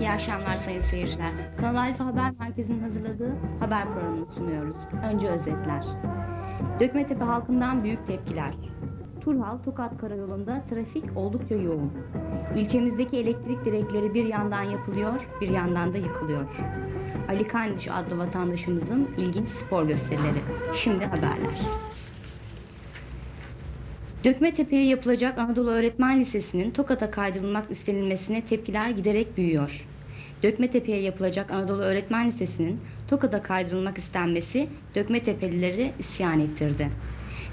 İyi akşamlar sayın seyirciler. Kanal Alfa Haber Merkezi'nin hazırladığı haber programını sunuyoruz. Önce özetler. Dökmetepe halkından büyük tepkiler. Turhal Tokat Karayolu'nda trafik oldukça yoğun. İlçemizdeki elektrik direkleri bir yandan yapılıyor, bir yandan da yıkılıyor. Ali Kandiş adlı vatandaşımızın ilginç spor gösterileri. Şimdi haberler. Dökmetepe'ye yapılacak Anadolu Öğretmen Lisesi'nin Tokat'a kaydırılmak istenilmesine tepkiler giderek büyüyor. Dökmetepe'ye yapılacak Anadolu Öğretmen Lisesi'nin Tokat'a kaydırılmak istenmesi Dökmetepelileri isyan ettirdi.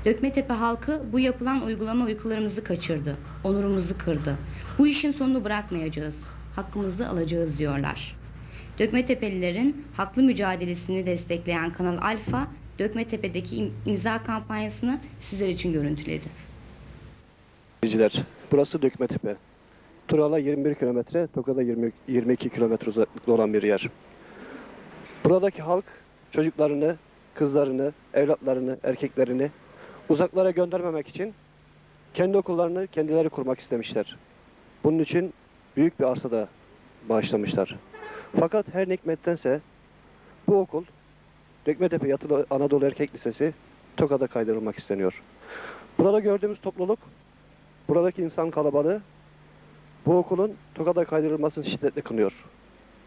Dökmetepe halkı bu yapılan uygulama uykularımızı kaçırdı, onurumuzu kırdı. Bu işin sonunu bırakmayacağız, hakkımızı alacağız diyorlar. Dökmetepelilerin haklı mücadelesini destekleyen Kanal Alfa, Dökmetepe'deki im- imza kampanyasını sizler için görüntüledi. İzleyiciler, burası Dökmetepe. Tural'a 21 kilometre, Tokat'a 20, 22 kilometre uzaklıkta olan bir yer. Buradaki halk çocuklarını, kızlarını, evlatlarını, erkeklerini uzaklara göndermemek için kendi okullarını kendileri kurmak istemişler. Bunun için büyük bir arsada bağışlamışlar. Fakat her ne hikmettense bu okul Dökmetepe Yatılı Anadolu Erkek Lisesi Tokat'a kaydırılmak isteniyor. Burada gördüğümüz topluluk Buradaki insan kalabalığı bu okulun Tokat'a kaydırılmasını şiddetle kınıyor.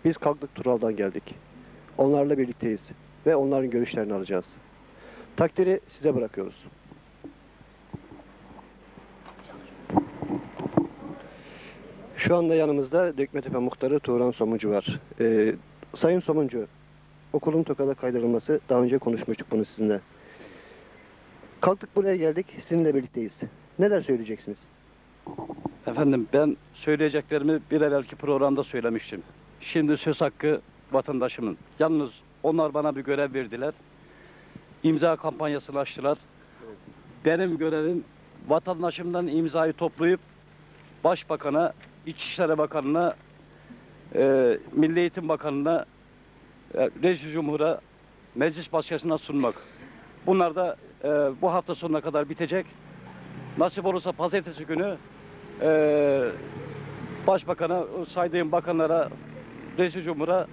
Biz kalktık Tural'dan geldik. Onlarla birlikteyiz ve onların görüşlerini alacağız. Takdiri size bırakıyoruz. Şu anda yanımızda Dökmetepe Muhtarı Turan Somuncu var. Ee, Sayın Somuncu, okulun Tokat'a kaydırılması daha önce konuşmuştuk bunu sizinle. Kalktık buraya geldik, sizinle birlikteyiz. Neler söyleyeceksiniz? Efendim ben söyleyeceklerimi bir evvelki programda söylemiştim. Şimdi söz hakkı vatandaşımın. Yalnız onlar bana bir görev verdiler. İmza kampanyasını açtılar. Benim görevim vatandaşımdan imzayı toplayıp Başbakan'a, İçişleri Bakanı'na, e, Milli Eğitim Bakanı'na, e, Reis Cumhur'a, Meclis Başkanı'na sunmak. Bunlar da e, bu hafta sonuna kadar bitecek. Nasip olursa pazartesi günü ee, Başbakan'a, saydığım bakanlara, Reis Cumhur'a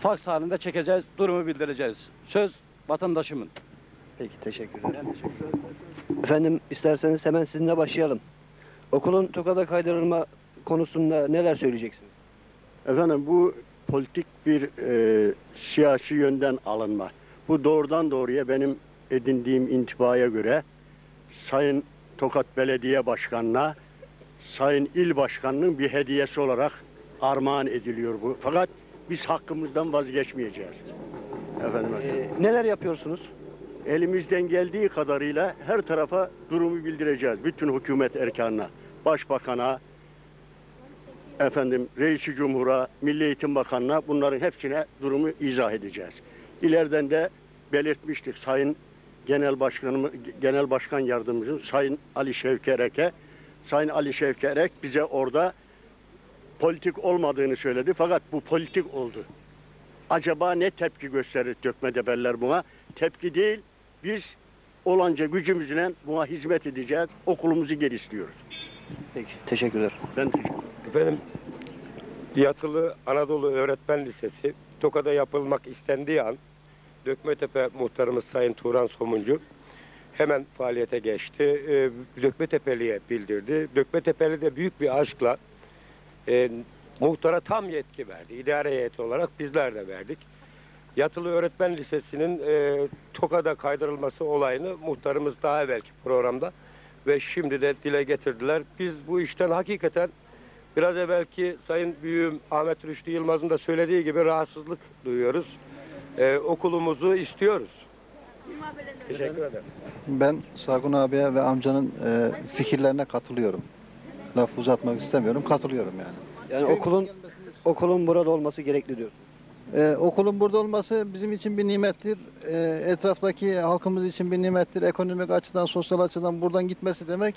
faks halinde çekeceğiz, durumu bildireceğiz. Söz vatandaşımın. Peki teşekkür ederim. Efendim isterseniz hemen sizinle başlayalım. Okulun Tokat'a kaydırılma konusunda neler söyleyeceksiniz? Efendim bu politik bir e, siyasi yönden alınma. Bu doğrudan doğruya benim edindiğim intibaya göre Sayın Tokat Belediye Başkanı'na Sayın İl Başkanı'nın bir hediyesi olarak armağan ediliyor bu. Fakat biz hakkımızdan vazgeçmeyeceğiz. Efendim, Ee, neler yapıyorsunuz? elimizden geldiği kadarıyla her tarafa durumu bildireceğiz. Bütün hükümet erkanına, başbakana, efendim reisi cumhura, milli eğitim bakanına bunların hepsine durumu izah edeceğiz. İleriden de belirtmiştik sayın genel başkanımız, genel başkan yardımcımız sayın Ali Şevki Erek'e. Sayın Ali Şevki Erek bize orada politik olmadığını söyledi fakat bu politik oldu. Acaba ne tepki gösterir Dökmedebeller buna? Tepki değil, biz olanca gücümüzle buna hizmet edeceğiz, okulumuzu geri istiyoruz. Peki teşekkürler. Ben teşekkür ederim. Efendim Yatılı Anadolu Öğretmen Lisesi Tokat'a yapılmak istendiği an Dökmetepe muhtarımız Sayın Turan Somuncu hemen faaliyete geçti. Ee, Dökmetepeli'ye bildirdi. Dökmetepeli de büyük bir aşkla e, muhtara tam yetki verdi. İdare heyeti olarak bizler de verdik. Yatılı Öğretmen Lisesi'nin e, Tokat'a kaydırılması olayını muhtarımız daha evvelki programda ve şimdi de dile getirdiler. Biz bu işten hakikaten biraz evvelki Sayın Büyüğüm Ahmet Rüştü Yılmaz'ın da söylediği gibi rahatsızlık duyuyoruz. Ee, okulumuzu istiyoruz. Teşekkür ederim. Ben Sargun abiye ve amcanın e, fikirlerine katılıyorum. Laf uzatmak istemiyorum, katılıyorum yani. Yani okulun okulun burada olması gerekli diyor. E, okulun burada olması bizim için bir nimettir. E, etraftaki halkımız için bir nimettir. Ekonomik açıdan, sosyal açıdan buradan gitmesi demek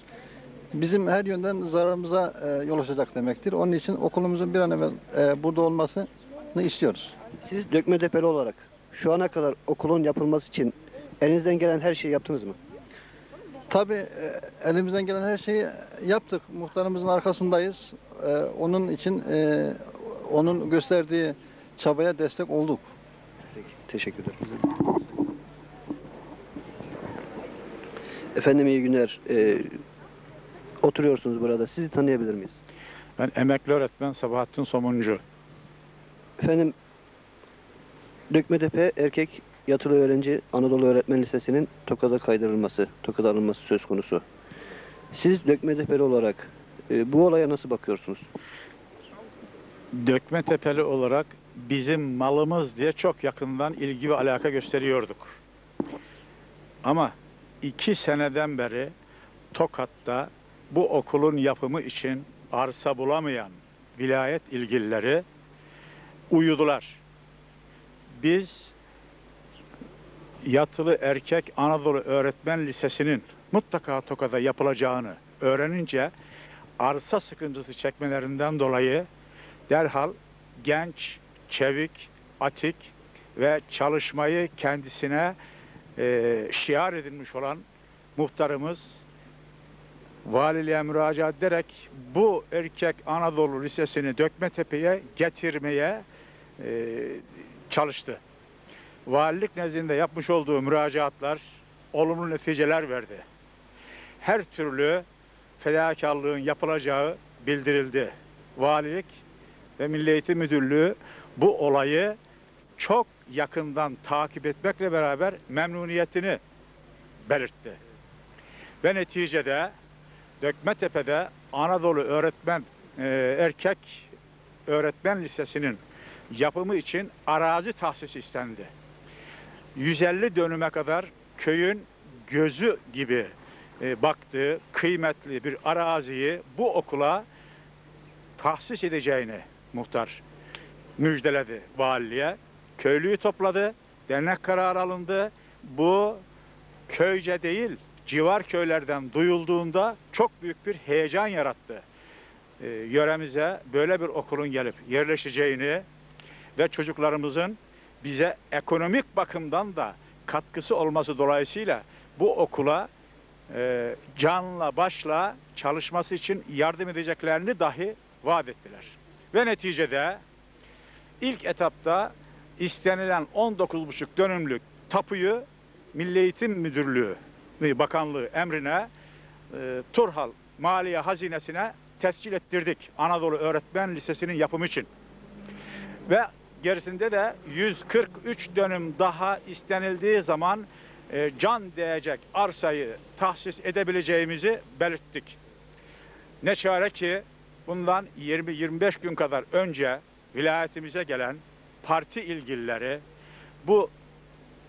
bizim her yönden zararımıza e, yol açacak demektir. Onun için okulumuzun bir an evvel e, burada olmasını istiyoruz. Siz Dökmetepeli olarak şu ana kadar okulun yapılması için elinizden gelen her şeyi yaptınız mı? Tabii e, elimizden gelen her şeyi yaptık. Muhtarımızın arkasındayız. E, onun için e, onun gösterdiği çabaya destek olduk. Peki, teşekkür ederim. Efendim iyi günler. Ee, oturuyorsunuz burada. Sizi tanıyabilir miyiz? Ben emekli öğretmen Sabahattin Somuncu. Efendim Dökmetepe Erkek Yatılı Öğrenci Anadolu Öğretmen Lisesi'nin Tokat'a kaydırılması, Tokat'a alınması söz konusu. Siz Dökmetepe'li olarak e, bu olaya nasıl bakıyorsunuz? Dökme tepeli olarak bizim malımız diye çok yakından ilgi ve alaka gösteriyorduk. Ama iki seneden beri Tokat'ta bu okulun yapımı için arsa bulamayan vilayet ilgilileri uyudular. Biz yatılı erkek Anadolu Öğretmen Lisesi'nin mutlaka Tokat'ta yapılacağını öğrenince arsa sıkıntısı çekmelerinden dolayı derhal genç, çevik, atik ve çalışmayı kendisine e, şiar edilmiş olan muhtarımız valiliğe müracaat ederek bu erkek Anadolu Lisesi'ni Dökmetepe'ye getirmeye e, çalıştı. Valilik nezdinde yapmış olduğu müracaatlar olumlu neticeler verdi. Her türlü fedakarlığın yapılacağı bildirildi. Valilik ve Milli Eğitim Müdürlüğü bu olayı çok yakından takip etmekle beraber memnuniyetini belirtti. Ve neticede Dökmetepe'de Anadolu Öğretmen e, Erkek Öğretmen Lisesi'nin yapımı için arazi tahsisi istendi. 150 dönüme kadar köyün gözü gibi e, baktığı kıymetli bir araziyi bu okula tahsis edeceğini muhtar müjdeledi valiliğe. Köylüyü topladı, dernek kararı alındı. Bu köyce değil, civar köylerden duyulduğunda çok büyük bir heyecan yarattı. Ee, yöremize böyle bir okulun gelip yerleşeceğini ve çocuklarımızın bize ekonomik bakımdan da katkısı olması dolayısıyla bu okula e, canla başla çalışması için yardım edeceklerini dahi vaat ettiler. Ve neticede ilk etapta istenilen 19,5 dönümlük tapuyu Milli Eğitim Müdürlüğü Bakanlığı emrine e, Turhal Maliye Hazinesi'ne tescil ettirdik. Anadolu Öğretmen Lisesi'nin yapımı için. Ve gerisinde de 143 dönüm daha istenildiği zaman e, can değecek arsayı tahsis edebileceğimizi belirttik. Ne çare ki bundan 20-25 gün kadar önce vilayetimize gelen parti ilgilileri bu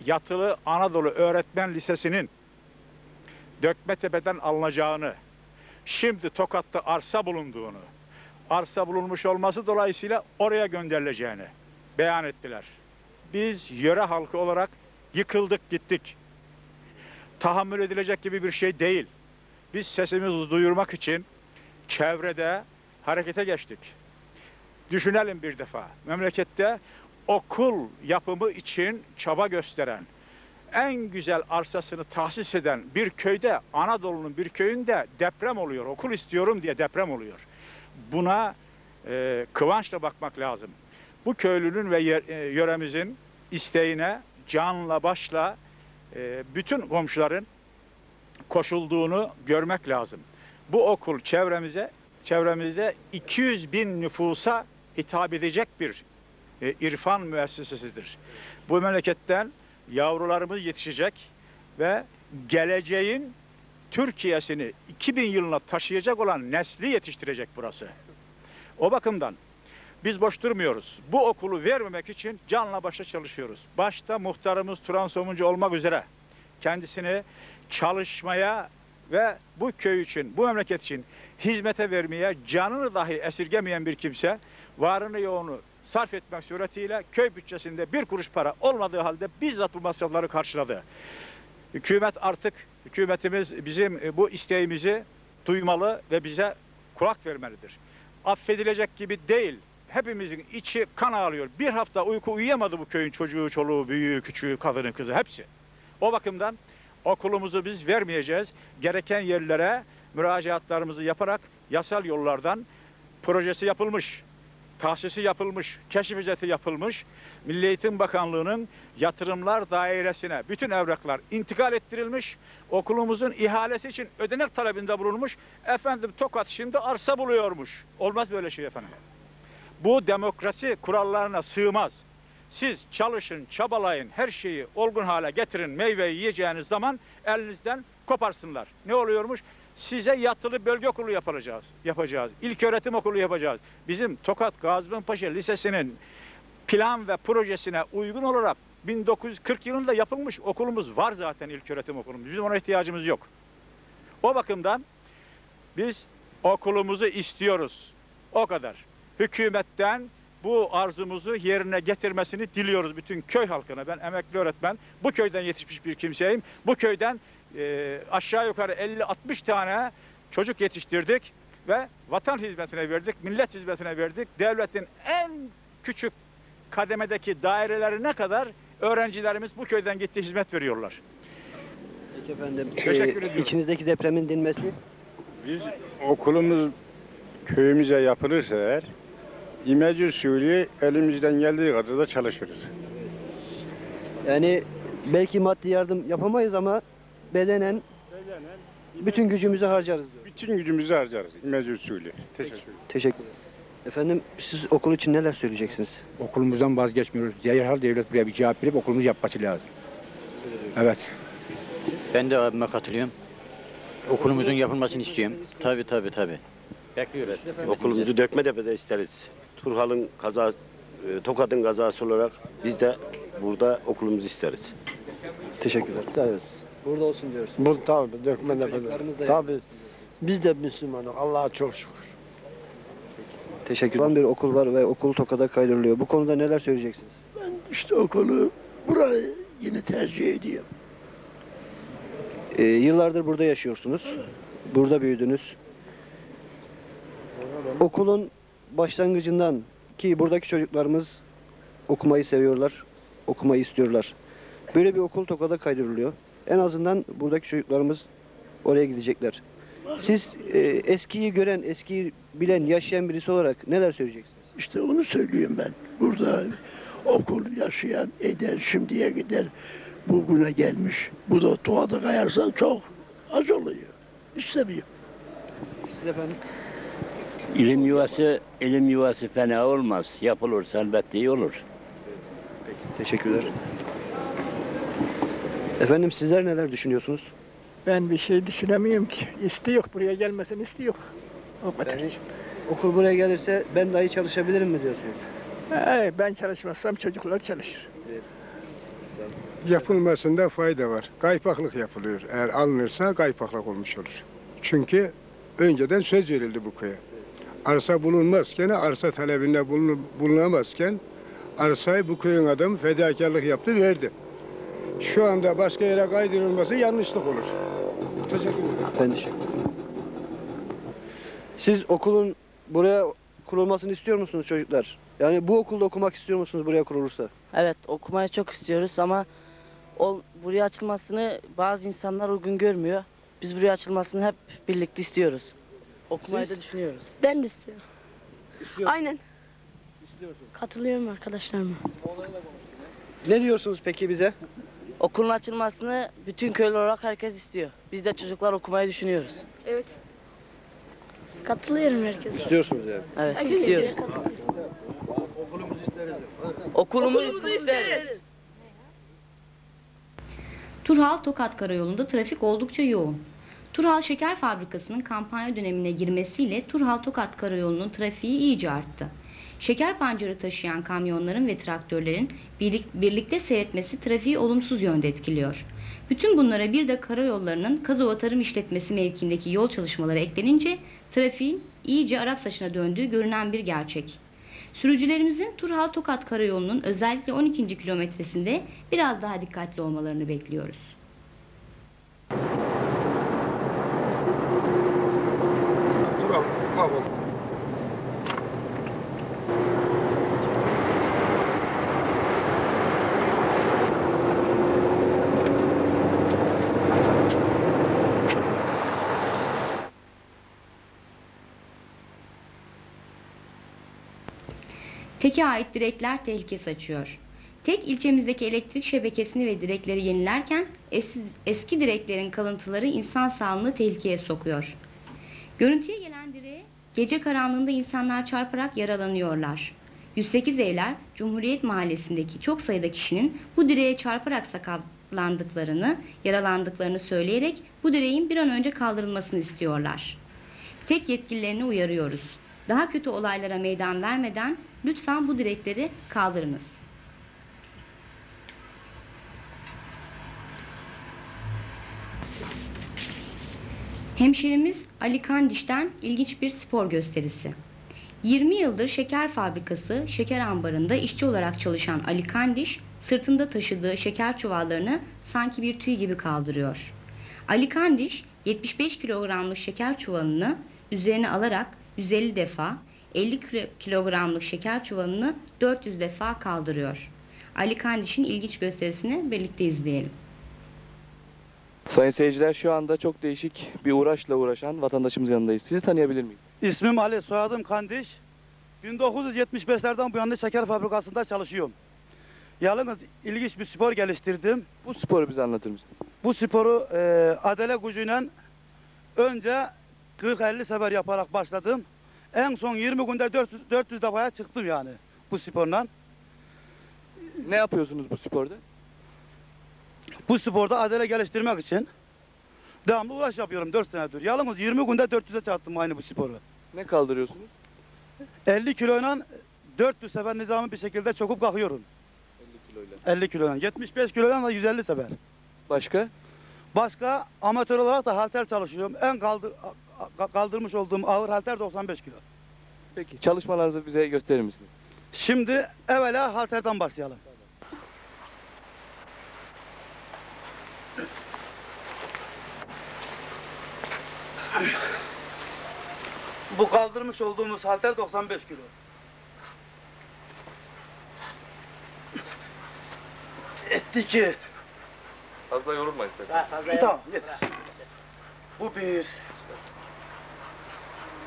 yatılı Anadolu Öğretmen Lisesi'nin Dökmetepe'den alınacağını, şimdi Tokat'ta arsa bulunduğunu, arsa bulunmuş olması dolayısıyla oraya gönderileceğini beyan ettiler. Biz yöre halkı olarak yıkıldık gittik. Tahammül edilecek gibi bir şey değil. Biz sesimizi duyurmak için çevrede harekete geçtik. Düşünelim bir defa. Memlekette okul yapımı için çaba gösteren, en güzel arsasını tahsis eden bir köyde, Anadolu'nun bir köyünde deprem oluyor. Okul istiyorum diye deprem oluyor. Buna e, kıvançla bakmak lazım. Bu köylünün ve e, yöremizin isteğine canla başla e, bütün komşuların koşulduğunu görmek lazım. Bu okul çevremize çevremizde 200 bin nüfusa hitap edecek bir e, irfan müessesesidir. Bu memleketten yavrularımız yetişecek ve geleceğin Türkiye'sini 2000 yılına taşıyacak olan nesli yetiştirecek burası. O bakımdan biz boş durmuyoruz. Bu okulu vermemek için canla başla çalışıyoruz. Başta muhtarımız Turan Somuncu olmak üzere kendisini çalışmaya ve bu köy için, bu memleket için hizmete vermeye canını dahi esirgemeyen bir kimse varını yoğunu sarf etmek suretiyle köy bütçesinde bir kuruş para olmadığı halde bizzat bu masrafları karşıladı. Hükümet artık, hükümetimiz bizim e, bu isteğimizi duymalı ve bize kulak vermelidir. Affedilecek gibi değil. Hepimizin içi kan ağlıyor. Bir hafta uyku uyuyamadı bu köyün çocuğu, çoluğu, büyüğü, küçüğü, kadını, kızı hepsi. O bakımdan okulumuzu biz vermeyeceğiz. Gereken yerlere müracaatlarımızı yaparak yasal yollardan projesi yapılmış. tahsisi yapılmış, keşif ücreti yapılmış. Milli Eğitim Bakanlığı'nın yatırımlar dairesine bütün evraklar intikal ettirilmiş. Okulumuzun ihalesi için ödenek talebinde bulunmuş. Efendim Tokat şimdi arsa buluyormuş. Olmaz böyle şey efendim. Bu demokrasi kurallarına sığmaz. Siz çalışın, çabalayın, her şeyi olgun hale getirin, meyveyi yiyeceğiniz zaman elinizden koparsınlar. Ne oluyormuş? Size yatılı bölge okulu yapacağız. Yapacağız. İlk öğretim okulu yapacağız. Bizim Tokat Gaziantep Lisesi'nin plan ve projesine uygun olarak 1940 yılında yapılmış okulumuz var zaten ilk öğretim okulumuz. Bizim ona ihtiyacımız yok. O bakımdan biz okulumuzu istiyoruz. O kadar. Hükümetten bu arzumuzu yerine getirmesini diliyoruz bütün köy halkına. Ben emekli öğretmen. Bu köyden yetişmiş bir kimseyim. Bu köyden e, aşağı yukarı 50-60 tane çocuk yetiştirdik ve vatan hizmetine verdik, millet hizmetine verdik. Devletin en küçük kademedeki dairelerine kadar öğrencilerimiz bu köyden gitti hizmet veriyorlar. Peki efendim. Teşekkür e, içinizdeki depremin dinmesi Biz okulumuz köyümüze yapılırsa eğer imece usulü elimizden geldiği kadar da çalışırız. yani belki maddi yardım yapamayız ama bedenen bütün gücümüzü harcarız diyor. Bütün gücümüzü harcarız imece usulü. Teşekkür ederim. Teşekkür ederim. Efendim siz okul için neler söyleyeceksiniz? Okulumuzdan vazgeçmiyoruz. Derhal devlet buraya bir cevap verip okulumuzu yapması lazım. Evet. Ben de abime katılıyorum. Okulumuzun yapılmasını istiyorum. Tabi tabi tabi. Bekliyoruz. Okulumuzu Dökmetepe'de isteriz. Turhal'ın kaza, e, Tokat'ın kazası olarak biz de burada okulumuzu isteriz. Teşekkürler. Olun. Burada olsun diyoruz. Bu tabi dökmede Çocuklarımız da Tabi. Biz de Müslümanız. Allah'a çok şükür. Teşekkür ederim. Bir okul var ve okul Tokat'a kaydırılıyor. Bu konuda neler söyleyeceksiniz? Ben işte okulu burayı yine tercih ediyorum. Ee, yıllardır burada yaşıyorsunuz. Burada büyüdünüz. Okulun başlangıcından ki buradaki çocuklarımız okumayı seviyorlar, okumayı istiyorlar. Böyle bir okul Tokat'a kaydırılıyor. En azından buradaki çocuklarımız oraya gidecekler. Siz e, eskiyi gören, eskiyi bilen, yaşayan birisi olarak neler söyleyeceksiniz? İşte onu söylüyorum ben. Burada okul yaşayan eder, şimdiye gider bugüne gelmiş. Bu da tuğada kayarsa çok az oluyor. İstemiyor. Siz efendim? İlim yuvası, ilim yuvası fena olmaz. Yapılırsa elbette iyi olur. Teşekkürler. Efendim sizler neler düşünüyorsunuz? Ben bir şey düşünemiyorum ki. İstiyor buraya gelmesini istiyor. O kadar. Yani okul buraya gelirse ben dahi çalışabilirim mi diyorsunuz? Ee, ben çalışmazsam çocuklar çalışır. Yapılmasında fayda var. Kaypaklık yapılıyor. Eğer alınırsa kaypaklık olmuş olur. Çünkü önceden söz verildi bu köye. Arsa bulunmazken, arsa talebinde bulun, bulunamazken arsayı bu köyün adamı fedakarlık yaptı, verdi. Şu anda başka yere kaydırılması yanlışlık olur. Teşekkür ederim. Ben teşekkür ederim. Siz okulun buraya kurulmasını istiyor musunuz çocuklar? Yani bu okulda okumak istiyor musunuz buraya kurulursa? Evet okumayı çok istiyoruz ama ol, buraya açılmasını bazı insanlar uygun görmüyor. Biz buraya açılmasını hep birlikte istiyoruz. Okumayı da düşünüyoruz. Ben de istiyorum. İstiyorsunuz. Aynen. İstiyorsunuz. Katılıyorum arkadaşlarıma. Ne diyorsunuz peki bize? Okulun açılmasını bütün köylü olarak herkes istiyor. Biz de çocuklar okumayı düşünüyoruz. Evet. Katılıyorum herkese. İstiyorsunuz yani. Evet Herkes istiyoruz. katılıyor. Okulumuzu isteriz. Turhal Tokat Karayolu'nda trafik oldukça yoğun. Turhal Şeker Fabrikası'nın kampanya dönemine girmesiyle Turhal Tokat Karayolu'nun trafiği iyice arttı. Şeker pancarı taşıyan kamyonların ve traktörlerin birlik- birlikte seyretmesi trafiği olumsuz yönde etkiliyor. Bütün bunlara bir de karayollarının Kazova Tarım İşletmesi mevkiindeki yol çalışmaları eklenince trafiğin iyice Arap saçına döndüğü görünen bir gerçek. Sürücülerimizin Turhal Tokat Karayolu'nun özellikle 12. kilometresinde biraz daha dikkatli olmalarını bekliyoruz. kayboldu. Teke ait direkler tehlike saçıyor. Tek ilçemizdeki elektrik şebekesini ve direkleri yenilerken eski direklerin kalıntıları insan sağlığını tehlikeye sokuyor. Görüntüye gelen gece karanlığında insanlar çarparak yaralanıyorlar. 108 evler Cumhuriyet Mahallesi'ndeki çok sayıda kişinin bu direğe çarparak sakatlandıklarını, yaralandıklarını söyleyerek bu direğin bir an önce kaldırılmasını istiyorlar. Tek yetkililerini uyarıyoruz. Daha kötü olaylara meydan vermeden lütfen bu direkleri kaldırınız. Hemşerimiz Ali Kandiş'ten ilginç bir spor gösterisi. 20 yıldır şeker fabrikası, şeker ambarında işçi olarak çalışan Ali Kandiş, sırtında taşıdığı şeker çuvallarını sanki bir tüy gibi kaldırıyor. Ali Kandiş, 75 kilogramlık şeker çuvalını üzerine alarak 150 defa, 50 kilo- kilogramlık şeker çuvalını 400 defa kaldırıyor. Ali Kandiş'in ilginç gösterisini birlikte izleyelim. Sayın seyirciler şu anda çok değişik bir uğraşla uğraşan vatandaşımız yanındayız. Sizi tanıyabilir miyiz? İsmim Ali, soyadım Kandiş. 1975'lerden bu yana şeker fabrikasında çalışıyorum. Yalnız ilginç bir spor geliştirdim. Bu sporu bize anlatır mısınız? Bu sporu e, adele gücüyle önce 40-50 sefer yaparak başladım. En son 20 günde 400, 400 defaya çıktım yani bu sporla. Ne yapıyorsunuz bu sporda? Bu sporda adele geliştirmek için devamlı uğraş yapıyorum 4 senedir. Yalnız 20 günde 400'e çarptım aynı bu sporu. Ne kaldırıyorsunuz? 50 kiloyla 400 sefer nizami bir şekilde çokup kalkıyorum. 50 kiloyla. 50 kiloyla. 75 kiloyla da 150 sefer. Başka? Başka amatör olarak da halter çalışıyorum. En kaldır, kaldırmış olduğum ağır halter 95 kilo. Peki çalışmalarınızı bize gösterir misiniz? Şimdi evvela halterden başlayalım. Bu kaldırmış olduğumuz halter 95 kilo. Etti ki. Fazla yorulma istedim. Tamam yeter. Bu bir.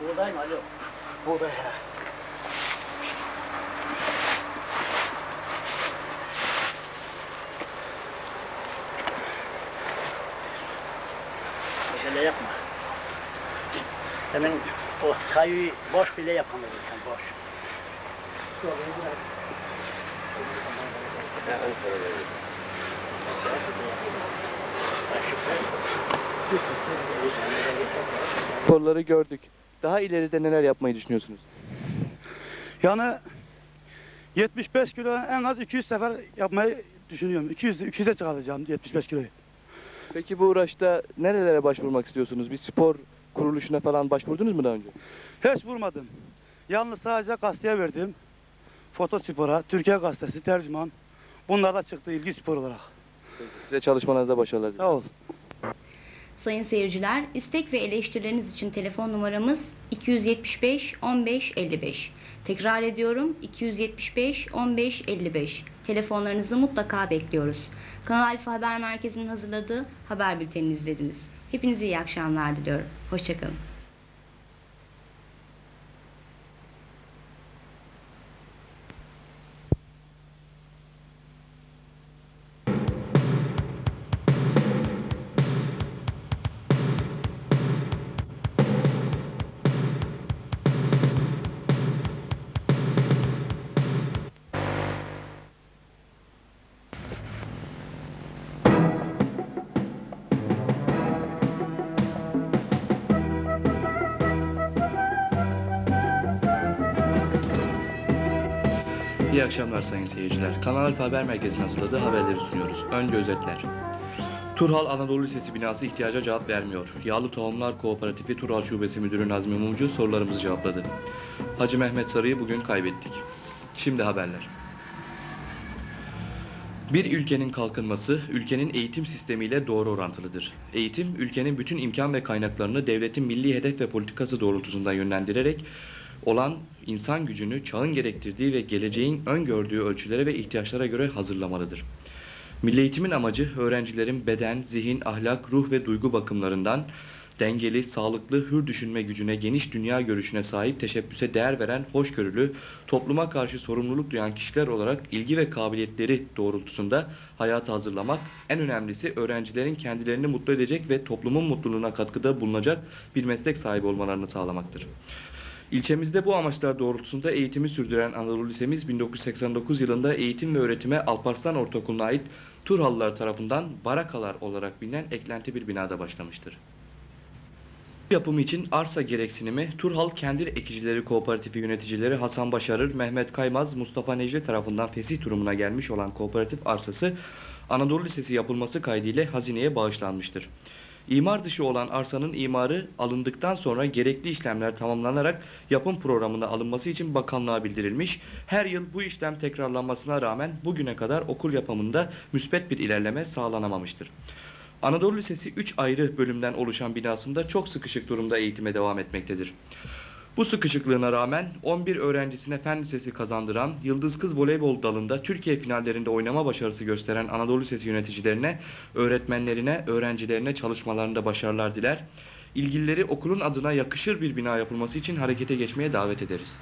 Buğday mı alo? Buğday ha. Mesele yapma. Senin o sayıyı boş bile yapamadın sen boş. Sporları gördük. Daha ileride neler yapmayı düşünüyorsunuz? Yani 75 kilo en az 200 sefer yapmayı düşünüyorum. 200 200'e çıkaracağım 75 kiloyu. Peki bu uğraşta nerelere başvurmak istiyorsunuz? Bir spor kuruluşuna falan başvurdunuz mu daha önce? Hiç vurmadım. Yalnız sadece gazeteye verdim. Fotospora, Türkiye Gazetesi, tercüman. Bunlar da çıktı ilgi spor olarak. Size çalışmalarınızda başarılar dilerim. Sağ ol. Sayın seyirciler, istek ve eleştirileriniz için telefon numaramız 275 15 55. Tekrar ediyorum 275 15 55. Telefonlarınızı mutlaka bekliyoruz. Kanal Alfa Haber Merkezi'nin hazırladığı haber bültenini izlediniz. Hepinize iyi akşamlar diliyorum. Hoşçakalın. İyi akşamlar sayın seyirciler. Kanal Alfa Haber Merkezi'nin hazırladığı haberleri sunuyoruz. Önce özetler. Turhal Anadolu Lisesi binası ihtiyaca cevap vermiyor. Yağlı Tohumlar Kooperatifi Turhal Şubesi Müdürü Nazmi Mumcu sorularımızı cevapladı. Hacı Mehmet Sarı'yı bugün kaybettik. Şimdi haberler. Bir ülkenin kalkınması, ülkenin eğitim sistemiyle doğru orantılıdır. Eğitim, ülkenin bütün imkan ve kaynaklarını devletin milli hedef ve politikası doğrultusunda yönlendirerek olan insan gücünü çağın gerektirdiği ve geleceğin öngördüğü ölçülere ve ihtiyaçlara göre hazırlamalıdır. Milli eğitimin amacı öğrencilerin beden, zihin, ahlak, ruh ve duygu bakımlarından dengeli, sağlıklı, hür düşünme gücüne, geniş dünya görüşüne sahip, teşebbüse değer veren, hoşgörülü, topluma karşı sorumluluk duyan kişiler olarak ilgi ve kabiliyetleri doğrultusunda hayata hazırlamak, en önemlisi öğrencilerin kendilerini mutlu edecek ve toplumun mutluluğuna katkıda bulunacak bir meslek sahibi olmalarını sağlamaktır. İlçemizde bu amaçlar doğrultusunda eğitimi sürdüren Anadolu Lisemiz 1989 yılında eğitim ve öğretime Alparslan Ortaokulu'na ait Turhalılar tarafından barakalar olarak bilinen eklenti bir binada başlamıştır. Yapımı için arsa gereksinimi Turhal Kendir Ekicileri Kooperatifi yöneticileri Hasan Başarır, Mehmet Kaymaz, Mustafa Necli tarafından fesih durumuna gelmiş olan kooperatif arsası Anadolu Lisesi yapılması kaydıyla hazineye bağışlanmıştır. İmar dışı olan arsanın imarı alındıktan sonra gerekli işlemler tamamlanarak yapım programına alınması için bakanlığa bildirilmiş. Her yıl bu işlem tekrarlanmasına rağmen bugüne kadar okul yapımında müspet bir ilerleme sağlanamamıştır. Anadolu Lisesi 3 ayrı bölümden oluşan binasında çok sıkışık durumda eğitime devam etmektedir. Bu sıkışıklığına rağmen 11 öğrencisine fen lisesi kazandıran Yıldız Kız Voleybol dalında Türkiye finallerinde oynama başarısı gösteren Anadolu Lisesi yöneticilerine, öğretmenlerine, öğrencilerine çalışmalarında başarılar diler. İlgilileri okulun adına yakışır bir bina yapılması için harekete geçmeye davet ederiz.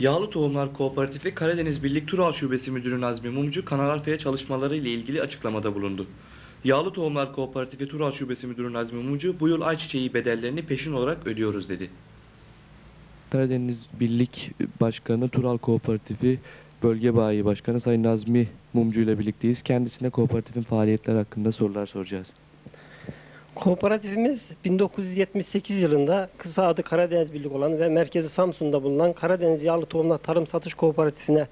Yağlı Tohumlar Kooperatifi Karadeniz Birlik Tural Şubesi Müdürü Nazmi Mumcu Kanal Alfa'ya çalışmaları ile ilgili açıklamada bulundu. Yağlı Tohumlar Kooperatifi Tural Şubesi Müdürü Nazmi Mumcu bu yıl ayçiçeği bedellerini peşin olarak ödüyoruz dedi. Karadeniz Birlik Başkanı Tural Kooperatifi Bölge Bayi Başkanı Sayın Nazmi Mumcu ile birlikteyiz. Kendisine kooperatifin faaliyetleri hakkında sorular soracağız. Kooperatifimiz 1978 yılında kısa adı Karadeniz Birlik olan ve merkezi Samsun'da bulunan Karadeniz Yağlı Tohumlar Tarım Satış Kooperatifine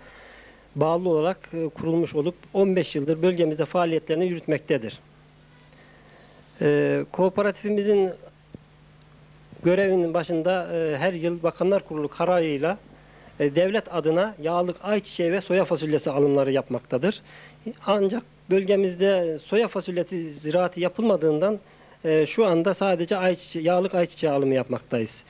bağlı olarak e, kurulmuş olup 15 yıldır bölgemizde faaliyetlerini yürütmektedir. E, kooperatifimizin görevinin başında e, her yıl Bakanlar Kurulu kararıyla devlet adına yağlık ayçiçeği ve soya fasulyesi alımları yapmaktadır. Ancak bölgemizde soya fasulyesi ziraatı yapılmadığından şu anda sadece ayçiçeği, yağlık ayçiçeği alımı yapmaktayız.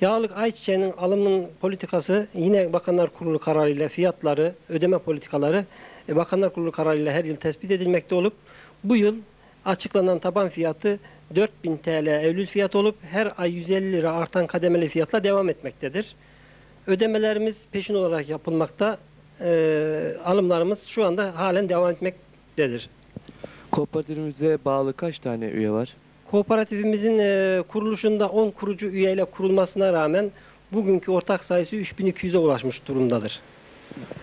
Yağlık ayçiçeğinin alımın politikası yine Bakanlar Kurulu kararıyla fiyatları, ödeme politikaları e, Bakanlar Kurulu kararıyla her yıl tespit edilmekte olup bu yıl açıklanan taban fiyatı 4000 TL Eylül fiyatı olup her ay 150 lira artan kademeli fiyatla devam etmektedir. Ödemelerimiz peşin olarak yapılmakta. E, alımlarımız şu anda halen devam etmektedir. Kooperatifimize bağlı kaç tane üye var? Kooperatifimizin e, kuruluşunda 10 kurucu üyeyle kurulmasına rağmen bugünkü ortak sayısı 3200'e ulaşmış durumdadır.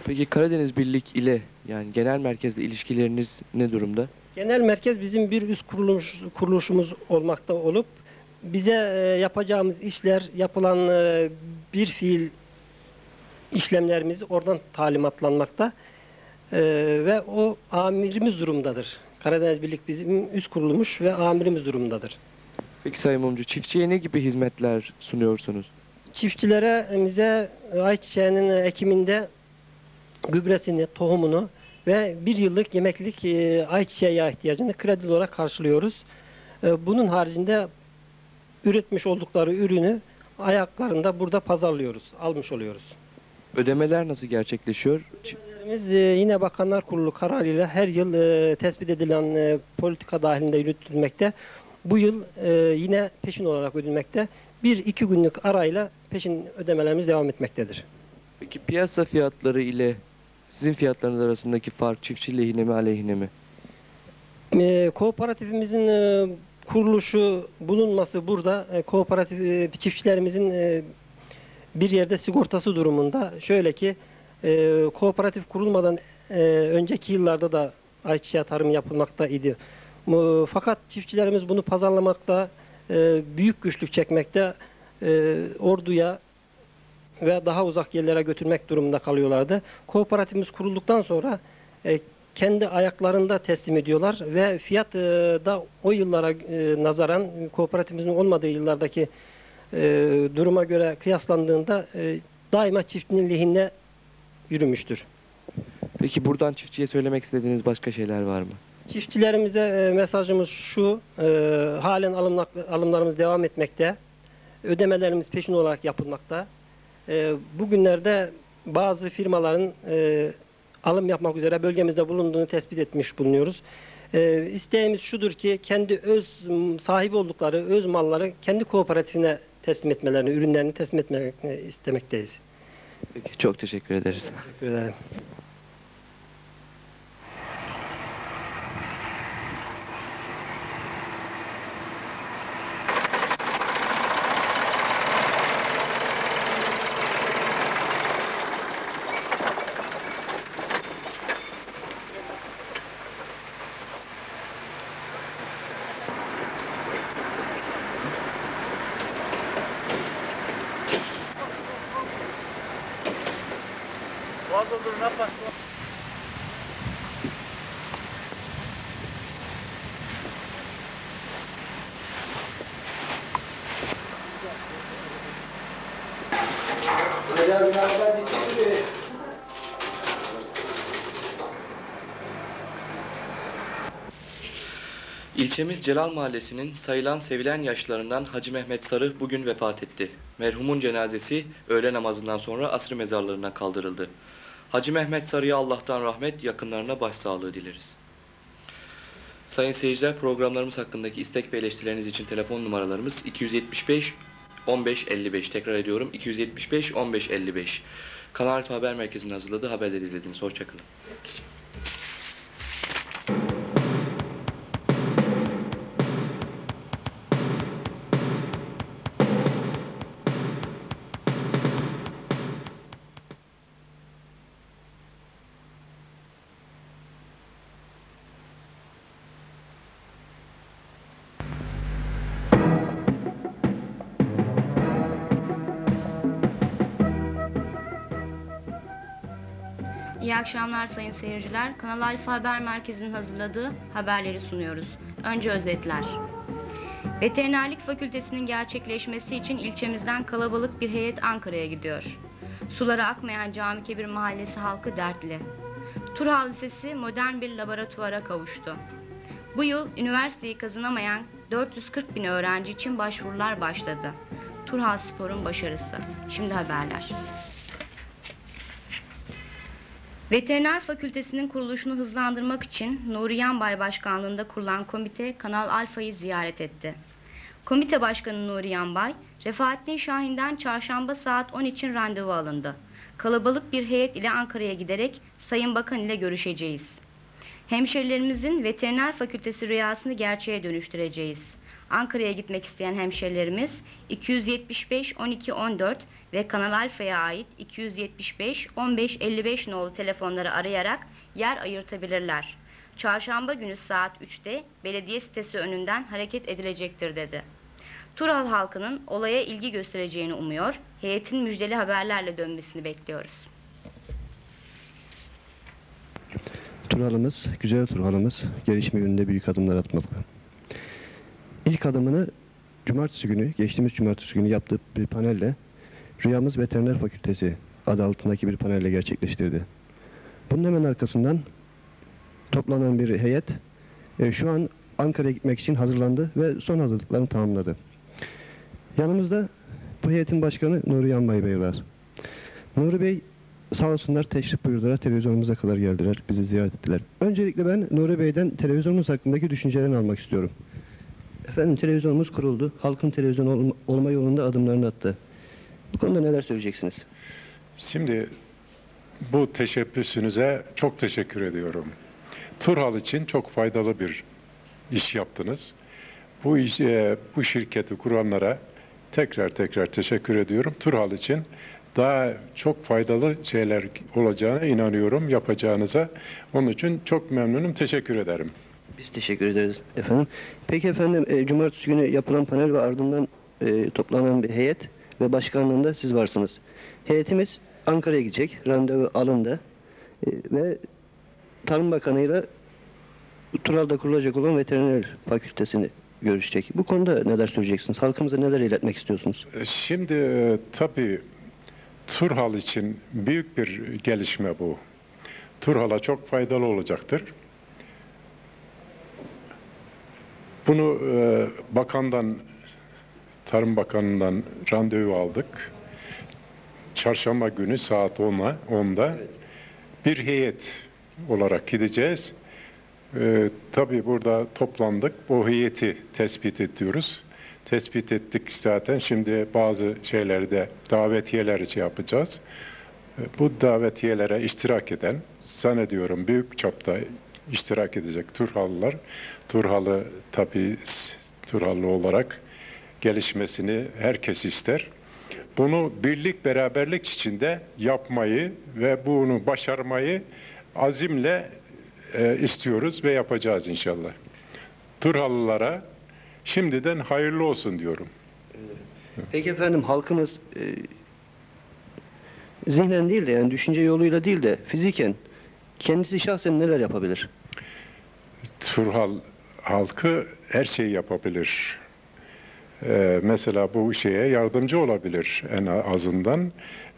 Peki Karadeniz Birlik ile yani genel merkezle ilişkileriniz ne durumda? Genel merkez bizim bir üst kuruluş, kuruluşumuz olmakta olup bize e, yapacağımız işler, yapılan e, bir fiil işlemlerimiz oradan talimatlanmakta E, ve o amirimiz durumdadır. Karadeniz Birlik bizim üst kurulmuş ve amirimiz durumdadır. Peki Sayın Mumcu çiftçiye ne gibi hizmetler sunuyorsunuz? Çiftçilere bize ayçiçeğinin ekiminde gübresini, tohumunu ve bir yıllık yemeklik e, ayçiçeği yağı ihtiyacını kredi olarak karşılıyoruz. E, Bunun haricinde üretmiş oldukları ürünü ayaklarında burada pazarlıyoruz, almış oluyoruz. Ödemeler nasıl gerçekleşiyor? Biz e, yine Bakanlar Kurulu kararıyla her yıl e, tespit edilen e, politika dahilinde yürütülmekte. Bu yıl yine peşin olarak ödülmekte. Bir iki günlük arayla peşin ödemelerimiz devam etmektedir. Peki piyasa fiyatları ile sizin fiyatlarınız arasındaki fark çiftçi lehine mi aleyhine mi? E, kooperatifimizin e, kuruluşu bulunması burada e, kooperatif e, çiftçilerimizin e, bir yerde sigortası durumunda. Şöyle ki e, kooperatif kurulmadan e, önceki yıllarda da ayçiçeği tarımı yapılmakta idi. Fakat çiftçilerimiz bunu pazarlamakta e, büyük güçlük çekmekte. E, orduya ve daha uzak yerlere götürmek durumunda kalıyorlardı. Kooperatifimiz kurulduktan sonra e, kendi ayaklarında teslim ediyorlar ve fiyat e, da o yıllara e, nazaran kooperatifimizin olmadığı yıllardaki e, duruma göre kıyaslandığında e, daima çiftçinin lehine yürümüştür. Peki buradan çiftçiye söylemek istediğiniz başka şeyler var mı? Çiftçilerimize e, mesajımız şu, e, halen alımlar, alımlarımız devam etmekte, ödemelerimiz peşin olarak yapılmakta. E, bugünlerde bazı firmaların e, alım yapmak üzere bölgemizde bulunduğunu tespit etmiş bulunuyoruz. E, isteğimiz şudur ki kendi öz sahibi oldukları öz malları kendi kooperatifine teslim etmelerini, ürünlerini teslim etmelerini istemekteyiz. Peki, çok teşekkür ederiz. Teşekkür ederim. İlçemiz Celal Mahallesi'nin sayılan sevilen yaşlarından Hacı Mehmet Sarı bugün vefat etti. Merhumun cenazesi öğle namazından sonra asrı mezarlığına kaldırıldı. Hacı Mehmet Sarı'ya Allah'tan rahmet, yakınlarına başsağlığı dileriz. Sayın seyirciler programlarımız hakkındaki istek ve eleştirileriniz için telefon numaralarımız 275 15 55. Tekrar ediyorum 275 15 55. Kanal Haber Merkezi'nin hazırladığı haberleri izlediniz. Hoşçakalın. Akşamlar sayın seyirciler. Kanal Alfa Haber Merkezi'nin hazırladığı haberleri sunuyoruz. Önce özetler. Veterinerlik Fakültesinin gerçekleşmesi için ilçemizden kalabalık bir heyet Ankara'ya gidiyor. Suları akmayan Cami Kebir Mahallesi halkı dertli. Turhal Lisesi modern bir laboratuvara kavuştu. Bu yıl üniversiteyi kazanamayan 440 bin öğrenci için başvurular başladı. Turhal Spor'un başarısı. Şimdi haberler. Veteriner Fakültesinin kuruluşunu hızlandırmak için Nuri Yanbay Başkanlığında kurulan komite Kanal Alfa'yı ziyaret etti. Komite Başkanı Nuri Yanbay, Refahattin Şahin'den çarşamba saat 10 için randevu alındı. Kalabalık bir heyet ile Ankara'ya giderek Sayın Bakan ile görüşeceğiz. Hemşerilerimizin veteriner fakültesi rüyasını gerçeğe dönüştüreceğiz. Ankara'ya gitmek isteyen hemşerilerimiz 275 12 14 ve Kanal Alfa'ya ait 275 15 55 nolu telefonları arayarak yer ayırtabilirler. Çarşamba günü saat 3'te belediye sitesi önünden hareket edilecektir dedi. Tural halkının olaya ilgi göstereceğini umuyor, heyetin müjdeli haberlerle dönmesini bekliyoruz. Turhalımız, güzel Turhalımız gelişme yönünde büyük adımlar atmakta. İlk adımını cumartesi günü, geçtiğimiz cumartesi günü yaptığı bir panelle Rüyamız Veteriner Fakültesi adı altındaki bir panelle gerçekleştirdi. Bunun hemen arkasından toplanan bir heyet e, şu an Ankara'ya gitmek için hazırlandı ve son hazırlıklarını tamamladı. Yanımızda bu heyetin başkanı Nuri Yanbay Bey var. Nuri Bey sağ olsunlar teşrif buyurdular. Televizyonumuza kadar geldiler. Bizi ziyaret ettiler. Öncelikle ben Nuri Bey'den televizyonumuz hakkındaki düşüncelerini almak istiyorum. Efendim televizyonumuz kuruldu. Halkın televizyon olma, olma yolunda adımlarını attı. Bu konuda neler söyleyeceksiniz? Şimdi bu teşebbüsünüze çok teşekkür ediyorum. Turhal için çok faydalı bir iş yaptınız. Bu iş, e, bu şirketi kuranlara tekrar tekrar teşekkür ediyorum. Turhal için daha çok faydalı şeyler olacağına inanıyorum yapacağınıza. Onun için çok memnunum. Teşekkür ederim. Biz teşekkür ederiz efendim. Peki efendim e, cumartesi günü yapılan panel ve ardından e, toplanan bir heyet ve başkanlığında siz varsınız. Heyetimiz Ankara'ya gidecek. Randevu alındı. E, ve Tarım Bakanı'yla Tural'da kurulacak olan veteriner fakültesini görüşecek. Bu konuda neler söyleyeceksiniz? Halkımıza neler iletmek istiyorsunuz? E, Şimdi e, tabii Turhal için büyük bir gelişme bu. Turhal'a çok faydalı olacaktır. Bunu e, bakandan, Tarım Bakanı'ndan randevu aldık. Çarşamba günü saat 10'a, 10'da bir heyet olarak gideceğiz Ee, tabii burada toplandık. O heyeti tespit ediyoruz. Tespit ettik zaten. Şimdi bazı şeylerde davetiyeler şey yapacağız. Ee, Bu davetiyelere iştirak eden, zannediyorum büyük çapta iştirak edecek Turhalılar. Turhalı tabii Turhalı olarak gelişmesini herkes ister. Bunu birlik beraberlik içinde yapmayı ve bunu başarmayı azimle e, istiyoruz ve yapacağız inşallah. Turhalılara şimdiden hayırlı olsun diyorum. Peki efendim halkımız e, zihnen değil de yani düşünce yoluyla değil de fiziken kendisi şahsen neler yapabilir? Turhal halkı her şeyi yapabilir. Ee, mesela bu şeye yardımcı olabilir en azından.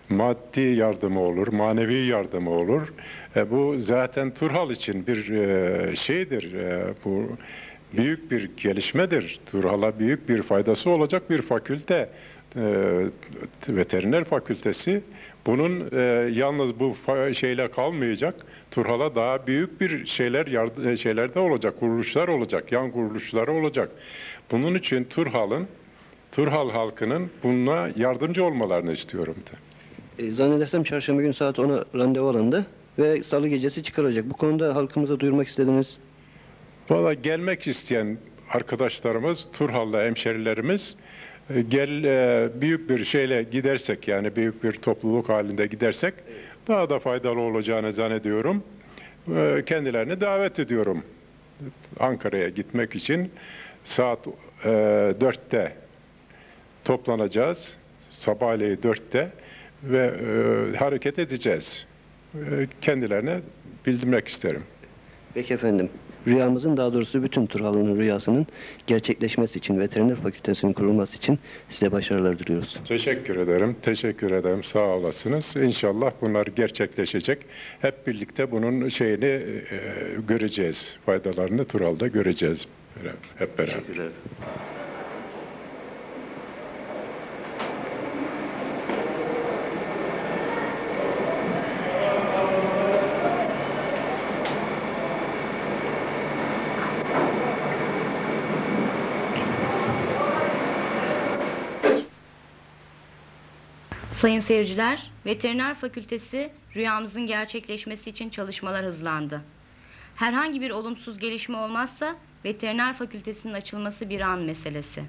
Maddi yardımı olur, manevi yardımı olur. E, bu zaten Turhal için bir e, şeydir. E, bu büyük bir gelişmedir. Turhal'a büyük bir faydası olacak bir fakülte. E, veteriner fakültesi. Bunun e, yalnız bu şeyle kalmayacak. Turhal'a daha büyük bir şeyler yard- şeyler de olacak, kuruluşlar olacak, yan kuruluşları olacak. Bunun için Turhal'ın Turhal halkının buna yardımcı olmalarını istiyorum. E, zannedersem çarşamba günü saat 10'a randevu alındı ve salı gecesi çıkarılacak. Bu konuda halkımıza duyurmak istediğiniz Valla gelmek isteyen arkadaşlarımız, Turhal'la hemşerilerimiz e, gel e, büyük bir şeyle gidersek yani büyük bir topluluk halinde gidersek daha da faydalı olacağını zannediyorum. E, Kendilerini davet ediyorum. Ankara'ya gitmek için saat e, 4'te toplanacağız. Sabahleyin 4'te ve e, hareket edeceğiz. E, kendilerine bildirmek isterim. Peki efendim, rüyamızın daha doğrusu bütün Turhalı'nın rüyasının gerçekleşmesi için, veteriner fakültesinin kurulması için size başarılar diliyoruz. Teşekkür ederim. Teşekkür ederim. Sağ olasınız. İnşallah bunlar gerçekleşecek. Hep birlikte bunun şeyini e, göreceğiz. Faydalarını Tural'da göreceğiz. Hep beraber. Sayın seyirciler, Veteriner Fakültesi rüyamızın gerçekleşmesi için çalışmalar hızlandı. Herhangi bir olumsuz gelişme olmazsa Veteriner Fakültesinin açılması bir an meselesi.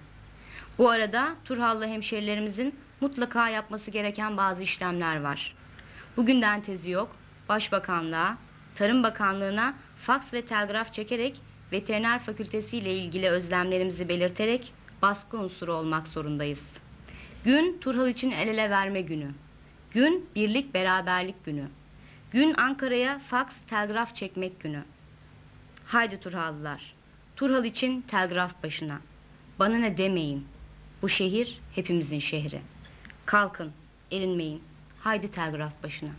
Bu arada Turhallı hemşerilerimizin mutlaka yapması gereken bazı işlemler var. Bugünden tezi yok, Başbakanlığa, Tarım Bakanlığı'na faks ve telgraf çekerek Veteriner Fakültesi ile ilgili özlemlerimizi belirterek baskı unsuru olmak zorundayız. Gün Turhal için el ele verme günü. Gün birlik beraberlik günü. Gün Ankara'ya faks telgraf çekmek günü. Haydi Turhallılar. Turhal için telgraf başına. Bana ne demeyin. Bu şehir hepimizin şehri. Kalkın, erinmeyin. Haydi telgraf başına.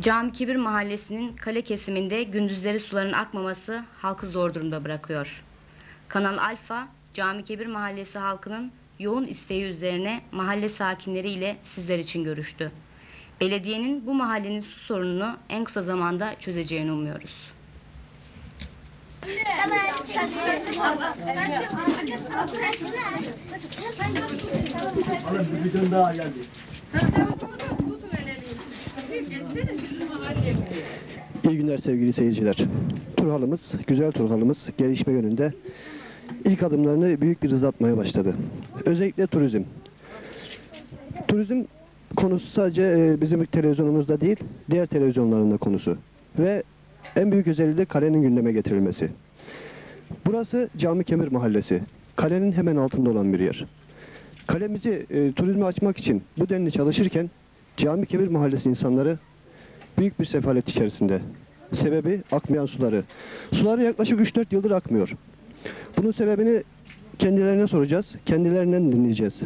Cami Kebir Mahallesi'nin kale kesiminde gündüzleri suların akmaması halkı zor durumda bırakıyor. Kanal Alfa, Cami Kebir Mahallesi halkının yoğun isteği üzerine mahalle sakinleriyle sizler için görüştü. Belediyenin bu mahallenin su sorununu en kısa zamanda çözeceğini umuyoruz. Bir gün daha geldi. İyi günler sevgili seyirciler. Turhalımız, güzel Turhalımız gelişme yönünde ilk adımlarını büyük bir hızla atmaya başladı. Özellikle turizm. Turizm konusu sadece e, bizim televizyonumuzda değil, diğer televizyonların da konusu. Ve en büyük özelliği de kalenin gündeme getirilmesi. Burası Cami Kemir Mahallesi. Kalenin hemen altında olan bir yer. Kalemizi e, turizme açmak için bu denli çalışırken Cami Kemir Mahallesi insanları büyük bir sefalet içerisinde. Sebebi akmayan suları. Suları yaklaşık 3-4 yıldır akmıyor. Bunun sebebini kendilerine soracağız. Kendilerinden dinleyeceğiz.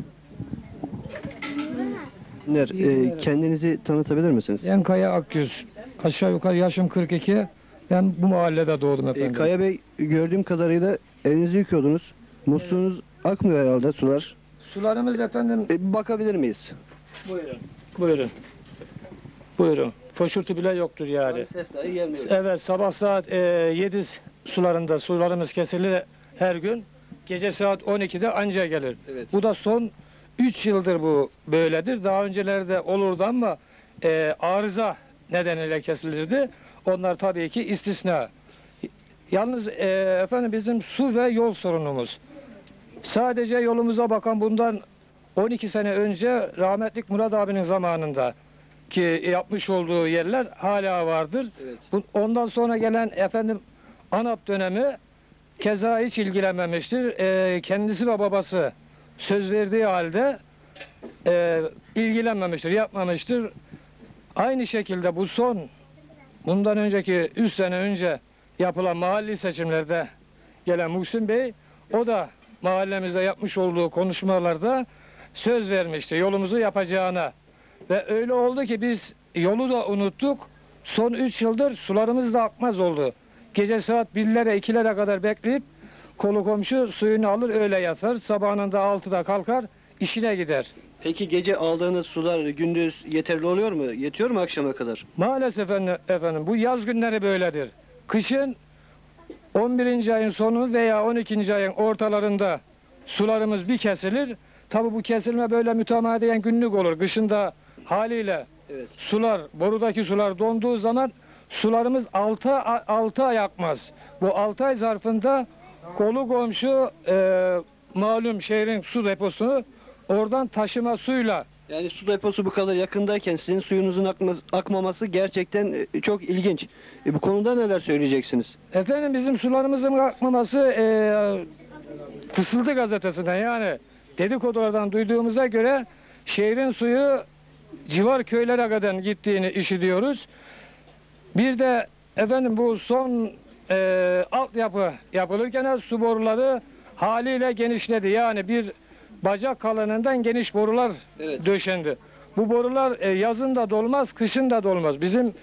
Ner, e, kendinizi tanıtabilir misiniz? Ben Kaya Akgüz. Aşağı yukarı yaşım 42. Ben bu mahallede doğdum E, efendim. Kaya Bey gördüğüm kadarıyla elinizi yıkıyordunuz. Musluğunuz akmıyor herhalde sular. Sularımız efendim... E, bakabilir miyiz? Buyurun. Buyurun. Buyurun. Koşurtu bile yoktur yani. Ses dahi gelmiyor. Evet sabah saat e, 7 sularında sularımız kesilir her gün. Gece saat 12'de anca gelir. Evet. Bu da son 3 yıldır bu böyledir. Daha öncelerde olurdu ama e, arıza nedeniyle kesilirdi. Onlar tabii ki istisna. Yalnız e, efendim bizim su ve yol sorunumuz. Sadece yolumuza bakan bundan 12 sene önce rahmetlik Murat abinin zamanında ki yapmış olduğu yerler hala vardır. Bu- Ondan sonra gelen efendim ANAP dönemi keza hiç ilgilenmemiştir. Ee, kendisi ve babası söz verdiği halde e, ilgilenmemiştir, yapmamıştır. Aynı şekilde bu son bundan önceki 3 sene önce yapılan mahalli seçimlerde gelen Muhsin Bey o da mahallemizde yapmış olduğu konuşmalarda söz vermişti yolumuzu yapacağına. Ve öyle oldu ki biz yolu da unuttuk. Son 3 yıldır sularımız da akmaz oldu. Gece saat 1'lere 2'lere kadar bekleyip kolu komşu suyunu alır öyle yatar. Sabahında 6'da kalkar işine gider. Peki gece aldığınız sular gündüz yeterli oluyor mu? Yetiyor mu akşama kadar? Maalesef efendim, efendim bu yaz günleri böyledir. Kışın 11. ayın sonu veya 12. ayın ortalarında sularımız bir kesilir. Tabi bu kesilme böyle mütemadiyen günlük olur. Kışında haliyle sular, borudaki sular donduğu zaman sularımız 6 altı ay akmaz. Bu 6 ay zarfında kolu komşu e, malum şehrin su deposunu oradan taşıma suyla Yani su deposu bu kadar yakındayken sizin suyunuzun akmaması gerçekten e, çok ilginç. E, bu konuda neler söyleyeceksiniz? Efendim bizim sularımızın akmaması e, Fısıltı gazetesinden yani dedikodulardan duyduğumuza göre şehrin suyu civar köylere kadar gittiğini işitiyoruz. Bir de efendim bu son e, altyapı yapılırken su boruları haliyle genişledi. Yani bir bacak kalınlığından geniş borular döşendi. Bu borular e, yazın da dolmaz, kışın da dolmaz. Bizim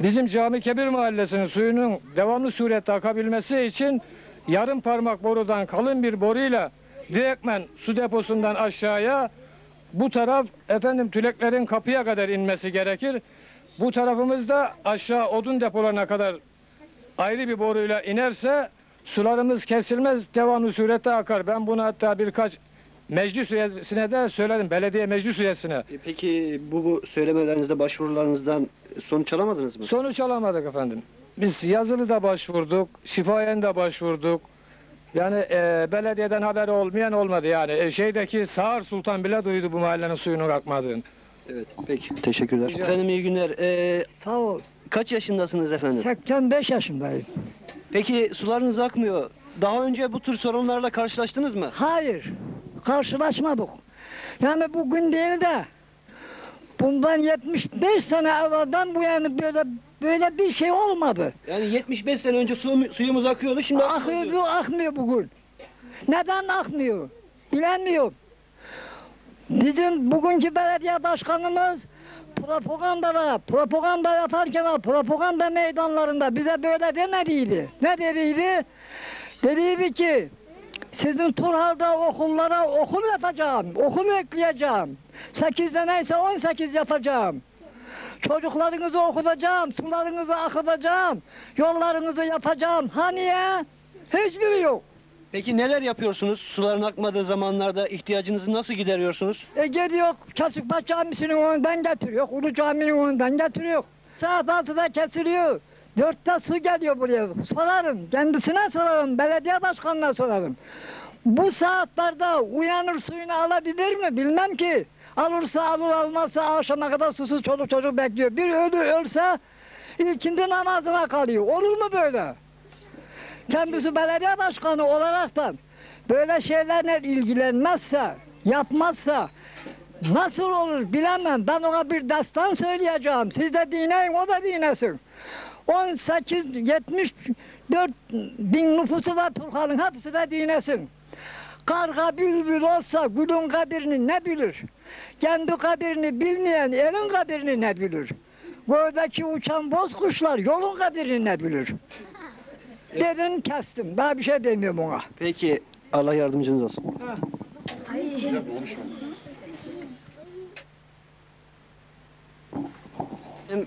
Bizim Cami Kebir Mahallesi'nin suyunun devamlı surette akabilmesi için yarım parmak borudan kalın bir boruyla direktmen su deposundan aşağıya bu taraf efendim tüleklerin kapıya kadar inmesi gerekir. Bu tarafımızda aşağı odun depolarına kadar ayrı bir boruyla inerse sularımız kesilmez devamlı surette akar. Ben bunu hatta birkaç meclis üyesine de söyledim. Belediye meclis üyesine. E, peki bu, bu söylemelerinizde, başvurularınızdan sonuç alamadınız mı? Sonuç alamadık efendim. Biz yazılı da başvurduk, şifayen de başvurduk. Yani e, belediyeden haberi olmayan olmadı yani. E, şeydeki Sağır Sultan bile duydu bu mahallenin suyunun akmadığını. Evet, peki. Teşekkürler. Rica Efendim iyi günler. Ee, Sağ ol. Kaç yaşındasınız efendim? 85 yaşındayım. Peki sularınız akmıyor. Daha önce bu tür sorunlarla karşılaştınız mı? Hayır. Karşılaşmadık. Yani bugün değil de bundan 75 sene evvelden bu yani böyle böyle bir şey olmadı. Yani 75 sene önce su, suyumuz akıyordu şimdi akmıyor. Akıyor, akmıyor bugün. Neden akmıyor? Bilemiyorum. Bizim bugünkü belediye başkanımız propagandada, propaganda yaparken propaganda meydanlarında bize böyle demediydi. Ne dediydi? Dediydi ki sizin Turhal'da okullara okul yapacağım, okul ekleyeceğim. 8'de neyse 18 yapacağım. Çocuklarınızı okutacağım, sularınızı akıtacağım, yollarınızı yapacağım. Ha niye? Hiçbiri yok. Peki neler yapıyorsunuz? Suların akmadığı zamanlarda ihtiyacınızı nasıl gideriyorsunuz? E geliyor Kasıkbaş Camisi'nin önünden getiriyor, Ulu Cami'nin önünden getiriyor. Saat 6'da kesiliyor. Dörtte su geliyor buraya. Sorarım, kendisine sorarım, belediye başkanına sorarım. Bu saatlerde uyanır suyunu alabilir mi bilmem ki. Alırsa alır almazsa akşama kadar susuz çoluk çocuk bekliyor. Bir ölü ölse ilkindi namazına kalıyor. Olur mu böyle? Kendisi belediye başkanı olaraktan böyle şeylerle ilgilenmezse, yapmazsa nasıl olur bilemem. Ben ona bir destan söyleyeceğim. Siz de dinleyin, o da dinlesin. 18, 74 bin nüfusu var Turhal'ın, hepsi de dinlesin. Karga bülbül olsa gülün kabirini ne bilir? Kendi kabirini bilmeyen elin kabirini ne bilir? Göğdeki uçan boz kuşlar yolun kabirini ne bilir? Dedin kestim. Daha bir şey demiyorum ona. Peki Allah yardımcınız olsun.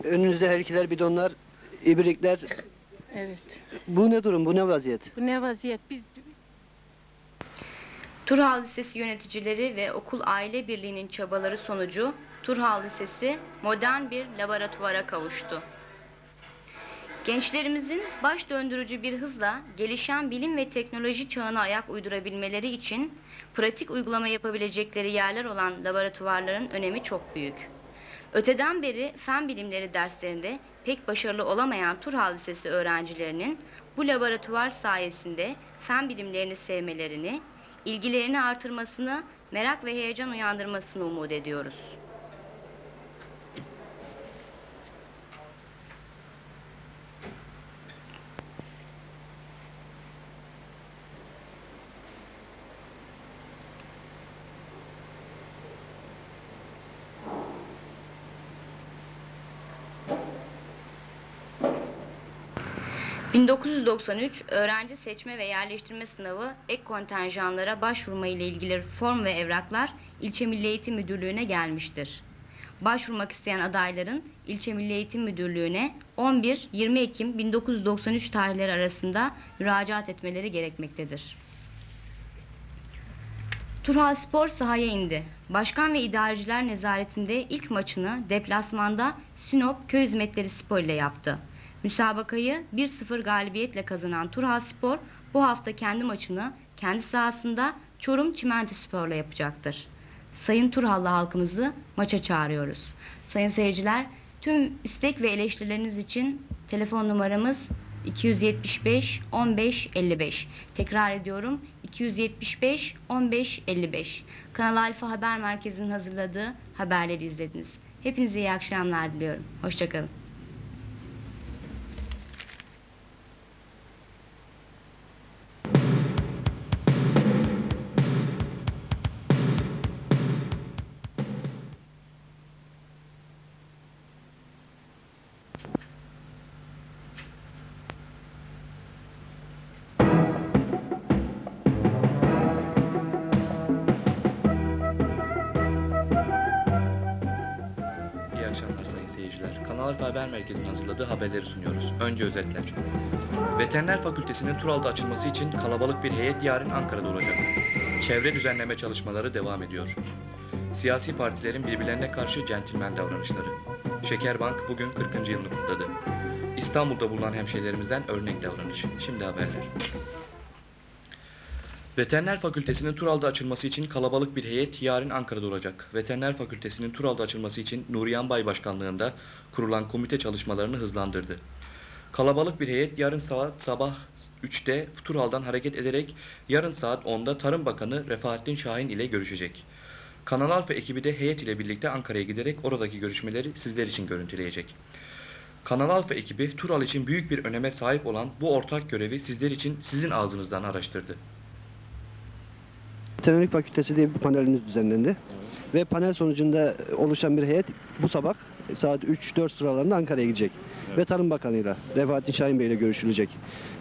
Önünüzde her ikiler bidonlar, ibrikler. Evet. Bu ne durum? Bu ne vaziyet? Bu ne vaziyet? Biz Turhal Lisesi yöneticileri ve okul aile birliğinin çabaları sonucu Turhal Lisesi modern bir laboratuvara kavuştu. Gençlerimizin baş döndürücü bir hızla gelişen bilim ve teknoloji çağına ayak uydurabilmeleri için pratik uygulama yapabilecekleri yerler olan laboratuvarların önemi çok büyük. Öteden beri fen bilimleri derslerinde pek başarılı olamayan Turhal Lisesi öğrencilerinin bu laboratuvar sayesinde fen bilimlerini sevmelerini, ilgilerini artırmasını, merak ve heyecan uyandırmasını umut ediyoruz. ...1993 öğrenci seçme ve yerleştirme sınavı ek kontenjanlara başvurma ile ilgili form ve evraklar İlçe Milli Eğitim Müdürlüğü'ne gelmiştir. Başvurmak isteyen adayların İlçe Milli Eğitim Müdürlüğü'ne 11-20 Ekim 1993 tarihleri arasında müracaat etmeleri gerekmektedir. Turhal Spor sahaya indi. Başkan ve idareciler nezaretinde ilk maçını deplasmanda Sinop Köy Hizmetleri Spor ile yaptı. Müsabakayı 1-0 galibiyetle kazanan Turhal Spor bu hafta kendi maçını kendi sahasında Çorum Çimento Spor'la yapacaktır. Sayın Turhallı halkımızı maça çağırıyoruz. Sayın seyirciler, tüm istek ve eleştirileriniz için telefon numaramız 275 15 55. Tekrar ediyorum 275 15 55. Kanal Alfa Haber Merkezi'nin hazırladığı haberleri izlediniz. Hepinize iyi akşamlar diliyorum. Hoşçakalın. Hazırladığı haberleri sunuyoruz. Önce özetler. Veteriner Fakültesinin Tural'da açılması için kalabalık bir heyet yarın Ankara'da olacak. Çevre düzenleme çalışmaları devam ediyor. Siyasi partilerin birbirlerine karşı centilmen davranışları. Şekerbank bugün 40. yılını kutladı. İstanbul'da bulunan hemşehrilerimizden örnek davranış. Şimdi haberler. Veteriner Fakültesinin Tural'da açılması için kalabalık bir heyet yarın Ankara'da olacak. Veteriner Fakültesinin Tural'da açılması için Nuriyan Bay Başkanlığında kurulan komite çalışmalarını hızlandırdı. Kalabalık bir heyet yarın saat sabah 3'te Turhal'dan hareket ederek yarın saat 10'da Tarım Bakanı Refahattin Şahin ile görüşecek. Kanal Alfa ekibi de heyet ile birlikte Ankara'ya giderek oradaki görüşmeleri sizler için görüntüleyecek. Kanal Alfa ekibi Tural için büyük bir öneme sahip olan bu ortak görevi sizler için sizin ağzınızdan araştırdı. Veterinerlik Fakültesi diye bir panelimiz düzenlendi. Ve panel sonucunda oluşan bir heyet bu sabah saat 3-4 sıralarında Ankara'ya gidecek. Ve Tarım Bakanı'yla, Refahattin Şahin Bey ile görüşülecek.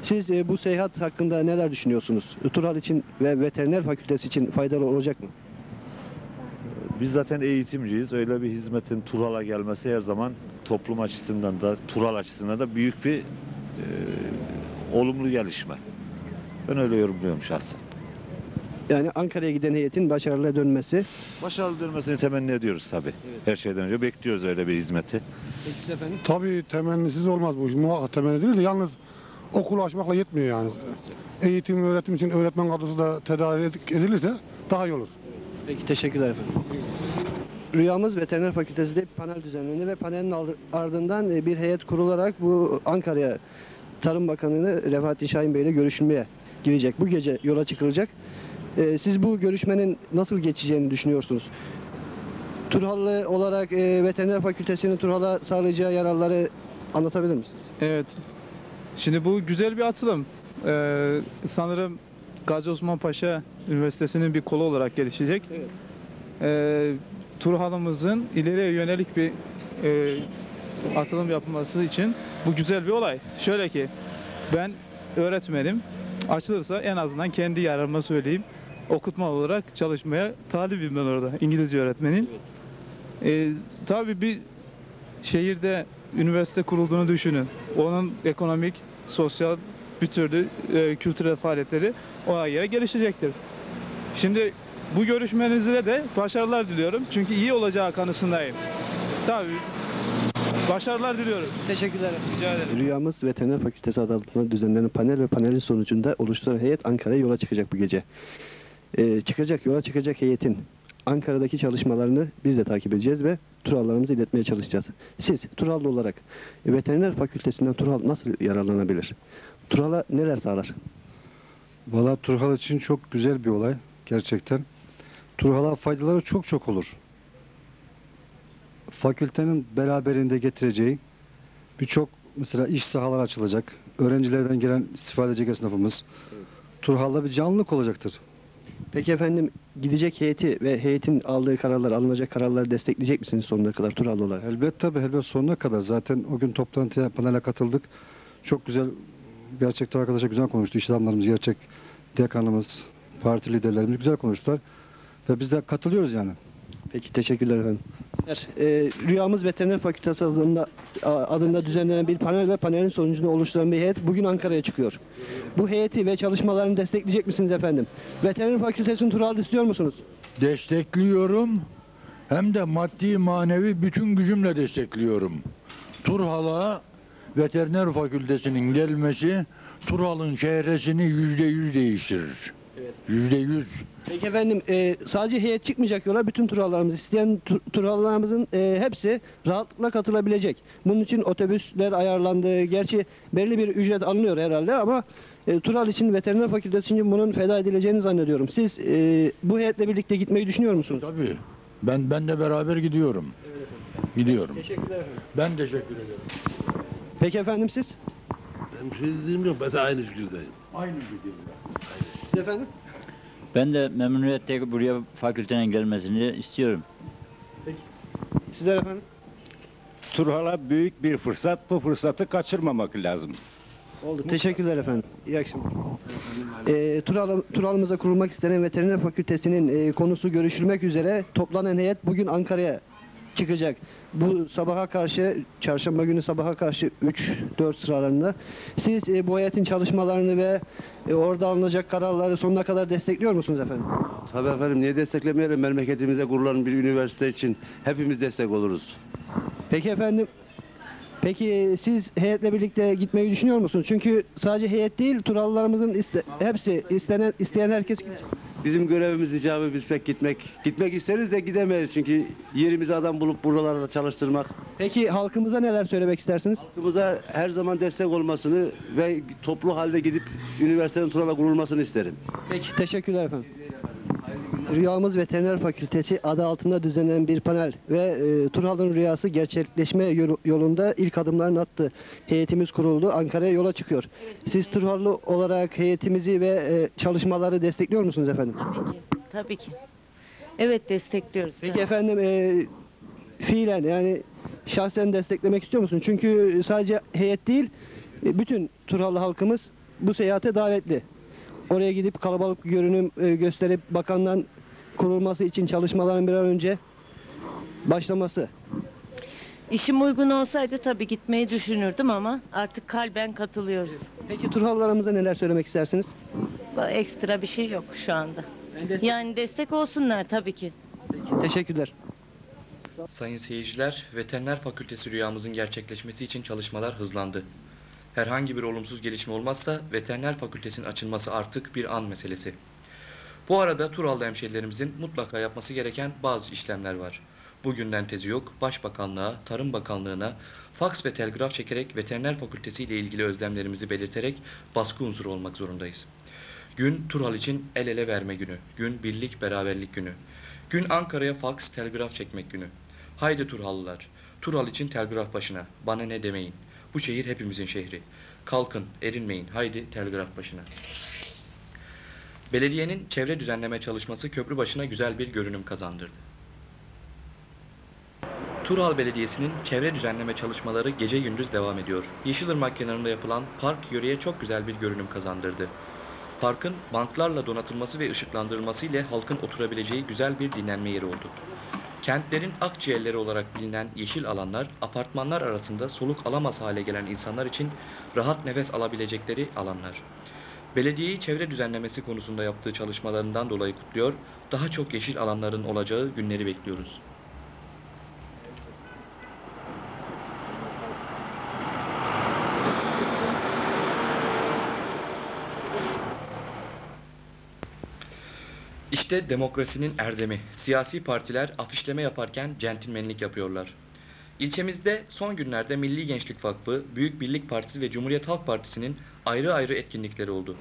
Siz e, bu seyahat hakkında neler düşünüyorsunuz? Tural için ve Veteriner Fakültesi için faydalı olacak mı? Biz zaten eğitimciyiz. Öyle bir hizmetin Tural'a gelmesi her zaman toplum açısından da Tural açısından da büyük bir e, olumlu gelişme. Ben öyle yorumluyorum şahsen. Yani Ankara'ya giden heyetin başarılı dönmesi. Başarılı dönmesini temenni ediyoruz tabii. Her şeyden önce bekliyoruz öyle bir hizmeti. Peki efendim? Tabii temennisiz olmaz bu iş. Muhakkak temenni değil de yalnız okulu açmakla yetmiyor yani. Eğitim, öğretim için öğretmen kadrosu da tedavi ed- edilirse daha iyi olur. Peki teşekkürler efendim. Rüyamız Veteriner Fakültesi'nde bir panel düzenlendi ve panelin ardından e, bir heyet kurularak bu Ankara'ya Tarım Bakanı'nı Refahattin Şahin Bey ile görüşülmeye gidecek. Bu gece yola çıkılacak. E, Siz bu görüşmenin nasıl geçeceğini düşünüyorsunuz? Turhallı olarak e, Veteriner Fakültesi'nin Turhal'a sağlayacağı yararları anlatabilir misiniz? Evet. Şimdi bu güzel bir atılım. Ee, sanırım Gazi Osman Paşa Üniversitesi'nin bir kolu olarak gelişecek. Ee, Turhal'ımızın ileriye yönelik bir e, atılım yapılması için bu güzel bir olay. Şöyle ki ben öğretmenim. Açılırsa en azından kendi yararıma söyleyeyim. Okutma olarak çalışmaya talibim ben orada. İngilizce öğretmenim. Ee, tabii bir şehirde üniversite kurulduğunu düşünün. Onun ekonomik, sosyal bir türlü e, kültürel faaliyetleri o yere gelişecektir. Şimdi bu görüşmenizde de başarılar diliyorum. Çünkü iyi olacağı kanısındayım. Tabii. Başarılar diliyorum. Teşekkürler. Rica ederim. Rüyamız Veteriner Fakültesi adı altında düzenlenen panel ve panelin sonucunda oluşturan heyet Ankara'ya yola çıkacak bu gece. Ee, çıkacak, yola çıkacak heyetin Ankara'daki çalışmalarını biz de takip edeceğiz ve Turallarımızı iletmeye çalışacağız. Siz Turallı olarak Veteriner Fakültesinden Tural nasıl yararlanabilir? Tural'a neler sağlar? Valla Turhal için çok güzel bir olay gerçekten. Turhal'a faydaları çok çok olur. Fakültenin beraberinde getireceği birçok mesela iş sahaları açılacak. Öğrencilerden gelen istifade edecek esnafımız. Turhal'da bir canlılık olacaktır. Peki efendim gidecek heyeti ve heyetin aldığı kararlar, alınacak kararları destekleyecek misiniz sonuna kadar Turallı olarak? Elbet tabii elbet sonuna kadar. Zaten o gün toplantıya panele katıldık. Çok güzel gerçekten arkadaşlar güzel konuştu. İş adamlarımız, gerçek dekanımız, parti liderlerimiz güzel konuştular. Ve biz de katılıyoruz yani. Peki teşekkürler efendim. Ee, Rüyamız Veteriner Fakültesi adında, adında düzenlenen bir panel ve panelin sonucunda oluşturan bir heyet bugün Ankara'ya çıkıyor. Bu heyeti ve çalışmalarını destekleyecek misiniz efendim? Veteriner Fakültesini Tural'da istiyor musunuz? Destekliyorum. Hem de maddi manevi bütün gücümle destekliyorum. Turhal'a veteriner fakültesinin gelmesi Turhal'ın çehresini yüzde yüz değiştirir. Yüzde yüz. Peki efendim e, sadece heyet çıkmayacak yola bütün turallarımız isteyen tu- turallarımızın e, hepsi rahatlıkla katılabilecek. Bunun için otobüsler ayarlandı. Gerçi belli bir ücret alınıyor herhalde ama e, Tural için veteriner fakültesi için bunun feda edileceğini zannediyorum. Siz e, bu heyetle birlikte gitmeyi düşünüyor musunuz? Tabii. Ben ben de beraber gidiyorum. Gidiyorum. Teşekkürler efendim. Ben teşekkür ederim. Peki efendim siz? Ben bir şey dediğim yok. Ben de aynı fikirdeyim. Aynı fikirde. Siz efendim? Ben de memnuniyetle buraya fakültenin gelmesini istiyorum. Sizler efendim? Turhal'a büyük bir fırsat. Bu fırsatı kaçırmamak lazım. Oldu. Teşekkürler efendim. İyi akşamlar. E, Tural, Tural'ımıza kurulmak istenen veteriner fakültesinin e, konusu görüşülmek üzere toplanan heyet bugün Ankara'ya çıkacak. Bu sabaha karşı, çarşamba günü sabaha karşı 3-4 sıralarında. Siz e, bu heyetin çalışmalarını ve e, orada alınacak kararları sonuna kadar destekliyor musunuz efendim? Tabii efendim niye desteklemeyelim memleketimize kurulan bir üniversite için hepimiz destek oluruz. Peki efendim. Peki siz heyetle birlikte gitmeyi düşünüyor musunuz? Çünkü sadece heyet değil, Turallılarımızın iste- hepsi istenen isteyen herkes Bizim görevimiz icabı biz pek gitmek. Gitmek isteriz de gidemeyiz çünkü yerimize adam bulup buralarda çalıştırmak. Peki halkımıza neler söylemek istersiniz? Halkımıza her zaman destek olmasını ve toplu halde gidip üniversitenin Tural'a kurulmasını isterim. Peki teşekkürler efendim. Rüyamız Veteriner Fakültesi adı altında düzenlenen bir panel ve e, Turhal'ın rüyası gerçekleşme yolu- yolunda ilk adımlarını attı. Heyetimiz kuruldu, Ankara'ya yola çıkıyor. Siz Turhallı olarak heyetimizi ve e, çalışmaları destekliyor musunuz efendim? Tabii ki. Tabii ki. Evet destekliyoruz. Peki efendim e, fiilen yani şahsen desteklemek istiyor musun? Çünkü sadece heyet değil, e, bütün Turhallı halkımız bu seyahate davetli. Oraya gidip kalabalık görünüm e, gösterip bakandan kurulması için çalışmaların bir an önce başlaması. İşim uygun olsaydı tabii gitmeyi düşünürdüm ama artık kalben katılıyoruz. Peki Turhallılarımıza neler söylemek istersiniz? Ekstra bir şey yok şu anda. Yani destek olsunlar tabii ki. Teşekkürler. Sayın seyirciler, Veteriner Fakültesi rüyamızın gerçekleşmesi için çalışmalar hızlandı. Herhangi bir olumsuz gelişme olmazsa Veteriner Fakültesinin açılması artık bir an meselesi. Bu arada Turallı hemşehrilerimizin mutlaka yapması gereken bazı işlemler var. Bugünden tezi yok, Başbakanlığa, Tarım Bakanlığı'na faks ve telgraf çekerek Veteriner Fakültesi ile ilgili özlemlerimizi belirterek baskı unsuru olmak zorundayız. Gün Tural için el ele verme günü, gün birlik beraberlik günü. Gün Ankara'ya faks, telgraf çekmek günü. Haydi Turhallılar, Tural için telgraf başına, bana ne demeyin. Bu şehir hepimizin şehri. Kalkın, erinmeyin, haydi telgraf başına. Belediyenin çevre düzenleme çalışması köprü başına güzel bir görünüm kazandırdı. Tural Belediyesi'nin çevre düzenleme çalışmaları gece gündüz devam ediyor. Yeşilırmak kenarında yapılan park yöreye çok güzel bir görünüm kazandırdı. Parkın banklarla donatılması ve ışıklandırılması ile halkın oturabileceği güzel bir dinlenme yeri oldu. Kentlerin akciğerleri olarak bilinen yeşil alanlar, apartmanlar arasında soluk alamaz hale gelen insanlar için rahat nefes alabilecekleri alanlar. Belediyeyi çevre düzenlemesi konusunda yaptığı çalışmalarından dolayı kutluyor, daha çok yeşil alanların olacağı günleri bekliyoruz. İşte demokrasinin erdemi. Siyasi partiler afişleme yaparken centilmenlik yapıyorlar. İlçemizde son günlerde Milli Gençlik Vakfı, Büyük Birlik Partisi ve Cumhuriyet Halk Partisi'nin ayrı ayrı etkinlikleri oldu.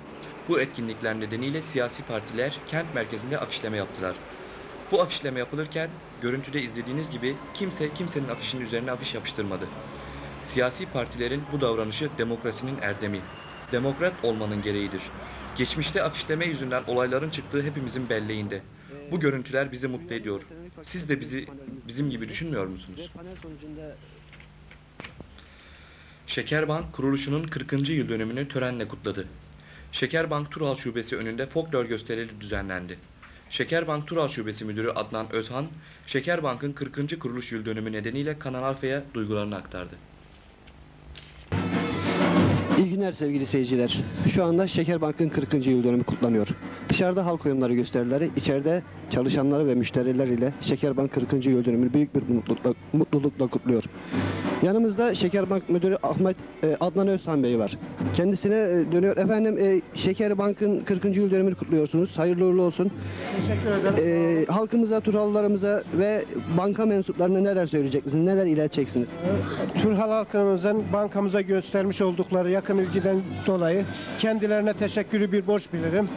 Bu etkinlikler nedeniyle siyasi partiler kent merkezinde afişleme yaptılar. Bu afişleme yapılırken görüntüde izlediğiniz gibi kimse kimsenin afişinin üzerine afiş yapıştırmadı. Siyasi partilerin bu davranışı demokrasinin erdemi. Demokrat olmanın gereğidir. Geçmişte afişleme yüzünden olayların çıktığı hepimizin belleğinde. Bu görüntüler bizi mutlu ediyor. Siz de bizi bizim gibi düşünmüyor musunuz? Şekerbank kuruluşunun 40. yıl dönümünü törenle kutladı. Şekerbank Tural Şubesi önünde folklor gösterileri düzenlendi. Şekerbank Tural Şubesi Müdürü Adnan Özhan, Şekerbank'ın 40. kuruluş yıl dönümü nedeniyle Kanal Alfa'ya duygularını aktardı. İyi günler sevgili seyirciler. Şu anda Şekerbank'ın 40. yıl dönümü kutlanıyor. Dışarıda halk oyunları gösterileri, içeride çalışanları ve müşteriler ile Şekerbank 40. yıl dönümünü büyük bir mutlulukla, mutlulukla kutluyor. Yanımızda Şekerbank Müdürü Ahmet e, Adnan Özhan Bey var. Kendisine e, dönüyor. Efendim e, Şekerbank'ın 40. yıl dönümünü kutluyorsunuz. Hayırlı uğurlu olsun. Teşekkür ederim. E, halkımıza, Turhalılarımıza ve banka mensuplarına neler söyleyeceksiniz? Neler ileteceksiniz? Turhal halkımızın bankamıza göstermiş oldukları yakın ilgiden dolayı kendilerine teşekkürü bir borç bilirim.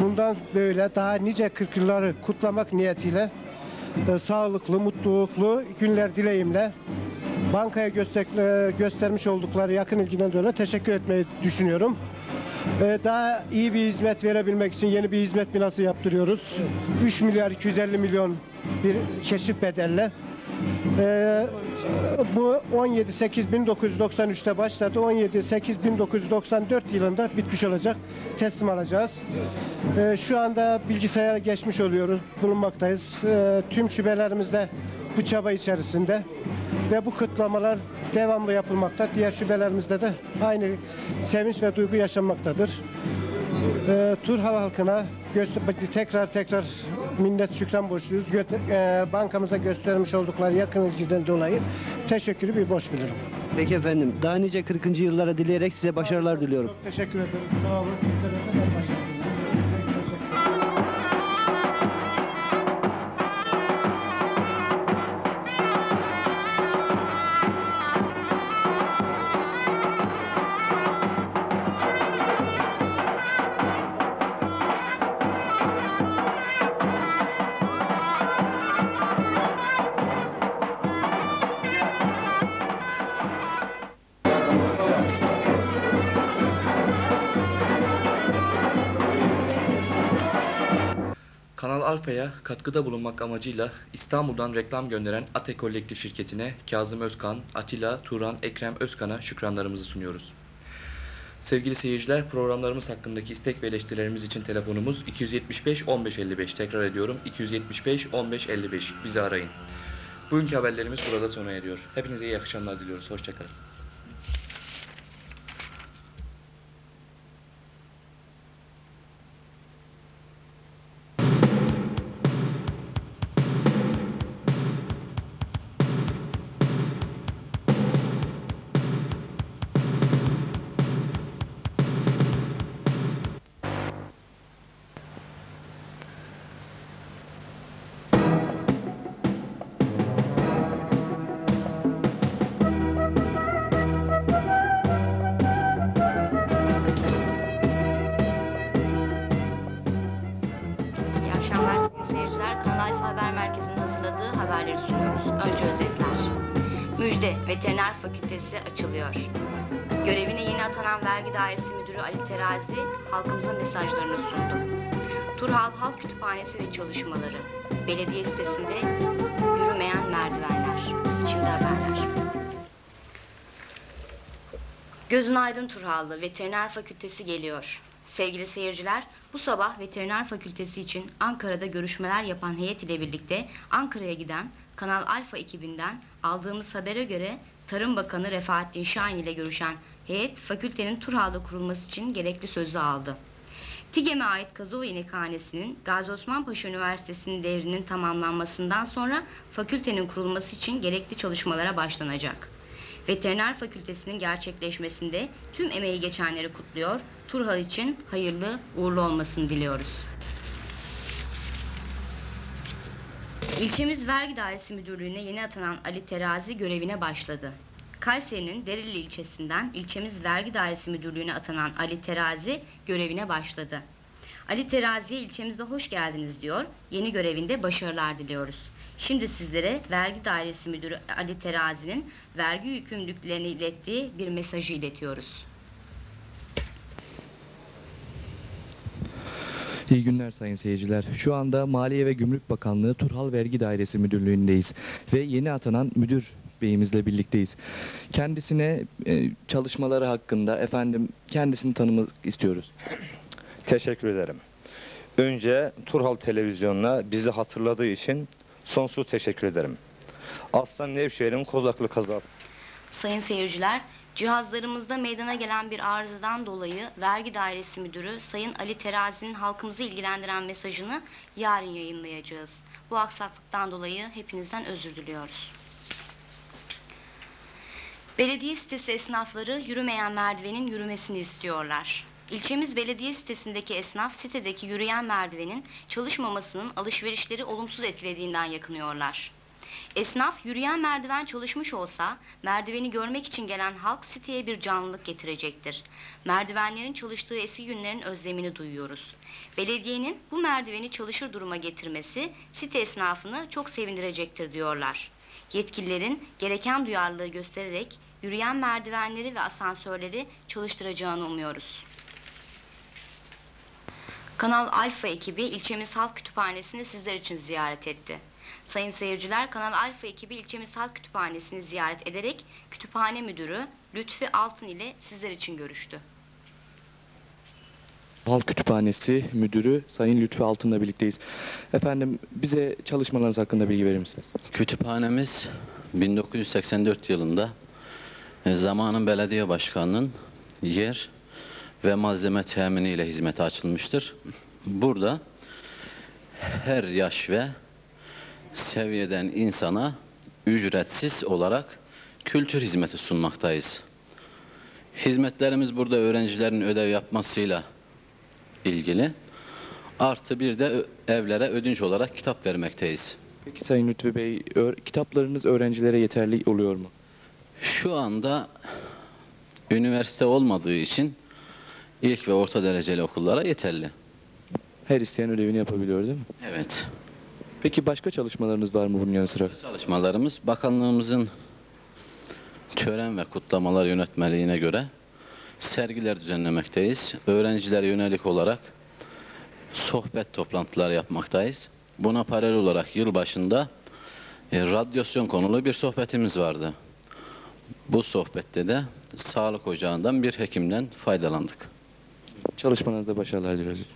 Bundan böyle daha nice 40 yılları kutlamak niyetiyle e, sağlıklı, mutluluklu günler dileğimle bankaya göster- göstermiş oldukları yakın ilgiden dolayı teşekkür etmeyi düşünüyorum. E, Daha iyi bir hizmet verebilmek için yeni bir hizmet binası yaptırıyoruz. 3 milyar 250 milyon bir keşif bedelle. Ee, bu 17.8.1993'te başladı. 17.8.1994 yılında bitmiş olacak. Teslim alacağız. Ee, şu anda bilgisayara geçmiş oluyoruz. Bulunmaktayız. Ee, tüm şubelerimizde bu çaba içerisinde ve bu kıtlamalar devamlı yapılmakta. Diğer şubelerimizde de aynı sevinç ve duygu yaşanmaktadır. Ee, Turhal halkına tekrar tekrar minnet şükran borçluyuz. Gö- e, bankamıza göstermiş oldukları yakın ilgiden dolayı teşekkürü bir borç bilirim. Peki efendim. Daha nice 40. yıllara dileyerek size başarılar diliyorum. Çok teşekkür ederim. Sağ olun. Sizlere de başarılar Alfa'ya katkıda bulunmak amacıyla İstanbul'dan reklam gönderen Ate Kolektif şirketine Kazım Özkan, Atilla, Turan, Ekrem Özkan'a şükranlarımızı sunuyoruz. Sevgili seyirciler, programlarımız hakkındaki istek ve eleştirilerimiz için telefonumuz 275 1555. Tekrar ediyorum 275 1555. Bizi arayın. Bugünkü haberlerimiz burada sona eriyor. Hepinize iyi akşamlar diliyoruz. Hoşçakalın. Gözün aydın Turhallı Veteriner Fakültesi geliyor. Sevgili seyirciler, bu sabah Veteriner Fakültesi için Ankara'da görüşmeler yapan heyet ile birlikte Ankara'ya giden Kanal Alfa ekibinden aldığımız habere göre Tarım Bakanı Refahattin Şahin ile görüşen heyet fakültenin Turhal'da kurulması için gerekli sözü aldı. TİGEM'e ait Kazova İnekhanesi'nin Gazi Osman Paşa Üniversitesi'nin devrinin tamamlanmasından sonra fakültenin kurulması için gerekli çalışmalara başlanacak. Veteriner Fakültesinin gerçekleşmesinde tüm emeği geçenleri kutluyor, Turhal için hayırlı uğurlu olmasını diliyoruz. İlçemiz Vergi Dairesi Müdürlüğü'ne yeni atanan Ali Terazi görevine başladı. Kayseri'nin Dereli ilçesinden ilçemiz Vergi Dairesi Müdürlüğü'ne atanan Ali Terazi görevine başladı. Ali Terazi'ye ilçemize hoş geldiniz diyor, yeni görevinde başarılar diliyoruz. Şimdi sizlere Vergi Dairesi Müdürü Ali Terazi'nin vergi yükümlülüklerini ilettiği bir mesajı iletiyoruz. İyi günler sayın seyirciler. Şu anda Maliye ve Gümrük Bakanlığı Turhal Vergi Dairesi Müdürlüğü'ndeyiz ve yeni atanan müdür beyimizle birlikteyiz. Kendisine e, çalışmaları hakkında efendim kendisini tanımak istiyoruz. Teşekkür ederim. Önce Turhal Televizyonu'na bizi hatırladığı için sonsuz teşekkür ederim. Aslan Nevşehir'in Kozaklı kazası. Sayın seyirciler, cihazlarımızda meydana gelen bir arızadan dolayı Vergi Dairesi Müdürü Sayın Ali Terazi'nin halkımızı ilgilendiren mesajını yarın yayınlayacağız. Bu aksaklıktan dolayı hepinizden özür diliyoruz. Belediye sitesi esnafları yürümeyen merdivenin yürümesini istiyorlar. İlçemiz belediye sitesindeki esnaf sitedeki yürüyen merdivenin çalışmamasının alışverişleri olumsuz etkilediğinden yakınıyorlar. Esnaf yürüyen merdiven çalışmış olsa merdiveni görmek için gelen halk siteye bir canlılık getirecektir. Merdivenlerin çalıştığı eski günlerin özlemini duyuyoruz. Belediyenin bu merdiveni çalışır duruma getirmesi site esnafını çok sevindirecektir diyorlar. Yetkililerin gereken duyarlılığı göstererek yürüyen merdivenleri ve asansörleri çalıştıracağını umuyoruz. Kanal Alfa ekibi ilçemiz halk kütüphanesini sizler için ziyaret etti. Sayın seyirciler, Kanal Alfa ekibi ilçemiz halk kütüphanesini ziyaret ederek kütüphane müdürü Lütfi Altın ile sizler için görüştü. Halk Kütüphanesi Müdürü Sayın Lütfi Altın'la birlikteyiz. Efendim bize çalışmalarınız hakkında bilgi verir misiniz? Kütüphanemiz 1984 yılında e, zamanın belediye başkanının yer ve malzeme teminiyle hizmete açılmıştır. Burada her yaş ve seviyeden insana ücretsiz olarak kültür hizmeti sunmaktayız. Hizmetlerimiz burada öğrencilerin ödev yapmasıyla ilgili. Artı bir de evlere ödünç olarak kitap vermekteyiz. Peki Sayın Lütfi Bey, kitaplarınız öğrencilere yeterli oluyor mu? Şu anda üniversite olmadığı için ilk ve orta dereceli okullara yeterli. Her isteyen ödevini yapabiliyor değil mi? Evet. Peki başka çalışmalarınız var mı bunun yanı sıra? Çalışmalarımız bakanlığımızın tören ve kutlamalar yönetmeliğine göre sergiler düzenlemekteyiz. Öğrencilere yönelik olarak sohbet toplantıları yapmaktayız. Buna paralel olarak yıl başında e, radyasyon konulu bir sohbetimiz vardı. Bu sohbette de sağlık ocağından bir hekimden faydalandık. Çalışmanızda başarılar diliyoruz.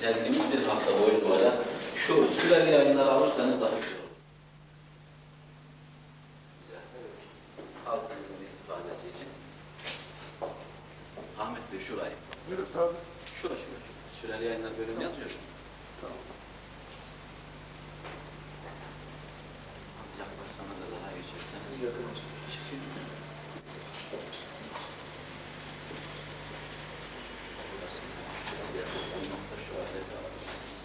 Sergimiz bir hafta boyunca olacak. Şu süreli yayınları alırsanız daha güzel olur. Halkımızın istifadesi için. Ahmet Bey şurayı. Buyurun sağ olun. Şura şura. Süreli yayınlar bölümü yazıyor. Tamam. Az yaklaşsanız da daha geçerseniz. Yakın Olmazsa şu aleti alabilirsiniz.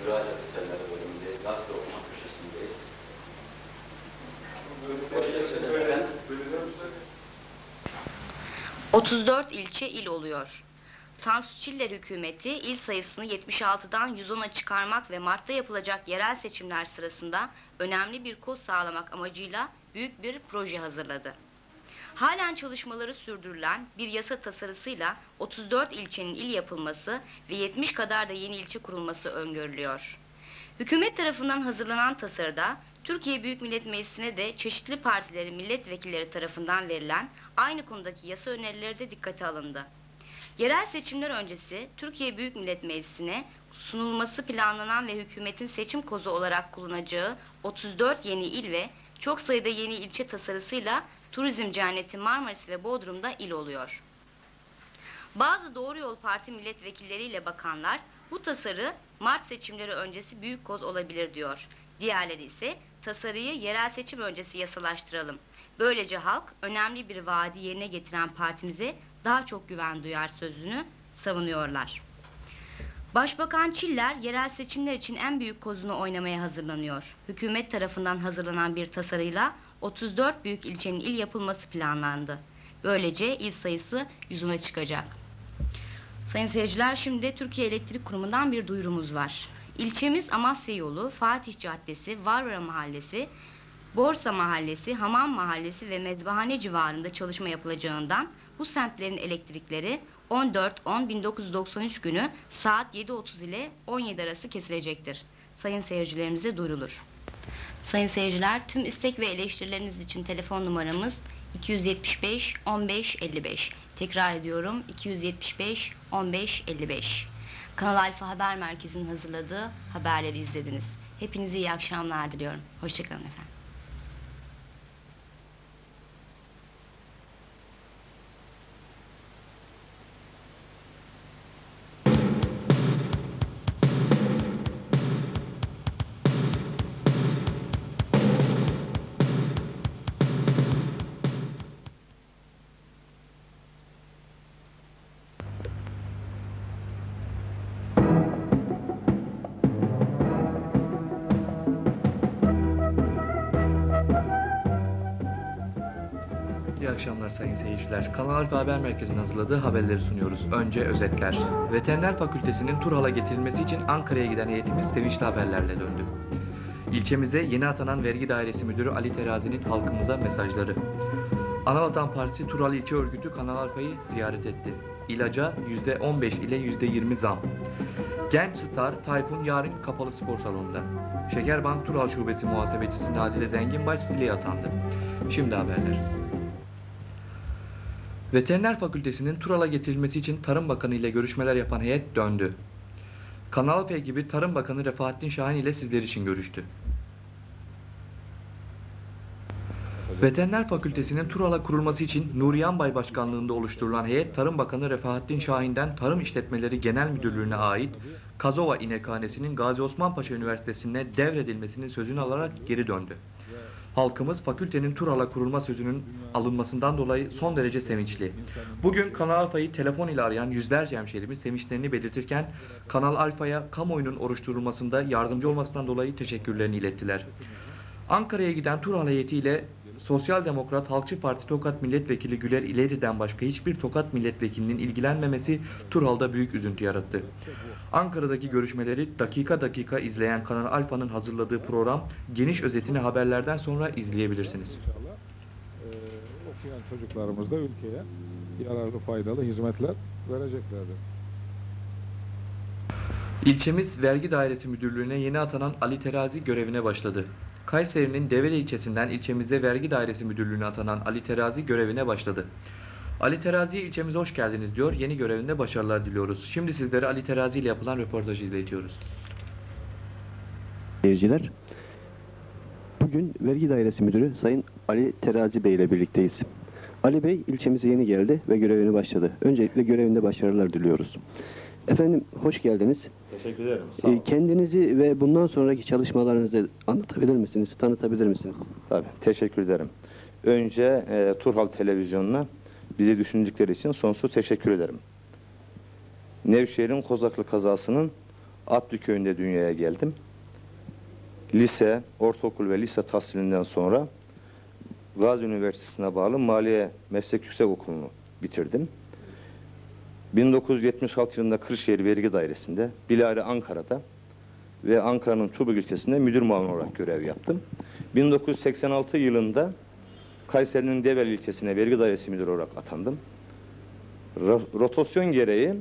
Müracaat eserleri bölümündeyiz. Gazete okuma köşesindeyiz. Teşekkür ederim. 34 ilçe il oluyor. Tansu Çiller hükümeti il sayısını 76'dan 110'a çıkarmak ve Mart'ta yapılacak yerel seçimler sırasında önemli bir kod sağlamak amacıyla büyük bir proje hazırladı. Halen çalışmaları sürdürülen bir yasa tasarısıyla 34 ilçenin il yapılması ve 70 kadar da yeni ilçe kurulması öngörülüyor. Hükümet tarafından hazırlanan tasarıda Türkiye Büyük Millet Meclisi'ne de çeşitli partilerin milletvekilleri tarafından verilen aynı konudaki yasa önerileri de dikkate alındı. Yerel seçimler öncesi Türkiye Büyük Millet Meclisi'ne sunulması planlanan ve hükümetin seçim kozu olarak kullanacağı 34 yeni il ve çok sayıda yeni ilçe tasarısıyla turizm cenneti Marmaris ve Bodrum'da il oluyor. Bazı Doğru Yol Parti milletvekilleriyle bakanlar bu tasarı Mart seçimleri öncesi büyük koz olabilir diyor. Diğerleri ise tasarıyı yerel seçim öncesi yasalaştıralım. Böylece halk önemli bir vaadi yerine getiren partimize daha çok güven duyar sözünü savunuyorlar. Başbakan Çiller yerel seçimler için en büyük kozunu oynamaya hazırlanıyor. Hükümet tarafından hazırlanan bir tasarıyla 34 büyük ilçenin il yapılması planlandı. Böylece il sayısı yüzüne çıkacak. Sayın seyirciler şimdi Türkiye Elektrik Kurumu'ndan bir duyurumuz var. İlçemiz Amasya Yolu, Fatih Caddesi, Varvara Mahallesi, Borsa Mahallesi, Hamam Mahallesi ve Mezbahane civarında çalışma yapılacağından bu semtlerin elektrikleri 14-10-1993 günü saat 7.30 ile 17 arası kesilecektir. Sayın seyircilerimize duyurulur. Sayın seyirciler tüm istek ve eleştirileriniz için telefon numaramız 275 15 55. Tekrar ediyorum 275 15 55. Kanal Alfa Haber Merkezi'nin hazırladığı haberleri izlediniz. Hepinize iyi akşamlar diliyorum. Hoşçakalın efendim. Akşamlar sayın seyirciler. Kanal Alfa Haber Merkezi'nin hazırladığı haberleri sunuyoruz. Önce özetler. Veteriner Fakültesinin Turhal'a getirilmesi için Ankara'ya giden heyetimiz sevinçli haberlerle döndü. İlçemizde yeni atanan Vergi Dairesi Müdürü Ali Terazi'nin halkımıza mesajları. Anavatan Partisi Tural İlçe Örgütü Kanal Alfa'yı ziyaret etti. İlaca %15 ile %20 zam. Genç Star Tayfun yarın kapalı spor salonunda. Şekerbank Tural Şubesi muhasebecisi Nadile Zenginbaş Zile'ye atandı. Şimdi haberler. Veteriner Fakültesinin Tural'a getirilmesi için Tarım Bakanı ile görüşmeler yapan heyet döndü. Kanal P gibi Tarım Bakanı Refahattin Şahin ile sizler için görüştü. Veteriner Fakültesinin Tural'a kurulması için Nuri Yanbay Başkanlığında oluşturulan heyet Tarım Bakanı Refahattin Şahin'den Tarım İşletmeleri Genel Müdürlüğü'ne ait Kazova İnekhanesi'nin Gazi Osman Paşa Üniversitesi'ne devredilmesinin sözünü alarak geri döndü. Halkımız fakültenin Tural'a kurulma sözünün alınmasından dolayı son derece sevinçli. Bugün Kanal Alfa'yı telefon ile arayan yüzlerce hemşerimiz sevinçlerini belirtirken Kanal Alfa'ya kamuoyunun oluşturulmasında yardımcı olmasından dolayı teşekkürlerini ilettiler. Ankara'ya giden Tural heyetiyle Sosyal Demokrat Halkçı Parti Tokat Milletvekili Güler İleri'den başka hiçbir Tokat milletvekilinin ilgilenmemesi Turhal'da büyük üzüntü yarattı. Ankara'daki görüşmeleri dakika dakika izleyen Kanal Alfa'nın hazırladığı program geniş özetini haberlerden sonra izleyebilirsiniz. Ee, okuyan çocuklarımız da ülkeye yararlı faydalı hizmetler vereceklerdir. İlçemiz Vergi Dairesi Müdürlüğü'ne yeni atanan Ali Terazi görevine başladı. Kayseri'nin Develi ilçesinden ilçemizde Vergi Dairesi Müdürlüğü'ne atanan Ali Terazi görevine başladı. Ali Terazi'ye ilçemize hoş geldiniz diyor, yeni görevinde başarılar diliyoruz. Şimdi sizlere Ali Terazi ile yapılan röportajı izletiyoruz. Seyirciler, bugün Vergi Dairesi Müdürü Sayın Ali Terazi Bey ile birlikteyiz. Ali Bey ilçemize yeni geldi ve görevine başladı. Öncelikle görevinde başarılar diliyoruz. Efendim hoş geldiniz. Teşekkür ederim. Ee, Kendinizi ve bundan sonraki çalışmalarınızı anlatabilir misiniz, tanıtabilir misiniz? Tabii, teşekkür ederim. Önce e, Turhal Televizyonu'na bizi düşündükleri için sonsuz teşekkür ederim. Nevşehir'in Kozaklı kazasının Atlı köyünde dünyaya geldim. Lise, ortaokul ve lise tahsilinden sonra Gazi Üniversitesi'ne bağlı Maliye Meslek Yüksek Okulu'nu bitirdim. 1976 yılında Kırşehir Vergi Dairesi'nde, Bilari Ankara'da ve Ankara'nın Çubuk ilçesinde müdür muavini olarak görev yaptım. 1986 yılında Kayseri'nin Develi ilçesine vergi dairesi müdürü olarak atandım. Ro- Rotasyon gereği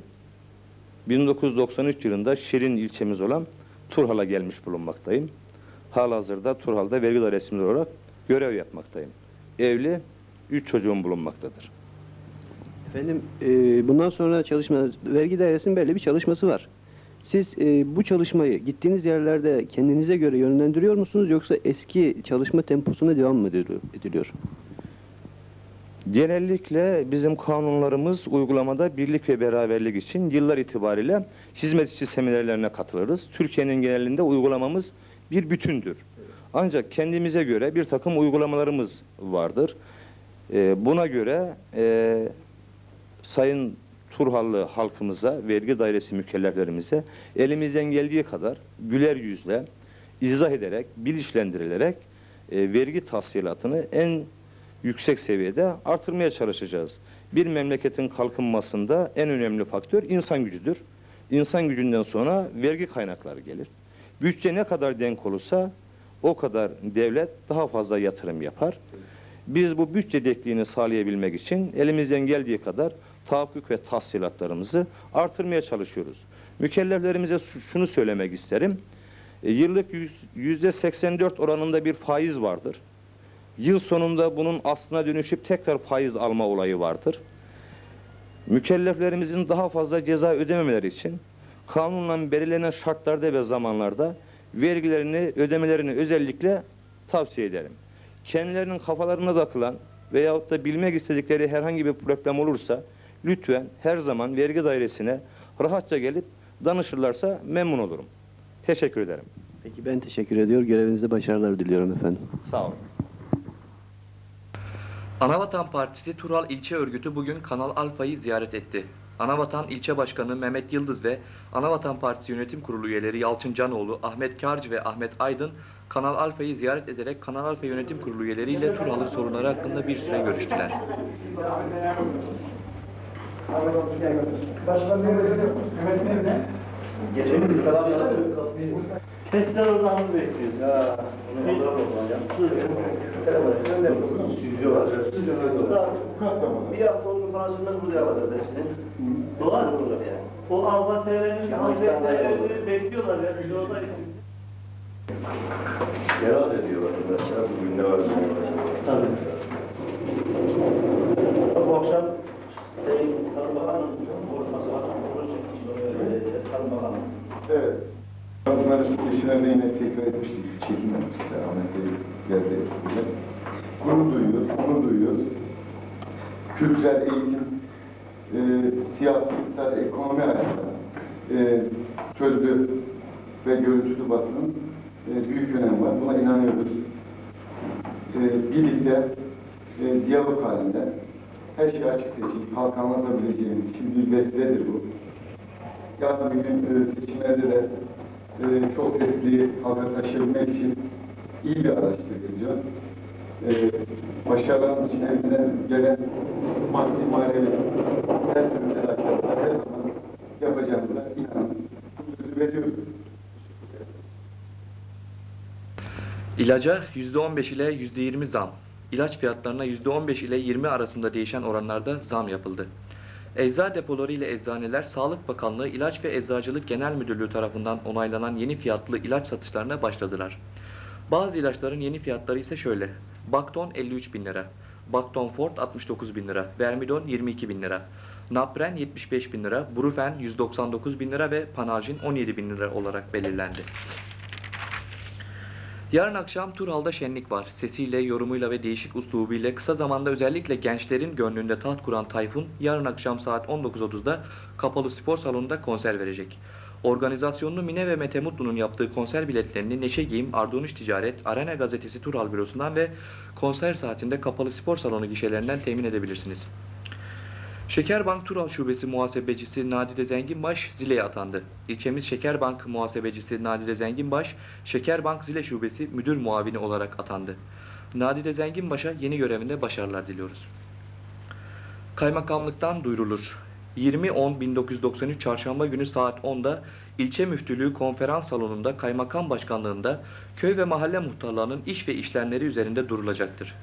1993 yılında Şirin ilçemiz olan Turhal'a gelmiş bulunmaktayım. Halihazırda Turhal'da vergi dairesi müdürü olarak görev yapmaktayım. Evli, 3 çocuğum bulunmaktadır. Efendim e, bundan sonra çalışma, vergi dairesinin belli bir çalışması var. Siz e, bu çalışmayı gittiğiniz yerlerde kendinize göre yönlendiriyor musunuz yoksa eski çalışma temposuna devam mı ediliyor? Genellikle bizim kanunlarımız uygulamada birlik ve beraberlik için yıllar itibariyle hizmet içi seminerlerine katılırız. Türkiye'nin genelinde uygulamamız bir bütündür. Ancak kendimize göre bir takım uygulamalarımız vardır. Ee, buna göre e, Sayın Turhallı halkımıza, vergi dairesi mükelleflerimize elimizden geldiği kadar güler yüzle, izah ederek, bilinçlendirilerek e, vergi tahsilatını en yüksek seviyede artırmaya çalışacağız. Bir memleketin kalkınmasında en önemli faktör insan gücüdür. İnsan gücünden sonra vergi kaynakları gelir. Bütçe ne kadar denk olursa o kadar devlet daha fazla yatırım yapar. Biz bu bütçe denkliğini sağlayabilmek için elimizden geldiği kadar tahakkuk ve tahsilatlarımızı artırmaya çalışıyoruz. Mükelleflerimize şu- şunu söylemek isterim. E, Yıllık yüz- yüzde 84 oranında bir faiz vardır. Yıl sonunda bunun aslına dönüşüp tekrar faiz alma olayı vardır. Mükelleflerimizin daha fazla ceza ödememeleri için kanunla belirlenen şartlarda ve zamanlarda vergilerini ödemelerini özellikle tavsiye ederim. Kendilerinin kafalarına takılan veyahut da bilmek istedikleri herhangi bir problem olursa lütfen her zaman vergi dairesine rahatça gelip danışırlarsa memnun olurum. Teşekkür ederim. Peki ben teşekkür ediyor. Görevinizde başarılar diliyorum efendim. Sağ olun. Anavatan Partisi Tural İlçe Örgütü bugün Kanal Alfa'yı ziyaret etti. Anavatan İlçe Başkanı Mehmet Yıldız ve Anavatan Partisi Yönetim Kurulu üyeleri Yalçın Canoğlu, Ahmet Karcı ve Ahmet Aydın Kanal Alfa'yı ziyaret ederek Kanal Alfa Yönetim Kurulu üyeleriyle Turhal'ın sorunları hakkında bir süre görüştüler. Sesler oradan mı bekliyoruz? Ya. Bir hafta onun parasını burada yapacağız hepsini. Dolar mı burada yani? O Alfa TV'nin hazretleri bekliyorlar ya. Biz oradayız. Herhalde diyorlar mesela bugün ne var? Tabii. Bu akşam Evet. Bunları geçenlerde yine tekrar etmiştik. Çekim yapmıştık. Ahmet Bey geldi. Gurur duyuyoruz, onur duyuyoruz. Kültürel eğitim, e, siyasi, iktisadi, ekonomi hayatında e, sözlü ve görüntülü basının e, büyük önemi var. Buna inanıyoruz. E, birlikte, e, diyalog halinde her şeyi açık seçik, halka anlatabileceğimiz için bir vesiledir bu. Yarın bir gün e, seçimlerde de e, çok sesli halka taşıyabilmek için iyi bir araçtır diyeceğim. E, başarılarımız için elimizden gelen maddi manevi her türlü fedakarlıklar her zaman yapacağımıza inanın. Bu sözü veriyoruz. İlaca %15 ile %20 zam. İlaç fiyatlarına %15 ile 20 arasında değişen oranlarda zam yapıldı. Ecza depoları ile eczaneler Sağlık Bakanlığı İlaç ve Eczacılık Genel Müdürlüğü tarafından onaylanan yeni fiyatlı ilaç satışlarına başladılar. Bazı ilaçların yeni fiyatları ise şöyle. Bakton 53 bin lira, Bakton Fort 69 bin lira, Vermidon 22 bin lira, Napren 75 bin lira, Brufen 199 bin lira ve Panalgin 17 bin lira olarak belirlendi. Yarın akşam Turhal'da şenlik var. Sesiyle, yorumuyla ve değişik uslubuyla kısa zamanda özellikle gençlerin gönlünde taht kuran Tayfun yarın akşam saat 19.30'da kapalı spor salonunda konser verecek. Organizasyonunu Mine ve Mete Mutlu'nun yaptığı konser biletlerini Neşe Giyim, Ardunuş Ticaret, Arena Gazetesi Turhal Bürosu'ndan ve konser saatinde kapalı spor salonu gişelerinden temin edebilirsiniz. Şekerbank Tural Şubesi Muhasebecisi Nadide Zenginbaş Zile'ye atandı. İlçemiz Şekerbank Muhasebecisi Nadide Zenginbaş, Şekerbank Zile Şubesi Müdür Muavini olarak atandı. Nadide Zenginbaş'a yeni görevinde başarılar diliyoruz. Kaymakamlıktan duyurulur. 20.10.1993 Çarşamba günü saat 10'da ilçe müftülüğü konferans salonunda kaymakam başkanlığında köy ve mahalle muhtarlarının iş ve işlemleri üzerinde durulacaktır.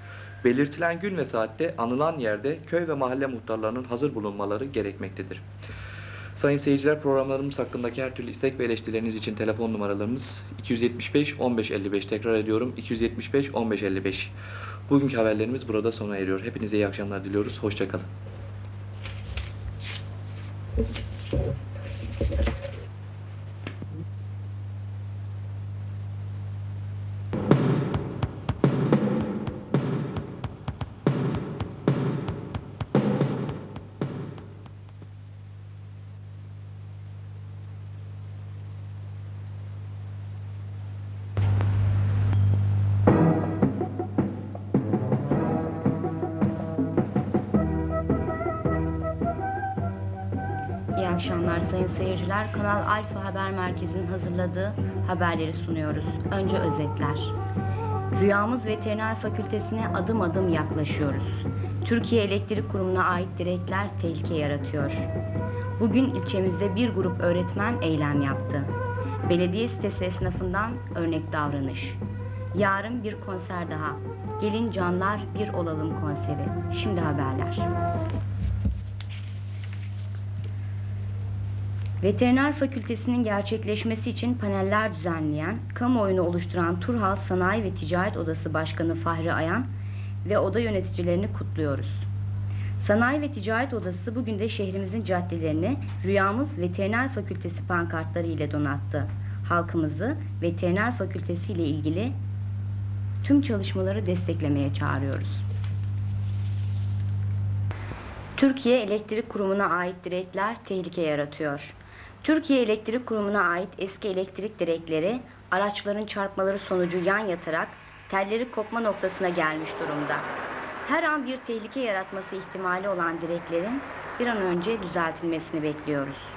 Belirtilen gün ve saatte anılan yerde köy ve mahalle muhtarlarının hazır bulunmaları gerekmektedir. Sayın seyirciler programlarımız hakkındaki her türlü istek ve eleştirileriniz için telefon numaralarımız 275 1555 tekrar ediyorum 275 1555. Bugünkü haberlerimiz burada sona eriyor. Hepinize iyi akşamlar diliyoruz. Hoşçakalın. İyi Haber Merkezi'nin hazırladığı haberleri sunuyoruz. Önce özetler. Rüyamız Veteriner Fakültesine adım adım yaklaşıyoruz. Türkiye Elektrik Kurumu'na ait direkler tehlike yaratıyor. Bugün ilçemizde bir grup öğretmen eylem yaptı. Belediye sitesi esnafından örnek davranış. Yarın bir konser daha. Gelin canlar bir olalım konseri. Şimdi haberler. Veteriner Fakültesinin gerçekleşmesi için paneller düzenleyen, kamuoyunu oluşturan Turhal Sanayi ve Ticaret Odası Başkanı Fahri Ayan ve oda yöneticilerini kutluyoruz. Sanayi ve Ticaret Odası bugün de şehrimizin caddelerini Rüyamız Veteriner Fakültesi pankartları ile donattı. Halkımızı Veteriner Fakültesi ile ilgili tüm çalışmaları desteklemeye çağırıyoruz. Türkiye Elektrik Kurumu'na ait direkler tehlike yaratıyor. Türkiye Elektrik Kurumu'na ait eski elektrik direkleri araçların çarpmaları sonucu yan yatarak telleri kopma noktasına gelmiş durumda. Her an bir tehlike yaratması ihtimali olan direklerin bir an önce düzeltilmesini bekliyoruz.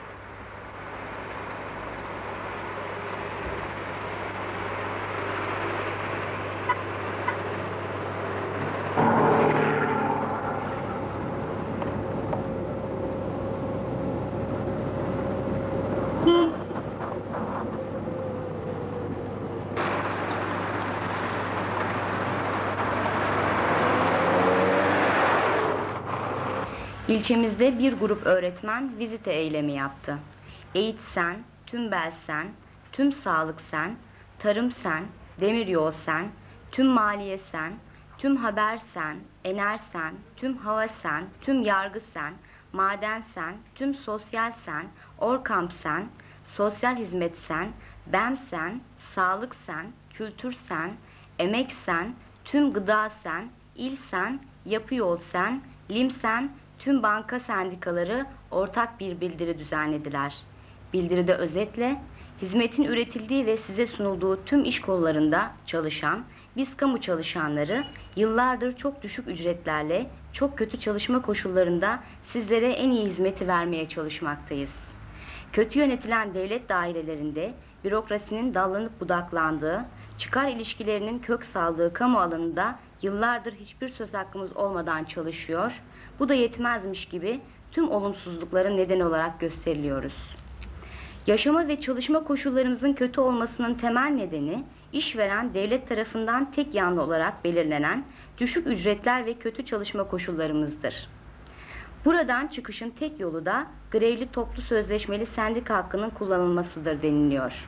İlçemizde bir grup öğretmen vizite eylemi yaptı. Eğit Sen, Tüm Bel Sen, Tüm Sağlık Sen, Tarım Sen, Demiryol Sen, Tüm Maliye Sen, Tüm Haber Sen, Ener Sen, Tüm Hava Sen, Tüm Yargı Sen, Maden Sen, Tüm Sosyal Sen, Orkamp Sen, Sosyal Hizmet Sen, BEM Sen, Sağlık Sen, Kültür Sen, Emek Sen, Tüm Gıda Sen, İl Sen, Yapı Yol Sen, Lim Sen, tüm banka sendikaları ortak bir bildiri düzenlediler. Bildiride özetle, hizmetin üretildiği ve size sunulduğu tüm iş kollarında çalışan, biz kamu çalışanları yıllardır çok düşük ücretlerle, çok kötü çalışma koşullarında sizlere en iyi hizmeti vermeye çalışmaktayız. Kötü yönetilen devlet dairelerinde bürokrasinin dallanıp budaklandığı, çıkar ilişkilerinin kök saldığı kamu alanında yıllardır hiçbir söz hakkımız olmadan çalışıyor, bu da yetmezmiş gibi tüm olumsuzlukların neden olarak gösteriliyoruz. Yaşama ve çalışma koşullarımızın kötü olmasının temel nedeni işveren devlet tarafından tek yanlı olarak belirlenen düşük ücretler ve kötü çalışma koşullarımızdır. Buradan çıkışın tek yolu da grevli toplu sözleşmeli sendika hakkının kullanılmasıdır deniliyor.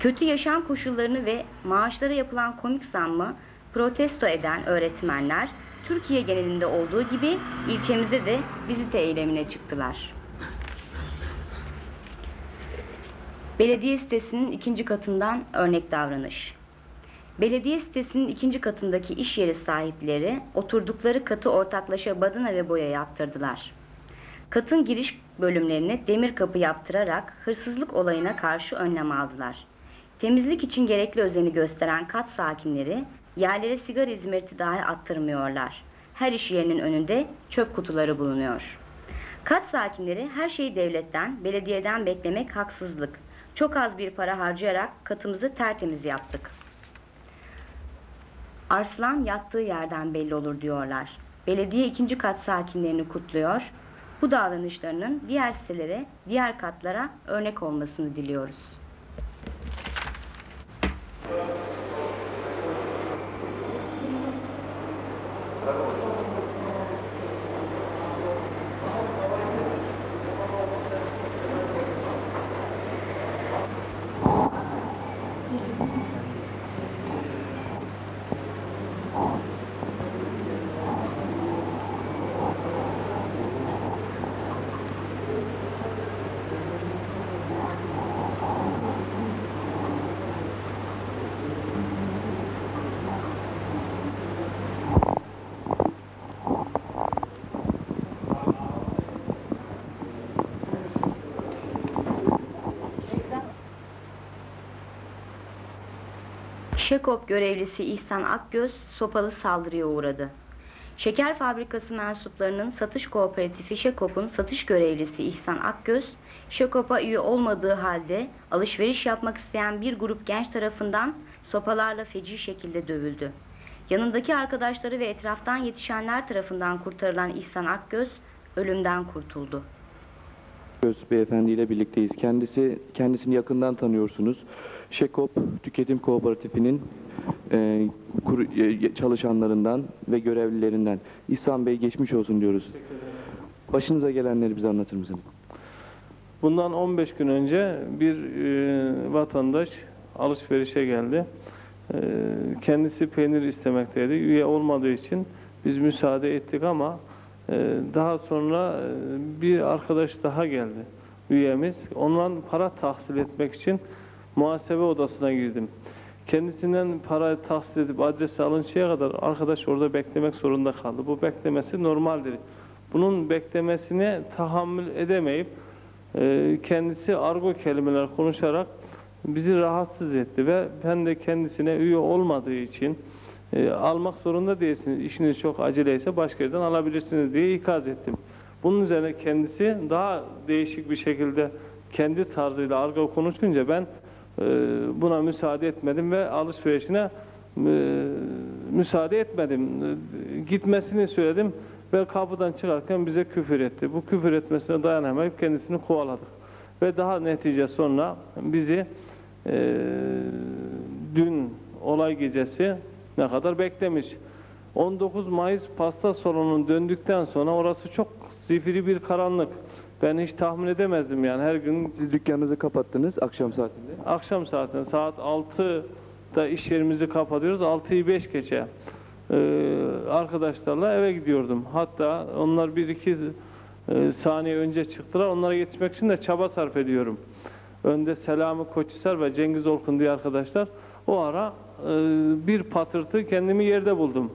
Kötü yaşam koşullarını ve maaşlara yapılan komik zammı protesto eden öğretmenler Türkiye genelinde olduğu gibi ilçemizde de vizite eylemine çıktılar. Belediye sitesinin ikinci katından örnek davranış. Belediye sitesinin ikinci katındaki iş yeri sahipleri oturdukları katı ortaklaşa badana ve boya yaptırdılar. Katın giriş bölümlerine demir kapı yaptırarak hırsızlık olayına karşı önlem aldılar. Temizlik için gerekli özeni gösteren kat sakinleri yerlere sigara izmariti dahi attırmıyorlar. Her iş yerinin önünde çöp kutuları bulunuyor. Kat sakinleri her şeyi devletten, belediyeden beklemek haksızlık. Çok az bir para harcayarak katımızı tertemiz yaptık. Arslan yattığı yerden belli olur diyorlar. Belediye ikinci kat sakinlerini kutluyor. Bu davranışlarının diğer sitelere, diğer katlara örnek olmasını diliyoruz. Gracias. Şekop görevlisi İhsan Akgöz sopalı saldırıya uğradı. Şeker fabrikası mensuplarının satış kooperatifi Şekop'un satış görevlisi İhsan Akgöz, Şekop'a üye olmadığı halde alışveriş yapmak isteyen bir grup genç tarafından sopalarla feci şekilde dövüldü. Yanındaki arkadaşları ve etraftan yetişenler tarafından kurtarılan İhsan Akgöz ölümden kurtuldu. Göz beyefendi ile birlikteyiz. Kendisi kendisini yakından tanıyorsunuz. Şekop Tüketim Kooperatifinin e, kur- e, çalışanlarından ve görevlilerinden. İhsan Bey geçmiş olsun diyoruz. Başınıza gelenleri bize anlatır mısınız? Bundan 15 gün önce bir e, vatandaş alışverişe geldi. E, kendisi peynir istemekteydi. Üye olmadığı için biz müsaade ettik ama e, daha sonra e, bir arkadaş daha geldi. Üyemiz. Ondan para tahsil etmek için muhasebe odasına girdim. Kendisinden para tahsil edip adresi alıncaya kadar arkadaş orada beklemek zorunda kaldı. Bu beklemesi normaldir. Bunun beklemesine tahammül edemeyip e, kendisi argo kelimeler konuşarak bizi rahatsız etti ve ben de kendisine üye olmadığı için e, almak zorunda değilsiniz. İşiniz çok aceleyse başka yerden alabilirsiniz diye ikaz ettim. Bunun üzerine kendisi daha değişik bir şekilde kendi tarzıyla argo konuşunca ben buna müsaade etmedim ve alışverişine e, müsaade etmedim. E, Gitmesini söyledim ve kapıdan çıkarken bize küfür etti. Bu küfür etmesine dayanamayıp kendisini kovaladık. Ve daha netice sonra bizi e, dün olay gecesi ne kadar beklemiş. 19 Mayıs pasta salonunun döndükten sonra orası çok zifiri bir karanlık. Ben hiç tahmin edemezdim yani her gün. Siz dükkanınızı kapattınız akşam saatinde. Akşam saatinde saat 6'da iş yerimizi kapatıyoruz. 6'yı 5 geçe ee, arkadaşlarla eve gidiyordum. Hatta onlar bir iki e, saniye önce çıktılar. Onlara yetişmek için de çaba sarf ediyorum. Önde Selami Koçhisar ve Cengiz Orkun diye arkadaşlar. O ara e, bir patırtı kendimi yerde buldum.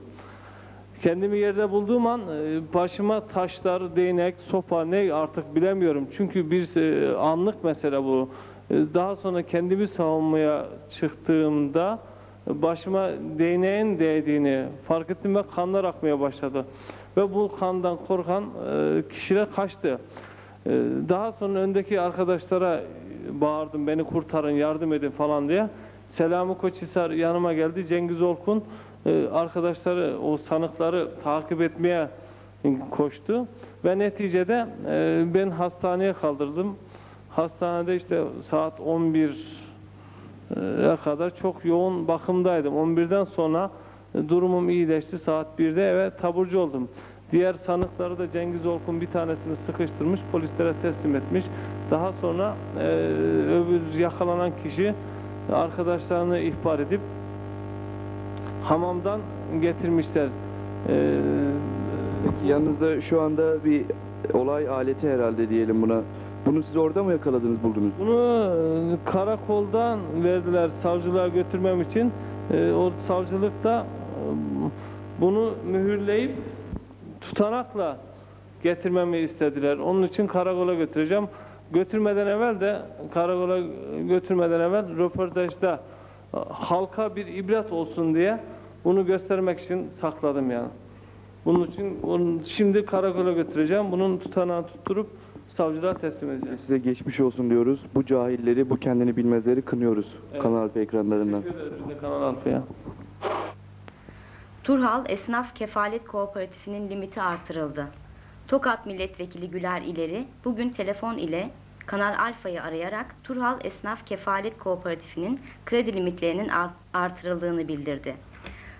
Kendimi yerde bulduğum an e, başıma taşlar, değnek, sopa ne artık bilemiyorum. Çünkü bir e, anlık mesele bu. E, Daha sonra kendimi savunmaya çıktığımda başıma değneğin değdiğini fark ettim ve kanlar akmaya başladı. Ve bu kandan korkan kişiler kaçtı. Daha sonra öndeki arkadaşlara bağırdım beni kurtarın yardım edin falan diye. Selami Koçhisar yanıma geldi. Cengiz Orkun e, arkadaşları o sanıkları takip etmeye koştu ve neticede e, ben hastaneye kaldırdım. Hastanede işte saat 11 e, kadar çok yoğun bakımdaydım. 11'den sonra e, durumum iyileşti. Saat 1'de eve taburcu oldum. Diğer sanıkları da Cengiz Orkun bir tanesini sıkıştırmış, polislere teslim etmiş. Daha sonra e, öbür yakalanan kişi arkadaşlarını ihbar edip hamamdan getirmişler. E, Peki yanınızda şu anda bir olay aleti herhalde diyelim buna. Bunu siz orada mı yakaladınız buldunuz? Bunu e, karakoldan verdiler savcılığa götürmem için. E, o savcılıkta e, bunu mühürleyip tutanakla getirmemi istediler. Onun için karakola götüreceğim. Götürmeden evvel de karakola götürmeden evvel röportajda halka bir ibret olsun diye bunu göstermek için sakladım yani. Bunun için onu şimdi karakola götüreceğim. Bunun tutanağını tutturup savcılığa teslim edeceğiz. Size geçmiş olsun diyoruz. Bu cahilleri, bu kendini bilmezleri kınıyoruz Evet. Kanal Alfa ekranlarından. Teşekkür ederiz biz de Kanal Alfa'ya. Turhal Esnaf Kefalet Kooperatifinin limiti artırıldı. Tokat Milletvekili Güler İleri bugün telefon ile Kanal Alfa'yı arayarak Turhal Esnaf Kefalet Kooperatifi'nin kredi limitlerinin art- artırıldığını bildirdi.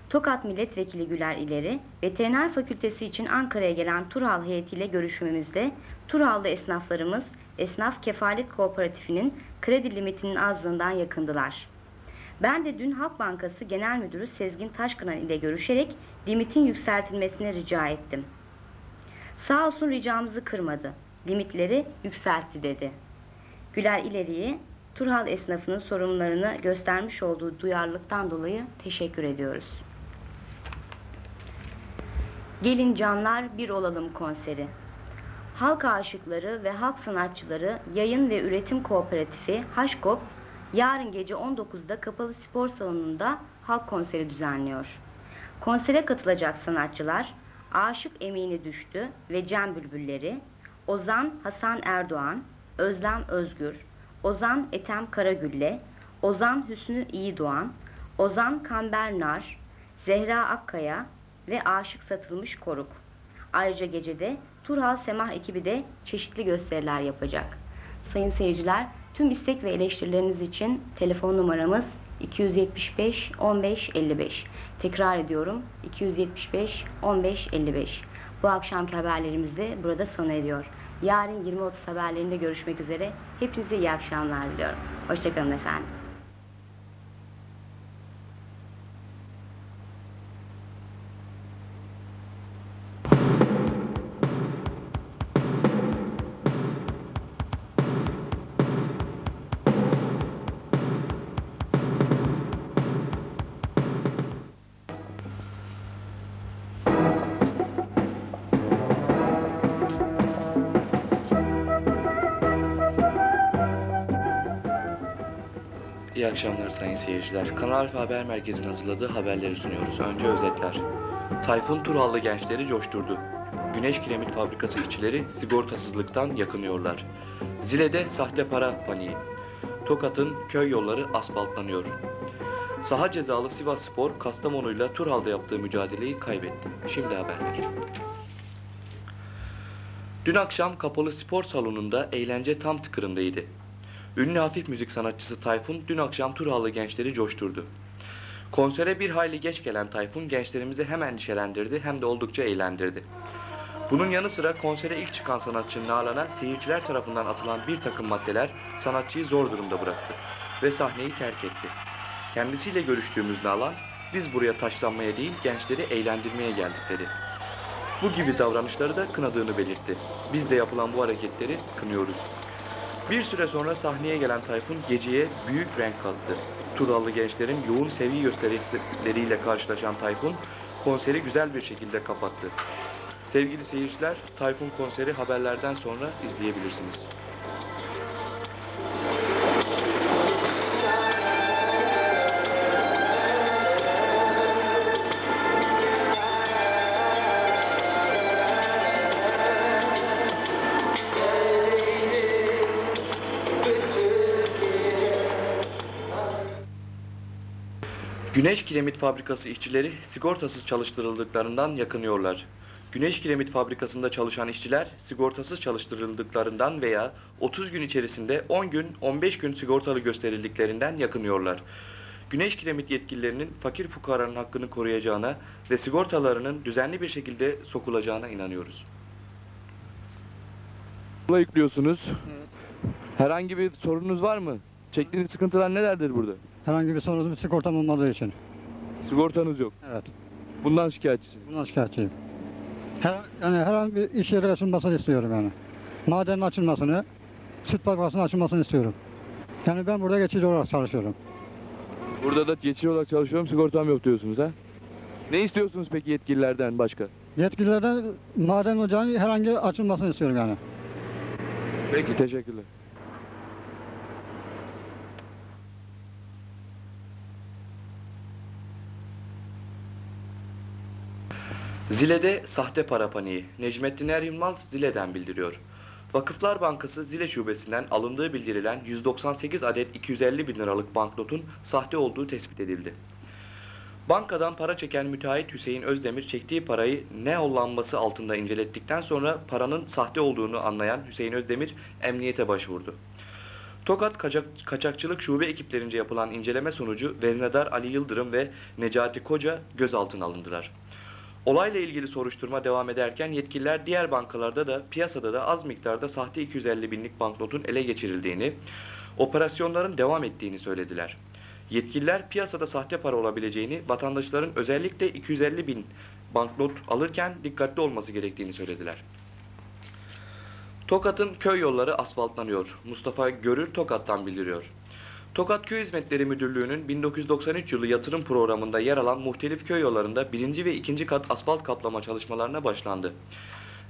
Tokat Milletvekili Güler İleri, Veteriner Fakültesi için Ankara'ya gelen Turhal heyetiyle görüşmemizde Turhal'lı esnaflarımız Esnaf Kefalet Kooperatifi'nin kredi limitinin azlığından yakındılar. Ben de dün Halk Bankası Genel Müdürü Sezgin Taşkıran ile görüşerek limitin yükseltilmesini rica ettim. Sağ olsun ricamızı kırmadı. Limitleri yükseltti dedi. Güler ileriye Turhal esnafının sorunlarını göstermiş olduğu duyarlılıktan dolayı teşekkür ediyoruz. Gelin Canlar Bir Olalım konseri. Halk aşıkları ve halk sanatçıları Yayın ve Üretim Kooperatifi Haşkop yarın gece 19'da kapalı spor salonunda halk konseri düzenliyor. Konsere katılacak sanatçılar Aşık Emine Düştü ve Cem Bülbülleri, Ozan Hasan Erdoğan, Özlem Özgür, Ozan Etem Karagülle, Ozan Hüsnü İyidoğan, Ozan Kamber Nar, Zehra Akkaya ve Aşık Satılmış Koruk. Ayrıca gecede Turhal Semah ekibi de çeşitli gösteriler yapacak. Sayın seyirciler, tüm istek ve eleştirileriniz için telefon numaramız 275 15 55. Tekrar ediyorum 275 15 55. Bu akşamki haberlerimiz de burada sona eriyor. Yarın 20.30 haberlerinde görüşmek üzere. Hepinize iyi akşamlar diliyorum. Hoşçakalın efendim. Akşamlar sayın seyirciler. Kanal Alfa Haber Merkezi'nin hazırladığı haberleri sunuyoruz. Önce özetler. Tayfun Turhallı gençleri coşturdu. Güneş Kiremit Fabrikası işçileri sigortasızlıktan yakınıyorlar. Zile'de sahte para paniği. Tokat'ın köy yolları asfaltlanıyor. Saha cezalı Sivas Spor Kastamonu'yla Turhal'da yaptığı mücadeleyi kaybetti. Şimdi haberler. Dün akşam kapalı spor salonunda eğlence tam tıkırındaydı. Ünlü hafif müzik sanatçısı Tayfun dün akşam Turhallı gençleri coşturdu. Konsere bir hayli geç gelen Tayfun gençlerimizi hem endişelendirdi hem de oldukça eğlendirdi. Bunun yanı sıra konsere ilk çıkan sanatçı Nalan'a seyirciler tarafından atılan bir takım maddeler sanatçıyı zor durumda bıraktı ve sahneyi terk etti. Kendisiyle görüştüğümüz Nalan, biz buraya taşlanmaya değil gençleri eğlendirmeye geldik dedi. Bu gibi davranışları da kınadığını belirtti. Biz de yapılan bu hareketleri kınıyoruz. Bir süre sonra sahneye gelen Tayfun geceye büyük renk kattı. Turallı gençlerin yoğun seviye gösterileriyle karşılaşan Tayfun konseri güzel bir şekilde kapattı. Sevgili seyirciler, Tayfun konseri haberlerden sonra izleyebilirsiniz. Güneş Kiremit Fabrikası işçileri sigortasız çalıştırıldıklarından yakınıyorlar. Güneş Kiremit Fabrikası'nda çalışan işçiler sigortasız çalıştırıldıklarından veya 30 gün içerisinde 10 gün 15 gün sigortalı gösterildiklerinden yakınıyorlar. Güneş Kiremit yetkililerinin fakir fukaranın hakkını koruyacağına ve sigortalarının düzenli bir şekilde sokulacağına inanıyoruz. Yola yüklüyorsunuz. Herhangi bir sorunuz var mı? Çektiğiniz sıkıntılar nelerdir burada? Herhangi bir sorunumuz sigortam olmadığı için. Sigortanız yok. Evet. Bundan şikayetçisiniz. Bundan şikayetçiyim. Her, yani herhangi bir iş yeri açılmasını istiyorum yani. Madenin açılmasını, süt fabrikasının açılmasını istiyorum. Yani ben burada geçici olarak çalışıyorum. Burada da geçici olarak çalışıyorum, sigortam yok diyorsunuz ha? Ne istiyorsunuz peki yetkililerden başka? Yetkililerden maden ocağının herhangi açılmasını istiyorum yani. Peki, teşekkürler. Zile'de sahte para paniği. Necmettin Er Yılmaz Zile'den bildiriyor. Vakıflar Bankası Zile Şubesi'nden alındığı bildirilen 198 adet 250 bin liralık banknotun sahte olduğu tespit edildi. Bankadan para çeken müteahhit Hüseyin Özdemir çektiği parayı ne yollanması altında incelettikten sonra paranın sahte olduğunu anlayan Hüseyin Özdemir emniyete başvurdu. Tokat Kaçak, Kaçakçılık Şube ekiplerince yapılan inceleme sonucu Veznedar Ali Yıldırım ve Necati Koca gözaltına alındılar. Olayla ilgili soruşturma devam ederken yetkililer diğer bankalarda da piyasada da az miktarda sahte 250 binlik banknotun ele geçirildiğini, operasyonların devam ettiğini söylediler. Yetkililer piyasada sahte para olabileceğini, vatandaşların özellikle 250 bin banknot alırken dikkatli olması gerektiğini söylediler. Tokat'ın köy yolları asfaltlanıyor. Mustafa Görür Tokat'tan bildiriyor. Tokat Köy Hizmetleri Müdürlüğü'nün 1993 yılı yatırım programında yer alan muhtelif köy yollarında birinci ve ikinci kat asfalt kaplama çalışmalarına başlandı.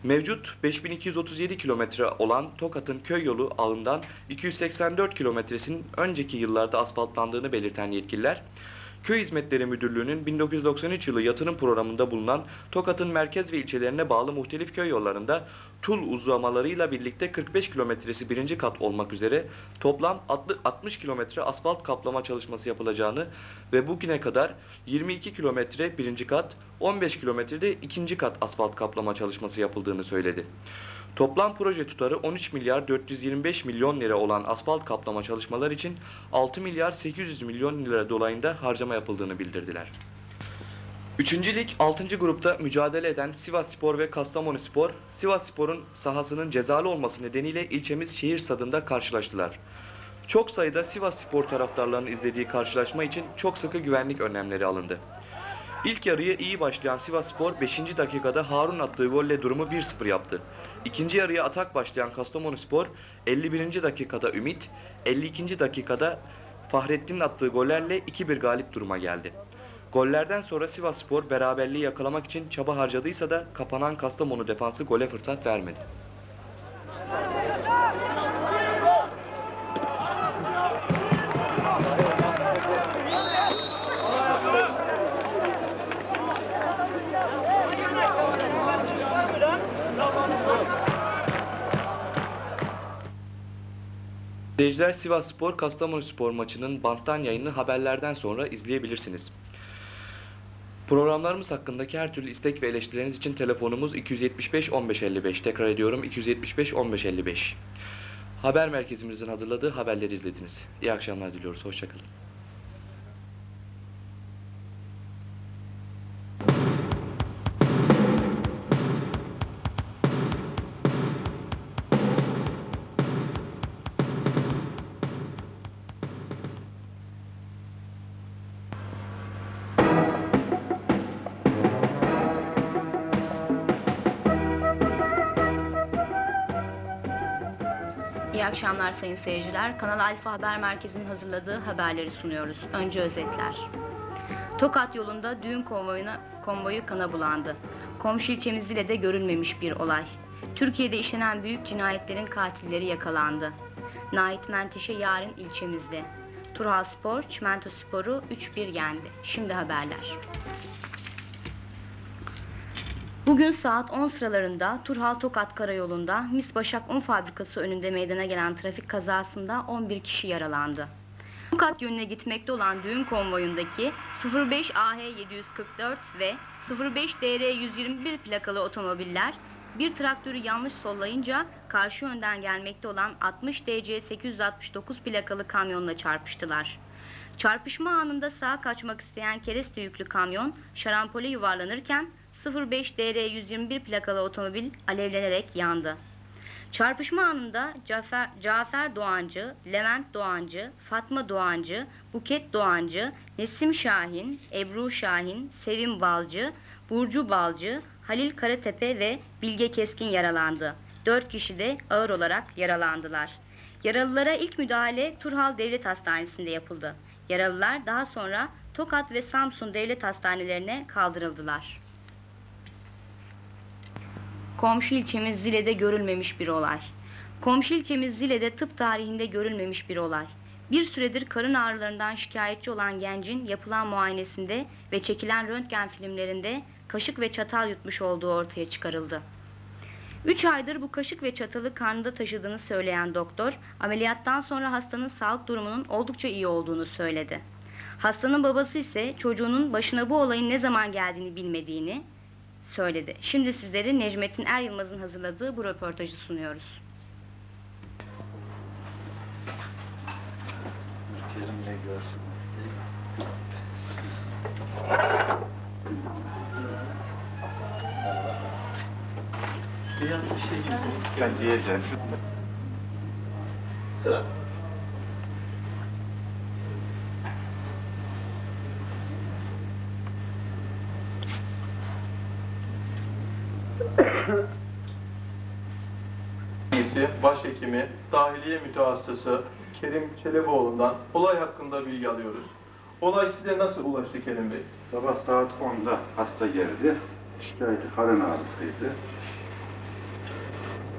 Mevcut 5237 kilometre olan Tokat'ın köy yolu ağından 284 kilometresinin önceki yıllarda asfaltlandığını belirten yetkililer, Köy Hizmetleri Müdürlüğü'nün 1993 yılı yatırım programında bulunan Tokat'ın merkez ve ilçelerine bağlı muhtelif köy yollarında tul uzamalarıyla birlikte 45 kilometresi birinci kat olmak üzere toplam 60 kilometre asfalt kaplama çalışması yapılacağını ve bugüne kadar 22 kilometre birinci kat, 15 kilometrede ikinci kat asfalt kaplama çalışması yapıldığını söyledi. Toplam proje tutarı 13 milyar 425 milyon lira olan asfalt kaplama çalışmalar için 6 milyar 800 milyon lira dolayında harcama yapıldığını bildirdiler. Üçüncü lig 6. grupta mücadele eden Sivas Spor ve Kastamonu Spor, Sivas Spor'un sahasının cezalı olması nedeniyle ilçemiz şehir stadında karşılaştılar. Çok sayıda Sivas Spor taraftarlarının izlediği karşılaşma için çok sıkı güvenlik önlemleri alındı. İlk yarıya iyi başlayan Sivasspor 5. dakikada Harun attığı golle durumu 1-0 yaptı. İkinci yarıya atak başlayan Kastamonuspor 51. dakikada Ümit, 52. dakikada Fahrettin'in attığı gollerle 2-1 galip duruma geldi. Gollerden sonra Sivasspor beraberliği yakalamak için çaba harcadıysa da kapanan Kastamonu defansı gole fırsat vermedi. İzleyiciler Sivas Spor Kastamonu Spor maçının banttan yayını haberlerden sonra izleyebilirsiniz. Programlarımız hakkındaki her türlü istek ve eleştirileriniz için telefonumuz 275 1555. Tekrar ediyorum 275 1555. Haber merkezimizin hazırladığı haberleri izlediniz. İyi akşamlar diliyoruz. Hoşçakalın. Akşamlar sayın seyirciler. Kanal Alfa Haber Merkezi'nin hazırladığı haberleri sunuyoruz. Önce özetler. Tokat yolunda düğün konvoyuna, konvoyu kana bulandı. Komşu ilçemiz Zile'de görülmemiş bir olay. Türkiye'de işlenen büyük cinayetlerin katilleri yakalandı. Nait Menteşe yarın ilçemizde. Turhal Spor, Çimento Spor'u 3-1 yendi. Şimdi haberler. Bugün saat 10 sıralarında Turhal Tokat Karayolu'nda Mis Başak Un Fabrikası önünde meydana gelen trafik kazasında 11 kişi yaralandı. Tokat yönüne gitmekte olan düğün konvoyundaki 05 AH 744 ve 05 DR 121 plakalı otomobiller bir traktörü yanlış sollayınca karşı yönden gelmekte olan 60 DC 869 plakalı kamyonla çarpıştılar. Çarpışma anında sağa kaçmak isteyen kereste yüklü kamyon şarampole yuvarlanırken 05 DR 121 plakalı otomobil alevlenerek yandı. Çarpışma anında Cafer, Cafer Doğancı, Levent Doğancı, Fatma Doğancı, Buket Doğancı, Nesim Şahin, Ebru Şahin, Sevim Balcı, Burcu Balcı, Halil Karatepe ve Bilge Keskin yaralandı. Dört kişi de ağır olarak yaralandılar. Yaralılara ilk müdahale Turhal Devlet Hastanesi'nde yapıldı. Yaralılar daha sonra Tokat ve Samsun Devlet Hastanelerine kaldırıldılar. Komşu ilçemiz Zile'de görülmemiş bir olay. Komşu ilçemiz Zile'de tıp tarihinde görülmemiş bir olay. Bir süredir karın ağrılarından şikayetçi olan gencin yapılan muayenesinde ve çekilen röntgen filmlerinde kaşık ve çatal yutmuş olduğu ortaya çıkarıldı. 3 aydır bu kaşık ve çatalı karnında taşıdığını söyleyen doktor, ameliyattan sonra hastanın sağlık durumunun oldukça iyi olduğunu söyledi. Hastanın babası ise çocuğunun başına bu olayın ne zaman geldiğini bilmediğini söyledi. Şimdi sizlere Necmettin Er Yılmaz'ın hazırladığı bu röportajı sunuyoruz. Ben diyeceğim. Üyesi, başhekimi, dahiliye mütehassısı Kerim Çeleboğlu'ndan olay hakkında bilgi alıyoruz. Olay size nasıl ulaştı Kerim Bey? Sabah saat 10'da hasta geldi. Şikayeti karın ağrısıydı.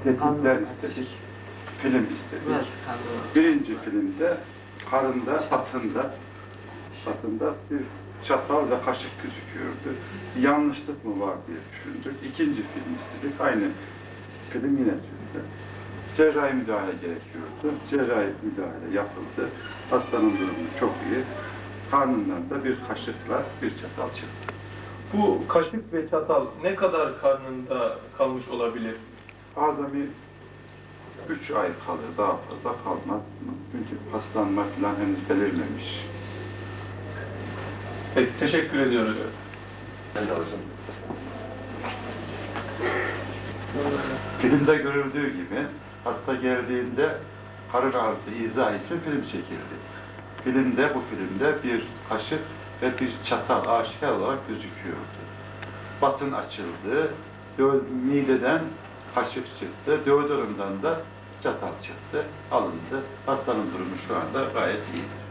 Tetkikler istedik. Film istedik. Birinci filmde karında, batında, batında bir çatal ve kaşık gözüküyordu. Yanlışlık mı var diye düşündük. İkinci film istedik. Aynı film yine çıktı. Cerrahi müdahale gerekiyordu. Cerrahi müdahale yapıldı. Hastanın durumu çok iyi. Karnından da bir kaşıkla bir çatal çıktı. Bu kaşık ve çatal ne kadar karnında kalmış olabilir? Azami 3 ay kalır, daha fazla kalmaz. Çünkü paslanma falan henüz belirmemiş. Peki teşekkür ediyoruz. Ben de hocam. Filmde görüldüğü gibi hasta geldiğinde karın ağrısı izah için film çekildi. Filmde, bu filmde bir kaşık ve bir çatal aşikar olarak gözüküyordu. Batın açıldı, mideden kaşık çıktı, deodorundan da çatal çıktı, alındı. Hastanın durumu şu anda gayet iyidir.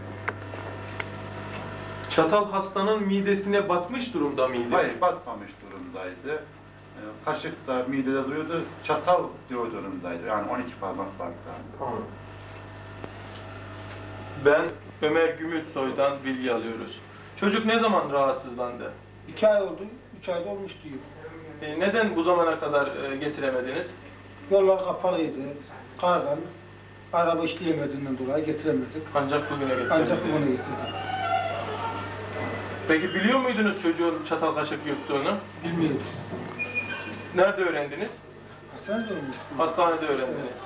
Çatal hastanın midesine batmış durumda mıydı? Hayır, batmamış durumdaydı. Ee, Kaşık da midede duruyordu, çatal deodorundaydı. Yani 12 parmak. Tamam. Ben Ömer Gümüşsoy'dan bilgi alıyoruz. Çocuk ne zaman rahatsızlandı? İki ay oldu, üç ayda olmuş diyor. E, neden bu zamana kadar e, getiremediniz? Yollar kapalıydı, kardan, araba işleyemediğinden dolayı getiremedik. Ancak bugüne getiremediniz. Ancak bugüne getirdik. Peki biliyor muydunuz çocuğun çatal kaşık yuttuğunu? Bilmiyoruz. Nerede öğrendiniz? Hastanede olmuş. Hastanede öğrendiniz.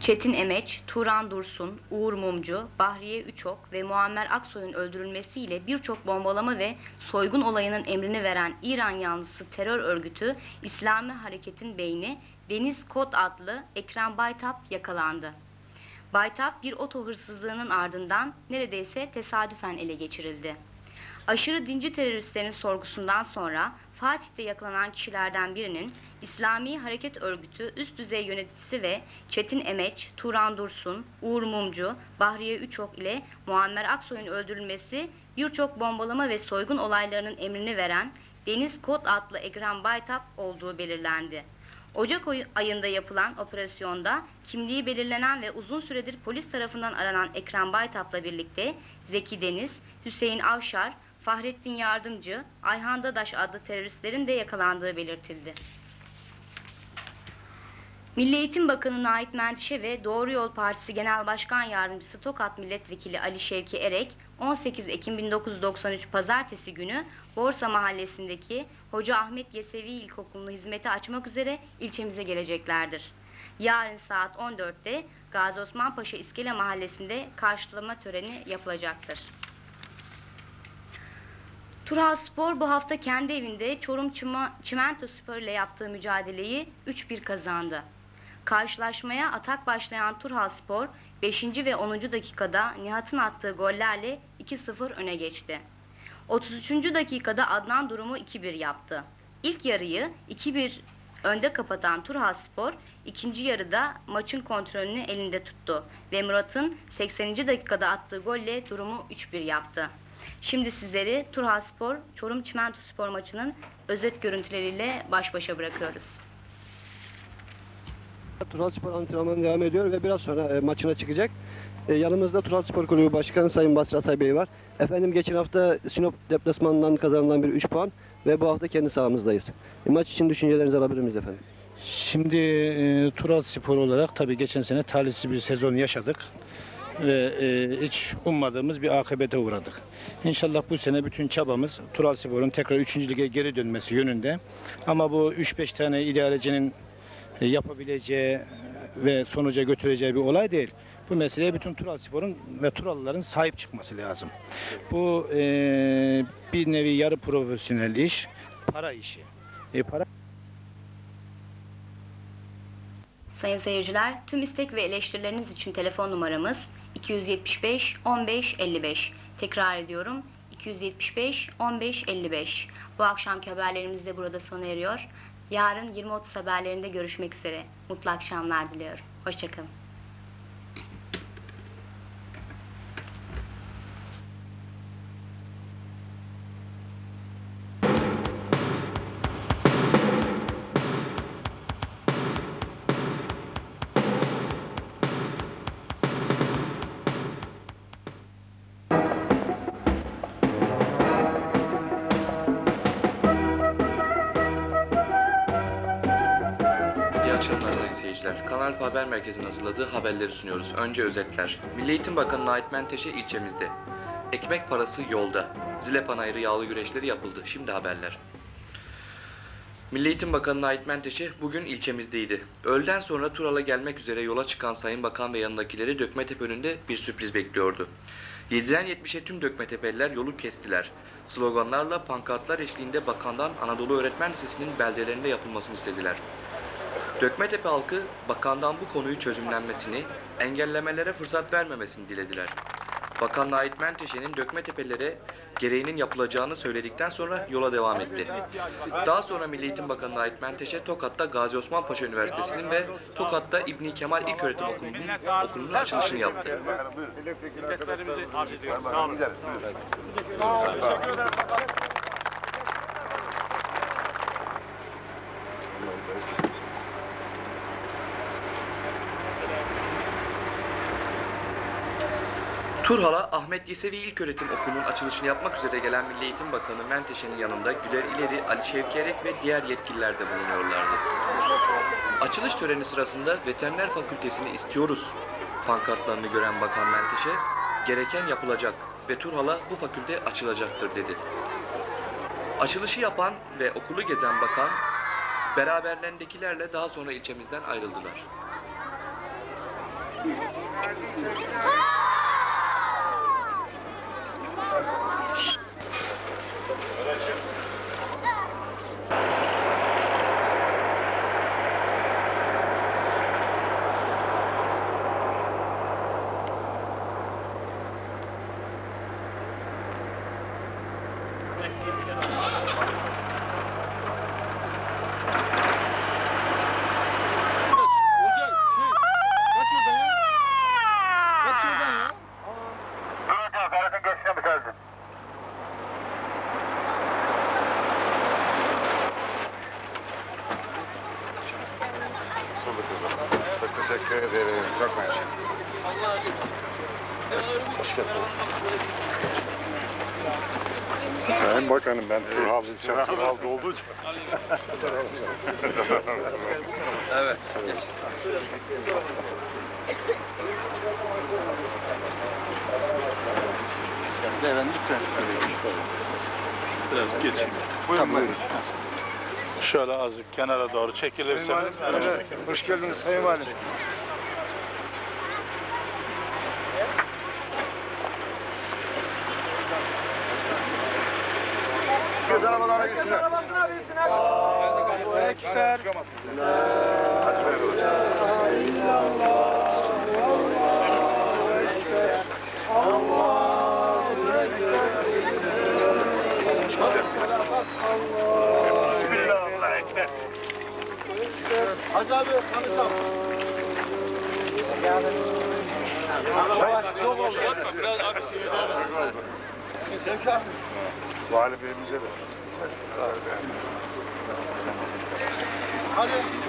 Çetin Emeç, Turan Dursun, Uğur Mumcu, Bahriye Üçok ve Muammer Aksoy'un öldürülmesiyle birçok bombalama ve soygun olayının emrini veren İran yanlısı terör örgütü İslami Hareket'in beyni Deniz Kod adlı Ekrem Baytap yakalandı. Baytap bir oto hırsızlığının ardından neredeyse tesadüfen ele geçirildi. Aşırı dinci teröristlerin sorgusundan sonra Fatih'te yakalanan kişilerden birinin İslami Hareket Örgütü üst düzey yöneticisi ve Çetin Emeç, Turan Dursun, Uğur Mumcu, Bahriye Üçok ile Muammer Aksoy'un öldürülmesi birçok bombalama ve soygun olaylarının emrini veren Deniz Kod adlı Ekrem Baytap olduğu belirlendi. Ocak ayında yapılan operasyonda kimliği belirlenen ve uzun süredir polis tarafından aranan Ekrem Baytap'la birlikte Zeki Deniz, Hüseyin Avşar, Fahrettin Yardımcı, Ayhan Dadaş adlı teröristlerin de yakalandığı belirtildi. Milli Eğitim Bakanı Nait Menteşe ve Doğru Yol Partisi Genel Başkan Yardımcısı Tokat Milletvekili Ali Şevki Erek 18 Ekim 1993 Pazartesi günü Borsa Mahallesi'ndeki Hoca Ahmet Yesevi İlkokulu'nu hizmete açmak üzere ilçemize geleceklerdir. Yarın saat 14'te Gazi Osman Paşa İskele Mahallesi'nde karşılama töreni yapılacaktır. Tural Spor bu hafta kendi evinde Çorum Çimento Spor ile yaptığı mücadeleyi 3-1 kazandı. Karşılaşmaya atak başlayan Turhal Spor 5. ve 10. dakikada Nihat'ın attığı gollerle 2-0 öne geçti. 33. dakikada Adnan durumu 2-1 yaptı. İlk yarıyı 2-1 önde kapatan Turhal Spor ikinci yarıda maçın kontrolünü elinde tuttu ve Murat'ın 80. dakikada attığı golle durumu 3-1 yaptı. Şimdi sizleri Turhal Spor, Çorum Çimento Spor maçının özet görüntüleriyle baş başa bırakıyoruz. Tural Spor antrenmanı devam ediyor ve biraz sonra e, maçına çıkacak. E, yanımızda Tural Spor Kulübü Başkanı Sayın Basri Atay Bey var. Efendim geçen hafta Sinop deplasmanından kazanılan bir 3 puan ve bu hafta kendi sahamızdayız. E, maç için düşüncelerinizi alabilir miyiz efendim? Şimdi e, Tural Spor olarak tabii geçen sene talihsiz bir sezon yaşadık ve e, hiç ummadığımız bir akıbete uğradık. İnşallah bu sene bütün çabamız Tural Spor'un tekrar 3. lige geri dönmesi yönünde. Ama bu 3-5 tane idarecinin e, yapabileceği ve sonuca götüreceği bir olay değil. Bu meseleye bütün Tural Spor'un ve Turallıların sahip çıkması lazım. Bu e, bir nevi yarı profesyonel iş, para işi. E, para Sayın seyirciler, tüm istek ve eleştirileriniz için telefon numaramız 275 15 55. Tekrar ediyorum 275 15 55. Bu akşamki haberlerimiz de burada sona eriyor. Yarın 20.30 haberlerinde görüşmek üzere. Mutlu akşamlar diliyorum. Hoşçakalın. Haber Merkezi'nin hazırladığı haberleri sunuyoruz. Önce özetler. Milli Eğitim Bakanı'na ait Menteşe ilçemizde. Ekmek parası yolda. Zile panayırı yağlı güreşleri yapıldı. Şimdi haberler. Milli Eğitim Bakanı'na ait Menteşe bugün ilçemizdeydi. Öğleden sonra Tural'a gelmek üzere yola çıkan Sayın Bakan ve yanındakileri Dökmetepe önünde bir sürpriz bekliyordu. 7'den 70'e tüm Dökmetepeliler yolu kestiler. Sloganlarla pankartlar eşliğinde bakandan Anadolu Öğretmen Lisesi'nin beldelerinde yapılmasını istediler. Dökmetepe halkı bakandan bu konuyu çözümlenmesini, engellemelere fırsat vermemesini dilediler. Bakan Nait Menteşe'nin Dökmetepelilere gereğinin yapılacağını söyledikten sonra yola devam etti. Daha sonra Milli Eğitim Bakanı Nait Menteşe Tokat'ta Gazi Osman Paşa Üniversitesi'nin ve Tokat'ta İbni Kemal İlköğretim Okulu'nun, okulunun açılışını yaptı. Turhal'a Ahmet Yesevi İlköğretim Okulu'nun açılışını yapmak üzere gelen Milli Eğitim Bakanı Menteşe'nin yanında Güler İleri, Ali Şevki Erek ve diğer yetkililer de bulunuyorlardı. Açılış töreni sırasında Veteriner Fakültesini istiyoruz pankartlarını gören Bakan Menteşe, gereken yapılacak ve Turhal'a bu fakülte açılacaktır dedi. Açılışı yapan ve okulu gezen bakan, beraberlerindekilerle daha sonra ilçemizden ayrıldılar. Çok teşekkür ederim. Çok mersi. Hoş geldiniz. Sayın Bakanım Turhal ilçem Turhal'da olduğu için. Evet. Efendim lütfen. Biraz geçeyim. Buyurun buyurun. Şöyle azıcık kenara doğru çekilirseniz. Evet, Hoş geldiniz Sayın Valim. Hacı abi, kanı sağ Vali Bey'imize de. Hadi.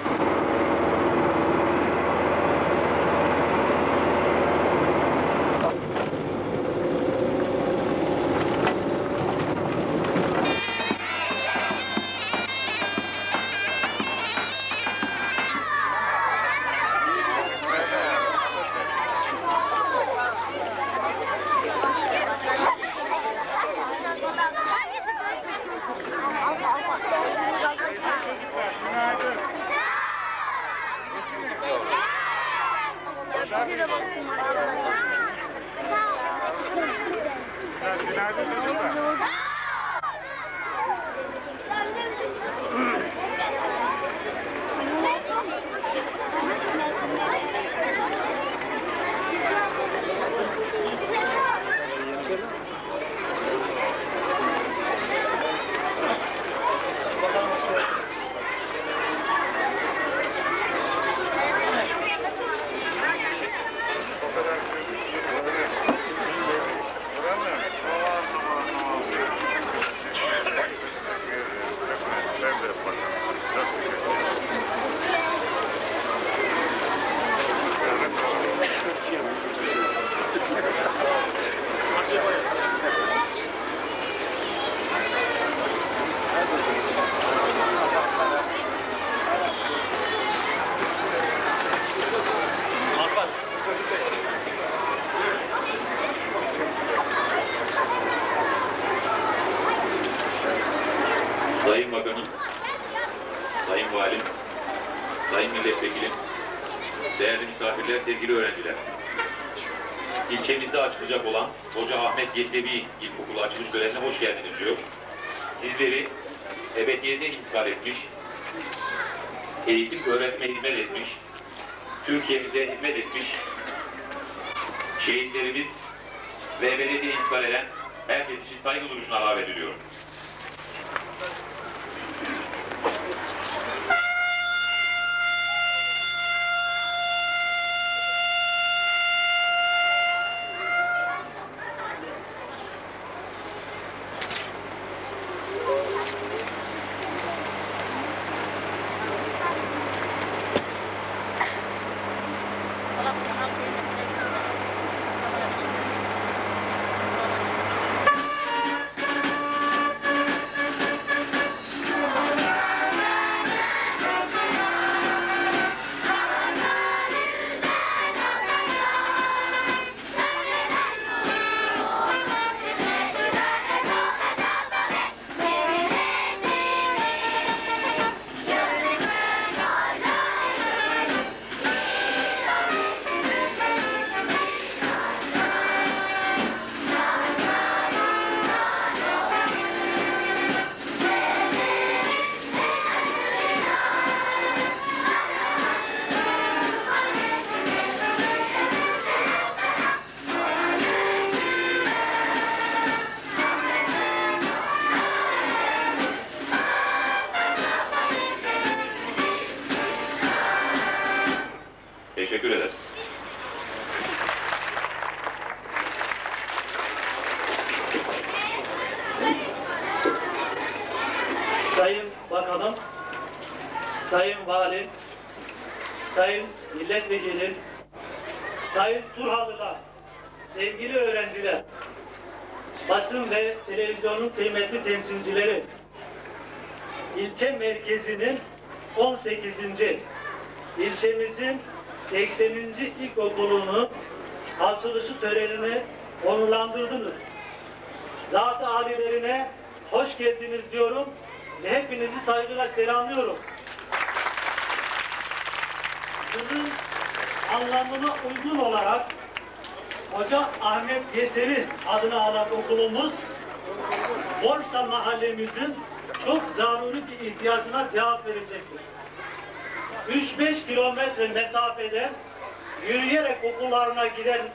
Giden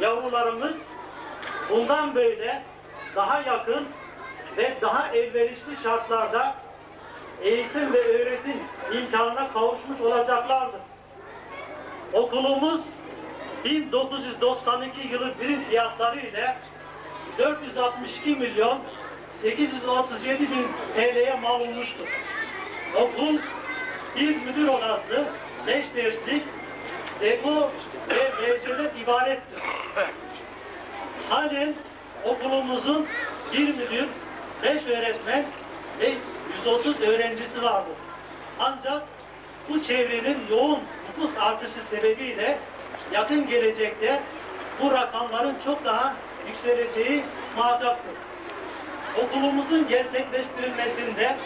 yavrularımız bundan böyle daha yakın ve daha elverişli şartlarda eğitim ve öğretim imkanına kavuşmuş olacaklardır. Okulumuz 1992 yılı birim fiyatları ile 462 milyon 837 bin TL'ye mal olmuştur. Okul bir müdür odası, 5 derslik, depo ve mezuniyet ibarettir. Halen okulumuzun bir müdür, 5 öğretmen ve 130 öğrencisi vardır. Ancak bu çevrenin yoğun nüfus artışı sebebiyle yakın gelecekte bu rakamların çok daha yükseleceği muhataptır. Okulumuzun gerçekleştirilmesinde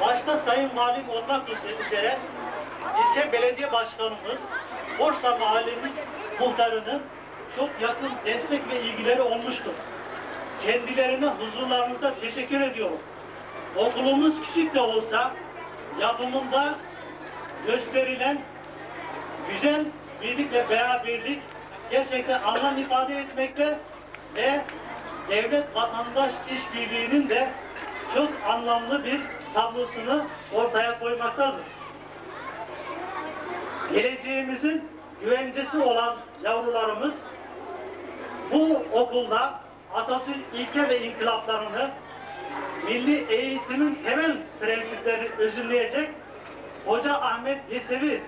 başta Sayın Valim olmak üzere ilçe belediye başkanımız, Borsa Mahallemiz muhtarının çok yakın destek ve ilgileri olmuştur. Kendilerine huzurlarınıza teşekkür ediyorum. Okulumuz küçük de olsa yapımında gösterilen güzel birlik ve beraberlik gerçekten anlam ifade etmekte ve devlet vatandaş işbirliğinin de çok anlamlı bir tablosunu ortaya koymaktadır. Geleceğimizin güvencesi olan yavrularımız bu okulda Atatürk ilke ve inkılaplarını milli eğitimin temel prensiplerini özümleyecek Hoca Ahmet Yesevi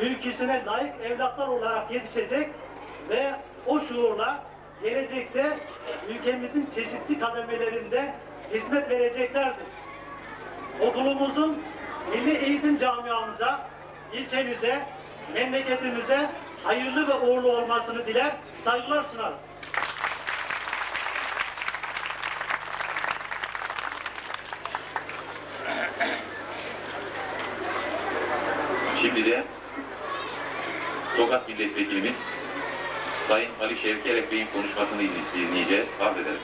ülküsüne layık evlatlar olarak yetişecek ve o şuurla gelecekte ülkemizin çeşitli kademelerinde hizmet vereceklerdir. Okulumuzun milli eğitim camiamıza, ilçemize, memleketimize hayırlı ve uğurlu olmasını diler, saygılar sunarım. Şimdi de Tokat Milletvekilimiz Sayın Ali Şevki Erek Bey'in konuşmasını dinleyeceğiz. Arz ederim.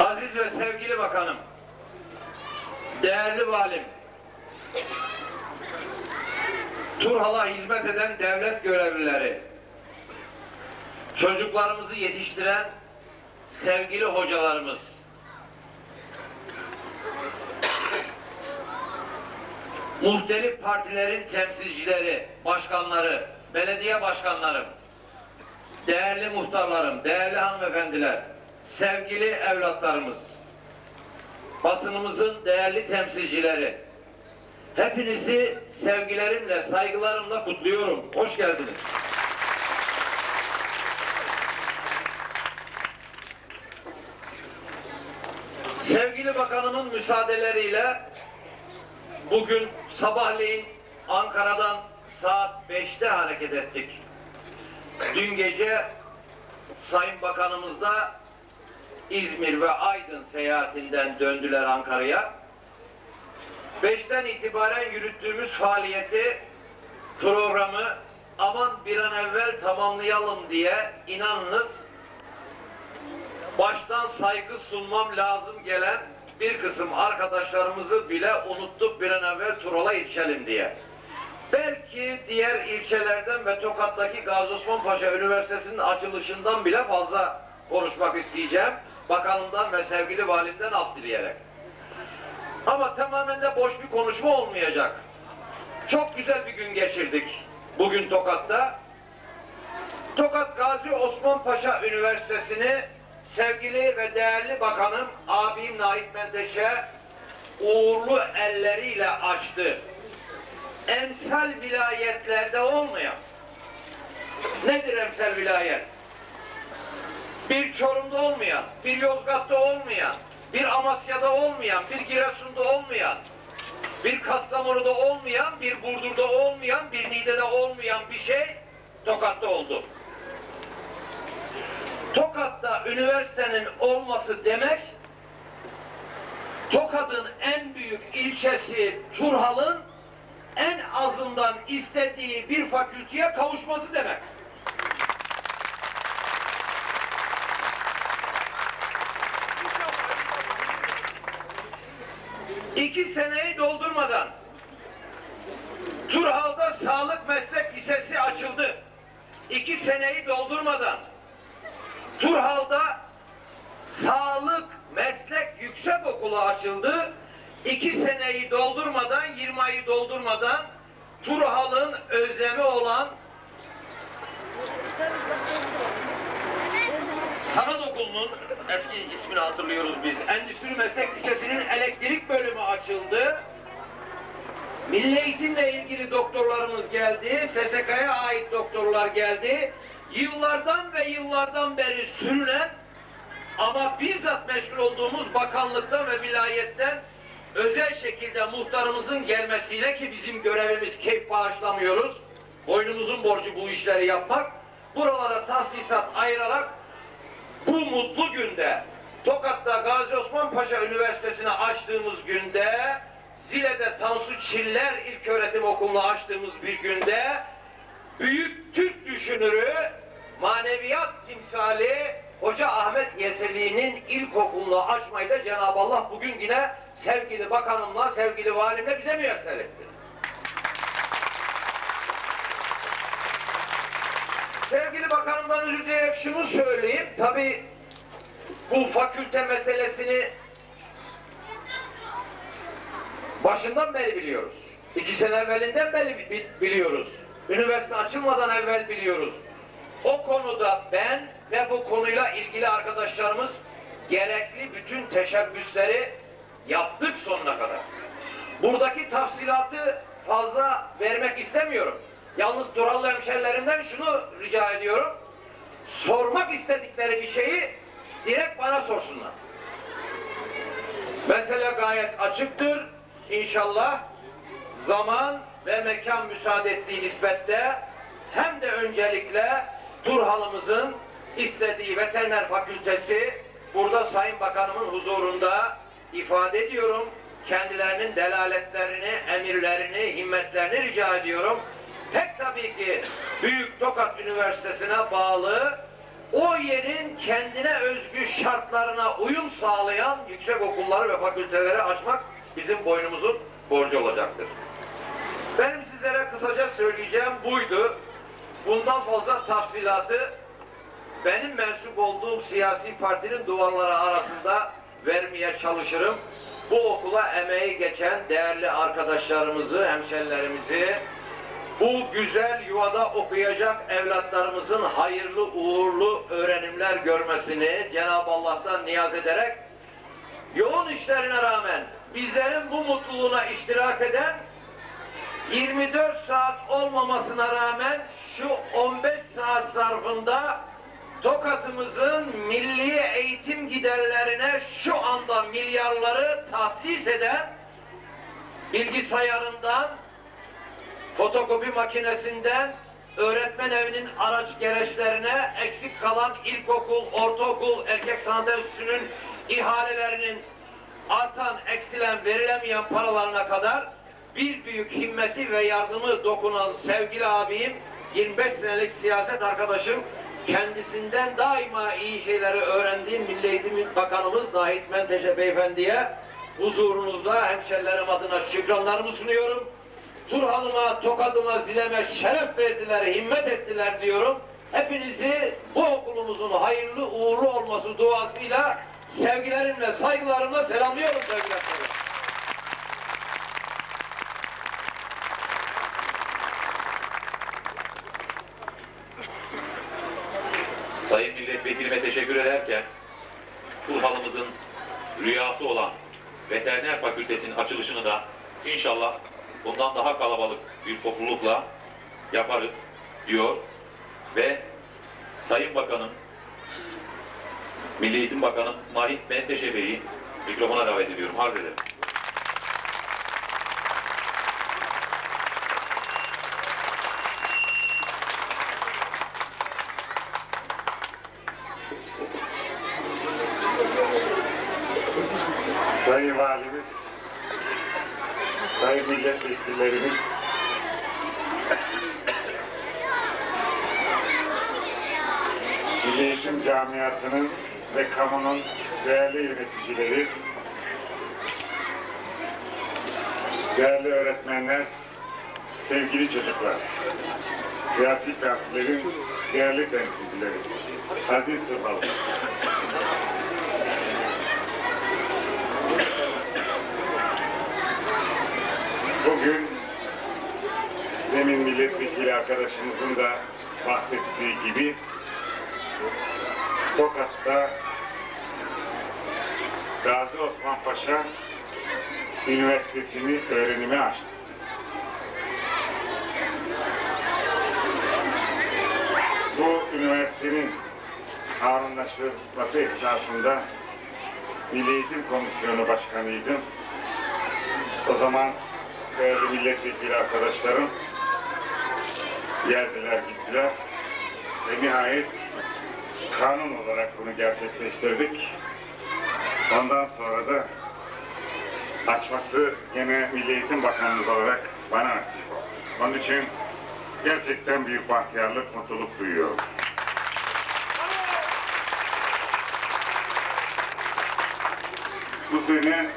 Aziz ve sevgili bakanım, değerli valim, Turhal'a hizmet eden devlet görevlileri, çocuklarımızı yetiştiren sevgili hocalarımız, muhtelif partilerin temsilcileri, başkanları, belediye başkanlarım, değerli muhtarlarım, değerli hanımefendiler, sevgili evlatlarımız, basınımızın değerli temsilcileri, hepinizi sevgilerimle, saygılarımla kutluyorum. Hoş geldiniz. Sevgili bakanımın müsaadeleriyle bugün sabahleyin Ankara'dan saat 5'te hareket ettik. Dün gece Sayın Bakanımız da İzmir ve Aydın seyahatinden döndüler Ankara'ya. Beşten itibaren yürüttüğümüz faaliyeti, programı aman bir an evvel tamamlayalım diye inanınız baştan saygı sunmam lazım gelen bir kısım arkadaşlarımızı bile unuttuk bir an evvel Tural'a yetişelim diye. Belki diğer ilçelerden ve Tokat'taki Gazi Osman Paşa Üniversitesi'nin açılışından bile fazla konuşmak isteyeceğim. Bakanımdan ve sevgili valimden af dileyerek. Ama tamamen de boş bir konuşma olmayacak. Çok güzel bir gün geçirdik bugün Tokat'ta. Tokat Gazi Osman Paşa Üniversitesi'ni sevgili ve değerli bakanım abim Nahit Menteşe uğurlu elleriyle açtı. Emsal vilayetlerde olmayan nedir emsal vilayet? Bir Çorum'da olmayan, bir Yozgat'ta olmayan, bir Amasya'da olmayan, bir Giresun'da olmayan, bir Kastamonu'da olmayan, bir Burdur'da olmayan, bir Niğde'de olmayan bir şey Tokat'ta oldu. Tokat'ta üniversitenin olması demek, Tokat'ın en büyük ilçesi Turhal'ın en azından istediği bir fakülteye kavuşması demek. İki seneyi doldurmadan Turhal'da Sağlık Meslek Lisesi açıldı. İki seneyi doldurmadan Turhal'da Sağlık Meslek Yüksek Okulu açıldı. İki seneyi doldurmadan, 20 ayı doldurmadan Turhal'ın özlemi olan Sanat Okulu'nun eski ismini hatırlıyoruz biz. Endüstri Meslek Lisesi'nin elektrik bölümü açıldı. Milli eğitimle ilgili doktorlarımız geldi, SSK'ya ait doktorlar geldi. Yıllardan ve yıllardan beri sürülen ama bizzat meşgul olduğumuz bakanlıktan ve vilayetten özel şekilde muhtarımızın gelmesiyle ki bizim görevimiz keyif bağışlamıyoruz. Boynumuzun borcu bu işleri yapmak. Buralara tahsisat ayırarak bu mutlu günde Tokat'ta Gazi Osman Paşa Üniversitesi'ni açtığımız günde Zile'de Tansu Çiller İlköğretim Okulu'nu açtığımız bir günde büyük Türk düşünürü maneviyat timsali Hoca Ahmet Yeseli'nin ilkokulunu açmayı da Cenab-ı Allah bugün yine sevgili bakanımla, sevgili valimle bize müyesser etti. Sevgili bakanımdan özür dileyerek şunu söyleyeyim. Tabi bu fakülte meselesini başından beri biliyoruz. İki sene evvelinden beri bi- biliyoruz. Üniversite açılmadan evvel biliyoruz. O konuda ben ve bu konuyla ilgili arkadaşlarımız gerekli bütün teşebbüsleri yaptık sonuna kadar. Buradaki tafsilatı fazla vermek istemiyorum. Yalnız Duralı hemşerilerimden şunu rica ediyorum. Sormak istedikleri bir şeyi direkt bana sorsunlar. Mesele gayet açıktır. İnşallah zaman ve mekan müsaade ettiği nispette hem de öncelikle Turhal'ımızın istediği veteriner fakültesi burada Sayın Bakanımın huzurunda ifade ediyorum. Kendilerinin delaletlerini, emirlerini, himmetlerini rica ediyorum. Pek tabii ki Büyük Tokat Üniversitesi'ne bağlı o yerin kendine özgü şartlarına uyum sağlayan yüksek okulları ve fakülteleri açmak bizim boynumuzun borcu olacaktır. Benim sizlere kısaca söyleyeceğim buydu. Bundan fazla tafsilatı benim mensup olduğum siyasi partinin duvarları arasında vermeye çalışırım. Bu okula emeği geçen değerli arkadaşlarımızı, hemşerilerimizi, bu güzel yuvada okuyacak evlatlarımızın hayırlı uğurlu öğrenimler görmesini Cenab-ı Allah'tan niyaz ederek yoğun işlerine rağmen bizlerin bu mutluluğuna iştirak eden 24 saat olmamasına rağmen şu 15 saat zarfında Tokat'ımızın milli eğitim giderlerine şu anda milyarları tahsis eden bilgisayarından, fotokopi makinesinden, öğretmen evinin araç gereçlerine, eksik kalan ilkokul, ortaokul, erkek sanat enstitüsünün ihalelerinin artan, eksilen, verilemeyen paralarına kadar bir büyük himmeti ve yardımı dokunan sevgili abim, 25 senelik siyaset arkadaşım, kendisinden daima iyi şeyleri öğrendiğim Milli Eğitim Bakanımız Nahit Menteşe Beyefendi'ye huzurunuzda hemşerilerim adına şükranlarımı sunuyorum. Turhal'ıma, Tokat'ıma, Zile'me şeref verdiler, himmet ettiler diyorum. Hepinizi bu okulumuzun hayırlı uğurlu olması duasıyla sevgilerimle, saygılarımla selamlıyorum sevgili arkadaşlar. Sayın Milletvekilime teşekkür ederken Turhal'ımızın rüyası olan Veteriner Fakültesinin açılışını da inşallah bundan daha kalabalık bir toplulukla yaparız diyor ve Sayın Bakanım Milli Eğitim Bakanı Mahit Menteşe Bey'i mikrofona davet ediyorum. Arz ederim. Milletvekillerimiz, Milli Eğitim Camiası'nın ve kamunun değerli yöneticileri, değerli öğretmenler, sevgili çocuklar, siyasi partilerin değerli temsilcileri, aziz Turhal'ım. Bugün demin milletvekili arkadaşımızın da bahsettiği gibi Tokat'ta Gazi Osman Paşa Üniversitesi'ni öğrenime açtı. Bu üniversitenin kanunlaştırılması esnasında Milli Eğitim Komisyonu Başkanıydım. O zaman değerli milletvekili arkadaşlarım geldiler gittiler ve nihayet kanun olarak bunu gerçekleştirdik. Ondan sonra da açması gene Milli Eğitim Bakanlığı olarak bana nasip oldu. Onun için gerçekten büyük bahtiyarlık, mutluluk duyuyorum. Bu sene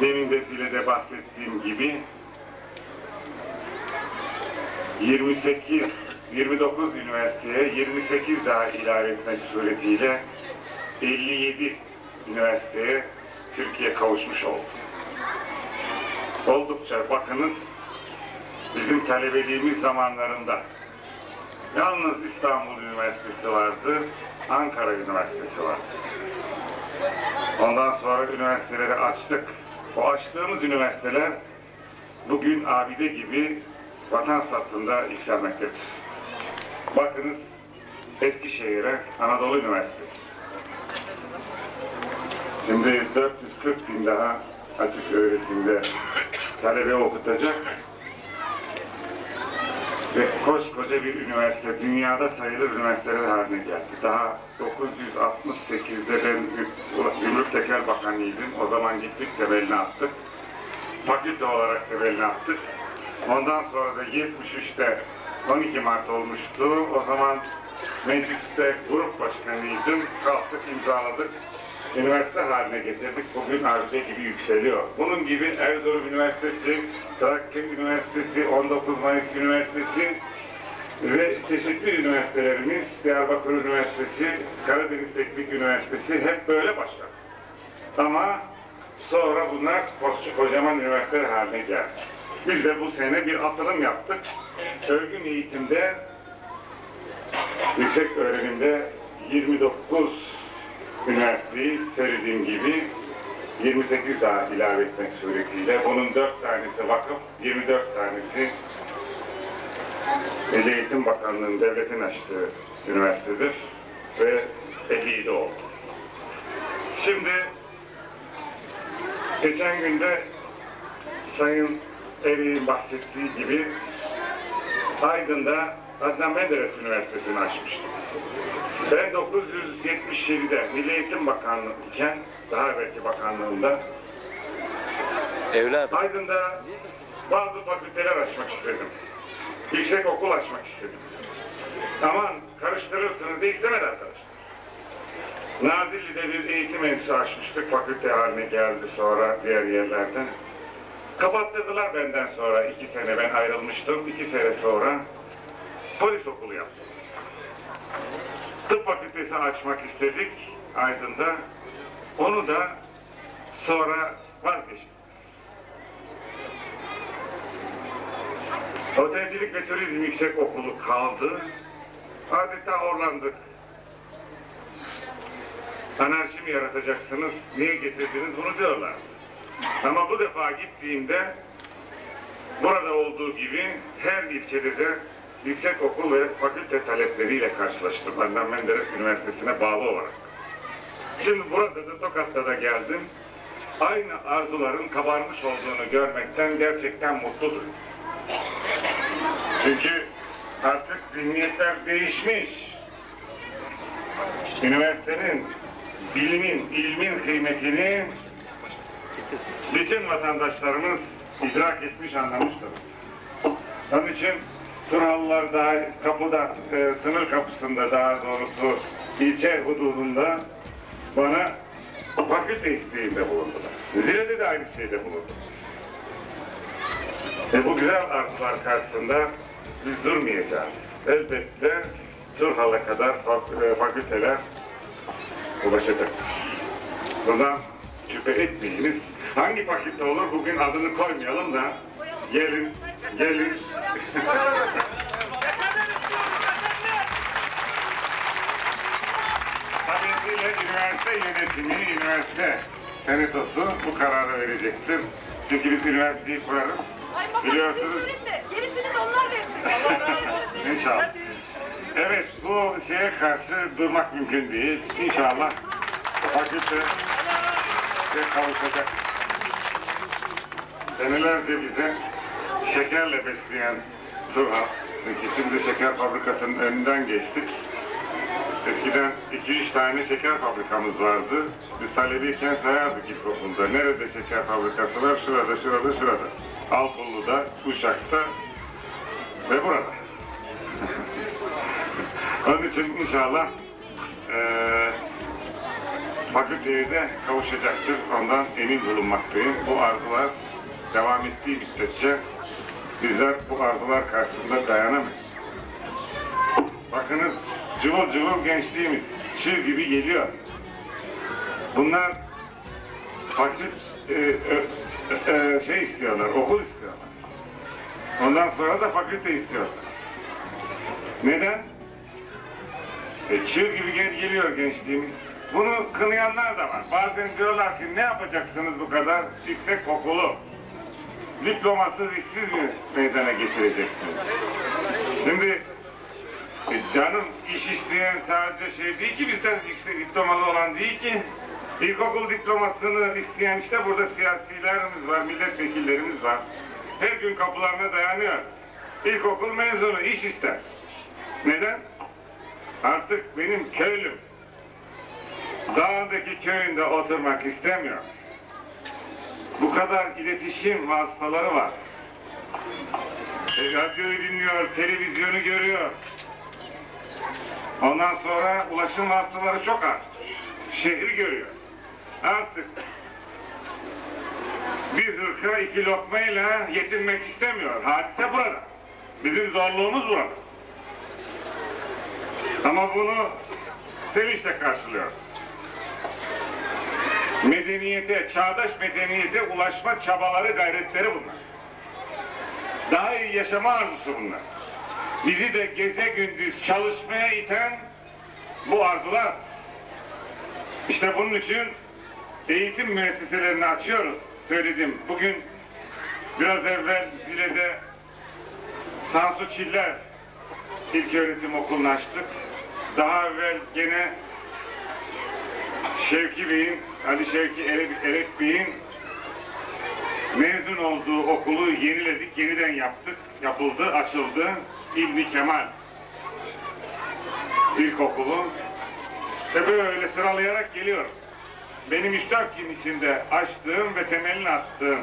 demin de bahsettiğim gibi 28, 29 üniversiteye 28 daha ilave etmek suretiyle 57 üniversiteye Türkiye kavuşmuş oldu. Oldukça bakınız bizim talebeliğimiz zamanlarında yalnız İstanbul Üniversitesi vardı, Ankara Üniversitesi vardı. Ondan sonra üniversiteleri açtık. O açtığımız üniversiteler bugün abide gibi vatan sattığında yükselmektedir. Bakınız Eskişehir'e Anadolu Üniversitesi. Şimdi 440 bin daha açık öğretimde talebe okutacak ve koskoca bir üniversite, dünyada sayılır üniversiteler haline geldi. Daha 968'de ben Gümrük Tekel Bakanıydım. O zaman gittik temelini attık. Fakülte olarak temelini attık. Ondan sonra da 73'te 12 Mart olmuştu. O zaman mecliste grup başkanıydım. Kalktık imzaladık. Üniversite haline getirdik. Bugün arzu gibi yükseliyor. Bunun gibi Erzurum Üniversitesi, Trakya Üniversitesi, 19 Mayıs Üniversitesi ve çeşitli üniversitelerimiz, Diyarbakır Üniversitesi, Karadeniz Teknik Üniversitesi hep böyle başladı. Ama sonra bunlar kocaman üniversiteler haline geldi. Biz de bu sene bir atılım yaptık. Örgün eğitimde, yüksek öğrenimde 29 üniversiteyi söylediğim gibi 28 daha ilave etmek suretiyle bunun 4 tanesi vakıf, 24 tanesi Milli Eğitim Bakanlığı'nın devletin açtığı üniversitedir ve 57 oldu. Şimdi geçen günde Sayın Eri'nin bahsettiği gibi Aydın'da Adnan Menderes Üniversitesi'ni açmıştım. Ben 977'de Milli Eğitim Bakanlığı iken, daha evvelki bakanlığımda Evlat. Aydın'da bazı fakülteler açmak istedim. Yüksek okul açmak istedim. Aman karıştırırsınız diye istemedi arkadaşlar. Nazilli'de bir eğitim enstitüsü açmıştık. Fakülte haline geldi sonra diğer yerlerde. Kapattırdılar benden sonra. iki sene ben ayrılmıştım. iki sene sonra polis okulu yaptım. Tıp fakültesi açmak istedik Aydın'da. Onu da sonra vazgeçtik. Otelcilik ve Turizm Yüksek Okulu kaldı. Adeta orlandık. Anarşi mi yaratacaksınız, niye getirdiniz bunu diyorlar. Ama bu defa gittiğimde burada olduğu gibi her ilçede de yüksek okul ve fakülte talepleriyle karşılaştım. Adnan Menderes Üniversitesi'ne bağlı olarak. Şimdi burada da Tokat'ta da geldim. Aynı arzuların kabarmış olduğunu görmekten gerçekten mutludur. Çünkü artık zihniyetler değişmiş. Üniversitenin, bilimin, ilmin kıymetini bütün vatandaşlarımız idrak etmiş, anlamıştır. Onun için Turhalılar daha kapıda, e, sınır kapısında daha doğrusu ilçe hududunda bana fakülte isteğinde bulundular. Zile'de de aynı şeyde bulundu. E bu güzel arzular karşısında biz durmayacağız. Elbette Turhal'a kadar e, fakülteler ulaşacak. Bundan şüphe etmeyiniz. Hangi fakülte olur bugün adını koymayalım da gelin. Tabiatıyla üniversite yönetimi, üniversite senatosu bu kararı verecektir. Çünkü biz üniversiteyi kurarız. Biliyorsunuz Gerisini onlar versin. İnşallah. Evet, bu şeye karşı durmak mümkün değil. İnşallah fakülte ve kavuşacak. Senelerce bize şekerle besleyen çünkü şimdi şeker fabrikasının önünden geçtik. Eskiden 2-3 tane şeker fabrikamız vardı. Biz talebeyken sayardık ilkokulda. Nerede şeker fabrikası var? Şurada, şurada, şurada. Alpullu'da, Uşak'ta ve burada. Onun için inşallah eee fakülteye de kavuşacaktır. Ondan emin bulunmaktayım. Bu arzular devam ettiği müddetçe bizler bu arzular karşısında dayanamayız. Bakınız cıvıl cıvıl gençliğimiz çığ gibi geliyor. Bunlar fakir e, e, e, şey istiyorlar, okul istiyorlar. Ondan sonra da fakülte istiyorlar. Neden? E, çığ gibi gel geliyor gençliğimiz. Bunu kınayanlar da var. Bazen diyorlar ki ne yapacaksınız bu kadar yüksek okulu? Diplomasız işsiz mi meydana geçireceksiniz? Şimdi e, canım iş isteyen sadece şey değil ki bizden yüksek diplomalı olan değil ki. İlkokul diplomasını isteyen işte burada siyasilerimiz var, milletvekillerimiz var. Her gün kapılarına dayanıyor. İlkokul mezunu iş ister. Neden? Artık benim köylüm dağdaki köyünde oturmak istemiyor. Bu kadar iletişim vasıtaları var. E, radyoyu dinliyor, televizyonu görüyor. Ondan sonra ulaşım vasıtaları çok az. Şehri görüyor. Artık bir hırka iki lokmayla yetinmek istemiyor. Hadise burada. Bizim zorluğumuz burada. Ama bunu sevinçle karşılıyor. Medeniyete, çağdaş medeniyete ulaşma çabaları, gayretleri bunlar. Daha iyi yaşama arzusu bunlar. Bizi de gece gündüz çalışmaya iten bu arzular. İşte bunun için eğitim müesseselerini açıyoruz. Söyledim. Bugün biraz evvel Zile'de Sansu Çiller İlköğretim Okulu'nu açtık. Daha evvel gene Şevki Bey'in, Ali Şevki Erek, Erek Bey'in mezun olduğu okulu yeniledik, yeniden yaptık. Yapıldı, açıldı. İlmi Kemal İlkokulu. Ve böyle sıralayarak geliyor. Benim 3-4 gün içinde açtığım ve temelini attığım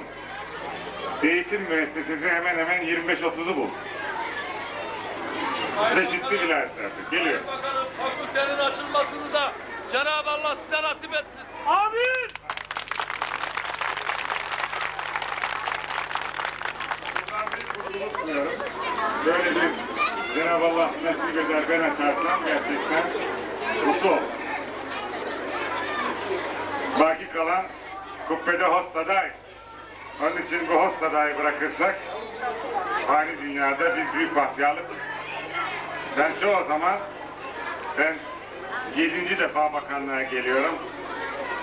eğitim müessesesi hemen hemen 25-30'u buldu. Çeşitli vilayetlerde geliyor. Bakanım fakültenin açılmasını da Cenab-ı Allah size nasip etsin. Amin. Böyle bir Cenab-ı Allah nasip eder ben açarsam gerçekten mutlu olurum. Baki kalan kubbede hostadayız. Onun için bu hostadayı bırakırsak fani dünyada bir büyük bahtiyarlık. Ben çoğu zaman ben yedinci defa bakanlığa geliyorum.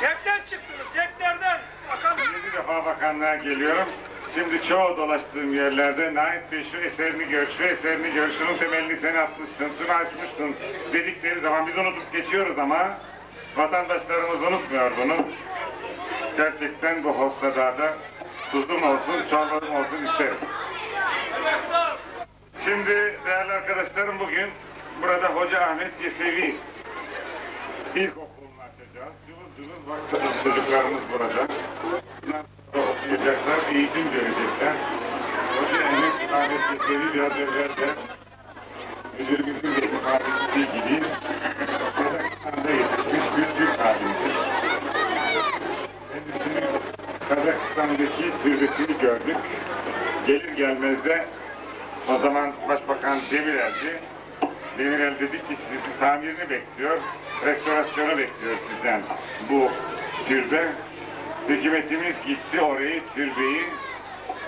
Cepten çıktınız ceplerden. Bakalım. Yedi defa bakanlığa geliyorum. Şimdi çoğu dolaştığım yerlerde Naip Bey şu eserini gör, şu eserini gör, şunun temelini sen atmışsın, şunu açmışsın dedikleri zaman biz unutup geçiyoruz ama vatandaşlarımız unutmuyor bunu. Gerçekten bu Hostada'da tuzum olsun, çorbam olsun isterim. Şimdi değerli arkadaşlarım bugün burada Hoca Ahmet Yesevi İlkokulunu açacağız. Cıvıl cıvıl bak çocuklarımız burada. Bunlar okuyacaklar, eğitim görecekler. Hoca Ahmet Yesevi biraz evvel de müdürümüzün de ifade ettiği gibi Kazakistan'da yetişmiş bir Türk alimdir. Kendisinin Kazakistan'daki türbesini gördük. Gelir gelmez de o zaman Başbakan Demirel'di. Demirel dedi ki sizin tamirini bekliyor, restorasyonu bekliyor sizden bu türbe. Hükümetimiz gitti orayı, türbeyi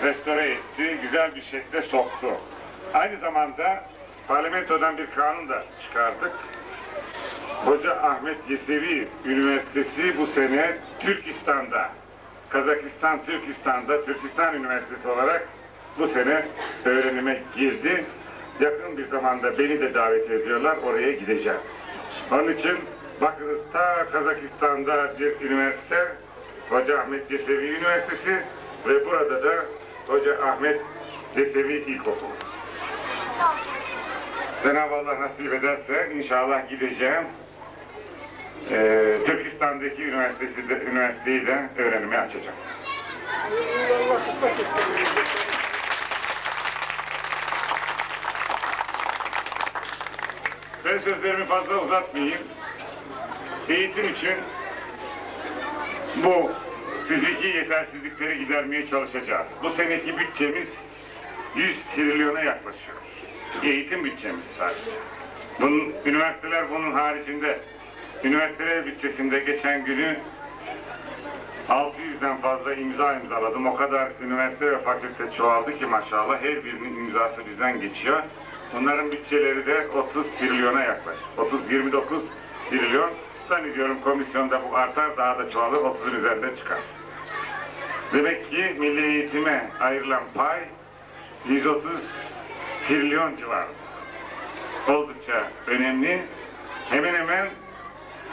restore etti, güzel bir şekilde soktu. Aynı zamanda parlamentodan bir kanun da çıkardık. Hoca Ahmet Yesevi Üniversitesi bu sene Türkistan'da, Kazakistan Türkistan'da, Türkistan Üniversitesi olarak bu sene öğrenime girdi. Yakın bir zamanda beni de davet ediyorlar, oraya gideceğim. Onun için bakınız ta Kazakistan'da bir üniversite, Hoca Ahmet Yesevi Üniversitesi ve burada da Hoca Ahmet Yesevi İlkokulu. Cenab-ı Allah nasip ederse inşallah gideceğim. Ee, Türkistan'daki üniversitesi de, üniversiteyi de öğrenime açacağım. Ben sözlerimi fazla uzatmayayım. Eğitim için bu fiziki yetersizlikleri gidermeye çalışacağız. Bu seneki bütçemiz 100 trilyona yaklaşıyor. Eğitim bütçemiz sadece. Bunun, üniversiteler bunun haricinde. Üniversiteler bütçesinde geçen günü 600'den fazla imza imzaladım. O kadar üniversite ve fakülte çoğaldı ki maşallah her birinin imzası bizden geçiyor. Bunların bütçeleri de 30 trilyona yaklaşır. 30-29 trilyon. Zannediyorum komisyonda bu artar daha da çoğalır 30'un üzerinde çıkar. Demek ki milli eğitime ayrılan pay 130 trilyon civarında. Oldukça önemli. Hemen hemen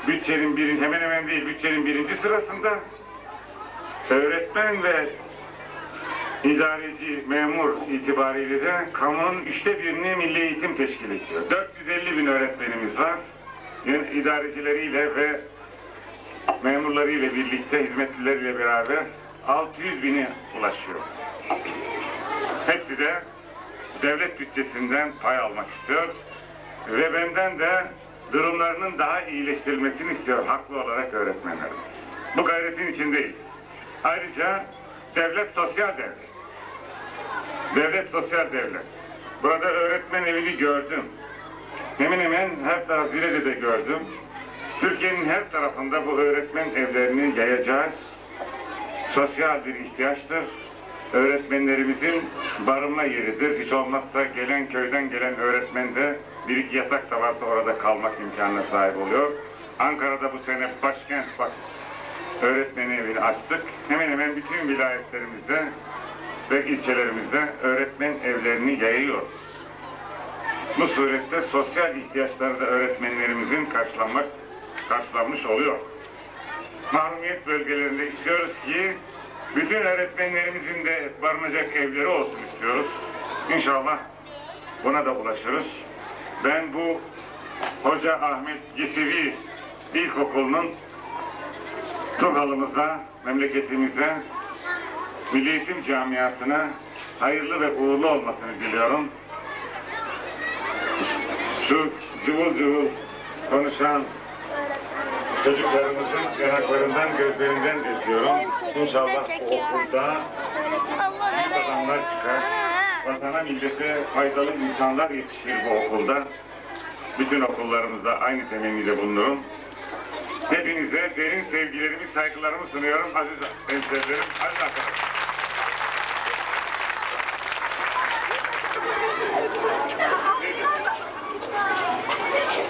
bütçenin birin hemen hemen değil bütçenin birinci sırasında öğretmen ve idareci memur itibariyle de kamunun üçte birini milli eğitim teşkil ediyor. 450 bin öğretmenimiz var. İdarecileriyle ve memurlarıyla birlikte, hizmetlileriyle beraber 600 bini ulaşıyor. Hepsi de devlet bütçesinden pay almak istiyor ve benden de durumlarının daha iyileştirilmesini istiyor haklı olarak öğretmenlerim. Bu gayretin içindeyiz. Ayrıca devlet sosyal devlet. Devlet sosyal devlet. Burada öğretmen evini gördüm. Hemen hemen her taraf de gördüm. Türkiye'nin her tarafında bu öğretmen evlerini yayacağız. Sosyal bir ihtiyaçtır. Öğretmenlerimizin barınma yeridir. Hiç olmazsa gelen köyden gelen öğretmen de bir iki yatak da varsa orada kalmak imkanına sahip oluyor. Ankara'da bu sene başkent bak öğretmen evini açtık. Hemen hemen bütün vilayetlerimizde ve ilçelerimizde öğretmen evlerini yayıyoruz. Bu surette sosyal ihtiyaçları da öğretmenlerimizin karşılanmak, karşılanmış oluyor. Mahrumiyet bölgelerinde istiyoruz ki bütün öğretmenlerimizin de barınacak evleri olsun istiyoruz. İnşallah buna da ulaşırız. Ben bu Hoca Ahmet Yesevi İlkokulu'nun Turhalımıza, memleketimize, Milli Eğitim Camiası'na hayırlı ve uğurlu olmasını diliyorum. Şu cıvıl cıvıl konuşan çocuklarımızın yanaklarından, gözlerinden öpüyorum. İnşallah o okulda büyük adamlar çıkar. Vatana, millete faydalı insanlar yetişir bu okulda. Bütün okullarımızda aynı temennide bulunurum. Hepinize derin sevgilerimi, saygılarımı sunuyorum aziz hemşehrilerim, aziz arkadaşlar. Thank you.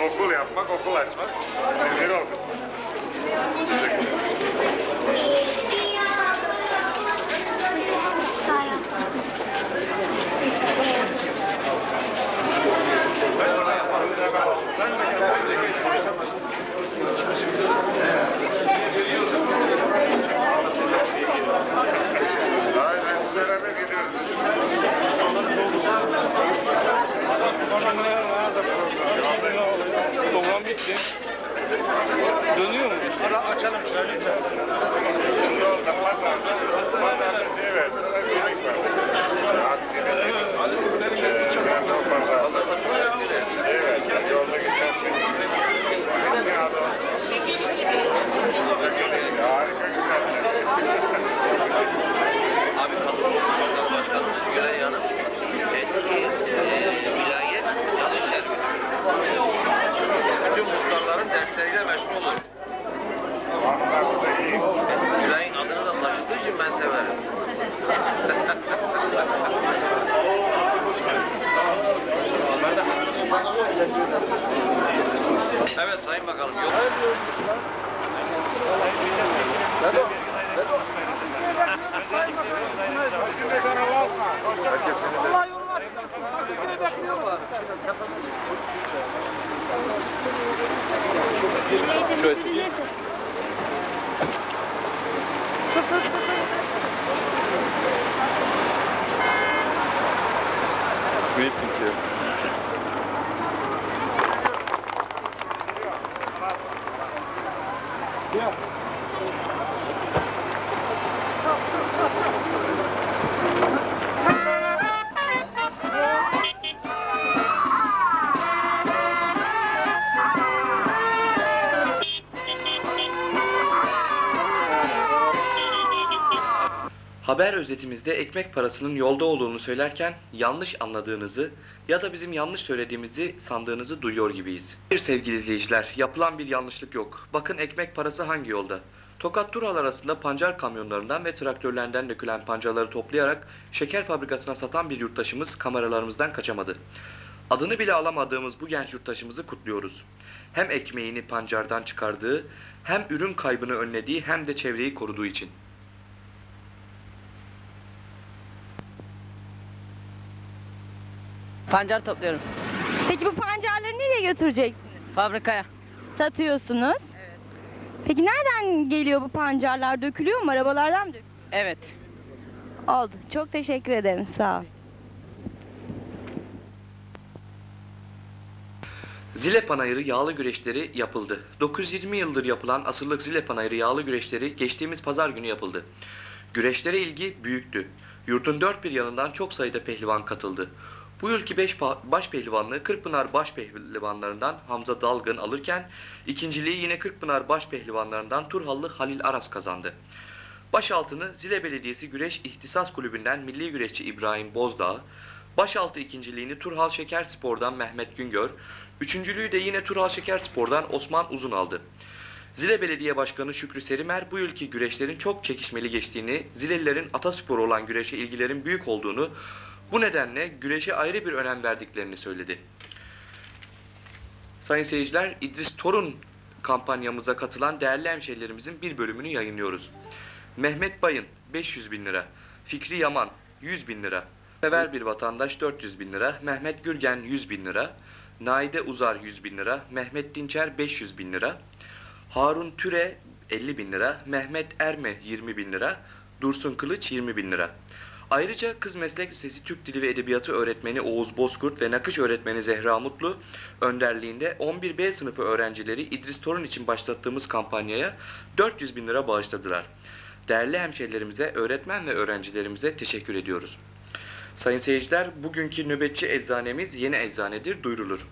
Okul yapmak, okul açmak, sizleri okutmak. Teşekkür ederim. Program bitti. Dönüyor mu? Açalım şöyle. Haber özetimizde ekmek parasının yolda olduğunu söylerken yanlış anladığınızı ya da bizim yanlış söylediğimizi sandığınızı duyuyor gibiyiz. Bir sevgili izleyiciler, yapılan bir yanlışlık yok. Bakın ekmek parası hangi yolda? Tokat Tural arasında pancar kamyonlarından ve traktörlerinden dökülen pancarları toplayarak şeker fabrikasına satan bir yurttaşımız kameralarımızdan kaçamadı. Adını bile alamadığımız bu genç yurttaşımızı kutluyoruz. Hem ekmeğini pancardan çıkardığı, hem ürün kaybını önlediği hem de çevreyi koruduğu için. Pancar topluyorum. Peki bu pancarları nereye götüreceksiniz? Fabrikaya. Satıyorsunuz. Evet. Peki nereden geliyor bu pancarlar? Dökülüyor mu? Arabalardan mı dökülüyor? Evet. Oldu. Çok teşekkür ederim. Sağ ol. Zile Panayırı yağlı güreşleri yapıldı. 920 yıldır yapılan asırlık Zile Panayırı yağlı güreşleri geçtiğimiz pazar günü yapıldı. Güreşlere ilgi büyüktü. Yurdun dört bir yanından çok sayıda pehlivan katıldı. Bu yılki beş pa- baş pehlivanlığı Kırkpınar baş pehlivanlarından Hamza Dalgın alırken ikinciliği yine Kırkpınar baş pehlivanlarından Turhallı Halil Aras kazandı. Başaltını Zile Belediyesi Güreş İhtisas Kulübü'nden milli güreşçi İbrahim Bozdağ, başaltı ikinciliğini Turhal Şeker Spor'dan Mehmet Güngör, üçüncülüğü de yine Turhal Şeker Spor'dan Osman Uzun aldı. Zile Belediye Başkanı Şükrü Serimer bu yılki güreşlerin çok çekişmeli geçtiğini, Zilelilerin atasporu olan güreşe ilgilerin büyük olduğunu, bu nedenle güreşe ayrı bir önem verdiklerini söyledi. Sayın seyirciler, İdris Torun kampanyamıza katılan değerli hemşehrilerimizin bir bölümünü yayınlıyoruz. Mehmet Bayın 500 bin lira, Fikri Yaman 100 bin lira, Sever bir vatandaş 400 bin lira, Mehmet Gürgen 100 bin lira, Naide Uzar 100 bin lira, Mehmet Dinçer 500 bin lira, Harun Türe 50 bin lira, Mehmet Erme 20 bin lira, Dursun Kılıç 20 bin lira. Ayrıca Kız Meslek Lisesi Türk Dili ve Edebiyatı öğretmeni Oğuz Bozkurt ve nakış öğretmeni Zehra Mutlu önderliğinde 11B sınıfı öğrencileri İdris Torun için başlattığımız kampanyaya 400 bin lira bağışladılar. Değerli hemşehrilerimize, öğretmen ve öğrencilerimize teşekkür ediyoruz. Sayın seyirciler, bugünkü nöbetçi eczanemiz yeni eczanedir, duyurulur.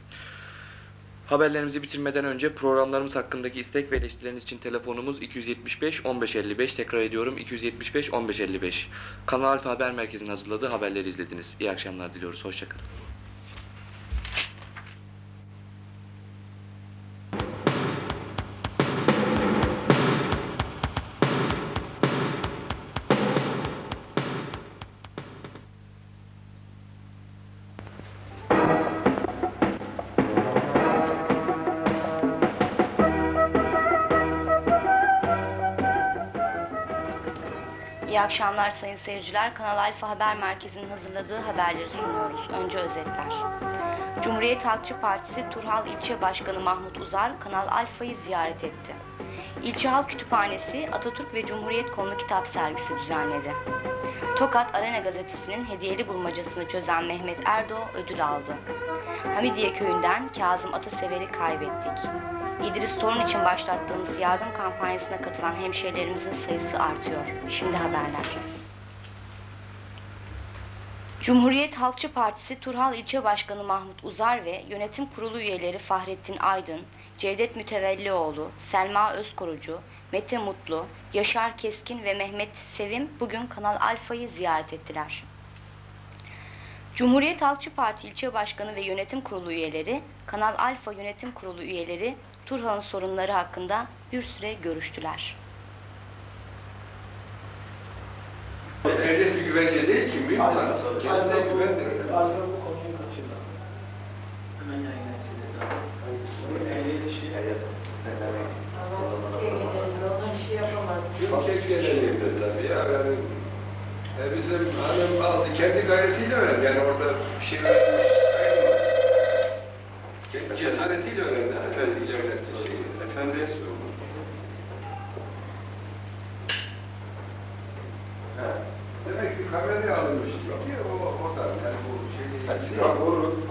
Haberlerimizi bitirmeden önce programlarımız hakkındaki istek ve eleştirileriniz için telefonumuz 275 1555 tekrar ediyorum 275 1555. Kanal Alfa Haber Merkezi'nin hazırladığı haberleri izlediniz. İyi akşamlar diliyoruz. Hoşçakalın. Akşamlar sayın seyirciler. Kanal Alfa Haber Merkezi'nin hazırladığı haberleri sunuyoruz. Önce özetler. Cumhuriyet Halkçı Partisi Turhal İlçe Başkanı Mahmut Uzar, Kanal Alfa'yı ziyaret etti. İlçe Halk Kütüphanesi Atatürk ve Cumhuriyet konulu kitap sergisi düzenledi. Tokat Arena gazetesinin hediyeli bulmacasını çözen Mehmet Erdo ödül aldı. Hamidiye köyünden Kazım Atasever'i kaybettik. İdris Torun için başlattığımız yardım kampanyasına katılan hemşehrilerimizin sayısı artıyor. Şimdi haberler. Cumhuriyet Halkçı Partisi Turhal İlçe Başkanı Mahmut Uzar ve Yönetim Kurulu üyeleri Fahrettin Aydın, Cevdet Mütevellioğlu, Selma Özkorucu, Mete Mutlu, Yaşar Keskin ve Mehmet Sevim bugün Kanal Alfa'yı ziyaret ettiler. Cumhuriyet Halkçı Parti İlçe Başkanı ve Yönetim Kurulu üyeleri, Kanal Alfa Yönetim Kurulu üyeleri Turhal'ın sorunları hakkında bir süre görüştüler. Devlet bir güvence değil ki, mühim olan kendine güvendir. Bazen bu konuyu kaçırmaz. Hemen yayınlayın size. Ehliyet işi. Çok etkileniyor tabii ya. Yani, e, bizim hanım aldı kendi gayretiyle öğrendi. Yani orada bir şey sayılmaz. Cesaretiyle öğrendi. Efendim, öğretti şeyi. Efendim. Ha. Demek ki kameraya alınmış ki o, o da yani bu şey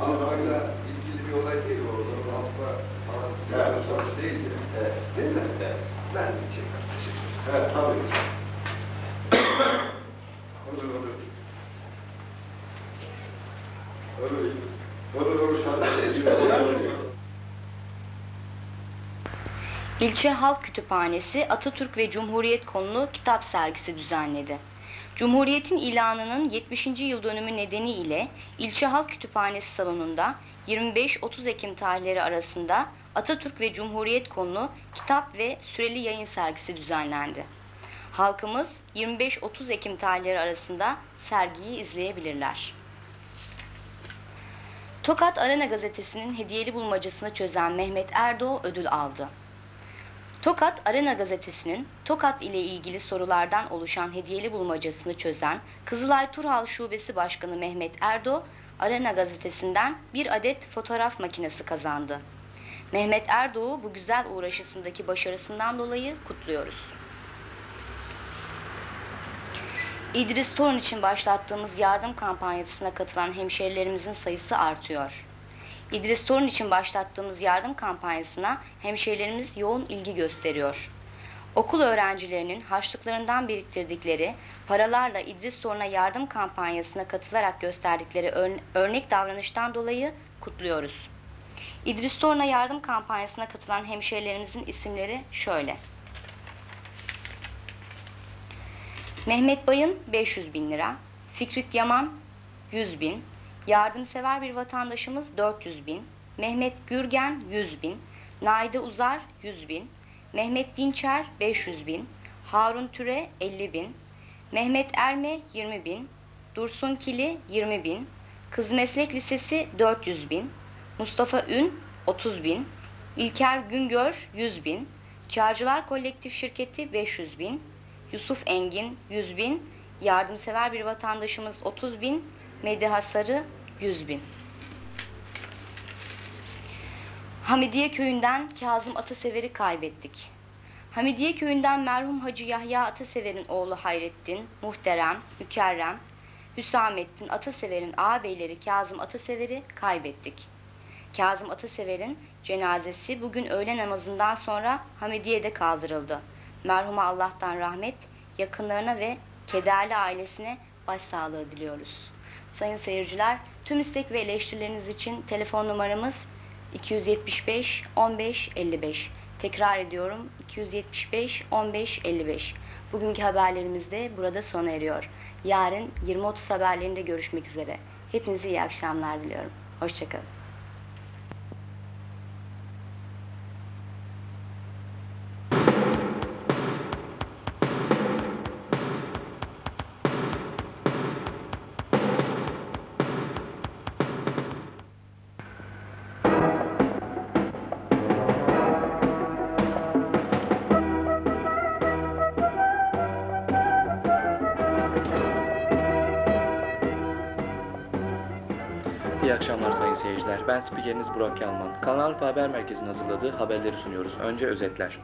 Anlamakla ilgili bir olay değil o. Altına falan sonuç değil. Evet. Değil mi? Evet. Ben de şey Evet, tabii. olur, olur. Olur. İlçe Halk Kütüphanesi Atatürk ve Cumhuriyet konulu kitap sergisi düzenledi. Cumhuriyet'in ilanının 70. yıl dönümü nedeniyle İlçe Halk Kütüphanesi salonunda 25-30 Ekim tarihleri arasında Atatürk ve Cumhuriyet konulu kitap ve süreli yayın sergisi düzenlendi. Halkımız 25-30 Ekim tarihleri arasında sergiyi izleyebilirler. Tokat Arena gazetesinin hediyeli bulmacasını çözen Mehmet Erdoğ ödül aldı. Tokat Arena gazetesinin Tokat ile ilgili sorulardan oluşan hediyeli bulmacasını çözen Kızılay Turhal Şubesi Başkanı Mehmet Erdo, Arena gazetesinden bir adet fotoğraf makinesi kazandı. Mehmet Erdoğ'u bu güzel uğraşısındaki başarısından dolayı kutluyoruz. İdris Torun için başlattığımız yardım kampanyasına katılan hemşerilerimizin sayısı artıyor. İdris Torun için başlattığımız yardım kampanyasına hemşehrilerimiz yoğun ilgi gösteriyor. Okul öğrencilerinin harçlıklarından biriktirdikleri paralarla İdris Torun'a yardım kampanyasına katılarak gösterdikleri ör- örnek davranıştan dolayı kutluyoruz. İdris Torun'a yardım kampanyasına katılan hemşehrilerimizin isimleri şöyle. Mehmet Bayın 500 bin lira, Fikret Yaman 100 bin, Yardımsever bir vatandaşımız 400 bin, Mehmet Gürgen 100 bin, Naide Uzar 100 bin, Mehmet Dinçer 500 bin, Harun Türe 50 bin, Mehmet Erme 20 bin, Dursun Kili 20 bin, Kız Meslek Lisesi 400 bin, Mustafa Ün 30 bin, İlker Güngör 100 bin, Kârcılar Kolektif Şirketi 500 bin, Yusuf Engin 100 bin, Yardımsever bir vatandaşımız 30 bin, Medya Sarı 100 bin. Hamidiye köyünden Kazım Atasever'i kaybettik. Hamidiye köyünden merhum Hacı Yahya Atasever'in oğlu Hayrettin, Muhterem, Mükerrem, Hüsamettin Atasever'in ağabeyleri Kazım Atasever'i kaybettik. Kazım Atasever'in cenazesi bugün öğle namazından sonra Hamidiye'de kaldırıldı. Merhuma Allah'tan rahmet, yakınlarına ve kederli ailesine başsağlığı diliyoruz. Sayın seyirciler, tüm istek ve eleştirileriniz için telefon numaramız 275 15 55. Tekrar ediyorum 275 15 55. Bugünkü haberlerimiz de burada sona eriyor. Yarın 20.30 haberlerinde görüşmek üzere. Hepinize iyi akşamlar diliyorum. Hoşçakalın. Spikeriniz Burak Yalman. Kanal Haber Merkezi'nin hazırladığı haberleri sunuyoruz. Önce özetler.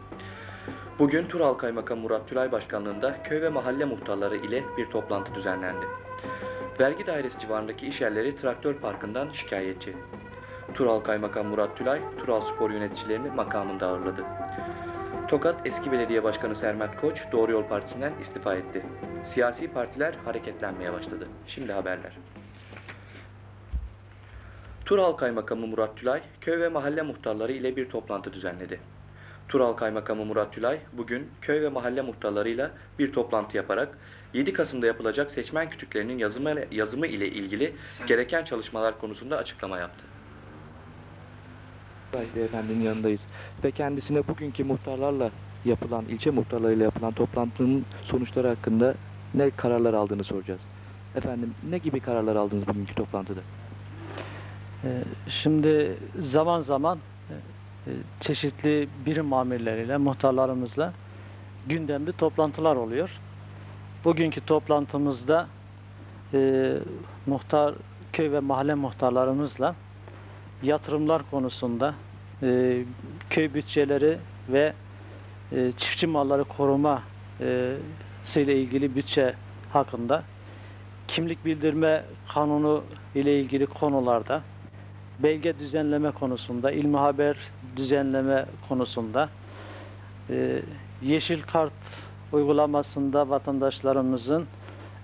Bugün Tural Kaymakamı Murat Tülay Başkanlığında köy ve mahalle muhtarları ile bir toplantı düzenlendi. Vergi dairesi civarındaki iş yerleri traktör parkından şikayetçi. Tural Kaymakam Murat Tülay, Tural Spor yöneticilerini makamında ağırladı. Tokat eski belediye başkanı Sermet Koç, Doğru Yol Partisi'nden istifa etti. Siyasi partiler hareketlenmeye başladı. Şimdi haberler. Tural Kaymakamı Murat Tülay, köy ve mahalle muhtarları ile bir toplantı düzenledi. Tural Kaymakamı Murat Tülay, bugün köy ve mahalle muhtarlarıyla bir toplantı yaparak 7 Kasım'da yapılacak seçmen kütüklerinin yazımı, yazımı ile ilgili gereken çalışmalar konusunda açıklama yaptı. Bay Beyefendinin yanındayız ve kendisine bugünkü muhtarlarla yapılan, ilçe muhtarlarıyla yapılan toplantının sonuçları hakkında ne kararlar aldığını soracağız. Efendim ne gibi kararlar aldınız bugünkü toplantıda? Ee, Şimdi zaman zaman e, e, çeşitli birim amirleriyle, muhtarlarımızla gündemli toplantılar oluyor. Bugünkü toplantımızda e, muhtar köy ve mahalle muhtarlarımızla yatırımlar konusunda köy bütçeleri ve e, çiftçi malları koruma ile ilgili bütçe hakkında kimlik bildirme kanunu ile ilgili konularda belge düzenleme konusunda, ilmi haber düzenleme konusunda e, yeşil kart uygulamasında vatandaşlarımızın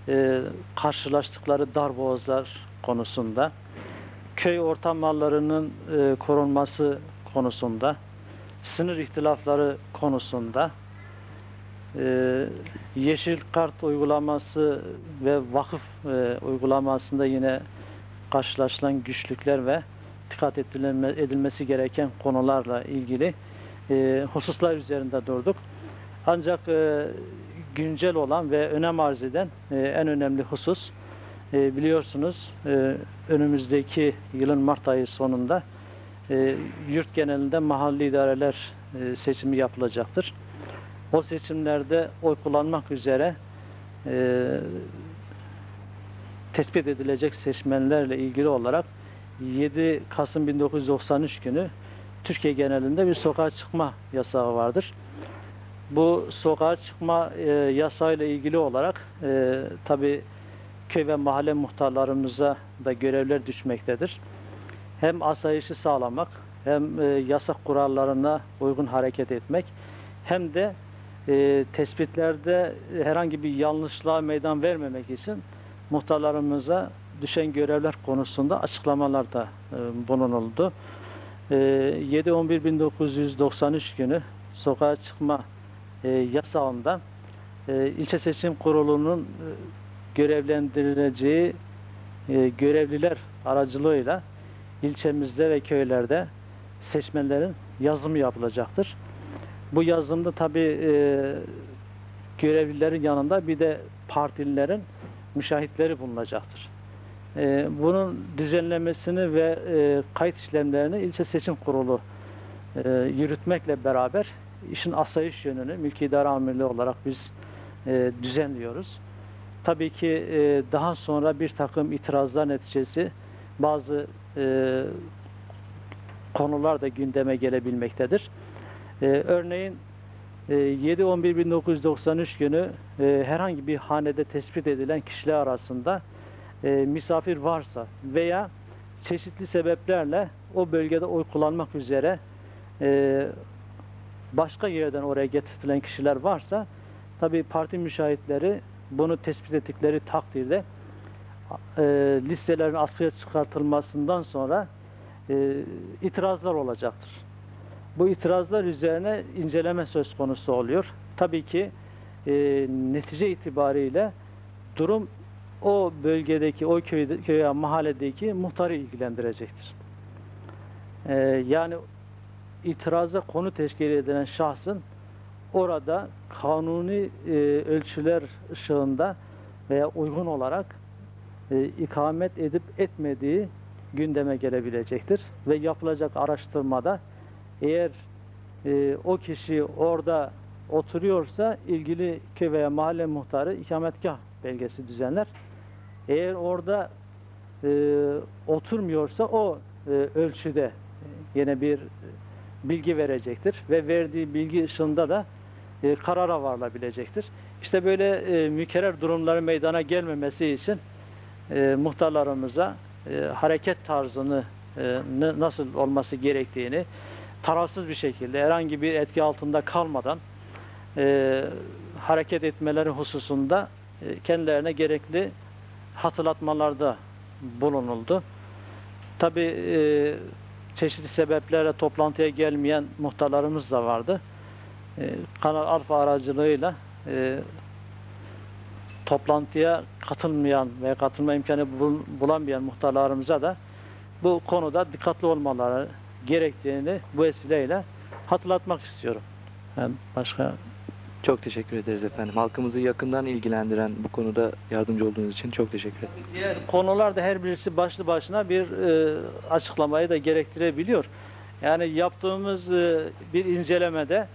e, karşılaştıkları darboğazlar konusunda, köy ortam mallarının e, korunması konusunda, sınır ihtilafları konusunda, e, yeşil kart uygulaması ve vakıf e, uygulamasında yine karşılaşılan güçlükler ve dikkat edilme- edilmesi gereken konularla ilgili e, hususlar üzerinde durduk. Ancak e, güncel olan ve önem arz eden e, en önemli husus e, biliyorsunuz e, önümüzdeki yılın Mart ayı sonunda e, yurt genelinde mahalli idareler e, seçimi yapılacaktır. O seçimlerde oy kullanmak üzere e, tespit edilecek seçmenlerle ilgili olarak 7 Kasım 1993 günü Türkiye genelinde bir sokağa çıkma yasağı vardır. Bu sokağa çıkma e, yasayla ilgili olarak e, tabi köy ve mahalle muhtarlarımıza da görevler düşmektedir. Hem asayişi sağlamak, hem e, yasak kurallarına uygun hareket etmek, hem de e, tespitlerde herhangi bir yanlışlığa meydan vermemek için muhtarlarımıza düşen görevler konusunda açıklamalarda e, bulunuldu. E, 7-11-1993 günü sokağa çıkma e, yasağında e, ilçe seçim kurulunun e, görevlendirileceği e, görevliler aracılığıyla ilçemizde ve köylerde seçmenlerin yazımı yapılacaktır. Bu yazımda tabi e, görevlilerin yanında bir de partililerin müşahitleri bulunacaktır. E, bunun düzenlemesini ve e, kayıt işlemlerini ilçe seçim kurulu e, yürütmekle beraber işin asayiş yönünü mülki idare amirliği olarak biz e, düzenliyoruz. Tabii ki daha sonra bir takım itirazlar neticesi bazı konular da gündeme gelebilmektedir. Örneğin e, 7-11-1993 günü herhangi bir hanede tespit edilen kişiler arasında e, misafir varsa veya çeşitli sebeplerle o bölgede oy kullanmak üzere e, başka yerden oraya getirilen kişiler varsa tabi parti müşahitleri bunu tespit ettikleri takdirde e, listelerin askıya çıkartılmasından sonra e, itirazlar olacaktır. Bu itirazlar üzerine inceleme söz konusu oluyor. Tabii ki e, netice itibariyle durum o bölgedeki, o köyde, köye, mahalledeki muhtarı ilgilendirecektir. E, yani itiraza konu teşkil edilen şahsın orada kanuni e, ölçüler ışığında veya uygun olarak e, ikamet edip etmediği gündeme gelebilecektir. Ve yapılacak araştırmada eğer e, o kişi orada oturuyorsa ilgili köy veya mahalle muhtarı ikametgah belgesi düzenler. Eğer orada e, oturmuyorsa o e, ölçüde e, yine bir bilgi verecektir ve verdiği bilgi ışığında da e, karara varılabilecektir. İşte böyle e, mükerrer durumların meydana gelmemesi için e, muhtarlarımıza e, hareket tarzını e, nasıl olması gerektiğini tarafsız bir şekilde herhangi bir etki altında kalmadan e, hareket etmeleri hususunda e, kendilerine gerekli hatırlatmalarda bulunuldu. Tabi e, çeşitli sebeplerle toplantıya gelmeyen muhtarlarımız da vardı. E, Kanal Alfa aracılığıyla e, toplantıya katılmayan veya katılma imkanı bul- bulamayan muhtarlarımıza da bu konuda dikkatli olmaları gerektiğini bu vesileyle hatırlatmak istiyorum. Ben başka Çok teşekkür ederiz efendim. Halkımızı yakından ilgilendiren bu konuda yardımcı olduğunuz için çok teşekkür ederim. diğer konular da her birisi başlı başına bir e, açıklamayı da gerektirebiliyor. Yani yaptığımız e, bir incelemede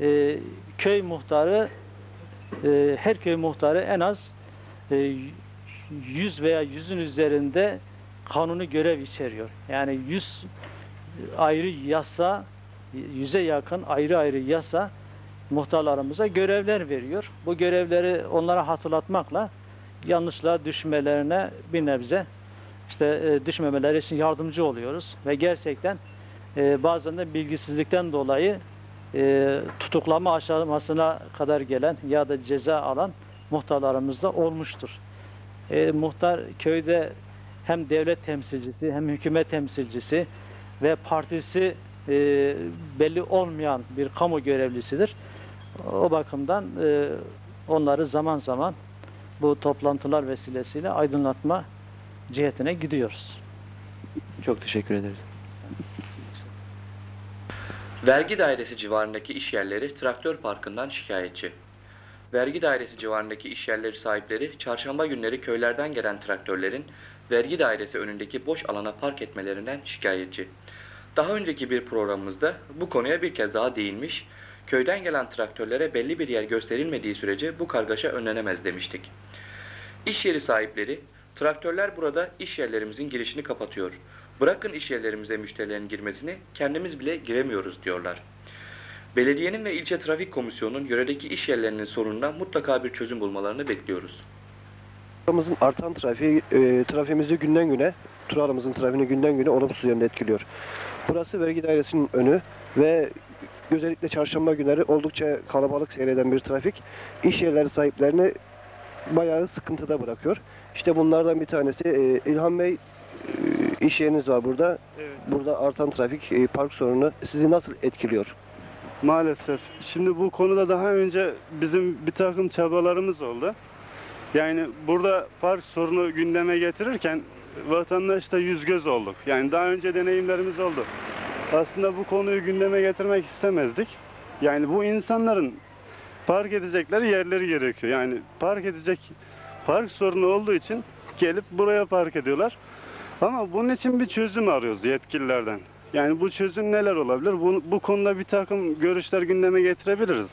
e, köy muhtarı e, her köy muhtarı en az e, 100 veya 100'ün üzerinde kanuni görev içeriyor. Yani 100 ayrı yasa, 100'e yakın ayrı ayrı yasa muhtarlarımıza görevler veriyor. Bu görevleri onlara hatırlatmakla yanlışlığa düşmelerine bir nebze işte e, düşmemeleri için yardımcı oluyoruz ve gerçekten e, bazen de bilgisizlikten dolayı e, tutuklama aşamasına kadar gelen ya da ceza alan muhtarlarımız da olmuştur. E, muhtar köyde hem devlet temsilcisi hem hükümet temsilcisi ve partisi e, belli olmayan bir kamu görevlisidir. O bakımdan e, onları zaman zaman bu toplantılar vesilesiyle aydınlatma cihetine gidiyoruz. Çok teşekkür ederiz. Vergi dairesi civarındaki iş yerleri traktör parkından şikayetçi. Vergi dairesi civarındaki iş yerleri sahipleri çarşamba günleri köylerden gelen traktörlerin vergi dairesi önündeki boş alana park etmelerinden şikayetçi. Daha önceki bir programımızda bu konuya bir kez daha değinmiş, köyden gelen traktörlere belli bir yer gösterilmediği sürece bu kargaşa önlenemez demiştik. İş yeri sahipleri, traktörler burada iş yerlerimizin girişini kapatıyor. Bırakın iş yerlerimize müşterilerin girmesini, kendimiz bile giremiyoruz diyorlar. Belediyenin ve ilçe trafik komisyonunun yöredeki iş yerlerinin sorununa mutlaka bir çözüm bulmalarını bekliyoruz. Turamızın artan trafiği, e, trafiğimizi günden güne, turlarımızın trafiğini günden güne olumsuz yönde etkiliyor. Burası vergi dairesinin önü ve özellikle çarşamba günleri oldukça kalabalık seyreden bir trafik. İş yerleri sahiplerini bayağı sıkıntıda bırakıyor. İşte bunlardan bir tanesi e, İlhan Bey e, iş yeriniz var burada. Burada artan trafik, e, park sorunu sizi nasıl etkiliyor? Maalesef. Şimdi bu konuda daha önce bizim bir takım çabalarımız oldu. Yani burada park sorunu gündeme getirirken vatandaşta yüz göz olduk. Yani daha önce deneyimlerimiz oldu. Aslında bu konuyu gündeme getirmek istemezdik. Yani bu insanların park edecekleri yerleri gerekiyor. Yani park edecek park sorunu olduğu için gelip buraya park ediyorlar. Ama bunun için bir çözüm arıyoruz yetkililerden. Yani bu çözüm neler olabilir? Bu, bu konuda bir takım görüşler gündeme getirebiliriz.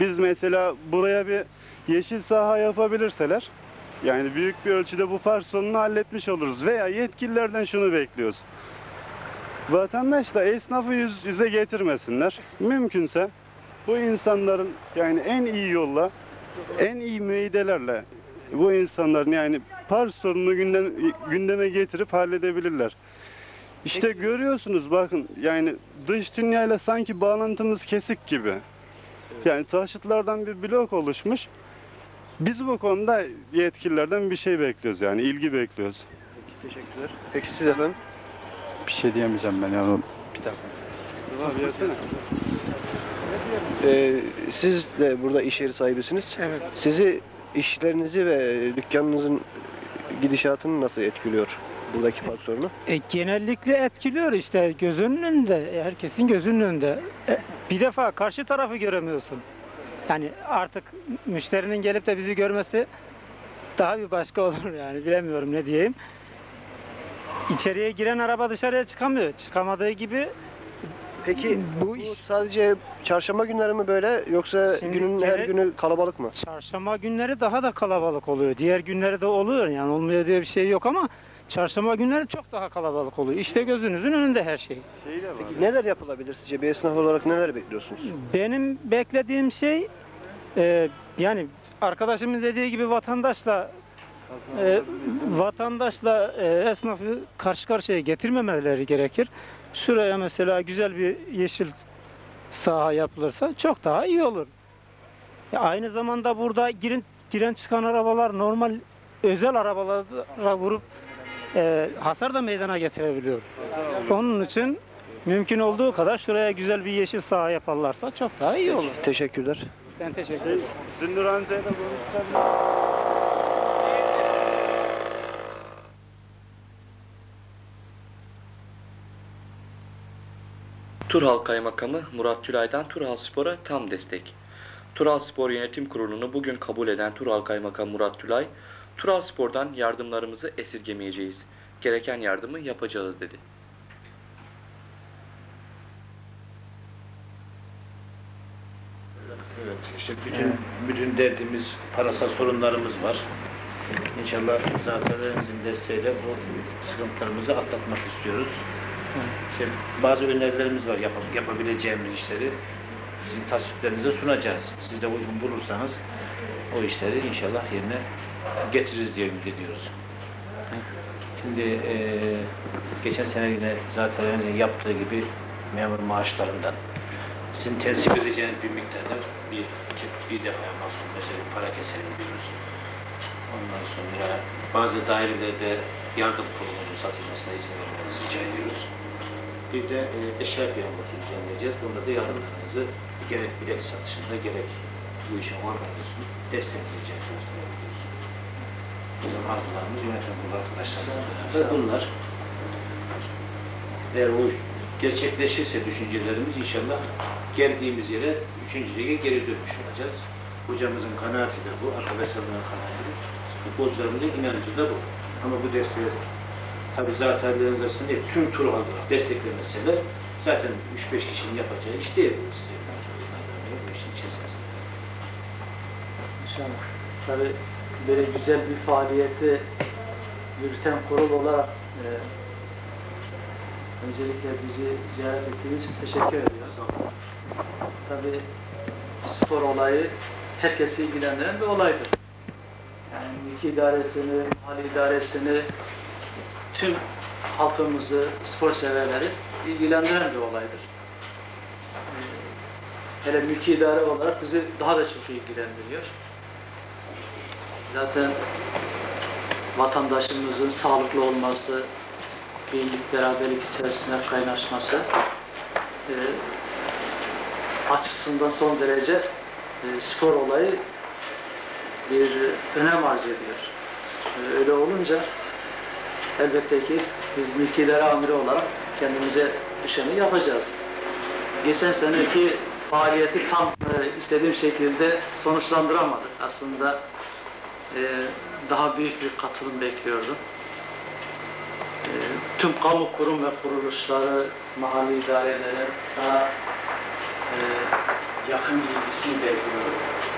Biz mesela buraya bir yeşil saha yapabilirseler, yani büyük bir ölçüde bu park sorununu halletmiş oluruz. Veya yetkililerden şunu bekliyoruz. Vatandaşla esnafı yüz yüze getirmesinler. Mümkünse bu insanların yani en iyi yolla, en iyi müeydelerle bu insanların yani park sorununu gündem, gündeme getirip halledebilirler. İşte görüyorsunuz bakın yani dış dünyayla sanki bağlantımız kesik gibi. Yani taşıtlardan bir blok oluşmuş. Biz bu konuda yetkililerden bir şey bekliyoruz yani ilgi bekliyoruz. Teşekkürler. Peki siz efendim? Bir şey diyemeyeceğim ben yani. Bir dakika. Abi. Ee, siz de burada iş yeri sahibisiniz. Evet. Sizi işlerinizi ve dükkanınızın gidişatını nasıl etkiliyor buradaki park sorunu? E, genellikle etkiliyor işte gözünün önünde, herkesin gözünün önünde. E, bir defa karşı tarafı göremiyorsun. Yani artık müşterinin gelip de bizi görmesi daha bir başka olur yani bilemiyorum ne diyeyim. İçeriye giren araba dışarıya çıkamıyor. Çıkamadığı gibi Peki bu, sadece çarşamba günleri mi böyle yoksa Şimdi günün her günü kalabalık mı? Çarşamba günleri daha da kalabalık oluyor. Diğer günleri de oluyor yani olmuyor diye bir şey yok ama çarşamba günleri çok daha kalabalık oluyor. İşte gözünüzün önünde her şey. Peki neler yapılabilir sizce? Bir esnaf olarak neler bekliyorsunuz? Benim beklediğim şey e, yani arkadaşımın dediği gibi vatandaşla e, vatandaşla e, esnafı karşı karşıya getirmemeleri gerekir. Şuraya mesela güzel bir yeşil saha yapılırsa çok daha iyi olur. Ya aynı zamanda burada girin, giren çıkan arabalar normal özel arabalara vurup e, hasar da meydana getirebiliyor. Onun için mümkün olduğu kadar şuraya güzel bir yeşil saha yaparlarsa çok daha iyi olur. Teşekkürler. Ben teşekkür ederim. Zünnur amcayla konuşabilir Turhal Kaymakamı Murat Tülay'dan Turhal Spor'a tam destek. Tural Spor Yönetim Kurulu'nu bugün kabul eden Tural Kaymakam Murat Tülay, Tural Spor'dan yardımlarımızı esirgemeyeceğiz. Gereken yardımı yapacağız dedi. Evet, işte bütün, bütün derdimiz, parasal sorunlarımız var. İnşallah zaten desteğiyle bu sıkıntılarımızı atlatmak istiyoruz. İşte bazı önerilerimiz var yap- yapabileceğimiz işleri. Sizin tasviplerinize sunacağız. Siz de uygun bulursanız o işleri inşallah yerine getiririz diye ümit ediyoruz. Şimdi eee, geçen sene yine zaten yaptığı gibi memur maaşlarından sizin tesip edeceğiniz bir miktarda bir, bir defa mahsus mesela para keselim diyoruz. Ondan sonra bazı dairelerde yardım kurulunun satılmasına izin vermenizi rica ediyoruz. Bir de e, eşya piyangosu düzenleyeceğiz. Bunda da yardımlarınızı gerek bilet satışında gerek bu işin organizasyonu destekleyeceğiz. Bizim arzularımız yönetim kurulu arkadaşlarla beraber bunlar. Eğer o gerçekleşirse düşüncelerimiz inşallah geldiğimiz yere üçüncü lige geri dönmüş olacağız. Hocamızın kanaati de bu, arkadaşlarımın kanaati de, futbolcularımızın inancı da bu. Ama bu desteği tabi zaten organizasyonu değil, tüm tur halkı desteklemeseler zaten 3-5 kişinin yapacağı iş değil. bu. İşin içerisinde. İnşallah. Tabii böyle güzel bir faaliyeti yürüten kurul olarak e, öncelikle bizi ziyaret ettiğiniz için teşekkür ediyoruz. Tabii spor olayı herkesi ilgilendiren bir olaydır. Yani mülki idaresini, mali idaresini, tüm halkımızı, spor severleri ilgilendiren bir olaydır. Ee, Hele mülki idare olarak bizi daha da çok ilgilendiriyor. Zaten vatandaşımızın sağlıklı olması, birlik, beraberlik içerisinde kaynaşması e, açısından son derece e, spor olayı bir önem arz ediyor. E, öyle olunca elbette ki biz mülki idare amiri olarak kendimize düşeni yapacağız. Geçen seneki faaliyeti tam e, istediğim şekilde sonuçlandıramadık. Aslında e, daha büyük bir katılım bekliyordum. E, tüm kamu kurum ve kuruluşları, mahalli idareleri daha e, yakın ilgisini bekliyordum.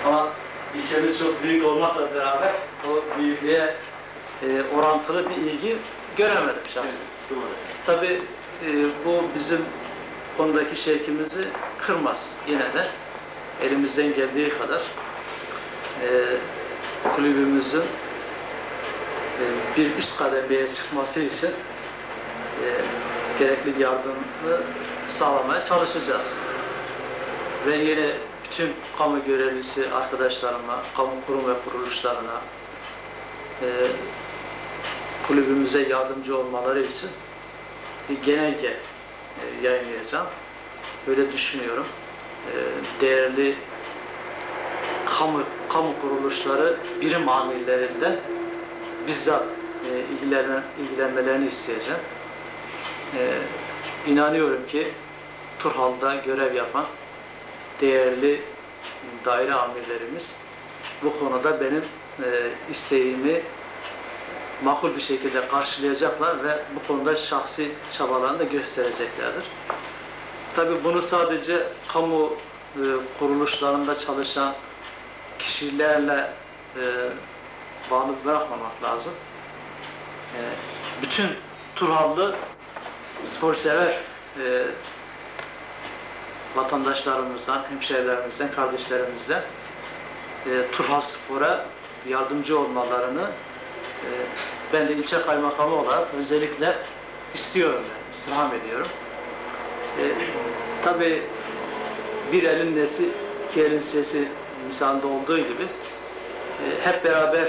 Ama ilçemiz çok büyük olmakla beraber o büyüklüğe e, orantılı bir ilgi göremedim şahsen. Tabii e, bu bizim konudaki şevkimizi kırmaz. Yine de elimizden geldiği kadar e, kulübümüzün e, bir üst kademeye çıkması için e, gerekli yardımı sağlamaya çalışacağız. Ve yine bütün kamu görevlisi arkadaşlarıma, kamu kurum ve kuruluşlarına e, kulübümüze yardımcı olmaları için bir genelge e, yayınlayacağım. Öyle düşünüyorum. E, değerli kamu, kamu kuruluşları birim amirlerinden bizzat e, ilgilen, ilgilenmelerini isteyeceğim. E, inanıyorum ki Turhal'da görev yapan değerli daire amirlerimiz bu konuda benim e, isteğimi makul bir şekilde karşılayacaklar ve bu konuda şahsi çabalarını da göstereceklerdir. Tabi bunu sadece kamu e, kuruluşlarında çalışan kişilerle e, bağlı bırakmamak lazım. E, bütün Turhallı sporsever e, vatandaşlarımızdan, hemşehrilerimizden, kardeşlerimizden e, Turhal Spor'a yardımcı olmalarını ben de ilçe kaymakamı olarak özellikle istiyorum, yani, istirham ediyorum. E, Tabi bir elin nesi, iki elin sesi misalinde olduğu gibi e, hep beraber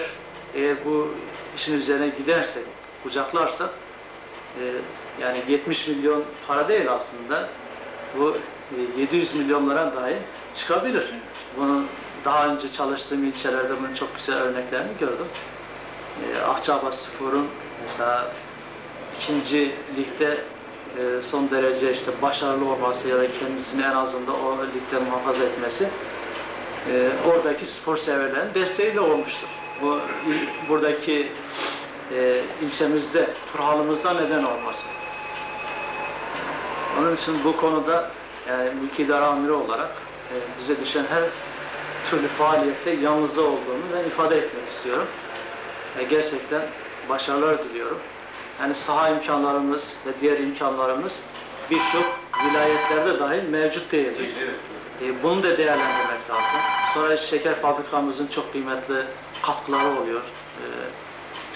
eğer bu işin üzerine gidersek, kucaklarsak e, yani 70 milyon para değil aslında bu e, 700 milyonlara dahi çıkabilir. Bunu daha önce çalıştığım ilçelerde bunun çok güzel örneklerini gördüm. E, Spor'un mesela ikinci ligde e, son derece işte başarılı olması ya da kendisini en azından o ligde muhafaza etmesi e, oradaki spor severlerin desteğiyle olmuştur. Bu buradaki e, ilçemizde, Turhalımızda neden olmasın. Onun için bu konuda yani mülki idare amiri olarak e, bize düşen her türlü faaliyette yanınızda olduğumu ben ifade etmek istiyorum. E, gerçekten başarılar diliyorum. Yani saha imkanlarımız ve diğer imkanlarımız birçok vilayetlerde dahil mevcut değildir. E, bunu da değerlendirmek lazım. Sonra şeker fabrikamızın çok kıymetli katkıları oluyor. E,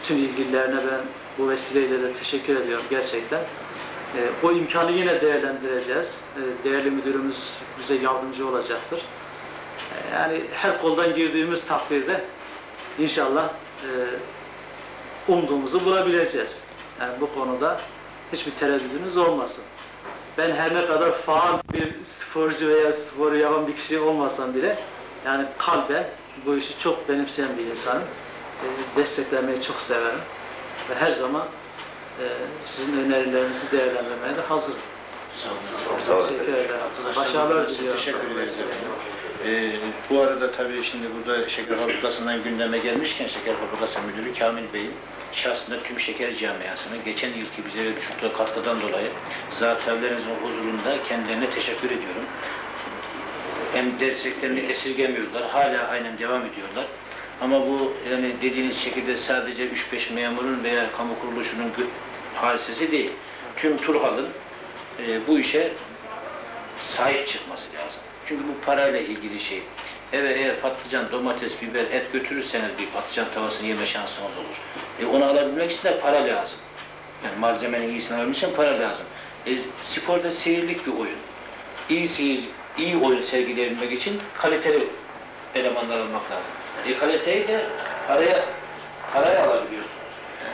bütün ilgililerine ben bu vesileyle de teşekkür ediyorum gerçekten. E, o imkanı yine değerlendireceğiz. E, değerli müdürümüz bize yardımcı olacaktır. E, yani her koldan girdiğimiz takdirde inşallah umduğumuzu bulabileceğiz. Yani bu konuda hiçbir tereddüdünüz olmasın. Ben her ne kadar faal bir sporcu veya sporu yapan bir kişi olmasam bile yani kalben bu işi çok benimseyen bir insanım. E, desteklemeyi çok severim. Ve her zaman e, sizin önerilerinizi değerlendirmeye de hazırım. Sağ olun. Teşekkür ederim. Başarılar diliyorum. Teşekkür ederiz. Ee, bu arada tabii şimdi burada şeker fabrikasından gündeme gelmişken şeker fabrikası müdürü Kamil Bey'in şahsında tüm şeker camiasının geçen yılki bize düşürdüğü katkıdan dolayı zaten huzurunda kendilerine teşekkür ediyorum. Hem desteklerini esirgemiyorlar, hala aynen devam ediyorlar. Ama bu yani dediğiniz şekilde sadece 3-5 memurun veya kamu kuruluşunun hadisesi değil. Tüm Turhal'ın e, bu işe sahip çıkması lazım. Çünkü bu parayla ilgili şey. Eve eğer patlıcan, domates, biber, et götürürseniz bir patlıcan tavasını yeme şansınız olur. E onu alabilmek için de para lazım. Yani malzemenin iyisini alabilmek için para lazım. E, sporda seyirlik bir oyun. İyi seyir, iyi oyun sergileyebilmek için kaliteli elemanlar almak lazım. E kaliteyi de paraya, paraya alabiliyorsunuz.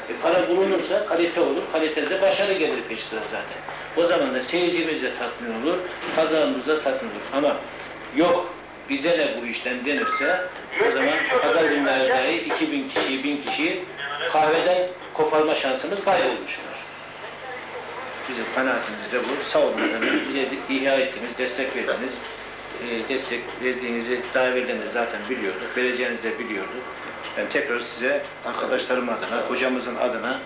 E, para bulunursa kalite olur, kalitede başarı gelir peş sıra zaten. O zaman da seyircimiz de tatmin olur, pazarımız da tatmin olur. Ama yok bize ne bu işten denirse o zaman pazar günleri dahi 2000 kişi, 1000 kişi kahveden koparma şansımız kaybolmuş olur. Bizim kanaatimiz de bu. Sağ olun efendim. Bize ihya ettiniz, destek verdiniz. E, destek verdiğinizi de zaten biliyorduk. Vereceğinizi de biliyorduk. Ben tekrar size arkadaşlarım adına, hocamızın adına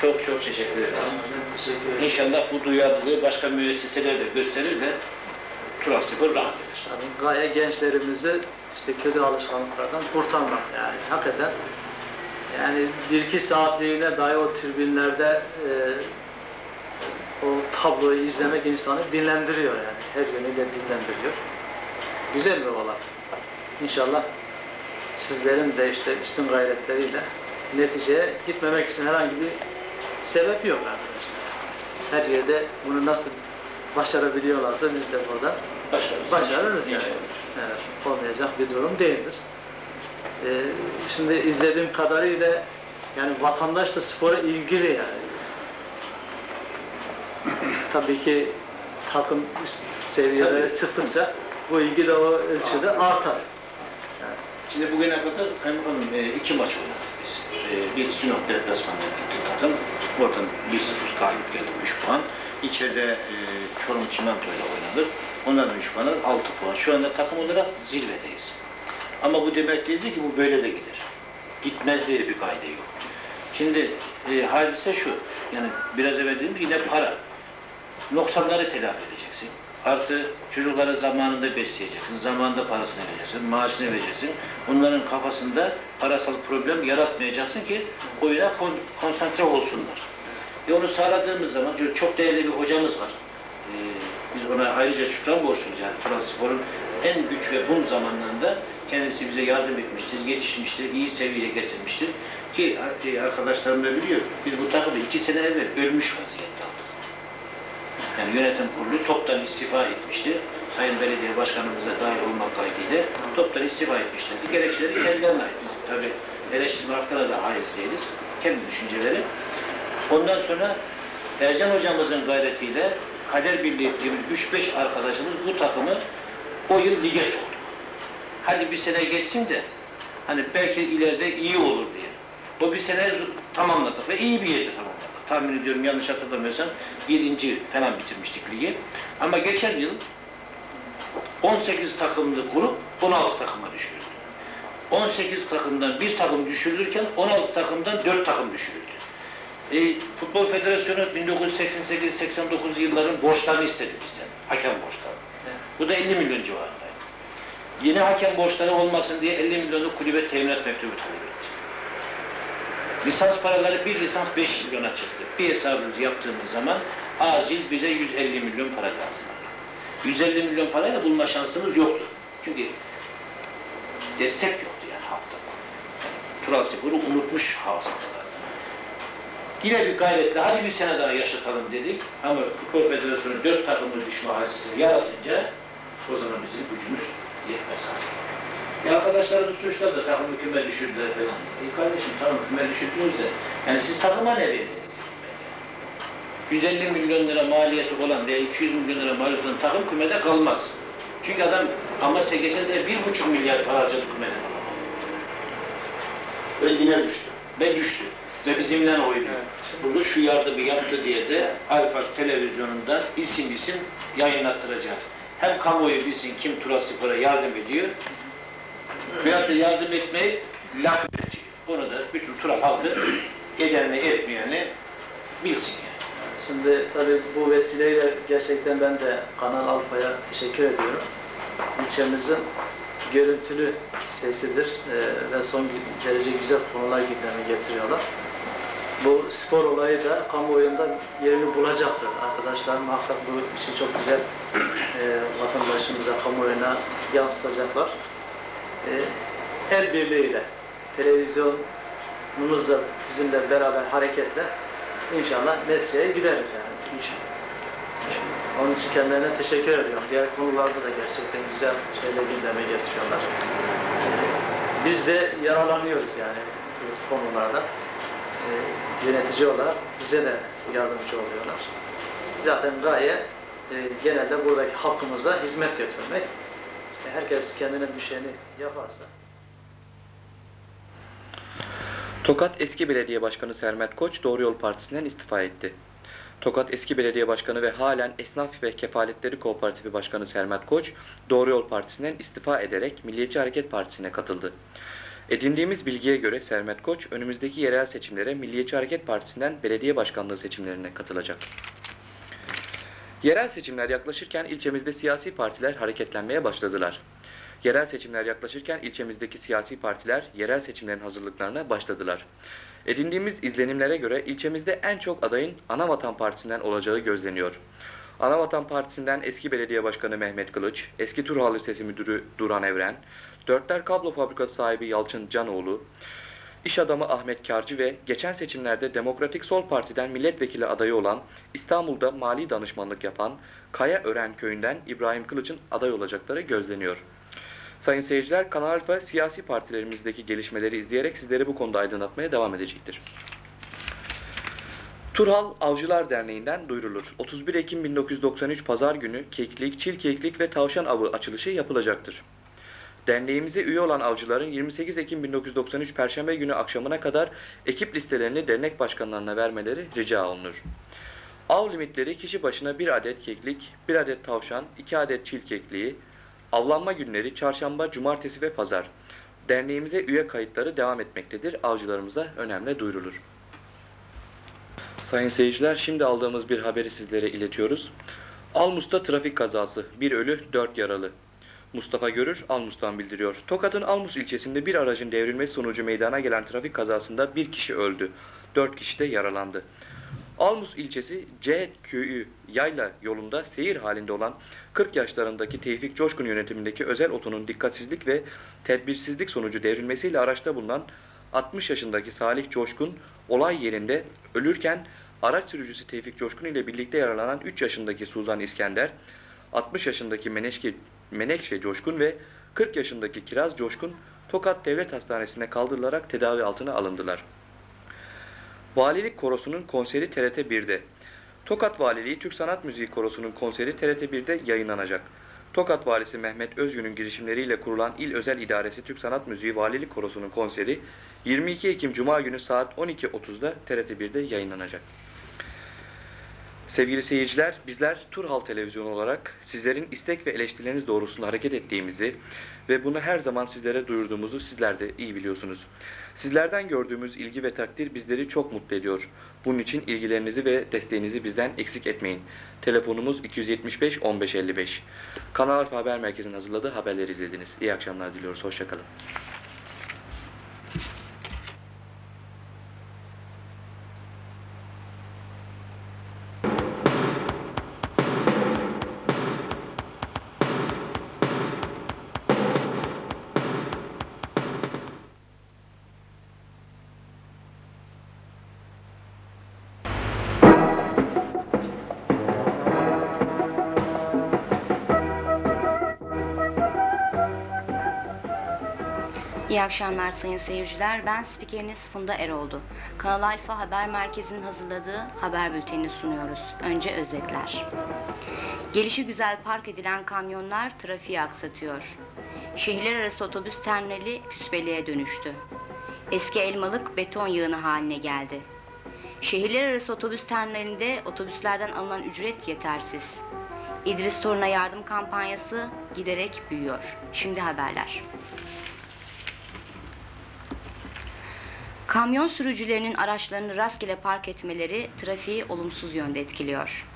çok çok teşekkür ederim. İnşallah bu duyarlılığı başka müesseseler de gösterir de Turak Spor rahat eder. Yani gaye gençlerimizi işte kötü alışkanlıklardan kurtarmak yani hakikaten yani bir iki saatliğine dahi o tribünlerde e, o tabloyu izlemek insanı dinlendiriyor yani her yönüyle dinlendiriyor. Güzel bir olay. İnşallah sizlerin de işte üstün gayretleriyle neticeye gitmemek için herhangi bir sebep yok arkadaşlar. Her yerde bunu nasıl başarabiliyorlarsa biz de burada Başarırız. başarırız yani. Evet, olmayacak bir durum değildir. Ee, şimdi izlediğim kadarıyla yani vatandaş da spora ilgili yani. Tabii ki takım seviyelere Tabii. çıktıkça bu ilgi de o ölçüde artar. Şimdi bugüne kadar kaymakamım e, iki maç biz. E, bir Sinop deplasmanına gittik takım. Oradan 1-0 galip geldik 3 puan. İçeride e, Çorum Çimento ile oynadık. Onlardan 3 puan aldık, 6 puan. Şu anda takım olarak zirvedeyiz. Ama bu demek değildir ki bu böyle de gider. Gitmez diye bir kaide yok. Şimdi e, hadise şu, yani biraz evvel dedim ki yine para. Noksanları telafi edeceksin. Artı çocukları zamanında besleyeceksin, zamanında parasını vereceksin, maaşını vereceksin. Bunların kafasında parasal problem yaratmayacaksın ki oyuna kon- konsantre olsunlar. E onu sağladığımız zaman çok değerli bir hocamız var. Ee, biz ona ayrıca şükran borçluyuz yani Transpor'un en güç ve bum zamanlarında kendisi bize yardım etmiştir, yetişmiştir, iyi seviyeye getirmiştir. Ki e, arkadaşlarım da biliyor, biz bu takımı iki sene evvel ölmüş vaziyette. Yani yönetim kurulu toptan istifa etmişti. Sayın Belediye Başkanımız da dahil olmak kaydıyla toptan istifa etmişlerdi. Gerekçeleri kendilerine ait. Tabii eleştirme hakkına da haiz değiliz. Kendi düşünceleri. Ondan sonra Ercan hocamızın gayretiyle kader birliği ettiğimiz 3-5 arkadaşımız bu takımı o yıl lige soktu. Hadi bir sene geçsin de hani belki ileride iyi olur diye. O bir sene tamamladık ve iyi bir yerde tamamladık. Tahmin ediyorum yanlış hatırlamıyorsam 7. falan bitirmiştik ligi. Ama geçen yıl 18 takımlı grup 16 takıma düşürdü. 18 takımdan bir takım düşürülürken 16 takımdan 4 takım düşürüldü. E, Futbol Federasyonu 1988-89 yılların borçlarını istedi bizden. Hakem borçlarını. Bu da 50 milyon civarındaydı. Yeni hakem borçları olmasın diye 50 milyonluk kulübe teminat mektubu talep. Lisans paraları bir lisans 5 milyona çıktı. Bir hesabımızı yaptığımız zaman acil bize 150 milyon para lazım. 150 milyon parayla bulma şansımız yoktu. Çünkü destek yoktu yani halkta. Tural Spor'u unutmuş hafızalar. Yine bir gayretle hadi bir sene daha yaşatalım dedik. Ama Futbol Federasyonu dört takımlı düşme hadisesini yaratınca o zaman bizim gücümüz yetmez hale. Ya arkadaşlarımız suçladı, takımı küme düşürdüler falan. E kardeşim tamam küme düşürdünüz de, yani siz takıma ne verdiniz? 150 milyon lira maliyeti olan veya 200 milyon lira maliyeti olan takım kümede kalmaz. Çünkü adam Amasya geçen sene 1,5 milyar para harcadı kümede. Ve yine düştü. Ve düştü. Ve bizimle oynuyor. Bunu şu yardımı yaptı diye de Alfa televizyonunda isim isim yayınlattıracağız. Hem kamuoyu bilsin kim Tural Spor'a yardım ediyor, veyahut da yardım etmeyi laf üretiyor. Bunu da bütün Tural halkı edenle etmeyeni bilsin yani. Şimdi tabii bu vesileyle gerçekten ben de Kanal Alfa'ya teşekkür ediyorum. İlçemizin görüntülü sesidir eee, ve son derece güzel konular gündeme getiriyorlar. Bu spor olayı da kamuoyunda yerini bulacaktır. Arkadaşlar muhakkak bu işi çok güzel eee vatandaşımıza, kamuoyuna yansıtacaklar. El birliğiyle, televizyonumuzla bizimle beraber hareketle inşallah neticeye gideriz yani. İnşallah. Onun için kendilerine teşekkür ediyorum. Diğer konularda da gerçekten güzel şeyler gündeme getiriyorlar. Biz de yaralanıyoruz yani bu konularda. Ee, yönetici olarak bize de yardımcı oluyorlar. Zaten gaye e, genelde buradaki halkımıza hizmet götürmek. Herkes kendine düşeni yaparsa Tokat eski belediye başkanı Sermet Koç Doğru Yol Partisi'nden istifa etti. Tokat eski belediye başkanı ve halen Esnaf ve Kefaletleri Kooperatifi Başkanı Sermet Koç Doğru Yol Partisi'nden istifa ederek Milliyetçi Hareket Partisi'ne katıldı. Edindiğimiz bilgiye göre Sermet Koç önümüzdeki yerel seçimlere Milliyetçi Hareket Partisi'nden belediye başkanlığı seçimlerine katılacak. Yerel seçimler yaklaşırken ilçemizde siyasi partiler hareketlenmeye başladılar. Yerel seçimler yaklaşırken ilçemizdeki siyasi partiler yerel seçimlerin hazırlıklarına başladılar. Edindiğimiz izlenimlere göre ilçemizde en çok adayın Anavatan Partisi'nden olacağı gözleniyor. Anavatan Partisi'nden eski belediye başkanı Mehmet Kılıç, eski Turhal Lisesi Müdürü Duran Evren, Dörtler Kablo Fabrikası sahibi Yalçın Canoğlu, iş adamı Ahmet Karcı ve geçen seçimlerde Demokratik Sol Parti'den milletvekili adayı olan İstanbul'da mali danışmanlık yapan Kaya Ören köyünden İbrahim Kılıç'ın aday olacakları gözleniyor. Sayın seyirciler, Kanal Alfa siyasi partilerimizdeki gelişmeleri izleyerek sizleri bu konuda aydınlatmaya devam edecektir. Turhal Avcılar Derneği'nden duyurulur. 31 Ekim 1993 Pazar günü keklik, çil keklik ve tavşan avı açılışı yapılacaktır. Derneğimize üye olan avcıların 28 Ekim 1993 Perşembe günü akşamına kadar ekip listelerini dernek başkanlarına vermeleri rica olunur. Av limitleri kişi başına 1 adet keklik, 1 adet tavşan, 2 adet çil kekliği, avlanma günleri çarşamba, cumartesi ve pazar. Derneğimize üye kayıtları devam etmektedir. Avcılarımıza önemli duyurulur. Sayın seyirciler, şimdi aldığımız bir haberi sizlere iletiyoruz. Almus'ta trafik kazası, bir ölü, dört yaralı. Mustafa Görür, Almus'tan bildiriyor. Tokat'ın Almus ilçesinde bir aracın devrilmesi sonucu meydana gelen trafik kazasında bir kişi öldü. Dört kişi de yaralandı. Almus ilçesi C köyü yayla yolunda seyir halinde olan 40 yaşlarındaki Tevfik Coşkun yönetimindeki özel otonun dikkatsizlik ve tedbirsizlik sonucu devrilmesiyle araçta bulunan 60 yaşındaki Salih Coşkun olay yerinde ölürken araç sürücüsü Tevfik Coşkun ile birlikte yaralanan 3 yaşındaki Suzan İskender, 60 yaşındaki Menekşe, Menekşe Coşkun ve 40 yaşındaki Kiraz Coşkun Tokat Devlet Hastanesi'ne kaldırılarak tedavi altına alındılar. Valilik Korosu'nun konseri TRT 1'de. Tokat Valiliği Türk Sanat Müziği Korosu'nun konseri TRT 1'de yayınlanacak. Tokat Valisi Mehmet Özgün'ün girişimleriyle kurulan İl Özel İdaresi Türk Sanat Müziği Valilik Korosu'nun konseri 22 Ekim Cuma günü saat 12.30'da TRT 1'de yayınlanacak. Sevgili seyirciler, bizler Turhal Televizyonu olarak sizlerin istek ve eleştirileriniz doğrultusunda hareket ettiğimizi ve bunu her zaman sizlere duyurduğumuzu sizler de iyi biliyorsunuz. Sizlerden gördüğümüz ilgi ve takdir bizleri çok mutlu ediyor. Bunun için ilgilerinizi ve desteğinizi bizden eksik etmeyin. Telefonumuz 275 1555. Kanal Alfa Haber Merkezi'nin hazırladığı haberleri izlediniz. İyi akşamlar diliyoruz. Hoşçakalın. Akşamlar sayın seyirciler. Ben spikeriniz Funda Eroldu. Kanal Alfa Haber Merkezi'nin hazırladığı haber bültenini sunuyoruz. Önce özetler. Gelişi güzel park edilen kamyonlar trafiği aksatıyor. Şehirler arası otobüs terminali küspeliğe dönüştü. Eski elmalık beton yığını haline geldi. Şehirler arası otobüs terminalinde otobüslerden alınan ücret yetersiz. İdris Torun'a yardım kampanyası giderek büyüyor. Şimdi haberler. Kamyon sürücülerinin araçlarını rastgele park etmeleri trafiği olumsuz yönde etkiliyor.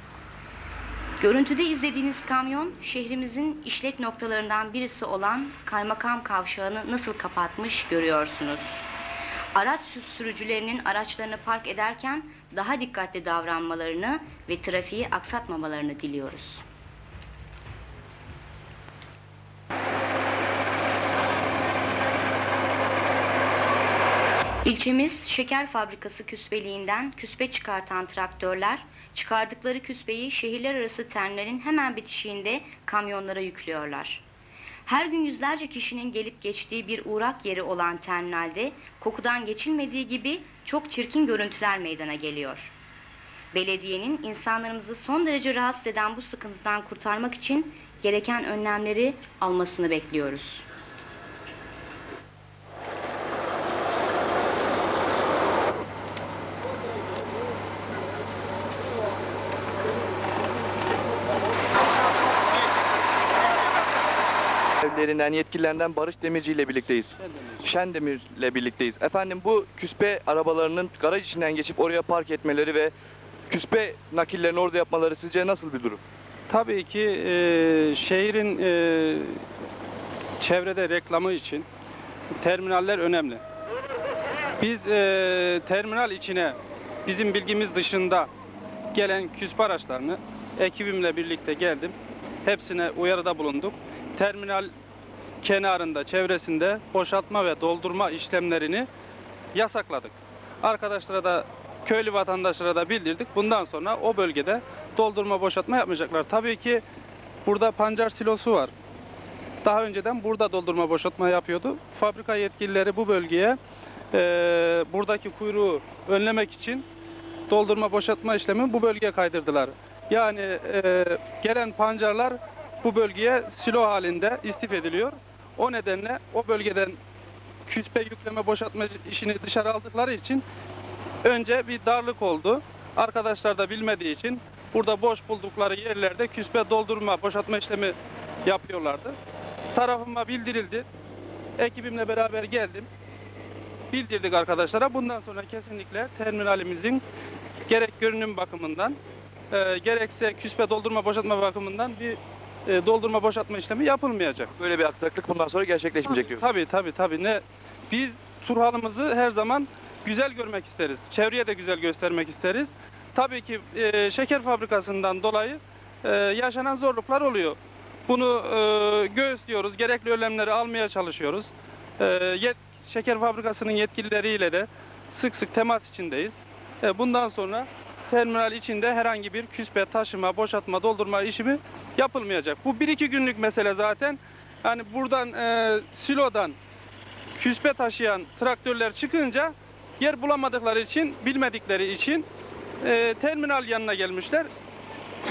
Görüntüde izlediğiniz kamyon şehrimizin işlek noktalarından birisi olan Kaymakam Kavşağı'nı nasıl kapatmış görüyorsunuz. Araç sü- sürücülerinin araçlarını park ederken daha dikkatli davranmalarını ve trafiği aksatmamalarını diliyoruz. İlçemiz şeker fabrikası küspeliğinden küspe çıkartan traktörler çıkardıkları küspeyi şehirler arası terminalin hemen bitişiğinde kamyonlara yüklüyorlar. Her gün yüzlerce kişinin gelip geçtiği bir uğrak yeri olan terminalde kokudan geçilmediği gibi çok çirkin görüntüler meydana geliyor. Belediyenin insanlarımızı son derece rahatsız eden bu sıkıntıdan kurtarmak için gereken önlemleri almasını bekliyoruz. Evlerinden, yetkililerinden Barış Demirci ile birlikteyiz. Şendemir ile birlikteyiz. Efendim bu küspe arabalarının garaj içinden geçip oraya park etmeleri ve küspe nakillerini orada yapmaları sizce nasıl bir durum? Tabii ki e, şehrin e, çevrede reklamı için terminaller önemli. Biz e, terminal içine bizim bilgimiz dışında gelen küspe araçlarını ekibimle birlikte geldim. Hepsine uyarıda bulunduk. Terminal kenarında, çevresinde boşaltma ve doldurma işlemlerini yasakladık. Arkadaşlara da köylü vatandaşlara da bildirdik. Bundan sonra o bölgede doldurma boşaltma yapmayacaklar. Tabii ki burada pancar silosu var. Daha önceden burada doldurma boşaltma yapıyordu. Fabrika yetkilileri bu bölgeye e, buradaki kuyruğu önlemek için doldurma boşaltma işlemi bu bölgeye kaydırdılar. Yani e, gelen pancarlar bu bölgeye silo halinde istif ediliyor. O nedenle o bölgeden küspe yükleme boşaltma işini dışarı aldıkları için önce bir darlık oldu. Arkadaşlar da bilmediği için burada boş buldukları yerlerde küspe doldurma, boşaltma işlemi yapıyorlardı. Tarafıma bildirildi. Ekibimle beraber geldim. Bildirdik arkadaşlara. Bundan sonra kesinlikle terminalimizin gerek görünüm bakımından e, gerekse küspe doldurma, boşaltma bakımından bir e, doldurma, boşaltma işlemi yapılmayacak. Böyle bir aksaklık bundan sonra gerçekleşmeyecek diyoruz. Tabii tabii tabii. Ne biz Turhal'ımızı her zaman güzel görmek isteriz. Çevreye de güzel göstermek isteriz. Tabii ki e, şeker fabrikasından dolayı e, yaşanan zorluklar oluyor. Bunu e, göğüslüyoruz. Gerekli önlemleri almaya çalışıyoruz. E, yet, şeker fabrikasının yetkilileriyle de sık sık temas içindeyiz. E, bundan sonra terminal içinde herhangi bir küspe, taşıma, boşaltma, doldurma işimi yapılmayacak. Bu bir iki günlük mesele zaten. Yani buradan e, silodan küspe taşıyan traktörler çıkınca yer bulamadıkları için, bilmedikleri için e, terminal yanına gelmişler.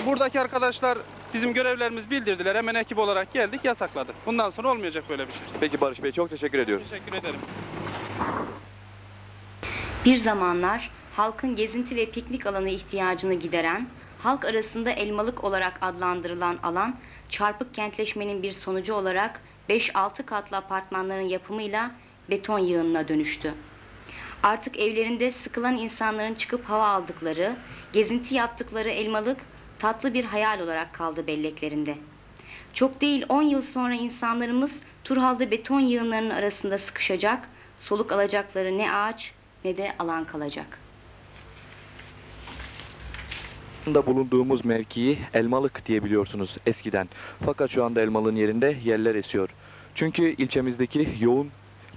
Buradaki arkadaşlar bizim görevlerimiz bildirdiler. Hemen ekip olarak geldik, yasakladık. Bundan sonra olmayacak böyle bir şey. Peki Barış Bey çok teşekkür ediyoruz. Teşekkür ederim. Bir zamanlar halkın gezinti ve piknik alanı ihtiyacını gideren, halk arasında elmalık olarak adlandırılan alan, çarpık kentleşmenin bir sonucu olarak 5-6 katlı apartmanların yapımıyla beton yığınına dönüştü. Artık evlerinde sıkılan insanların çıkıp hava aldıkları, gezinti yaptıkları elmalık tatlı bir hayal olarak kaldı belleklerinde. Çok değil 10 yıl sonra insanlarımız Turhal'da beton yığınlarının arasında sıkışacak, soluk alacakları ne ağaç ne de alan kalacak. Da bulunduğumuz mevkiyi Elmalık diye biliyorsunuz eskiden. Fakat şu anda Elmalık'ın yerinde yeller esiyor. Çünkü ilçemizdeki yoğun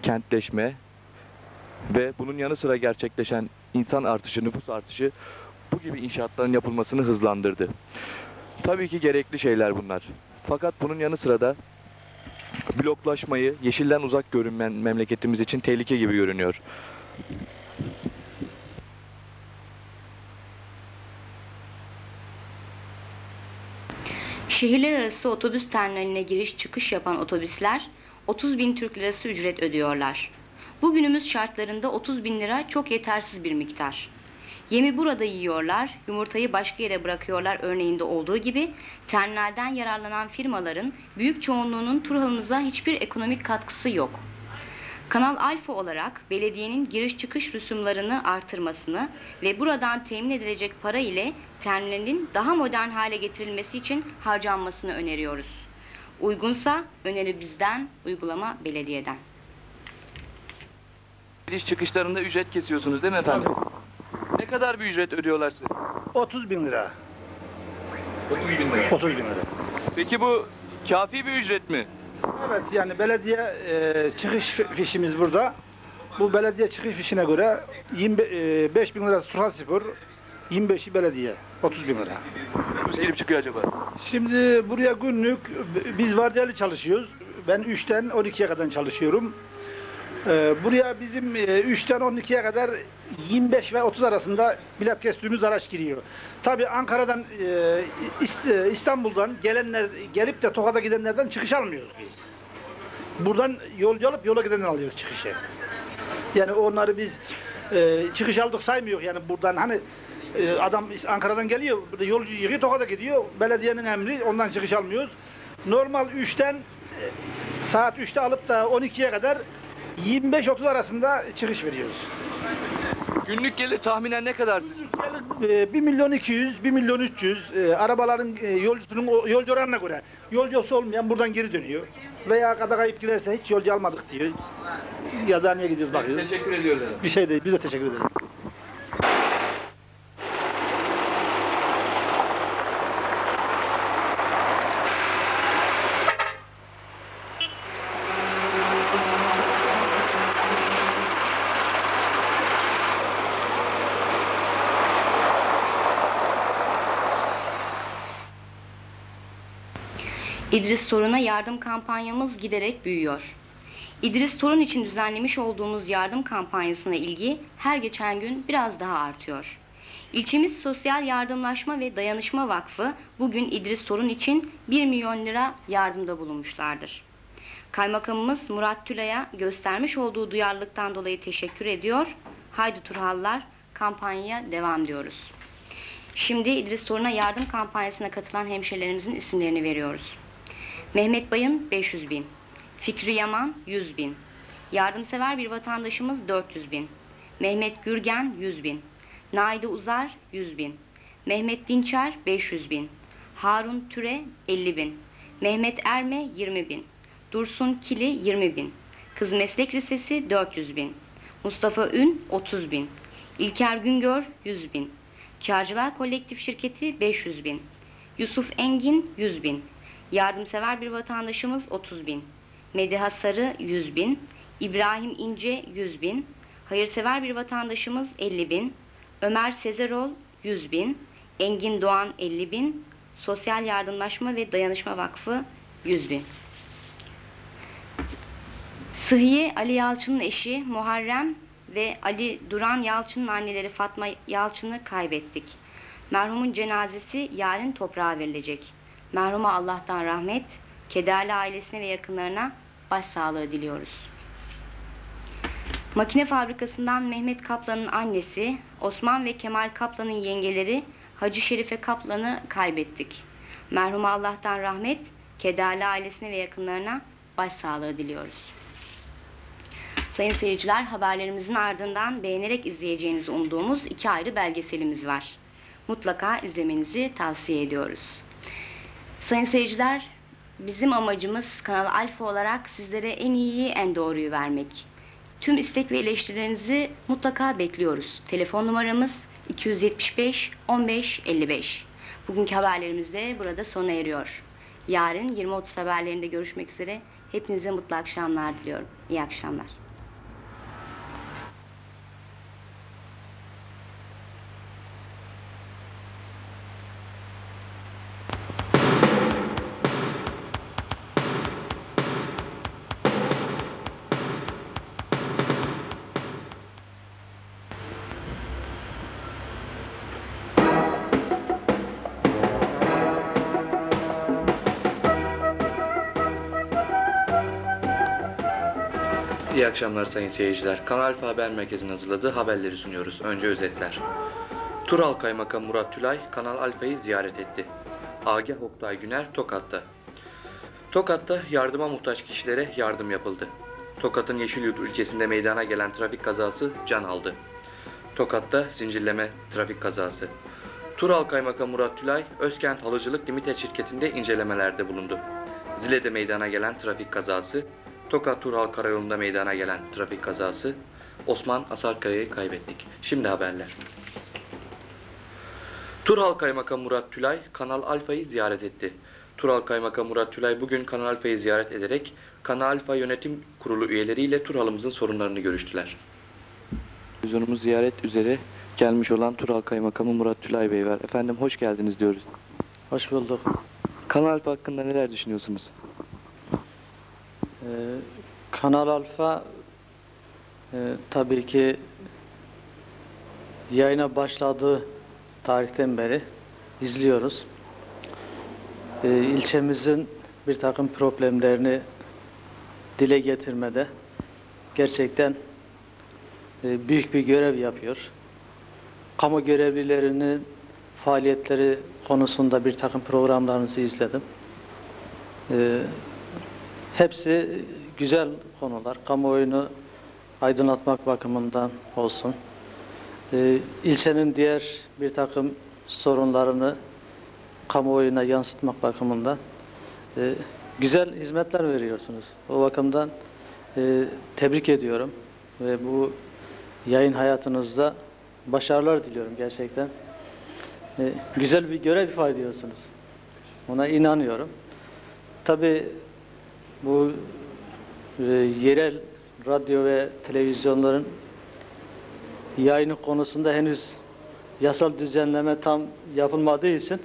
kentleşme ve bunun yanı sıra gerçekleşen insan artışı, nüfus artışı bu gibi inşaatların yapılmasını hızlandırdı. Tabii ki gerekli şeyler bunlar. Fakat bunun yanı sıra da bloklaşmayı, yeşilden uzak görünmen memleketimiz için tehlike gibi görünüyor. Şehirler arası otobüs terminaline giriş çıkış yapan otobüsler 30 bin Türk lirası ücret ödüyorlar. Bugünümüz şartlarında 30 bin lira çok yetersiz bir miktar. Yemi burada yiyorlar, yumurtayı başka yere bırakıyorlar örneğinde olduğu gibi terminalden yararlanan firmaların büyük çoğunluğunun Turhal'ımıza hiçbir ekonomik katkısı yok. Kanal Alfa olarak belediyenin giriş çıkış rüsumlarını artırmasını ve buradan temin edilecek para ile terminalin daha modern hale getirilmesi için harcanmasını öneriyoruz. Uygunsa öneri bizden, uygulama belediyeden. Giriş çıkışlarında ücret kesiyorsunuz değil mi efendim? Ne kadar bir ücret ödüyorlar size? 30 bin lira. 30 bin lira. 30 bin lira. Peki bu kafi bir ücret mi? Evet yani belediye e, çıkış fi- fişimiz burada. Bu belediye çıkış fişine göre 25 bin lirası Turhal Spor, 25'i belediye. 30 bin lira. Otobüs gelip çıkıyor acaba? Şimdi buraya günlük biz vardiyalı çalışıyoruz. Ben 3'ten 12'ye kadar çalışıyorum. Ee, buraya bizim e, 3'ten 12'ye kadar 25 ve 30 arasında bilet kestiğimiz araç giriyor. Tabii Ankara'dan, e, e, İstanbul'dan gelenler, gelip de Tokat'a gidenlerden çıkış almıyoruz biz. Buradan yolcu alıp yola gidenler alıyoruz çıkışı. Yani onları biz e, çıkış aldık saymıyor yani buradan hani adam Ankara'dan geliyor, burada yolcu yığıyor, Tokat'a gidiyor. Belediyenin emri, ondan çıkış almıyoruz. Normal 3'ten e, saat 3'te alıp da 12'ye kadar 25-30 arasında çıkış veriyoruz. Günlük gelir tahminen ne kadar? Ee, 1 milyon 200, 1 milyon 300 e, arabaların e, yolcusunun yolcu oranına göre yolcusu olmayan buradan geri dönüyor. Veya kada kayıp giderse hiç yolcu almadık diyor. Yazıhaneye gidiyoruz bakıyoruz. Teşekkür ediyoruz. Bir şey değil, biz de teşekkür ederiz. İdris Torun'a yardım kampanyamız giderek büyüyor. İdris Torun için düzenlemiş olduğumuz yardım kampanyasına ilgi her geçen gün biraz daha artıyor. İlçemiz Sosyal Yardımlaşma ve Dayanışma Vakfı bugün İdris Torun için 1 milyon lira yardımda bulunmuşlardır. Kaymakamımız Murat Tülay'a göstermiş olduğu duyarlılıktan dolayı teşekkür ediyor. Haydi Turhallar kampanyaya devam diyoruz. Şimdi İdris Torun'a yardım kampanyasına katılan hemşehrilerimizin isimlerini veriyoruz. Mehmet Bayın 500 bin. Fikri Yaman 100 bin. Yardımsever bir vatandaşımız 400 bin. Mehmet Gürgen 100 bin. Naide Uzar 100 bin. Mehmet Dinçer 500 bin. Harun Türe 50 bin. Mehmet Erme 20 bin. Dursun Kili 20 bin. Kız Meslek Lisesi 400 bin. Mustafa Ün 30 bin. İlker Güngör 100 bin. Karcılar Kolektif Şirketi 500 bin. Yusuf Engin 100 bin. Yardımsever bir vatandaşımız 30 bin. Mediha Sarı 100 bin. İbrahim İnce 100 bin. Hayırsever bir vatandaşımız 50 bin. Ömer Sezerol 100 bin. Engin Doğan 50 bin. Sosyal Yardımlaşma ve Dayanışma Vakfı 100 bin. Sıhhiye Ali Yalçın'ın eşi Muharrem ve Ali Duran Yalçın'ın anneleri Fatma Yalçın'ı kaybettik. Merhumun cenazesi yarın toprağa verilecek. Merhuma Allah'tan rahmet, kederli ailesine ve yakınlarına başsağlığı diliyoruz. Makine fabrikasından Mehmet Kaplan'ın annesi, Osman ve Kemal Kaplan'ın yengeleri Hacı Şerife Kaplan'ı kaybettik. Merhum Allah'tan rahmet, kederli ailesine ve yakınlarına başsağlığı diliyoruz. Sayın seyirciler, haberlerimizin ardından beğenerek izleyeceğinizi umduğumuz iki ayrı belgeselimiz var. Mutlaka izlemenizi tavsiye ediyoruz. Sayın seyirciler, bizim amacımız Kanal Alfa olarak sizlere en iyiyi, en doğruyu vermek. Tüm istek ve eleştirilerinizi mutlaka bekliyoruz. Telefon numaramız 275 15 55. Bugünkü haberlerimiz de burada sona eriyor. Yarın 20.30 haberlerinde görüşmek üzere. Hepinize mutlu akşamlar diliyorum. İyi akşamlar. İyi akşamlar sayın seyirciler. Kanal Alfa Haber Merkezi'nin hazırladığı haberleri sunuyoruz. Önce özetler. Tural Kaymakam Murat Tülay, Kanal Alfa'yı ziyaret etti. Agah Oktay Güner, Tokat'ta. Tokat'ta yardıma muhtaç kişilere yardım yapıldı. Tokat'ın Yeşilyurt ülkesinde meydana gelen trafik kazası can aldı. Tokat'ta zincirleme trafik kazası. Tural Kaymakam Murat Tülay, Özkent Halıcılık Limited şirketinde incelemelerde bulundu. Zile'de meydana gelen trafik kazası, Tokat Tural Karayolu'nda meydana gelen trafik kazası, Osman Asarkaya'yı kaybettik. Şimdi haberler. Tural Kaymakam Murat Tülay, Kanal Alfa'yı ziyaret etti. Tural Kaymakam Murat Tülay bugün Kanal Alfa'yı ziyaret ederek Kanal Alfa Yönetim Kurulu üyeleriyle Tural'ımızın sorunlarını görüştüler. Televizyonumuz ziyaret üzere gelmiş olan Tural Kaymakamı Murat Tülay Bey var. Efendim hoş geldiniz diyoruz. Hoş bulduk. Kanal Alfa hakkında neler düşünüyorsunuz? Ee, Kanal Alfa e, tabii ki yayına başladığı tarihten beri izliyoruz. Ee, ilçemizin bir takım problemlerini dile getirmede gerçekten e, büyük bir görev yapıyor. Kamu görevlilerinin faaliyetleri konusunda bir takım programlarınızı izledim. Ee, Hepsi güzel konular. Kamuoyunu aydınlatmak bakımından olsun. Ee, ilçenin diğer bir takım sorunlarını kamuoyuna yansıtmak bakımından e, güzel hizmetler veriyorsunuz. O bakımdan e, tebrik ediyorum ve bu yayın hayatınızda başarılar diliyorum gerçekten. E, güzel bir görev ifade ediyorsunuz. Ona inanıyorum. Tabii bu e, yerel radyo ve televizyonların yayını konusunda henüz yasal düzenleme tam yapılmadığı için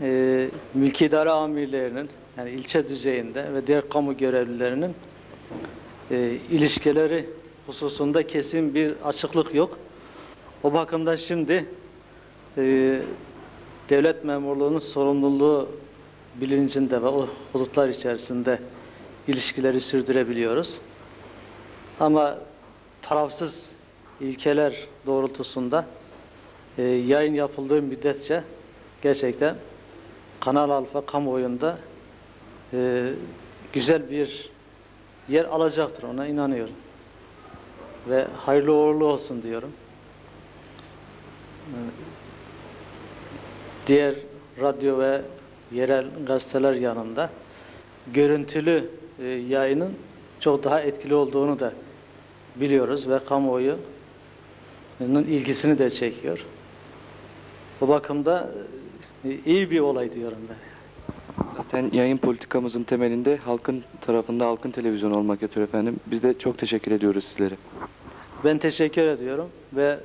e, mülki idare amirlerinin yani ilçe düzeyinde ve diğer kamu görevlilerinin e, ilişkileri hususunda kesin bir açıklık yok. O bakımdan şimdi e, devlet memurluğunun sorumluluğu bilincinde ve o hudutlar içerisinde ilişkileri sürdürebiliyoruz. Ama tarafsız ilkeler doğrultusunda e, yayın yapıldığı müddetçe gerçekten Kanal Alfa kamuoyunda e, güzel bir yer alacaktır. Ona inanıyorum. Ve hayırlı uğurlu olsun diyorum. E, diğer radyo ve yerel gazeteler yanında görüntülü e, yayının çok daha etkili olduğunu da biliyoruz ve kamuoyunun ilgisini de çekiyor. Bu bakımda e, iyi bir olay diyorum ben. Zaten yayın politikamızın temelinde halkın tarafında halkın televizyonu olmak yatıyor efendim. Biz de çok teşekkür ediyoruz sizlere. Ben teşekkür ediyorum ve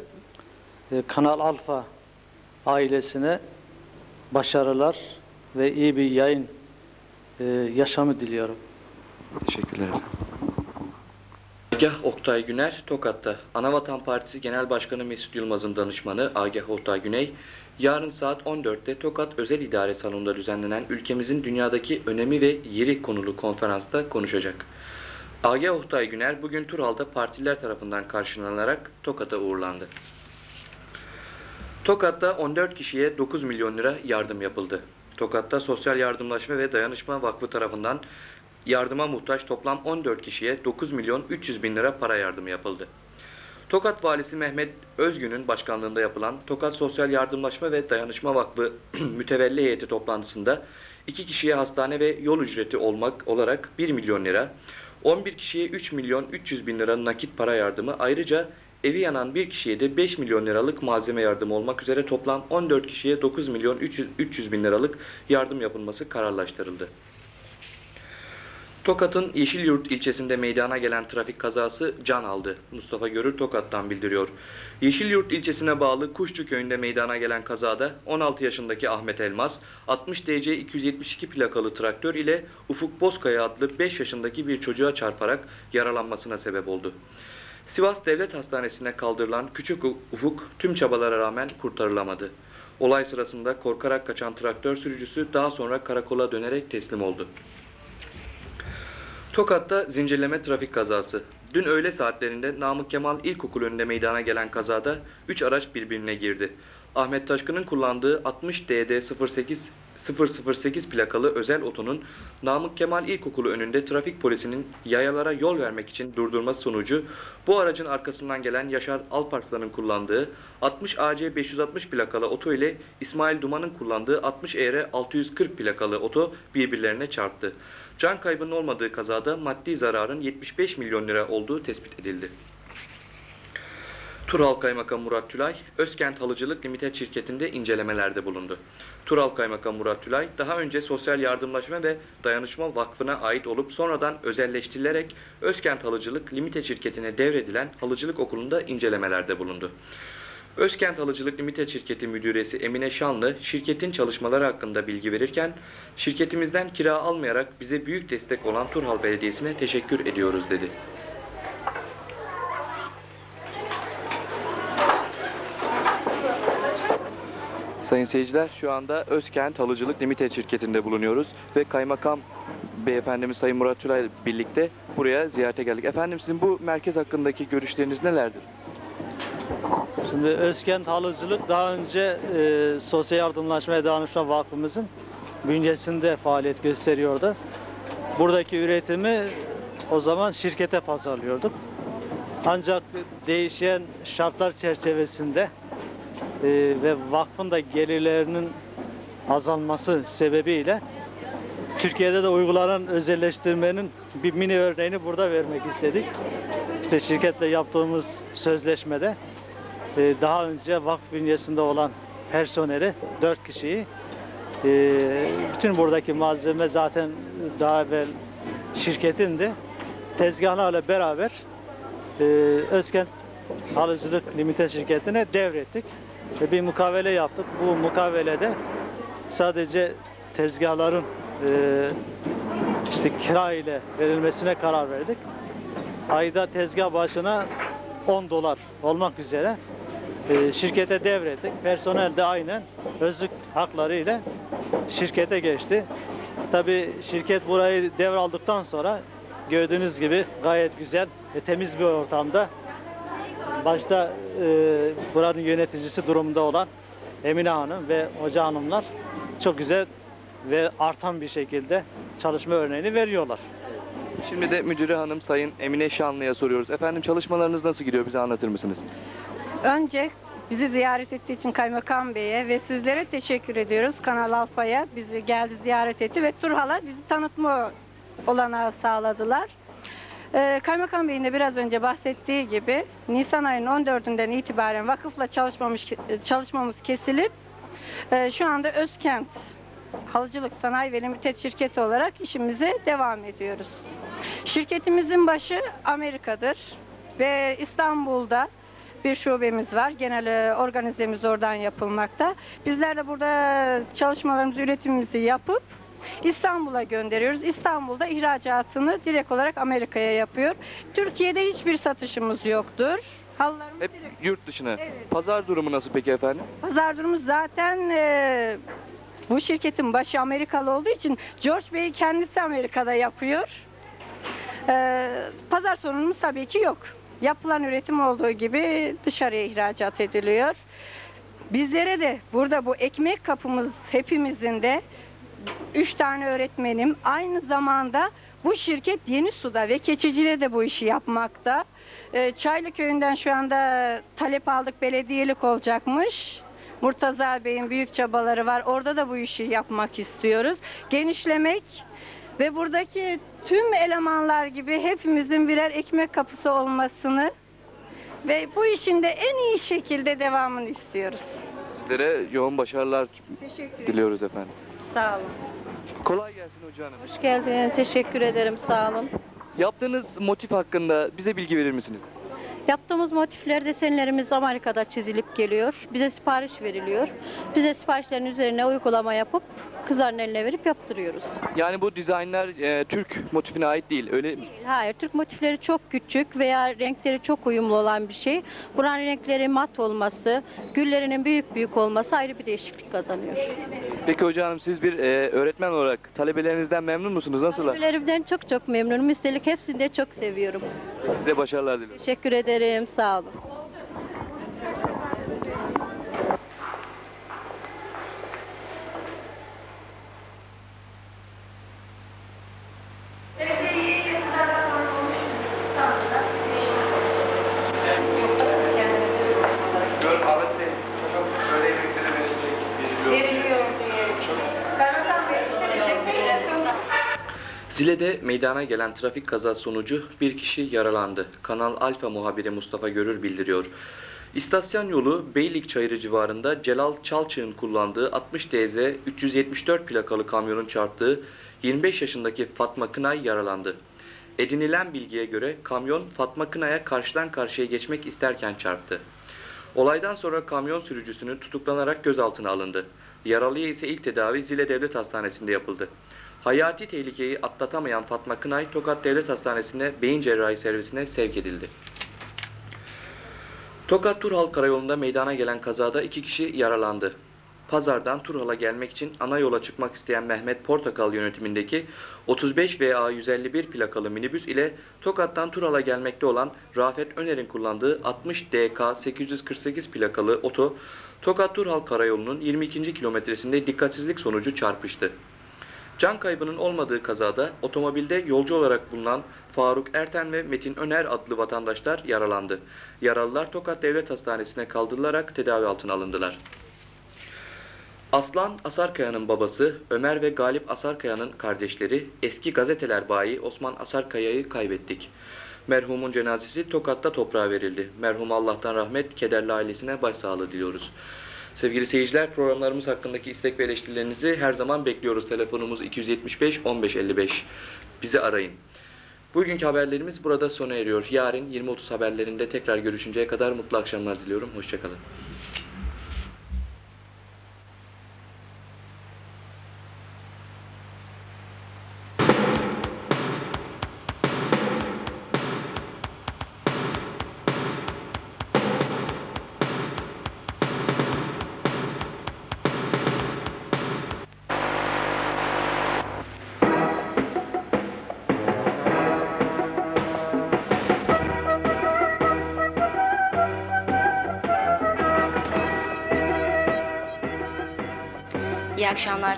e, Kanal Alfa ailesine başarılar ve iyi bir yayın e, yaşamı diliyorum. Teşekkürler. Agah Oktay Güner, Tokat'ta. Anavatan Partisi Genel Başkanı Mesut Yılmaz'ın danışmanı Agah Oktay Güney, yarın saat 14'te Tokat Özel İdare Salonu'nda düzenlenen ülkemizin dünyadaki önemi ve yeri konulu konferansta konuşacak. Agah Oktay Güner bugün Turhal'da partiler tarafından karşılanarak Tokat'a uğurlandı. Tokat'ta 14 kişiye 9 milyon lira yardım yapıldı. Tokat'ta Sosyal Yardımlaşma ve Dayanışma Vakfı tarafından yardıma muhtaç toplam 14 kişiye 9 milyon 300 bin lira para yardımı yapıldı. Tokat Valisi Mehmet Özgün'ün başkanlığında yapılan Tokat Sosyal Yardımlaşma ve Dayanışma Vakfı mütevelli heyeti toplantısında 2 kişiye hastane ve yol ücreti olmak olarak 1 milyon lira, 11 kişiye 3 milyon 300 bin lira nakit para yardımı ayrıca evi yanan bir kişiye de 5 milyon liralık malzeme yardımı olmak üzere toplam 14 kişiye 9 milyon 300, 300 bin liralık yardım yapılması kararlaştırıldı. Tokat'ın Yeşilyurt ilçesinde meydana gelen trafik kazası can aldı. Mustafa Görür Tokat'tan bildiriyor. Yeşilyurt ilçesine bağlı Kuşçu köyünde meydana gelen kazada 16 yaşındaki Ahmet Elmas, 60 DC 272 plakalı traktör ile Ufuk Bozkaya adlı 5 yaşındaki bir çocuğa çarparak yaralanmasına sebep oldu. Sivas Devlet Hastanesi'ne kaldırılan küçük Ufuk tüm çabalara rağmen kurtarılamadı. Olay sırasında korkarak kaçan traktör sürücüsü daha sonra karakola dönerek teslim oldu. Tokat'ta zincirleme trafik kazası. Dün öğle saatlerinde Namık Kemal İlkokulu önünde meydana gelen kazada 3 araç birbirine girdi. Ahmet Taşkın'ın kullandığı 60 DD 08 008 plakalı özel otonun Namık Kemal İlkokulu önünde trafik polisinin yayalara yol vermek için durdurması sonucu bu aracın arkasından gelen Yaşar Alparslan'ın kullandığı 60 AC 560 plakalı oto ile İsmail Duman'ın kullandığı 60 ER 640 plakalı oto birbirlerine çarptı. Can kaybının olmadığı kazada maddi zararın 75 milyon lira olduğu tespit edildi. Tural Kaymakam Murat Tülay, Özkent Halıcılık Limited şirketinde incelemelerde bulundu. Tural Kaymakam Murat Tülay, daha önce Sosyal Yardımlaşma ve Dayanışma Vakfı'na ait olup sonradan özelleştirilerek Özkent Halıcılık Limited şirketine devredilen halıcılık okulunda incelemelerde bulundu. Özkent Halıcılık Limited şirketi müdüresi Emine Şanlı, şirketin çalışmaları hakkında bilgi verirken, şirketimizden kira almayarak bize büyük destek olan Turhal Belediyesi'ne teşekkür ediyoruz dedi. Sayın seyirciler şu anda Özkent Halıcılık Limited şirketinde bulunuyoruz ve kaymakam beyefendimiz Sayın Murat Tülay birlikte buraya ziyarete geldik. Efendim sizin bu merkez hakkındaki görüşleriniz nelerdir? Şimdi Özkent Halıcılık daha önce e, Sosyal Yardımlaşma ve Dayanışma Vakfımızın bünyesinde faaliyet gösteriyordu. Buradaki üretimi o zaman şirkete pazarlıyorduk. Ancak değişen şartlar çerçevesinde e, ve vakfın da gelirlerinin azalması sebebiyle Türkiye'de de uygulanan özelleştirmenin bir mini örneğini burada vermek istedik. İşte şirketle yaptığımız sözleşmede e, daha önce vakf bünyesinde olan personeli 4 kişiyi e, bütün buradaki malzeme zaten daha evvel şirketindi. Tezgahlarla beraber e, Özkent Halıcılık Limited şirketine devrettik. Bir mukavele yaptık. Bu mukavelede sadece tezgahların e, işte kira ile verilmesine karar verdik. Ayda tezgah başına 10 dolar olmak üzere e, şirkete devrettik. Personel de aynen özlük hakları ile şirkete geçti. Tabi şirket burayı devraldıktan sonra gördüğünüz gibi gayet güzel ve temiz bir ortamda başta e, buranın yöneticisi durumunda olan Emine Hanım ve Hoca Hanımlar çok güzel ve artan bir şekilde çalışma örneğini veriyorlar. Şimdi de müdürü hanım Sayın Emine Şanlı'ya soruyoruz. Efendim çalışmalarınız nasıl gidiyor bize anlatır mısınız? Önce bizi ziyaret ettiği için Kaymakam Bey'e ve sizlere teşekkür ediyoruz. Kanal Alfa'ya bizi geldi ziyaret etti ve Turhal'a bizi tanıtma olanağı sağladılar. Ee, Kaymakam Bey'in de biraz önce bahsettiği gibi Nisan ayının 14'ünden itibaren vakıfla çalışmamış, çalışmamız kesilip e, şu anda Özkent Halıcılık Sanayi ve Limited şirketi olarak işimize devam ediyoruz. Şirketimizin başı Amerika'dır ve İstanbul'da bir şubemiz var. Genel e, organizemiz oradan yapılmakta. Bizler de burada çalışmalarımızı, üretimimizi yapıp İstanbul'a gönderiyoruz. İstanbul'da ihracatını direkt olarak Amerika'ya yapıyor. Türkiye'de hiçbir satışımız yoktur. Halılarımız Hep yurt dışına. Pazar durumu nasıl peki efendim? Pazar durumu zaten e, bu şirketin başı Amerikalı olduğu için George Bey kendisi Amerika'da yapıyor. E, pazar sorunumuz tabii ki yok. Yapılan üretim olduğu gibi dışarıya ihracat ediliyor. bizlere de burada bu ekmek kapımız hepimizin de üç tane öğretmenim aynı zamanda bu şirket Yeni Su'da ve Keçici'de de bu işi yapmakta. Ee, Çaylı köyünden şu anda talep aldık belediyelik olacakmış. Murtaza Bey'in büyük çabaları var. Orada da bu işi yapmak istiyoruz. Genişlemek ve buradaki tüm elemanlar gibi hepimizin birer ekmek kapısı olmasını ve bu işin de en iyi şekilde devamını istiyoruz. Sizlere yoğun başarılar diliyoruz efendim. Sağ olun. Kolay gelsin Hoca Hanım. Hoş geldiniz. Teşekkür ederim. Sağ olun. Yaptığınız motif hakkında bize bilgi verir misiniz? Yaptığımız motifler desenlerimiz Amerika'da çizilip geliyor. Bize sipariş veriliyor. Bize siparişlerin üzerine uygulama yapıp kızların eline verip yaptırıyoruz. Yani bu dizaynlar e, Türk motifine ait değil, öyle mi? Hayır, Türk motifleri çok küçük veya renkleri çok uyumlu olan bir şey. Buranın renkleri mat olması, güllerinin büyük büyük olması ayrı bir değişiklik kazanıyor. Peki Hoca Hanım siz bir e, öğretmen olarak talebelerinizden memnun musunuz? Nasıl? Talebelerimden çok çok memnunum. Üstelik hepsini de çok seviyorum. Size başarılar diliyorum. Teşekkür ederim. Sağ olun. Gör Ahmet Bey, çok şöyle yemekleri verilecek Veriliyor diye. Karadan Bey teşekkür ederim. Zile'de meydana gelen trafik kazası sonucu bir kişi yaralandı. Kanal Alfa muhabiri Mustafa Görür bildiriyor. İstasyon yolu Beylik Çayırı civarında Celal Çalçık'ın kullandığı 60 DZ 374 plakalı kamyonun çarptığı 25 yaşındaki Fatma Kınay yaralandı. Edinilen bilgiye göre kamyon Fatma Kınay'a karşıdan karşıya geçmek isterken çarptı. Olaydan sonra kamyon sürücüsünü tutuklanarak gözaltına alındı. Yaralıya ise ilk tedavi Zile Devlet Hastanesi'nde yapıldı. Hayati tehlikeyi atlatamayan Fatma Kınay, Tokat Devlet Hastanesi'nde beyin cerrahi servisine sevk edildi. Tokat Turhal Karayolu'nda meydana gelen kazada iki kişi yaralandı. Pazardan Turhal'a gelmek için ana yola çıkmak isteyen Mehmet Portakal yönetimindeki 35 VA 151 plakalı minibüs ile Tokat'tan Turhal'a gelmekte olan Rafet Öner'in kullandığı 60 DK 848 plakalı oto Tokat Turhal Karayolu'nun 22. kilometresinde dikkatsizlik sonucu çarpıştı. Can kaybının olmadığı kazada otomobilde yolcu olarak bulunan Faruk Erten ve Metin Öner adlı vatandaşlar yaralandı. Yaralılar Tokat Devlet Hastanesi'ne kaldırılarak tedavi altına alındılar. Aslan Asarkaya'nın babası Ömer ve Galip Asarkaya'nın kardeşleri eski gazeteler bayi Osman Asarkaya'yı kaybettik. Merhumun cenazesi Tokat'ta toprağa verildi. Merhum Allah'tan rahmet, kederli ailesine başsağlığı diliyoruz. Sevgili seyirciler programlarımız hakkındaki istek ve eleştirilerinizi her zaman bekliyoruz. Telefonumuz 275 1555. Bizi arayın. Bugünkü haberlerimiz burada sona eriyor. Yarın 20.30 haberlerinde tekrar görüşünceye kadar mutlu akşamlar diliyorum. Hoşçakalın.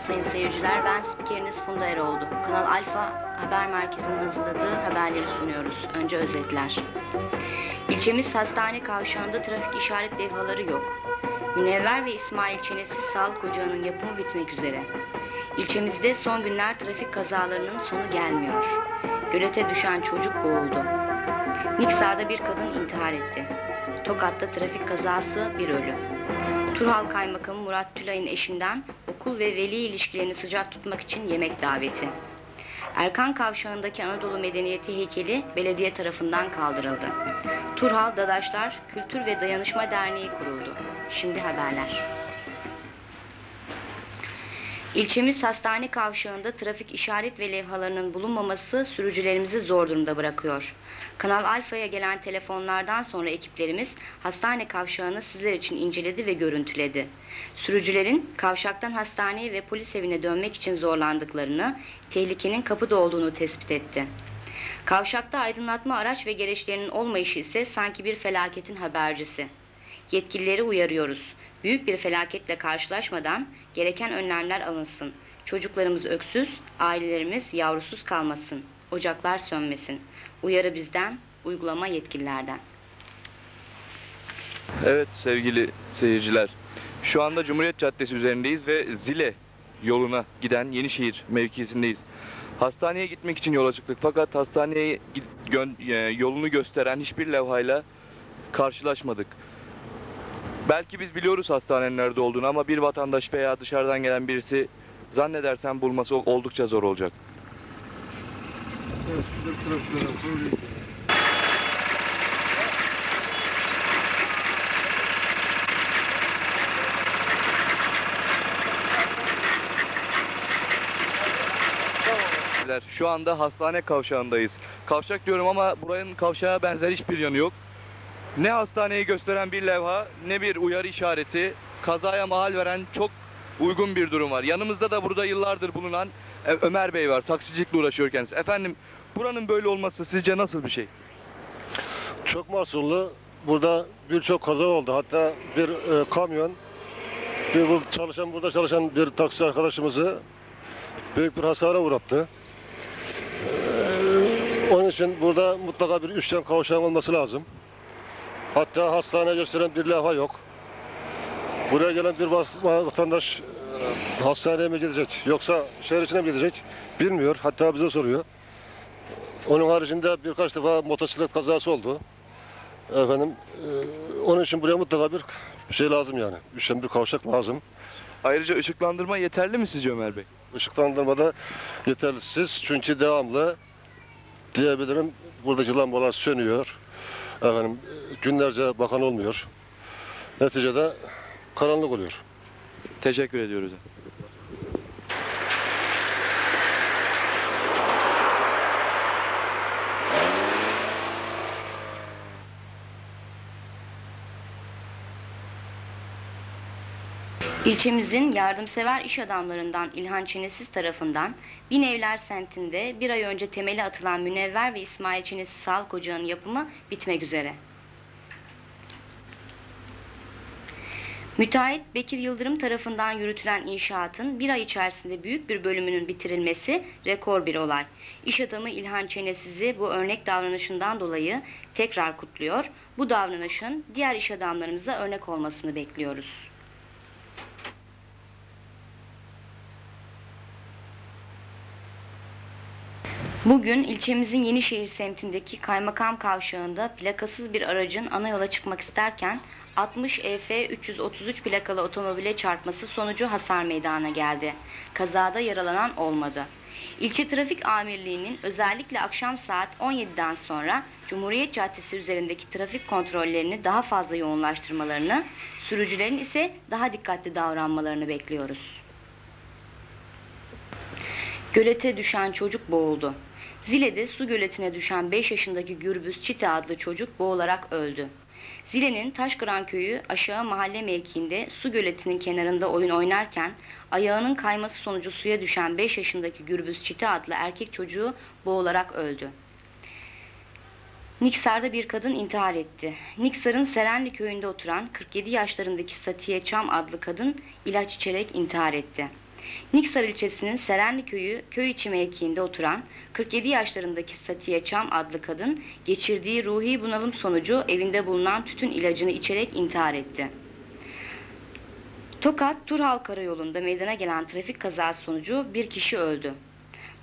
Sayın seyirciler. Ben spikeriniz Funda Eroğlu. Kanal Alfa Haber Merkezi'nin hazırladığı haberleri sunuyoruz. Önce özetler. İlçemiz hastane kavşağında trafik işaret levhaları yok. Münevver ve İsmail Çenesiz Sağlık Ocağı'nın yapımı bitmek üzere. İlçemizde son günler trafik kazalarının sonu gelmiyor. Gölete düşen çocuk boğuldu. Niksar'da bir kadın intihar etti. Tokat'ta trafik kazası bir ölü. Turhal Kaymakamı Murat Tülay'ın eşinden okul ve veli ilişkilerini sıcak tutmak için yemek daveti. Erkan Kavşağı'ndaki Anadolu Medeniyeti heykeli belediye tarafından kaldırıldı. Turhal Dadaşlar Kültür ve Dayanışma Derneği kuruldu. Şimdi haberler. İlçemiz hastane kavşağında trafik işaret ve levhalarının bulunmaması sürücülerimizi zor durumda bırakıyor. Kanal Alfa'ya gelen telefonlardan sonra ekiplerimiz hastane kavşağını sizler için inceledi ve görüntüledi. Sürücülerin kavşaktan hastaneye ve polis evine dönmek için zorlandıklarını, tehlikenin kapıda olduğunu tespit etti. Kavşakta aydınlatma araç ve gereçlerinin olmayışı ise sanki bir felaketin habercisi. Yetkilileri uyarıyoruz. Büyük bir felaketle karşılaşmadan gereken önlemler alınsın. Çocuklarımız öksüz, ailelerimiz yavrusuz kalmasın. Ocaklar sönmesin. Uyarı bizden, uygulama yetkililerden. Evet sevgili seyirciler. Şu anda Cumhuriyet Caddesi üzerindeyiz ve Zile yoluna giden Yenişehir mevkisindeyiz. Hastaneye gitmek için yola çıktık fakat hastaneye e, yolunu gösteren hiçbir levhayla karşılaşmadık. Belki biz biliyoruz hastanenin nerede olduğunu ama bir vatandaş veya dışarıdan gelen birisi zannedersem bulması oldukça zor olacak. Beyler, Şu anda hastane kavşağındayız. Kavşak diyorum ama buranın kavşağa benzer hiçbir yanı yok. Ne hastaneyi gösteren bir levha, ne bir uyarı işareti, kazaya mahal veren çok uygun bir durum var. Yanımızda da burada yıllardır bulunan e, Ömer Bey var. Taksicilikle uğraşıyor kendisi. Efendim, buranın böyle olması sizce nasıl bir şey? Çok mahsurlu. Burada birçok kaza oldu. Hatta bir e, kamyon, bir bu çalışan burada çalışan bir taksi arkadaşımızı büyük bir hasara uğrattı. Ee, onun için burada mutlaka bir üçgen kavşağın olması lazım. Hatta hastane gösteren bir levha yok. Buraya gelen bir vatandaş e, hastaneye mi gidecek yoksa şehir içine mi gidecek bilmiyor. Hatta bize soruyor. Onun haricinde birkaç defa motosiklet kazası oldu. Efendim, e, onun için buraya mutlaka bir şey lazım yani. Üçgen bir kavşak lazım. Ayrıca ışıklandırma yeterli mi sizce Ömer Bey? Işıklandırma da yetersiz çünkü devamlı diyebilirim buradaki lambalar sönüyor. Efendim, günlerce bakan olmuyor. Neticede karanlık oluyor. Teşekkür ediyoruz. İlçemizin yardımsever iş adamlarından İlhan Çenesiz tarafından Binevler semtinde bir ay önce temeli atılan Münevver ve İsmail Çenesiz Sağlık Ocağı'nın yapımı bitmek üzere. Müteahhit Bekir Yıldırım tarafından yürütülen inşaatın bir ay içerisinde büyük bir bölümünün bitirilmesi rekor bir olay. İş adamı İlhan Çenesiz'i bu örnek davranışından dolayı tekrar kutluyor. Bu davranışın diğer iş adamlarımıza örnek olmasını bekliyoruz. Bugün ilçemizin Yenişehir semtindeki Kaymakam Kavşağı'nda plakasız bir aracın ana yola çıkmak isterken 60 EF 333 plakalı otomobile çarpması sonucu hasar meydana geldi. Kazada yaralanan olmadı. İlçe Trafik Amirliği'nin özellikle akşam saat 17'den sonra Cumhuriyet Caddesi üzerindeki trafik kontrollerini daha fazla yoğunlaştırmalarını, sürücülerin ise daha dikkatli davranmalarını bekliyoruz. Gölete düşen çocuk boğuldu. Zile'de su göletine düşen 5 yaşındaki Gürbüz Çite adlı çocuk boğularak öldü. Zile'nin Taşkıran köyü aşağı mahalle mevkiinde su göletinin kenarında oyun oynarken ayağının kayması sonucu suya düşen 5 yaşındaki Gürbüz Çite adlı erkek çocuğu boğularak öldü. Niksar'da bir kadın intihar etti. Niksar'ın Serenli köyünde oturan 47 yaşlarındaki Satiye Çam adlı kadın ilaç içerek intihar etti. Niksar ilçesinin Serenli köyü köy içi mevkiinde oturan 47 yaşlarındaki Satiye Çam adlı kadın geçirdiği ruhi bunalım sonucu evinde bulunan tütün ilacını içerek intihar etti. Tokat Turhal Karayolu'nda meydana gelen trafik kazası sonucu bir kişi öldü.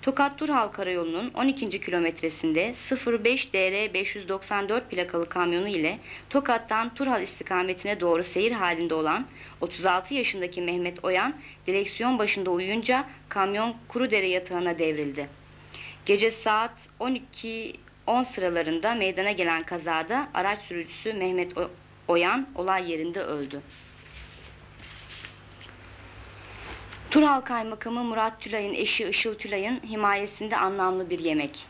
Tokat Turhal Karayolu'nun 12. kilometresinde 05 DR 594 plakalı kamyonu ile Tokat'tan Turhal istikametine doğru seyir halinde olan 36 yaşındaki Mehmet Oyan direksiyon başında uyuyunca kamyon Kurudere yatağına devrildi. Gece saat 12.10 sıralarında meydana gelen kazada araç sürücüsü Mehmet Oyan olay yerinde öldü. Turhal Kaymakamı Murat Tülay'ın eşi Işıl Tülay'ın himayesinde anlamlı bir yemek.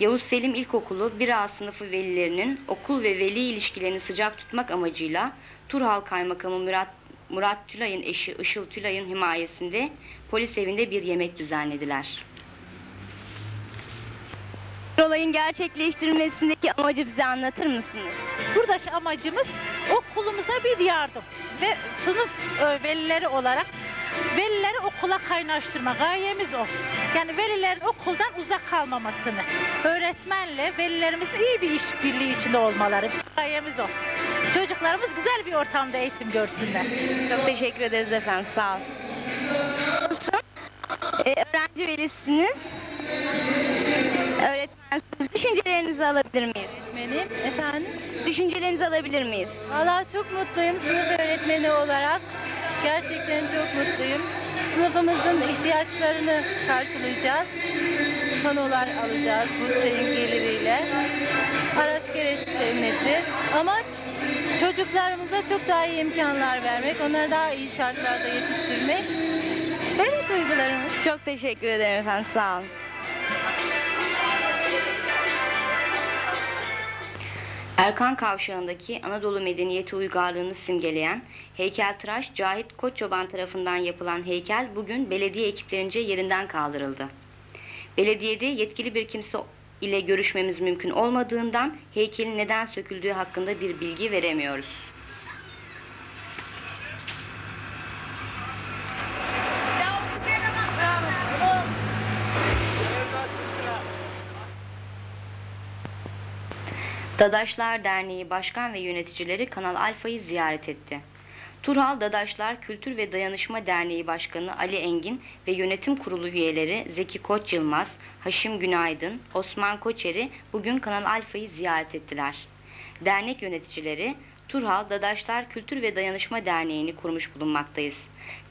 Yavuz Selim İlkokulu 1A sınıfı velilerinin okul ve veli ilişkilerini sıcak tutmak amacıyla Turhal Kaymakamı Murat, Murat Tülay'ın eşi Işıl Tülay'ın himayesinde polis evinde bir yemek düzenlediler. Olayın gerçekleştirilmesindeki amacı bize anlatır mısınız? Buradaki amacımız okulumuza bir yardım ve sınıf e, velileri olarak velileri okula kaynaştırma gayemiz o. Yani velilerin okuldan uzak kalmamasını, öğretmenle velilerimiz iyi bir işbirliği içinde olmaları. Gayemiz o. Çocuklarımız güzel bir ortamda eğitim görsünler. Çok teşekkür ederiz efendim. Sağ olun. Ee, öğrenci velisiniz. Öğretmensiniz. Düşüncelerinizi alabilir miyiz? Öğretmenim, efendim? Düşüncelerinizi alabilir miyiz? Valla çok mutluyum sınıf öğretmeni olarak. Gerçekten çok mutluyum. Sınıfımızın ihtiyaçlarını karşılayacağız. Panolar alacağız bu şeyin geliriyle. Araç gereçlerimizi. Amaç çocuklarımıza çok daha iyi imkanlar vermek, onları daha iyi şartlarda yetiştirmek. Böyle duygularımız. Çok teşekkür ederim efendim. Sağ olun. Erkan Kavşağı'ndaki Anadolu medeniyeti uygarlığını simgeleyen heykeltıraş Cahit Koççoban tarafından yapılan heykel bugün belediye ekiplerince yerinden kaldırıldı. Belediyede yetkili bir kimse ile görüşmemiz mümkün olmadığından heykelin neden söküldüğü hakkında bir bilgi veremiyoruz. Dadaşlar Derneği Başkan ve yöneticileri Kanal Alfa'yı ziyaret etti. Turhal Dadaşlar Kültür ve Dayanışma Derneği Başkanı Ali Engin ve yönetim kurulu üyeleri Zeki Koç Yılmaz, Haşim Günaydın, Osman Koçeri bugün Kanal Alfa'yı ziyaret ettiler. Dernek yöneticileri Turhal Dadaşlar Kültür ve Dayanışma Derneği'ni kurmuş bulunmaktayız.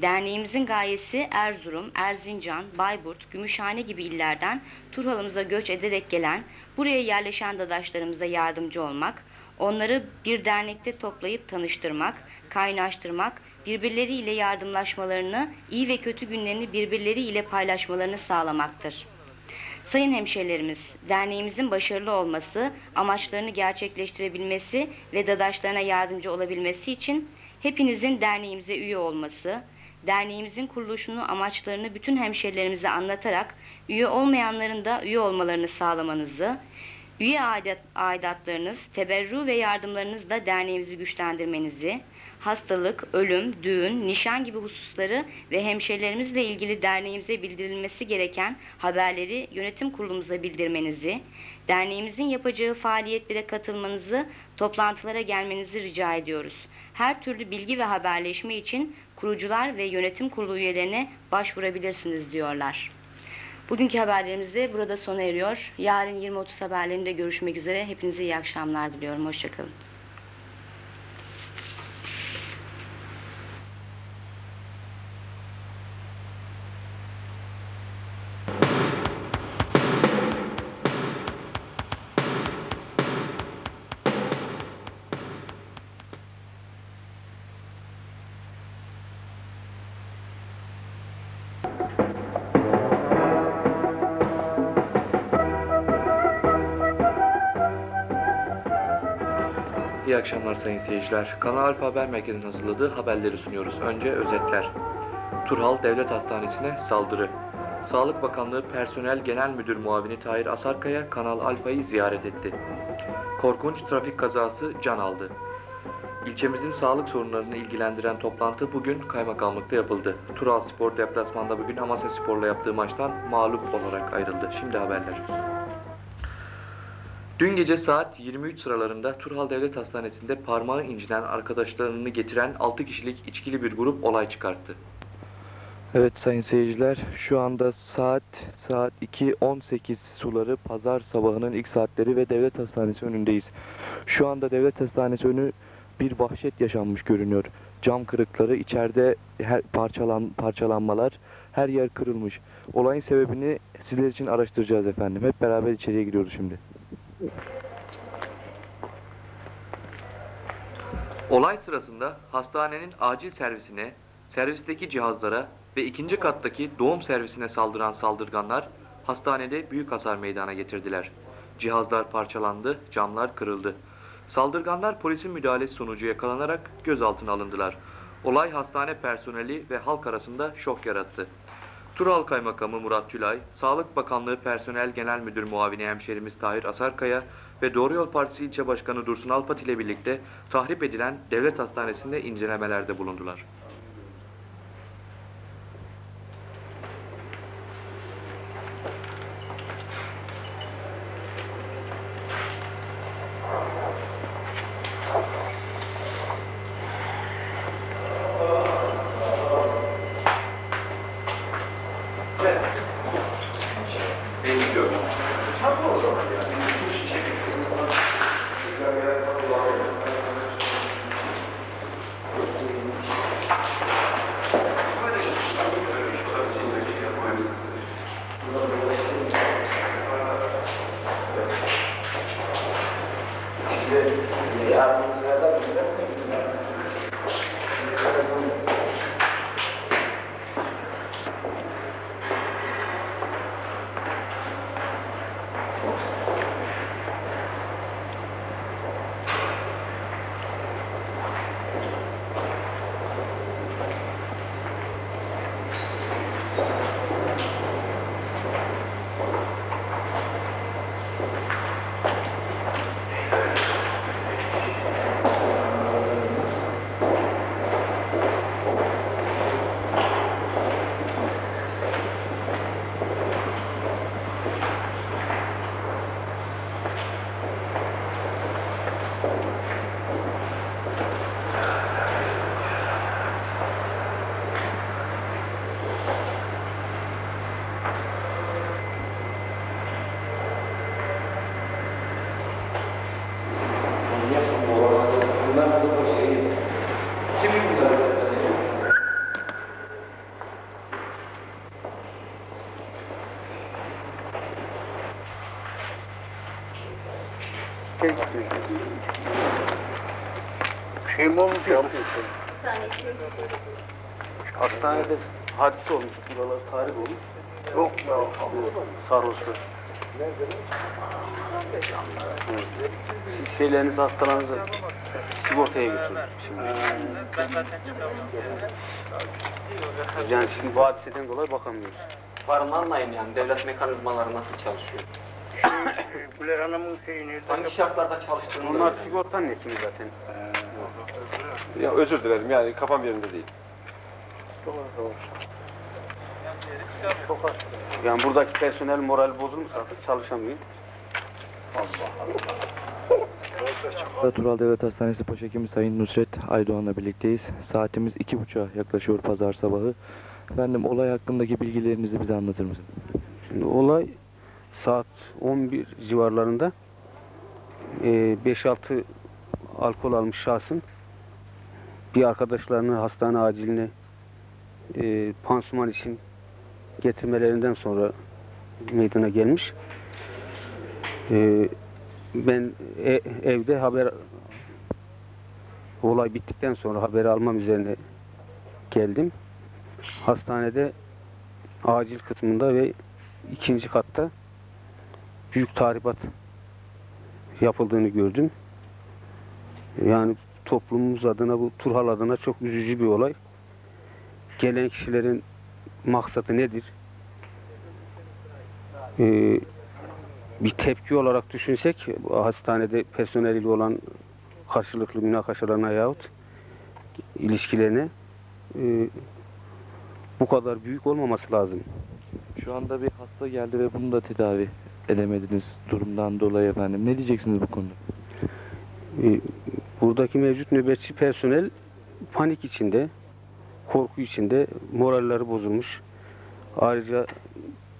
Derneğimizin gayesi Erzurum, Erzincan, Bayburt, Gümüşhane gibi illerden Turhal'ımıza göç ederek gelen, buraya yerleşen dadaşlarımıza yardımcı olmak, onları bir dernekte toplayıp tanıştırmak, kaynaştırmak, birbirleriyle yardımlaşmalarını, iyi ve kötü günlerini birbirleriyle paylaşmalarını sağlamaktır. Sayın hemşehrilerimiz, derneğimizin başarılı olması, amaçlarını gerçekleştirebilmesi ve dadaşlarına yardımcı olabilmesi için hepinizin derneğimize üye olması, derneğimizin kuruluşunu, amaçlarını bütün hemşehrilerimize anlatarak üye olmayanların da üye olmalarını sağlamanızı, üye aidat, aidatlarınız, teberru ve yardımlarınızla derneğimizi güçlendirmenizi, hastalık, ölüm, düğün, nişan gibi hususları ve hemşehrilerimizle ilgili derneğimize bildirilmesi gereken haberleri yönetim kurulumuza bildirmenizi, derneğimizin yapacağı faaliyetlere katılmanızı, toplantılara gelmenizi rica ediyoruz. Her türlü bilgi ve haberleşme için kurucular ve yönetim kurulu üyelerine başvurabilirsiniz diyorlar. Bugünkü haberlerimiz de burada sona eriyor. Yarın 20.30 haberlerinde görüşmek üzere. Hepinize iyi akşamlar diliyorum. Hoşçakalın. İyi akşamlar sayın seyirciler. Kanal Alfa Haber Merkezi'nin hazırladığı haberleri sunuyoruz. Önce özetler. Turhal Devlet Hastanesi'ne saldırı. Sağlık Bakanlığı Personel Genel Müdür Muavini Tahir Asarkaya Kanal Alfa'yı ziyaret etti. Korkunç trafik kazası can aldı. İlçemizin sağlık sorunlarını ilgilendiren toplantı bugün kaymakamlıkta yapıldı. Tural Spor deplasmanda bugün Amasya Spor'la yaptığı maçtan mağlup olarak ayrıldı. Şimdi haberler. Dün gece saat 23 sıralarında Turhal Devlet Hastanesi'nde parmağı incinen arkadaşlarını getiren 6 kişilik içkili bir grup olay çıkarttı. Evet sayın seyirciler şu anda saat saat 2.18 suları pazar sabahının ilk saatleri ve devlet hastanesi önündeyiz. Şu anda devlet hastanesi önü bir vahşet yaşanmış görünüyor. Cam kırıkları içeride her parçalan parçalanmalar her yer kırılmış. Olayın sebebini sizler için araştıracağız efendim. Hep beraber içeriye giriyoruz şimdi. Olay sırasında hastanenin acil servisine, servisteki cihazlara ve ikinci kattaki doğum servisine saldıran saldırganlar hastanede büyük hasar meydana getirdiler. Cihazlar parçalandı, camlar kırıldı. Saldırganlar polisin müdahalesi sonucu yakalanarak gözaltına alındılar. Olay hastane personeli ve halk arasında şok yarattı. Tural Kaymakamı Murat Tülay, Sağlık Bakanlığı Personel Genel Müdür Muavini Hemşerimiz Tahir Asarkaya ve Doğru Yol Partisi İlçe Başkanı Dursun Alpat ile birlikte tahrip edilen devlet hastanesinde incelemelerde bulundular. Olmuş ya? Hastanede hadise olmuş. Buralar tarih olmuş. Yok ya. Sarhoşlar. Evet. Şeylerinizi, hastalarınızı sigortaya götürün şimdi. Yani şimdi bu hadiseden dolayı bakamıyoruz. Varın anlayın yani devlet mekanizmaları nasıl çalışıyor. Güler Hanım'ın şeyini... Hangi şartlarda çalıştığını Onlar sigortanın hekimi zaten. Ya özür dilerim yani kafam yerinde değil. Yani buradaki personel moral bozulmuş artık çalışamıyor. Tural Devlet Hastanesi Başhekimi Sayın Nusret Aydoğan'la birlikteyiz. Saatimiz iki buçuğa yaklaşıyor pazar sabahı. Efendim olay hakkındaki bilgilerinizi bize anlatır mısınız? Şimdi olay saat 11 civarlarında e, 5-6 alkol almış şahsın bir arkadaşlarını hastane aciline e, pansuman için getirmelerinden sonra meydana gelmiş. E, ben e- evde haber olay bittikten sonra haberi almam üzerine geldim. Hastanede acil kısmında ve ikinci katta büyük tahribat yapıldığını gördüm. Yani toplumumuz adına bu Turhal adına çok üzücü bir olay. Gelen kişilerin maksadı nedir? Ee, bir tepki olarak düşünsek hastanede personeliyle olan karşılıklı münakaşalarına yahut ilişkilerine e, bu kadar büyük olmaması lazım. Şu anda bir hasta geldi ve bunu da tedavi edemediniz durumdan dolayı efendim. Ne diyeceksiniz bu konuda? E, buradaki mevcut nöbetçi personel panik içinde, korku içinde, moralleri bozulmuş. Ayrıca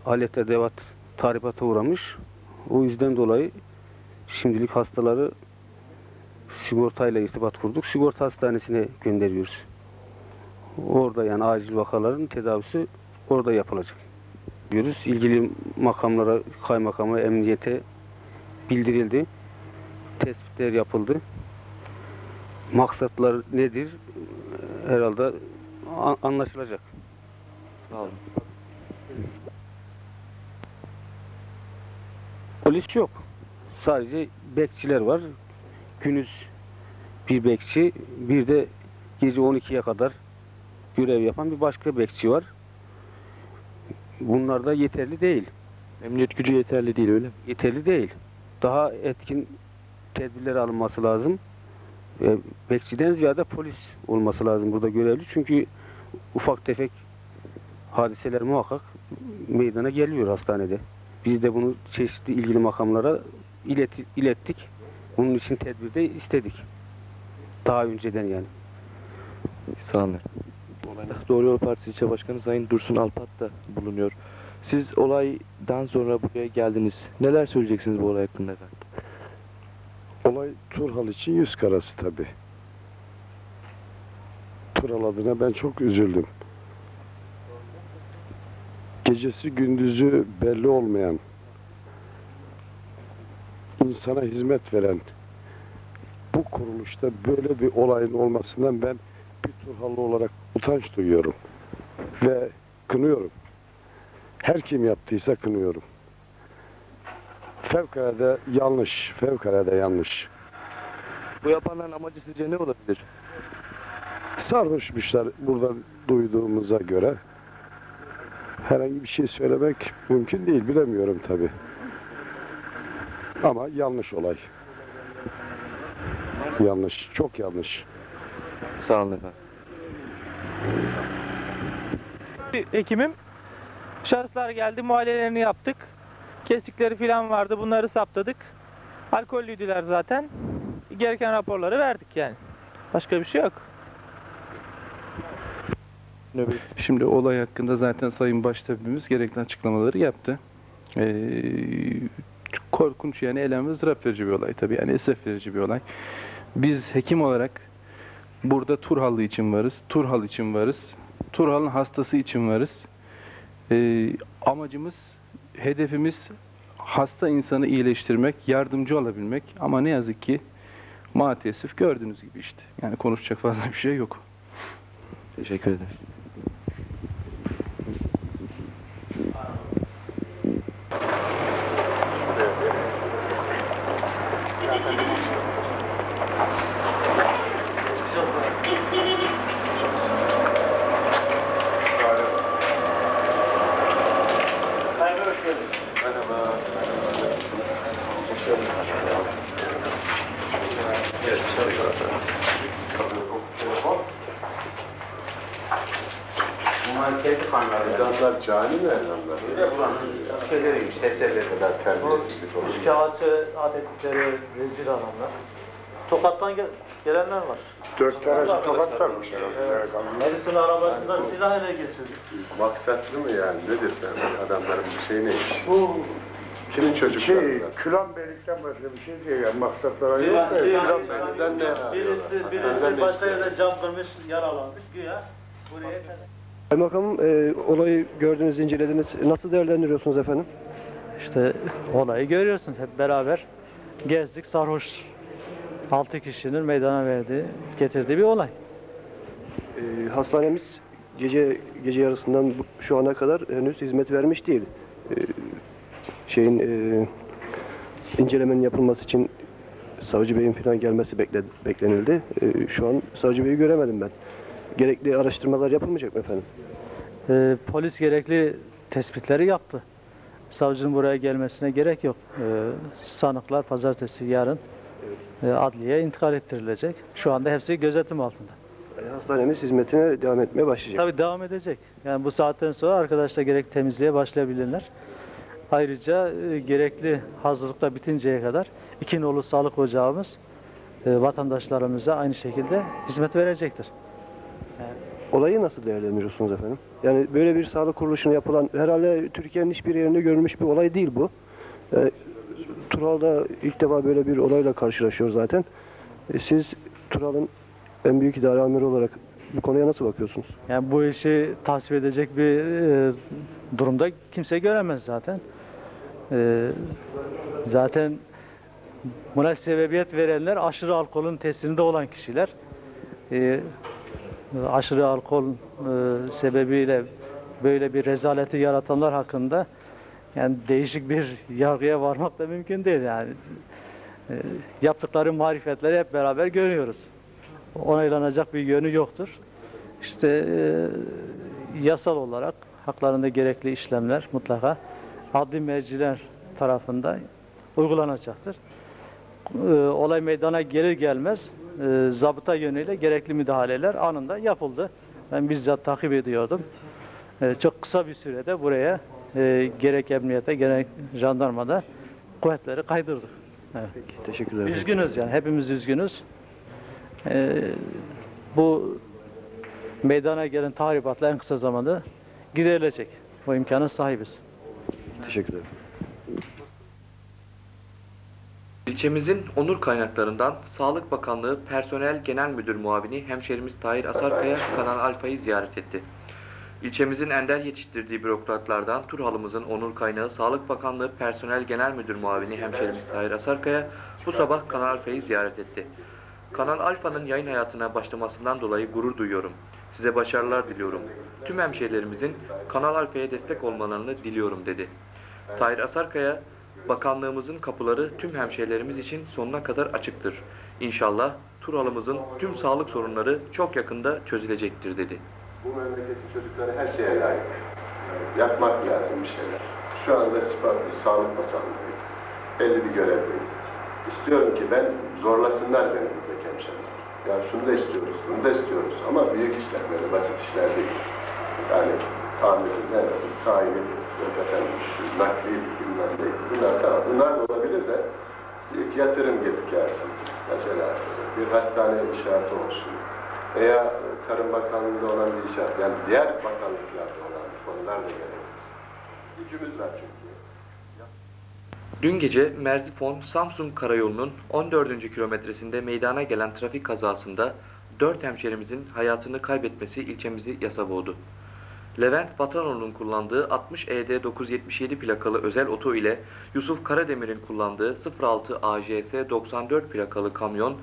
alet edevat tahribata uğramış. O yüzden dolayı şimdilik hastaları sigortayla irtibat kurduk. Sigorta hastanesine gönderiyoruz. Orada yani acil vakaların tedavisi orada yapılacak. Diyoruz. İlgili makamlara, kaymakama, emniyete bildirildi. Tespitler yapıldı. Maksatlar nedir? Herhalde anlaşılacak. Sağ olun. Polis yok. Sadece bekçiler var. Gündüz bir bekçi, bir de gece 12'ye kadar görev yapan bir başka bekçi var. Bunlar da yeterli değil. Emniyet gücü yeterli değil öyle mi? Yeterli değil. Daha etkin tedbirler alınması lazım. E, bekçiden ziyade polis olması lazım burada görevli. Çünkü ufak tefek hadiseler muhakkak meydana geliyor hastanede. Biz de bunu çeşitli ilgili makamlara ileti- ilettik. Bunun için tedbir de istedik. Daha önceden yani. Sağ olun. Doğru Yol Partisi İlçe Başkanı Sayın Dursun Alpat da bulunuyor. Siz olaydan sonra buraya geldiniz. Neler söyleyeceksiniz bu olay hakkında efendim? Turhal için yüz karası tabi. Turhal adına ben çok üzüldüm. Gecesi gündüzü belli olmayan, insana hizmet veren bu kuruluşta böyle bir olayın olmasından ben bir Turhallı olarak utanç duyuyorum. Ve kınıyorum. Her kim yaptıysa kınıyorum. Fevkalade yanlış, fevkalade yanlış. Bu yapanların amacı sizce ne olabilir? Sarhoşmuşlar buradan duyduğumuza göre. Herhangi bir şey söylemek mümkün değil, bilemiyorum tabi. Ama yanlış olay. Yanlış, çok yanlış. Sağ olun efendim. hekimim. Şahıslar geldi, muayenelerini yaptık. Kesikleri falan vardı, bunları saptadık. Alkollüydüler zaten. Gereken raporları verdik yani. Başka bir şey yok. Şimdi olay hakkında zaten Sayın Baştabimiz gerekli açıklamaları yaptı. Ee, korkunç yani elem ve ızdırap verici bir olay tabii yani esef verici bir olay. Biz hekim olarak burada Turhallı için varız, Turhal için varız, Turhal'ın hastası için varız. Ee, amacımız, hedefimiz hasta insanı iyileştirmek, yardımcı olabilmek ama ne yazık ki maalesef gördüğünüz gibi işte. Yani konuşacak fazla bir şey yok. Teşekkür ederim. Bunlar kendi kanları. Ezanlar cani mi ezanlar? Öyle buranın şeyleriymiş, eserleri kadar terbiyesizlik olur. Adetleri rezil adamlar. Tokat'tan gel- gelenler var. Dört tanesi tokat varmış herhalde. Birisinin arabasından silah ele geçirdi. Maksatlı mı yani? Nedir yani? Adamların bir şey neymiş? Bu Kimin çocukları? şey? Külan Beylik'ten başka bir şey değil yani maksatlara yok da bir- Külan Beylik'ten ne? Birisi, birisi başka yerde cam kırmış, yaralanmış güya. Buraya Kaymakamım e, olayı gördünüz, incelediniz. Nasıl değerlendiriyorsunuz efendim? İşte olayı görüyorsunuz hep beraber gezdik sarhoş. Altı kişinin meydana verdiği, getirdiği bir olay. E, hastanemiz gece gece yarısından bu- şu ana kadar henüz hizmet vermiş değil. E, şeyin e, incelemenin yapılması için savcı beyin falan gelmesi bekle, beklenildi. E, şu an savcı beyi göremedim ben. Gerekli araştırmalar yapılmayacak mı efendim? Ee, polis gerekli tespitleri yaptı. Savcının buraya gelmesine gerek yok. Ee, sanıklar pazartesi yarın e, adliyeye intikal ettirilecek. Şu anda hepsi gözetim altında. E, hastanemiz hizmetine devam etmeye başlayacak. Tabii devam edecek. Yani bu saatten sonra arkadaşlar gerek temizliğe başlayabilirler. Ayrıca e, gerekli hazırlıkla bitinceye kadar iki nolu sağlık ocağımız e, vatandaşlarımıza aynı şekilde hizmet verecektir. Olayı nasıl değerlendiriyorsunuz efendim? Yani böyle bir sağlık kuruluşuna yapılan, herhalde Türkiye'nin hiçbir yerinde görülmüş bir olay değil bu. E, Tural'da ilk defa böyle bir olayla karşılaşıyor zaten. E, siz Tural'ın en büyük idare amiri olarak bu konuya nasıl bakıyorsunuz? Yani bu işi tasvip edecek bir e, durumda kimse göremez zaten. E, zaten buna sebebiyet verenler aşırı alkolün tesirinde olan kişiler. E, aşırı alkol sebebiyle böyle bir rezaleti yaratanlar hakkında yani değişik bir yargıya varmak da mümkün değil yani. E, yaptıkları marifetleri hep beraber görüyoruz. Onaylanacak bir yönü yoktur. İşte e, yasal olarak haklarında gerekli işlemler mutlaka adli merciler tarafından uygulanacaktır. E, olay meydana gelir gelmez e, zabıta yönüyle gerekli müdahaleler anında yapıldı. Ben bizzat takip ediyordum. E, çok kısa bir sürede buraya e, gerek emniyete gerek jandarmada kuvvetleri kaydırdık. Evet. Teşekkürler. efendim. Üzgünüz yani hepimiz üzgünüz. Ee, bu meydana gelen tahribatla en kısa zamanda giderilecek. Bu imkanın sahibiz. Teşekkürler. İlçemizin onur kaynaklarından Sağlık Bakanlığı Personel Genel Müdür Muavini hemşerimiz Tahir Asarkaya Kanal Alfa'yı ziyaret etti. İlçemizin ender yetiştirdiği bürokratlardan Turhalımızın onur kaynağı Sağlık Bakanlığı Personel Genel Müdür Muavini hemşerimiz Tahir Asarkaya bu sabah Kanal Alfa'yı ziyaret etti. Kanal Alfa'nın yayın hayatına başlamasından dolayı gurur duyuyorum. Size başarılar diliyorum. Tüm hemşehrilerimizin Kanal Alfa'ya destek olmalarını diliyorum dedi. Tahir Asarkaya, bakanlığımızın kapıları tüm hemşehrilerimiz için sonuna kadar açıktır. İnşallah Turhalımızın tüm sağlık sorunları çok yakında çözülecektir dedi. Bu memleketin çocukları her şeye layık. Yapmak lazım bir şeyler. Şu anda Spa- Sağlık Bakanlığı belli bir görevdeyiz. İstiyorum ki ben zorlasınlar beni buradaki hemşehriler. Ya şunu da istiyoruz, bunu da istiyoruz ama büyük işler, böyle basit işler değil. Yani tamirin, ne olur, şu nakli bilmem ne. Bunlar tamam, bunlar da olabilir de büyük yatırım gelip gelsin. Mesela bir hastane inşaatı olsun veya Tarım Bakanlığı'nda olan bir inşaat, yani diğer bakanlıklarda olan konular da gerekir. Gücümüz var çünkü. Dün gece Merzifon Samsun Karayolu'nun 14. kilometresinde meydana gelen trafik kazasında 4 hemşerimizin hayatını kaybetmesi ilçemizi yasa boğdu. Levent Vatanoğlu'nun kullandığı 60 ED 977 plakalı özel oto ile Yusuf Karademir'in kullandığı 06 AJS 94 plakalı kamyon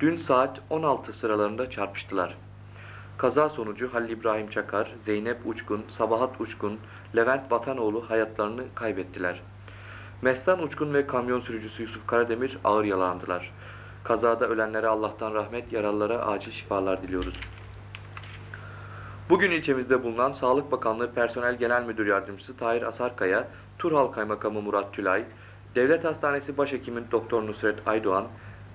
dün saat 16 sıralarında çarpıştılar. Kaza sonucu Halil İbrahim Çakar, Zeynep Uçkun, Sabahat Uçkun, Levent Vatanoğlu hayatlarını kaybettiler. Mestan Uçkun ve kamyon sürücüsü Yusuf Karademir ağır yaralandılar. Kazada ölenlere Allah'tan rahmet, yaralılara acil şifalar diliyoruz. Bugün ilçemizde bulunan Sağlık Bakanlığı Personel Genel Müdür Yardımcısı Tahir Asarkaya, Turhal Kaymakamı Murat Tülay, Devlet Hastanesi Başhekimi Doktor Nusret Aydoğan,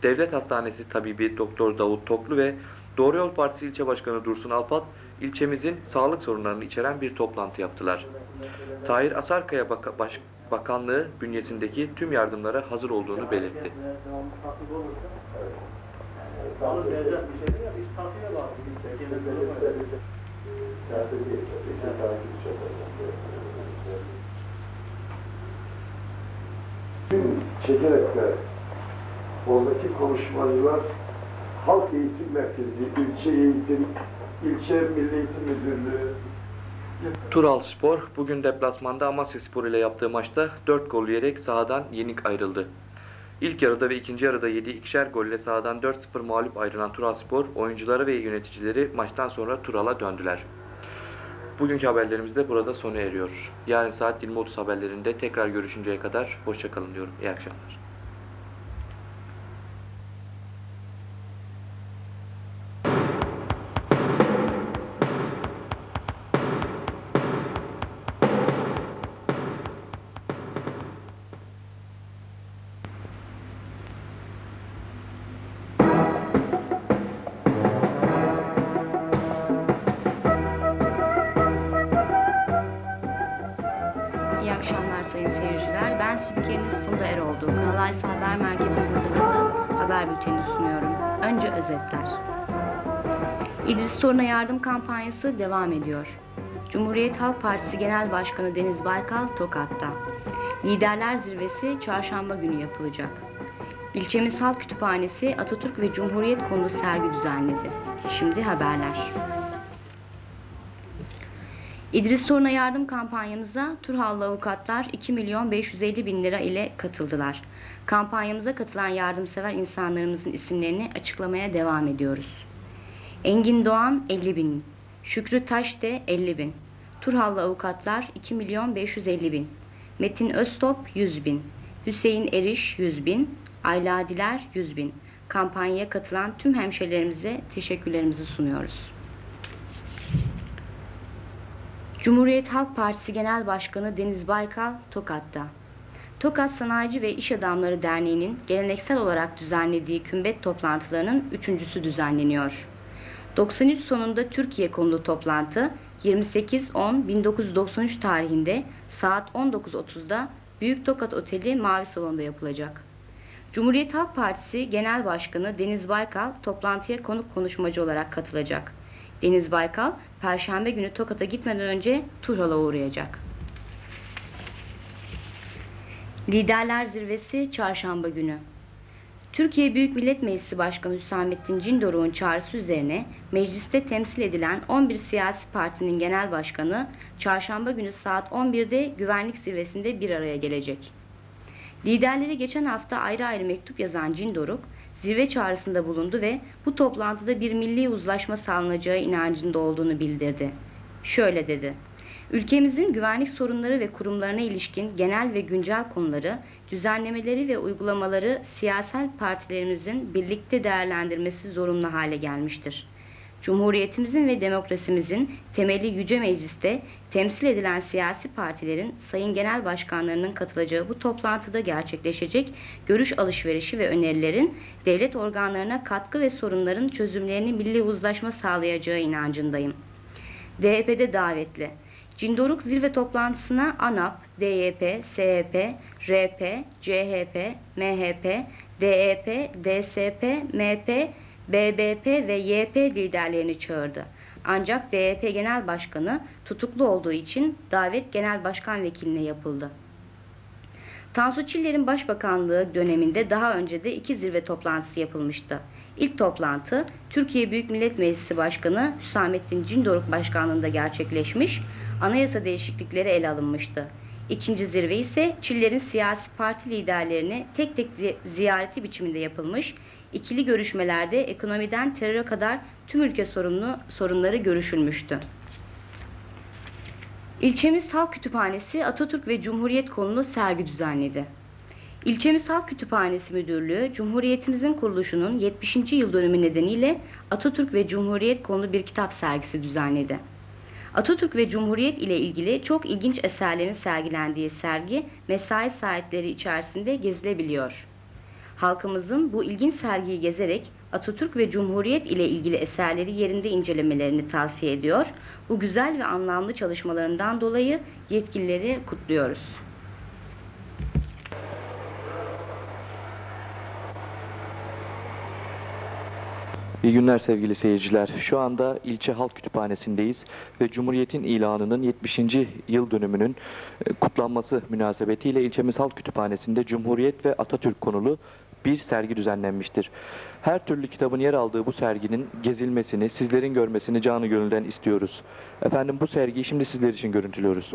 Devlet Hastanesi Tabibi Doktor Davut Toklu ve Doğru Yol Partisi İlçe Başkanı Dursun Alpat, ilçemizin sağlık sorunlarını içeren bir toplantı yaptılar. Tahir Asarkaya Baka- Baş- Bakanlığı bünyesindeki tüm yardımlara hazır olduğunu belirtti. Tüm çekerek de oradaki konuşmacılar Halk Eğitim Merkezi, ilçe eğitim, ilçe Milli Eğitim Müdürlüğü, Tural Spor bugün deplasmanda Amasya Spor ile yaptığı maçta 4 gol yiyerek sahadan yenik ayrıldı. İlk yarıda ve ikinci yarıda yediği ikişer golle sahadan 4-0 mağlup ayrılan Tural Spor oyuncuları ve yöneticileri maçtan sonra Tural'a döndüler. Bugünkü haberlerimiz de burada sona eriyor. Yarın saat 20.30 haberlerinde tekrar görüşünceye kadar hoşçakalın diyorum. İyi akşamlar. Kampanyası devam ediyor. Cumhuriyet Halk Partisi Genel Başkanı Deniz Baykal Tokat'ta. Liderler Zirvesi çarşamba günü yapılacak. İlçemiz Halk Kütüphanesi Atatürk ve Cumhuriyet konulu sergi düzenledi. Şimdi haberler. İdris Torun'a yardım kampanyamıza Turhallı avukatlar 2 milyon 550 bin lira ile katıldılar. Kampanyamıza katılan yardımsever insanlarımızın isimlerini açıklamaya devam ediyoruz. Engin Doğan 50 bin, Şükrü Taşde 50 bin, Turhallı avukatlar 2 milyon 550 bin, Metin Öztop 100 bin, Hüseyin Eriş 100 bin, Ayla Diler 100 bin. Kampanyaya katılan tüm hemşehrilerimize teşekkürlerimizi sunuyoruz. Cumhuriyet Halk Partisi Genel Başkanı Deniz Baykal Tokat'ta. Tokat Sanayici ve İş Adamları Derneği'nin geleneksel olarak düzenlediği kümbet toplantılarının üçüncüsü düzenleniyor. 93 sonunda Türkiye konulu toplantı 28-10-1993 tarihinde saat 19.30'da Büyük Tokat Oteli Mavi Salon'da yapılacak. Cumhuriyet Halk Partisi Genel Başkanı Deniz Baykal toplantıya konuk konuşmacı olarak katılacak. Deniz Baykal, Perşembe günü Tokat'a gitmeden önce Turhal'a uğrayacak. Liderler Zirvesi Çarşamba günü. Türkiye Büyük Millet Meclisi Başkanı Hüsamettin Cindoruk'un çağrısı üzerine mecliste temsil edilen 11 siyasi partinin genel başkanı çarşamba günü saat 11'de güvenlik zirvesinde bir araya gelecek. Liderleri geçen hafta ayrı ayrı mektup yazan Cindoruk, zirve çağrısında bulundu ve bu toplantıda bir milli uzlaşma sağlanacağı inancında olduğunu bildirdi. Şöyle dedi. Ülkemizin güvenlik sorunları ve kurumlarına ilişkin genel ve güncel konuları, düzenlemeleri ve uygulamaları siyasal partilerimizin birlikte değerlendirmesi zorunlu hale gelmiştir. Cumhuriyetimizin ve demokrasimizin temeli Yüce Meclis'te temsil edilen siyasi partilerin sayın genel başkanlarının katılacağı bu toplantıda gerçekleşecek görüş alışverişi ve önerilerin devlet organlarına katkı ve sorunların çözümlerini milli uzlaşma sağlayacağı inancındayım. DYP'de davetli. Cindoruk zirve toplantısına ANAP, DYP, SHP, RP, CHP, MHP, DEP, DSP, MP, BBP ve YP liderlerini çağırdı. Ancak DYP Genel Başkanı tutuklu olduğu için davet Genel Başkan Vekiline yapıldı. Tansu Çiller'in başbakanlığı döneminde daha önce de iki zirve toplantısı yapılmıştı. İlk toplantı Türkiye Büyük Millet Meclisi Başkanı Hüsamettin Cindoruk Başkanlığında gerçekleşmiş, anayasa değişiklikleri ele alınmıştı. İkinci zirve ise Çillerin siyasi parti liderlerini tek tek zi- ziyareti biçiminde yapılmış, ikili görüşmelerde ekonomiden teröre kadar tüm ülke sorunlu sorunları görüşülmüştü. İlçemiz Halk Kütüphanesi Atatürk ve Cumhuriyet konulu sergi düzenledi. İlçemiz Halk Kütüphanesi Müdürlüğü, Cumhuriyetimizin kuruluşunun 70. yıl dönümü nedeniyle Atatürk ve Cumhuriyet konulu bir kitap sergisi düzenledi. Atatürk ve Cumhuriyet ile ilgili çok ilginç eserlerin sergilendiği sergi mesai saatleri içerisinde gezilebiliyor. Halkımızın bu ilginç sergiyi gezerek Atatürk ve Cumhuriyet ile ilgili eserleri yerinde incelemelerini tavsiye ediyor. Bu güzel ve anlamlı çalışmalarından dolayı yetkilileri kutluyoruz. İyi günler sevgili seyirciler. Şu anda ilçe halk kütüphanesindeyiz ve Cumhuriyet'in ilanının 70. yıl dönümünün e, kutlanması münasebetiyle ilçemiz halk kütüphanesinde Cumhuriyet ve Atatürk konulu bir sergi düzenlenmiştir. Her türlü kitabın yer aldığı bu serginin gezilmesini, sizlerin görmesini canı gönülden istiyoruz. Efendim bu sergiyi şimdi sizler için görüntülüyoruz.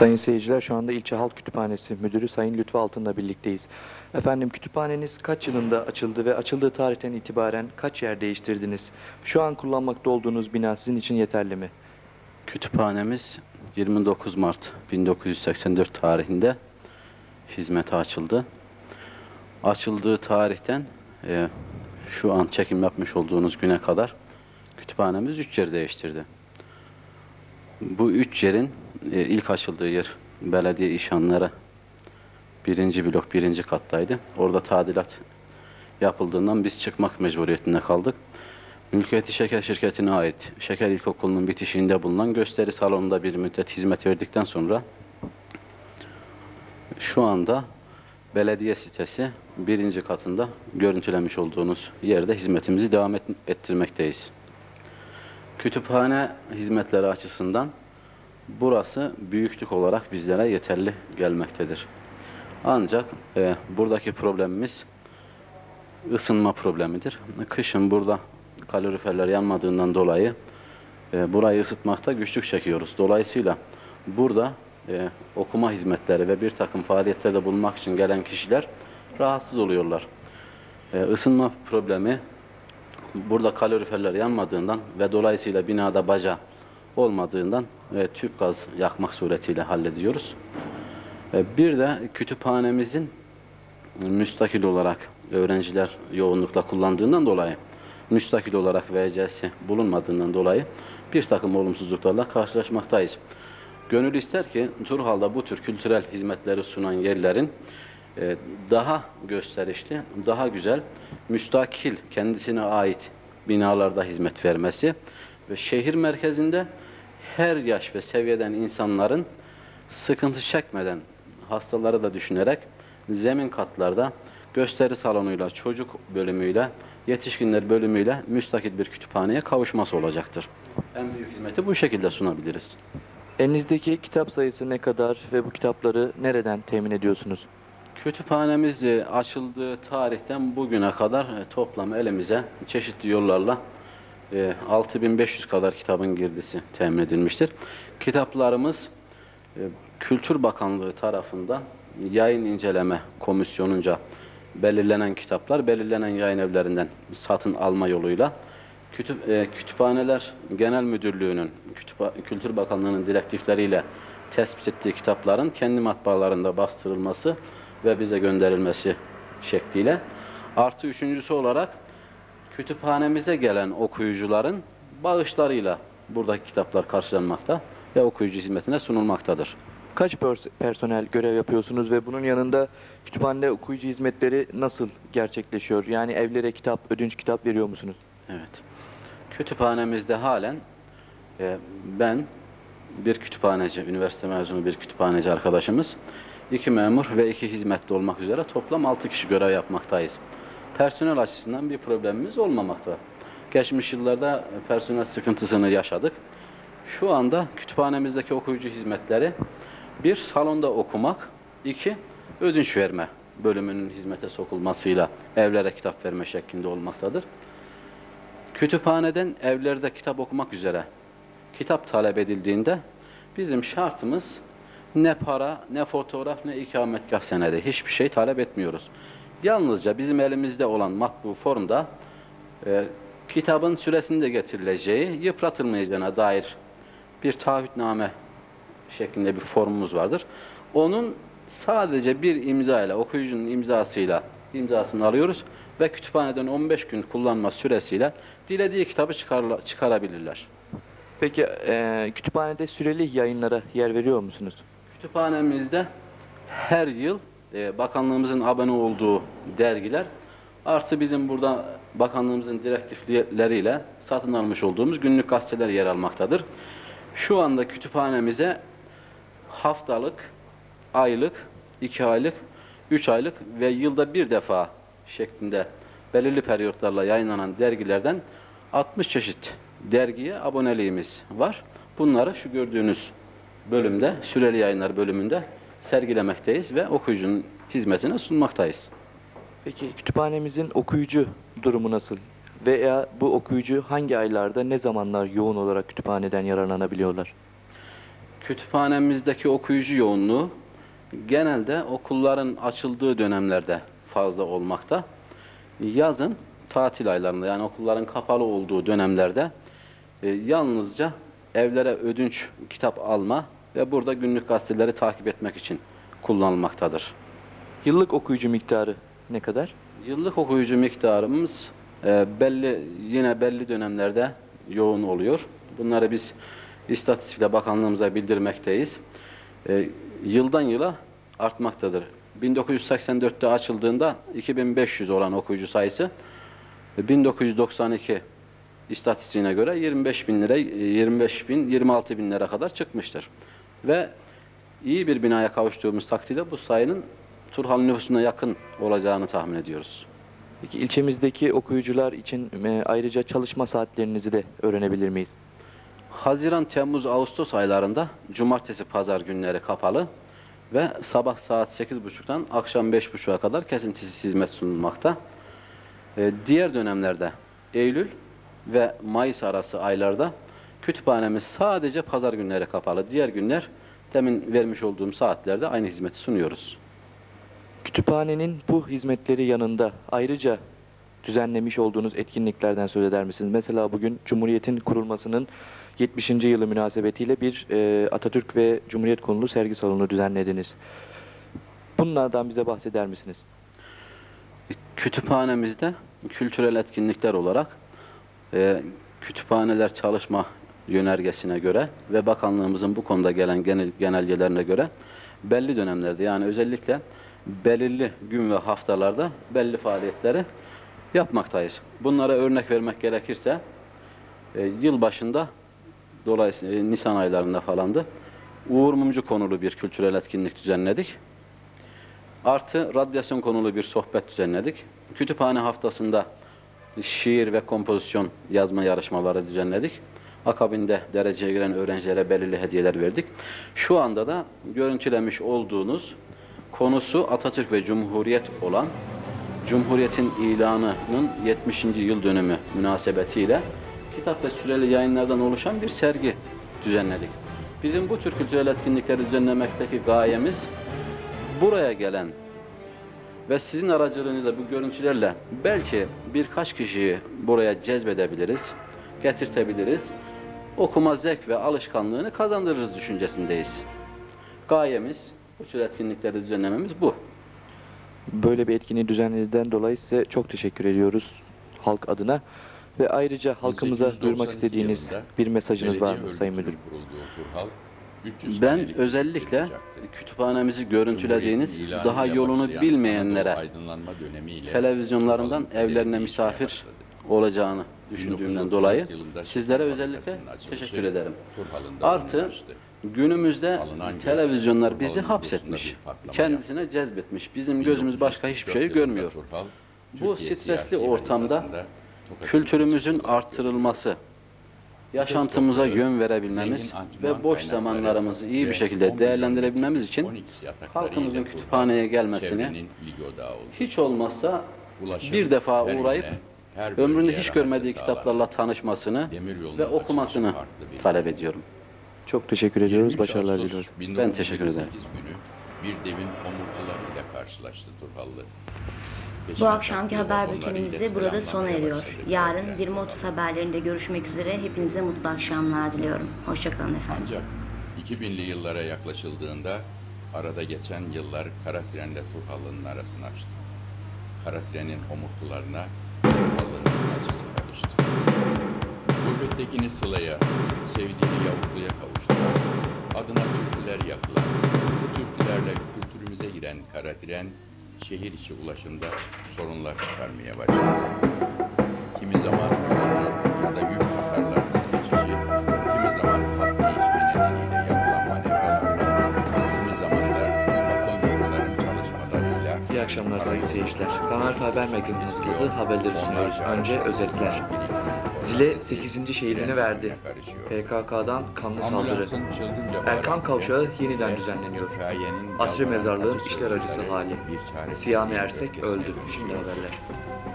Sayın seyirciler şu anda İlçe Halk Kütüphanesi Müdürü Sayın Lütfü Altın'la birlikteyiz. Efendim kütüphaneniz kaç yılında açıldı ve açıldığı tarihten itibaren kaç yer değiştirdiniz? Şu an kullanmakta olduğunuz bina sizin için yeterli mi? Kütüphanemiz 29 Mart 1984 tarihinde hizmete açıldı. Açıldığı tarihten e, şu an çekim yapmış olduğunuz güne kadar kütüphanemiz 3 yer değiştirdi. Bu üç yerin e, ilk açıldığı yer belediye işhanları birinci blok birinci kattaydı. Orada tadilat yapıldığından biz çıkmak mecburiyetinde kaldık. Mülkiyeti Şeker Şirketi'ne ait Şeker İlkokulu'nun bitişiğinde bulunan gösteri salonunda bir müddet hizmet verdikten sonra şu anda belediye sitesi birinci katında görüntülemiş olduğunuz yerde hizmetimizi devam et- ettirmekteyiz. Kütüphane hizmetleri açısından burası büyüklük olarak bizlere yeterli gelmektedir. Ancak e, buradaki problemimiz ısınma problemidir. Kışın burada kaloriferler yanmadığından dolayı e, burayı ısıtmakta güçlük çekiyoruz. Dolayısıyla burada e, okuma hizmetleri ve bir takım faaliyetlerde bulunmak için gelen kişiler rahatsız oluyorlar. E, ısınma problemi burada kaloriferler yanmadığından ve dolayısıyla binada baca olmadığından e, tüp gaz yakmak suretiyle hallediyoruz. E, bir de kütüphanemizin müstakil olarak öğrenciler yoğunlukla kullandığından dolayı müstakil olarak VC'si bulunmadığından dolayı bir takım olumsuzluklarla karşılaşmaktayız. Gönül ister ki Turhal'da bu tür kültürel hizmetleri sunan yerlerin e, daha gösterişli, daha güzel, müstakil, kendisine ait binalarda hizmet vermesi ve şehir merkezinde her yaş ve seviyeden insanların sıkıntı çekmeden hastaları da düşünerek zemin katlarda gösteri salonuyla, çocuk bölümüyle, yetişkinler bölümüyle müstakil bir kütüphaneye kavuşması olacaktır. En büyük hizmeti bu şekilde sunabiliriz. Elinizdeki kitap sayısı ne kadar ve bu kitapları nereden temin ediyorsunuz? Kütüphanemiz e, açıldığı tarihten bugüne kadar e, toplam elimize çeşitli yollarla e, 6500 kadar kitabın girdisi temin edilmiştir. Kitaplarımız e, Kültür Bakanlığı tarafından yayın inceleme komisyonunca belirlenen kitaplar belirlenen yayın evlerinden satın alma yoluyla Kütüp, e, Kütüphaneler Genel Müdürlüğü'nün, Kültür Bakanlığı'nın direktifleriyle tespit ettiği kitapların kendi matbaalarında bastırılması ve bize gönderilmesi şekliyle. Artı üçüncüsü olarak kütüphanemize gelen okuyucuların bağışlarıyla buradaki kitaplar karşılanmakta ve okuyucu hizmetine sunulmaktadır. Kaç pers- personel görev yapıyorsunuz ve bunun yanında kütüphanede okuyucu hizmetleri nasıl gerçekleşiyor? Yani evlere kitap, ödünç kitap veriyor musunuz? Evet. Kütüphanemizde halen e, ben bir kütüphaneci, üniversite mezunu bir kütüphaneci arkadaşımız, iki memur ve iki hizmetli olmak üzere toplam altı kişi görev yapmaktayız. Personel açısından bir problemimiz olmamakta. Geçmiş yıllarda personel sıkıntısını yaşadık. Şu anda kütüphanemizdeki okuyucu hizmetleri bir salonda okumak, iki ödünç verme bölümünün hizmete sokulmasıyla evlere kitap verme şeklinde olmaktadır. Kütüphaneden evlerde kitap okumak üzere kitap talep edildiğinde bizim şartımız ne para, ne fotoğraf, ne ikametgah senedi. Hiçbir şey talep etmiyoruz. Yalnızca bizim elimizde olan matbu formda e, kitabın süresinde getirileceği, yıpratılmayacağına dair bir taahhütname şeklinde bir formumuz vardır. Onun sadece bir imza ile, okuyucunun imzasıyla imzasını alıyoruz ve kütüphaneden 15 gün kullanma süresiyle dilediği kitabı çıkarla- çıkarabilirler. Peki e, kütüphanede süreli yayınlara yer veriyor musunuz? Kütüphanemizde her yıl e, bakanlığımızın abone olduğu dergiler artı bizim burada bakanlığımızın direktifleriyle satın almış olduğumuz günlük gazeteler yer almaktadır. Şu anda kütüphanemize haftalık, aylık, iki aylık, üç aylık ve yılda bir defa şeklinde belirli periyotlarla yayınlanan dergilerden 60 çeşit dergiye aboneliğimiz var. Bunları şu gördüğünüz bölümde, süreli yayınlar bölümünde sergilemekteyiz ve okuyucunun hizmetine sunmaktayız. Peki kütüphanemizin okuyucu durumu nasıl? Veya bu okuyucu hangi aylarda, ne zamanlar yoğun olarak kütüphaneden yararlanabiliyorlar? Kütüphanemizdeki okuyucu yoğunluğu genelde okulların açıldığı dönemlerde fazla olmakta. Yazın tatil aylarında yani okulların kapalı olduğu dönemlerde e, yalnızca evlere ödünç kitap alma ve burada günlük gazeteleri takip etmek için kullanılmaktadır. Yıllık okuyucu miktarı ne kadar? Yıllık okuyucu miktarımız e, belli yine belli dönemlerde yoğun oluyor. Bunları biz İstatistikle Bakanlığımıza bildirmekteyiz. E, yıldan yıla artmaktadır. 1984'te açıldığında 2500 olan okuyucu sayısı 1992 istatistiğine göre 25 bin lira, 25 bin, 26 bin lira kadar çıkmıştır. Ve iyi bir binaya kavuştuğumuz takdirde bu sayının Turhal nüfusuna yakın olacağını tahmin ediyoruz. Peki ilçemizdeki okuyucular için e, ayrıca çalışma saatlerinizi de öğrenebilir miyiz? Haziran, Temmuz, Ağustos aylarında cumartesi, pazar günleri kapalı ve sabah saat 8.30'dan akşam 5.30'a kadar kesintisiz hizmet sunulmakta. Ee, diğer dönemlerde Eylül ve Mayıs arası aylarda kütüphanemiz sadece pazar günleri kapalı. Diğer günler demin vermiş olduğum saatlerde aynı hizmeti sunuyoruz. Kütüphanenin bu hizmetleri yanında ayrıca düzenlemiş olduğunuz etkinliklerden söz eder misiniz? Mesela bugün Cumhuriyet'in kurulmasının 70. yılı münasebetiyle bir e, Atatürk ve Cumhuriyet konulu sergi salonu düzenlediniz. Bunlardan bize bahseder misiniz? Kütüphanemizde kültürel etkinlikler olarak e, kütüphaneler çalışma yönergesine göre ve bakanlığımızın bu konuda gelen genel, genelgelerine göre belli dönemlerde yani özellikle belirli gün ve haftalarda belli faaliyetleri yapmaktayız. Bunlara örnek vermek gerekirse e, yıl başında dolayısıyla e, Nisan aylarında falandı. Uğur Mumcu konulu bir kültürel etkinlik düzenledik. Artı radyasyon konulu bir sohbet düzenledik. Kütüphane haftasında şiir ve kompozisyon yazma yarışmaları düzenledik. Akabinde dereceye giren öğrencilere belirli hediyeler verdik. Şu anda da görüntülemiş olduğunuz konusu Atatürk ve Cumhuriyet olan Cumhuriyet'in ilanının 70. yıl dönümü münasebetiyle kitap ve süreli yayınlardan oluşan bir sergi düzenledik. Bizim bu tür kültürel etkinlikleri düzenlemekteki gayemiz buraya gelen Ve sizin aracılığınızla bu görüntülerle belki birkaç kişiyi buraya cezbedebiliriz, getirtebiliriz. Okuma zevk ve alışkanlığını kazandırırız düşüncesindeyiz. Gayemiz bu tür etkinlikleri düzenlememiz bu. Böyle bir etkinliği düzenlediğinizden dolayı size çok teşekkür ediyoruz halk adına. Ve ayrıca halkımıza 1892 duyurmak istediğiniz bir mesajınız var mı Sayın 300 Ben özellikle kütüphanemizi görüntülediğiniz daha yolunu bilmeyenlere Anadolu aydınlanma dönemiyle televizyonlarından evlerine misafir başladı. olacağını düşündüğümden 1934 dolayı sizlere özellikle teşekkür ederim. Artı günümüzde televizyonlar bizi hapsetmiş, kendisine cezbetmiş. Bizim gözümüz başka hiçbir şey 1944 yılında görmüyor. Bu stresli ortamda kültürümüzün artırılması, yaşantımıza yön verebilmemiz ve boş zamanlarımızı iyi bir şekilde 10 değerlendirebilmemiz için 12 yataklarıyla halkımızın kütüphaneye gelmesini hiç olmazsa bir defa uğrayıp her ömründe hiç görmediği kitaplarla tanışmasını ve okumasını talep ediyorum. Çok teşekkür ediyoruz. 23 Başarılar diliyoruz. Ben teşekkür ederim. 1928 günü bir devin omurtularıyla karşılaştı Turhallı. Bu akşamki haber bültenimiz de burada sona eriyor. Yarın köylüler. 20.30 haberlerinde görüşmek üzere. Hepinize mutlu akşamlar diliyorum. Hoşçakalın efendim. Ancak 2000'li yıllara yaklaşıldığında arada geçen yıllar kara trenle Turhallı'nın arasını açtı. Kara trenin homurtularına Turhallı'nın acısı karıştı. Gurbettekini Sıla'ya, sevdiğini Yavuklu'ya kavuştular. Adına türküler yakılan, bu türkülerle kültürümüze giren kara tren, şehir içi ulaşımda sorunlar çıkarmaya başladı. Kimi zaman ya da yük akşamlar sayın seyirciler. Kanal Haber Merkezi'nin hazırladığı haberleri sunuyoruz. Önce özetler. Zile 8. şehidini verdi. PKK'dan kanlı saldırı. Erkan Kavşağı yeniden düzenleniyor. Asri mezarlığın işler acısı hali. Siyami Ersek öldü. Şimdi haberler.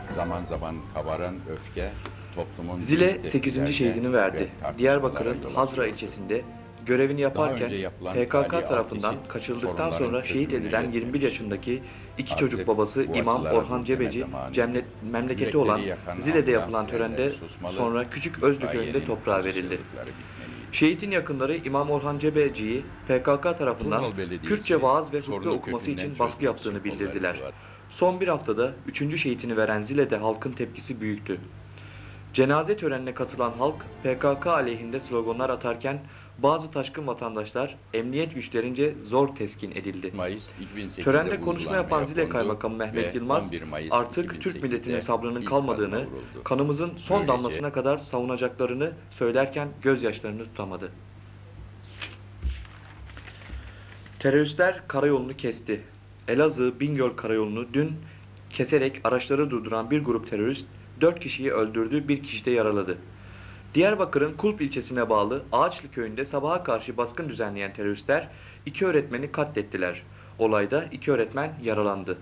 Zaman zaman kabaran öfke toplumun Zile büyük 8. tepkilerde şehidini ve verdi. Diyarbakır'ın Hazra ilçesinde görevini yaparken yapılan PKK tarafından kaçırıldıktan sonra şehit edilen 21 yetmemiş. yaşındaki iki Artık çocuk babası İmam Orhan Cebeci zamanı. cemle- memleketi olan Zile'de yapılan törende susmalı, sonra Küçük Özlü köyünde toprağa verildi. Şehitin yakınları İmam Orhan Cebeci'yi PKK tarafından Kürtçe vaaz ve hutbe okuması için baskı yaptığını bildirdiler. Son bir haftada 3. şehitini veren Zile'de halkın tepkisi büyüktü. Cenaze törenine katılan halk PKK aleyhinde sloganlar atarken bazı taşkın vatandaşlar emniyet güçlerince zor teskin edildi. Mayıs 2008'de Törende konuşma yapan Zile kondu Kaymakamı Mehmet Yılmaz 11 Mayıs artık Türk 2008'de milletinin sabrının kalmadığını, kanımızın son Böylece- damlasına kadar savunacaklarını söylerken gözyaşlarını tutamadı. Teröristler karayolunu kesti. Elazığ Bingöl karayolunu dün keserek araçları durduran bir grup terörist 4 kişiyi öldürdü, bir kişi de yaraladı. Diyarbakır'ın Kulp ilçesine bağlı Ağaçlı köyünde sabaha karşı baskın düzenleyen teröristler iki öğretmeni katlettiler. Olayda iki öğretmen yaralandı.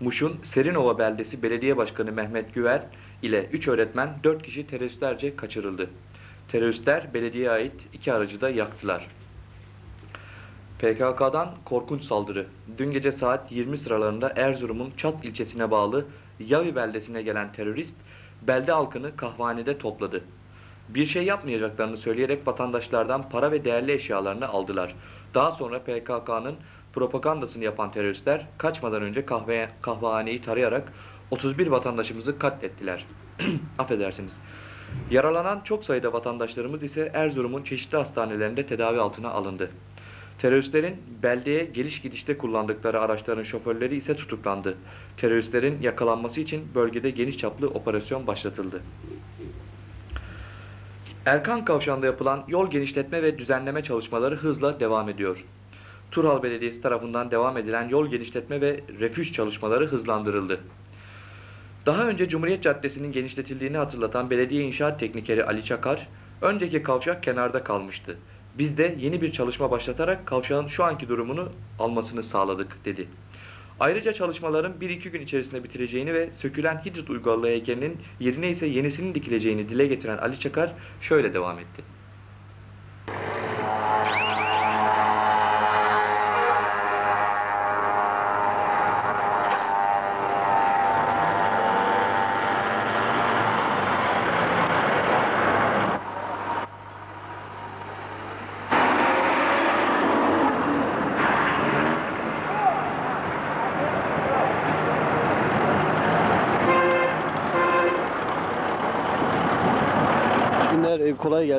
Muş'un Serinova beldesi belediye başkanı Mehmet Güver ile 3 öğretmen 4 kişi teröristlerce kaçırıldı. Teröristler belediyeye ait iki aracı da yaktılar. PKK'dan korkunç saldırı. Dün gece saat 20 sıralarında Erzurum'un Çat ilçesine bağlı Yavi beldesine gelen terörist belde halkını kahvanede topladı. Bir şey yapmayacaklarını söyleyerek vatandaşlardan para ve değerli eşyalarını aldılar. Daha sonra PKK'nın propagandasını yapan teröristler kaçmadan önce kahve, kahvehaneyi tarayarak 31 vatandaşımızı katlettiler. Affedersiniz. Yaralanan çok sayıda vatandaşlarımız ise Erzurum'un çeşitli hastanelerinde tedavi altına alındı. Teröristlerin beldeye geliş gidişte kullandıkları araçların şoförleri ise tutuklandı. Teröristlerin yakalanması için bölgede geniş çaplı operasyon başlatıldı. Erkan Kavşağı'nda yapılan yol genişletme ve düzenleme çalışmaları hızla devam ediyor. Turhal Belediyesi tarafından devam edilen yol genişletme ve refüj çalışmaları hızlandırıldı. Daha önce Cumhuriyet Caddesi'nin genişletildiğini hatırlatan belediye inşaat teknikeri Ali Çakar, önceki kavşak kenarda kalmıştı. Biz de yeni bir çalışma başlatarak kavşağın şu anki durumunu almasını sağladık dedi. Ayrıca çalışmaların 1-2 gün içerisinde bitireceğini ve sökülen hidrit uygulalı heykelinin yerine ise yenisinin dikileceğini dile getiren Ali Çakar şöyle devam etti.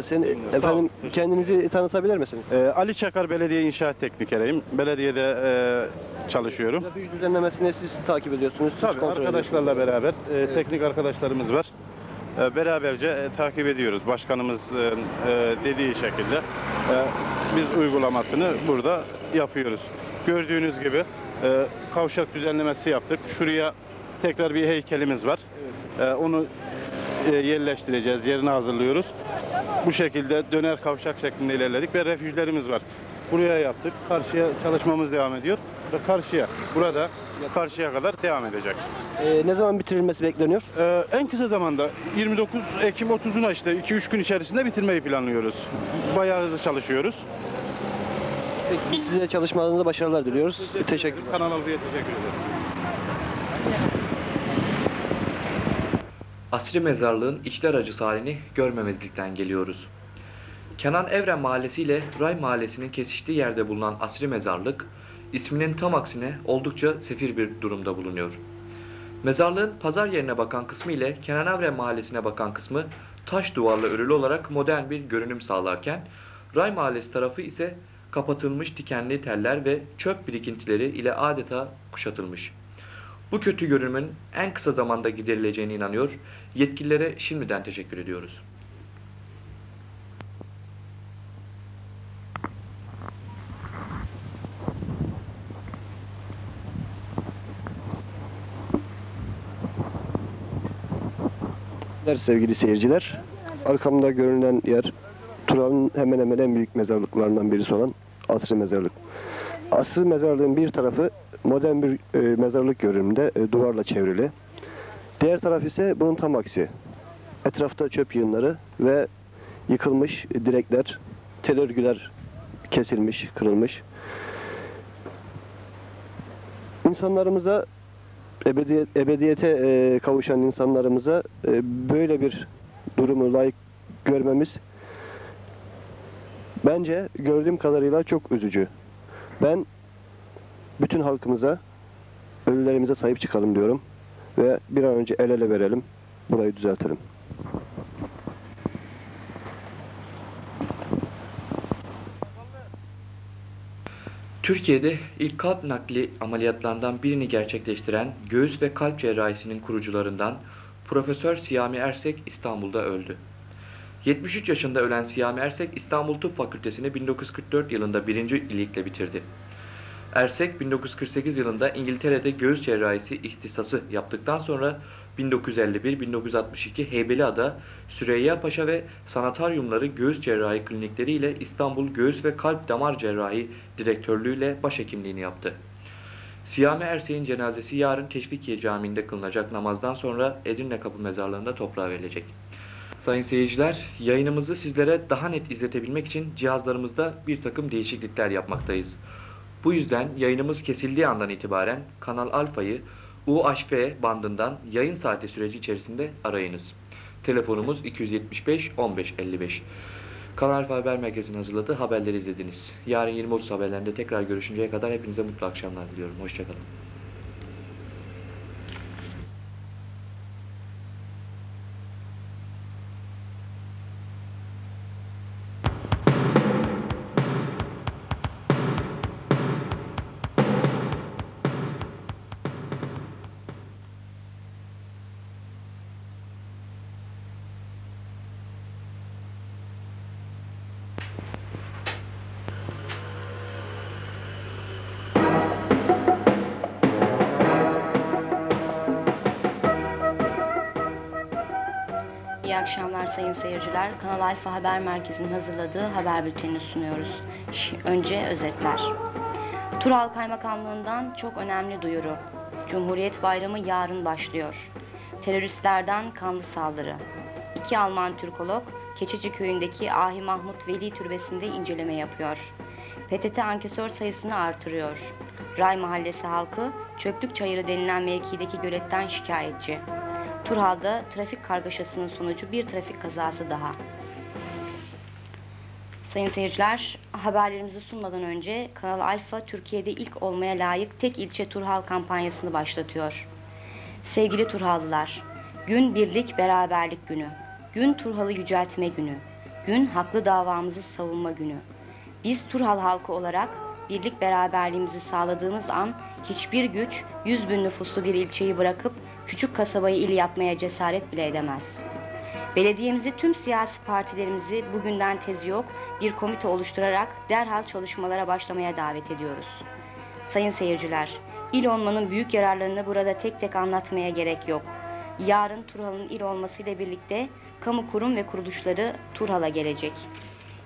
Gelsin. Efendim kendinizi tanıtabilir misiniz? Ee, Ali Çakar Belediye İnşaat Teknikeriyim. Belediyede e, çalışıyorum. Trafik düzenlemesini siz takip ediyorsunuz. siz Tabii kontrol arkadaşlarla beraber, e, teknik arkadaşlarımız var. E, beraberce e, takip ediyoruz. Başkanımız e, e, dediği şekilde e, biz uygulamasını burada yapıyoruz. Gördüğünüz gibi e, kavşak düzenlemesi yaptık. Şuraya tekrar bir heykelimiz var. E, onu yerleştireceğiz, yerine hazırlıyoruz. Bu şekilde döner kavşak şeklinde ilerledik ve refüjlerimiz var. Buraya yaptık. Karşıya çalışmamız devam ediyor. Ve karşıya, burada karşıya kadar devam edecek. Ee, ne zaman bitirilmesi bekleniyor? Ee, en kısa zamanda 29 Ekim 30'una işte 2-3 gün içerisinde bitirmeyi planlıyoruz. Bayağı hızlı çalışıyoruz. Peki, biz size çalışmalarınızda başarılar diliyoruz. Teşekkür Kanal Algı'ya teşekkür ederiz. Asri mezarlığın içler acısı halini görmemezlikten geliyoruz. Kenan Evren Mahallesi ile Ray Mahallesi'nin kesiştiği yerde bulunan asri mezarlık, isminin tam aksine oldukça sefir bir durumda bulunuyor. Mezarlığın pazar yerine bakan kısmı ile Kenan Evren Mahallesi'ne bakan kısmı taş duvarla örülü olarak modern bir görünüm sağlarken, Ray Mahallesi tarafı ise kapatılmış dikenli teller ve çöp birikintileri ile adeta kuşatılmış. Bu kötü görünümün en kısa zamanda giderileceğine inanıyor, yetkililere şimdiden teşekkür ediyoruz. Sevgili seyirciler. Arkamda görünen yer Tural'ın hemen hemen en büyük mezarlıklarından birisi olan Asrı Mezarlık. Asrı Mezarlığın bir tarafı modern bir e, mezarlık görünümünde e, duvarla çevrili. Diğer taraf ise bunun tam aksi. Etrafta çöp yığınları ve yıkılmış direkler, tel örgüler kesilmiş, kırılmış. İnsanlarımıza ebediyet, ebediyete e, kavuşan insanlarımıza e, böyle bir durumu layık görmemiz bence gördüğüm kadarıyla çok üzücü. Ben bütün halkımıza, ölülerimize sahip çıkalım diyorum ve bir an önce el ele verelim, burayı düzeltelim. Türkiye'de ilk kalp nakli ameliyatlarından birini gerçekleştiren göğüs ve kalp cerrahisinin kurucularından Profesör Siyami Ersek İstanbul'da öldü. 73 yaşında ölen Siyami Ersek İstanbul Tıp Fakültesini 1944 yılında birinci ilikle bitirdi. Ersek 1948 yılında İngiltere'de göğüs cerrahisi ihtisası yaptıktan sonra 1951-1962 Heybeliada, Süreyya Paşa ve sanataryumları göğüs cerrahi klinikleri ile İstanbul Göğüs ve Kalp Damar Cerrahi Direktörlüğüyle başhekimliğini yaptı. Siyami Ersek'in cenazesi yarın Teşvikiye Camii'nde kılınacak namazdan sonra Edirne Kapı Mezarlığı'nda toprağa verilecek. Sayın seyirciler, yayınımızı sizlere daha net izletebilmek için cihazlarımızda bir takım değişiklikler yapmaktayız. Bu yüzden yayınımız kesildiği andan itibaren Kanal Alfa'yı UHF bandından yayın saati süreci içerisinde arayınız. Telefonumuz 275 15 55. Kanal Alfa Haber Merkezi'nin hazırladığı haberleri izlediniz. Yarın 20.30 haberlerinde tekrar görüşünceye kadar hepinize mutlu akşamlar diliyorum. Hoşçakalın. Sayın seyirciler. Kanal Alfa Haber Merkezi'nin hazırladığı haber bültenini sunuyoruz. Önce özetler. Tural Kaymakamlığından çok önemli duyuru. Cumhuriyet Bayramı yarın başlıyor. Teröristlerden kanlı saldırı. İki Alman Türkolog Keçici köyündeki Ahi Mahmut Veli Türbesi'nde inceleme yapıyor. PTT ankesör sayısını artırıyor. Ray Mahallesi halkı Çöplük Çayırı denilen mevkideki göletten şikayetçi. Turhal'da trafik kargaşasının sonucu bir trafik kazası daha. Sayın seyirciler, haberlerimizi sunmadan önce Kanal Alfa Türkiye'de ilk olmaya layık tek ilçe Turhal kampanyasını başlatıyor. Sevgili Turhallılar, gün birlik beraberlik günü, gün Turhal'ı yüceltme günü, Gün haklı davamızı savunma günü. Biz Turhal halkı olarak birlik beraberliğimizi sağladığımız an hiçbir güç yüz bin nüfuslu bir ilçeyi bırakıp küçük kasabayı il yapmaya cesaret bile edemez. Belediyemizi tüm siyasi partilerimizi bugünden tezi yok bir komite oluşturarak derhal çalışmalara başlamaya davet ediyoruz. Sayın seyirciler, il olmanın büyük yararlarını burada tek tek anlatmaya gerek yok. Yarın Turhal'ın il olmasıyla birlikte kamu kurum ve kuruluşları Turhal'a gelecek.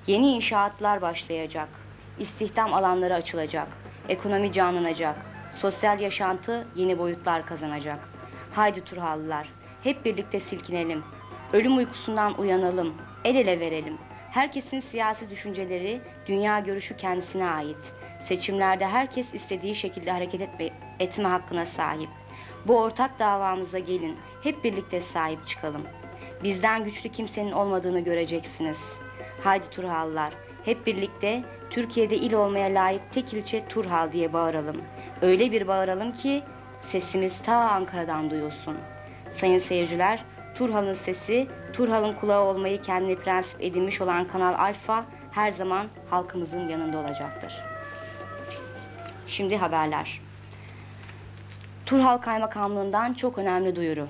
Yeni inşaatlar başlayacak. İstihdam alanları açılacak. Ekonomi canlanacak. Sosyal yaşantı yeni boyutlar kazanacak. Haydi Turhallılar, hep birlikte silkinelim. Ölüm uykusundan uyanalım. El ele verelim. Herkesin siyasi düşünceleri, dünya görüşü kendisine ait. Seçimlerde herkes istediği şekilde hareket etme, etme hakkına sahip. Bu ortak davamıza gelin. Hep birlikte sahip çıkalım. Bizden güçlü kimsenin olmadığını göreceksiniz. Haydi Turhallar, hep birlikte Türkiye'de il olmaya layık tek ilçe Turhal diye bağıralım. Öyle bir bağıralım ki sesimiz ta Ankara'dan duyulsun. Sayın seyirciler, Turhal'ın sesi, Turhal'ın kulağı olmayı kendine prensip edinmiş olan Kanal Alfa her zaman halkımızın yanında olacaktır. Şimdi haberler. Turhal Kaymakamlığından çok önemli duyuru.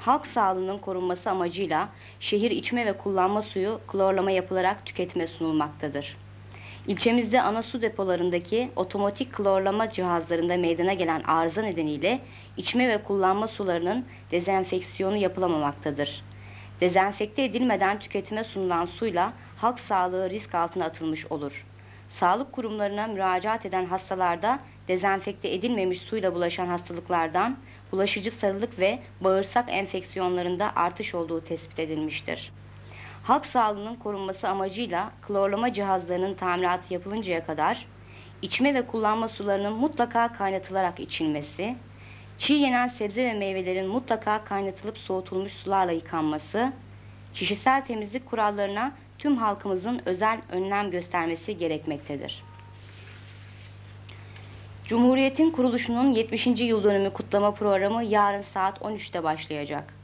Halk sağlığının korunması amacıyla şehir içme ve kullanma suyu klorlama yapılarak tüketime sunulmaktadır. İlçemizde ana su depolarındaki otomatik klorlama cihazlarında meydana gelen arıza nedeniyle içme ve kullanma sularının dezenfeksiyonu yapılamamaktadır. Dezenfekte edilmeden tüketime sunulan suyla halk sağlığı risk altına atılmış olur. Sağlık kurumlarına müracaat eden hastalarda dezenfekte edilmemiş suyla bulaşan hastalıklardan bulaşıcı sarılık ve bağırsak enfeksiyonlarında artış olduğu tespit edilmiştir. Halk sağlığının korunması amacıyla klorlama cihazlarının tamiratı yapılıncaya kadar içme ve kullanma sularının mutlaka kaynatılarak içilmesi, çiğ yenen sebze ve meyvelerin mutlaka kaynatılıp soğutulmuş sularla yıkanması, kişisel temizlik kurallarına tüm halkımızın özel önlem göstermesi gerekmektedir. Cumhuriyetin kuruluşunun 70. yıl dönümü kutlama programı yarın saat 13'te başlayacak.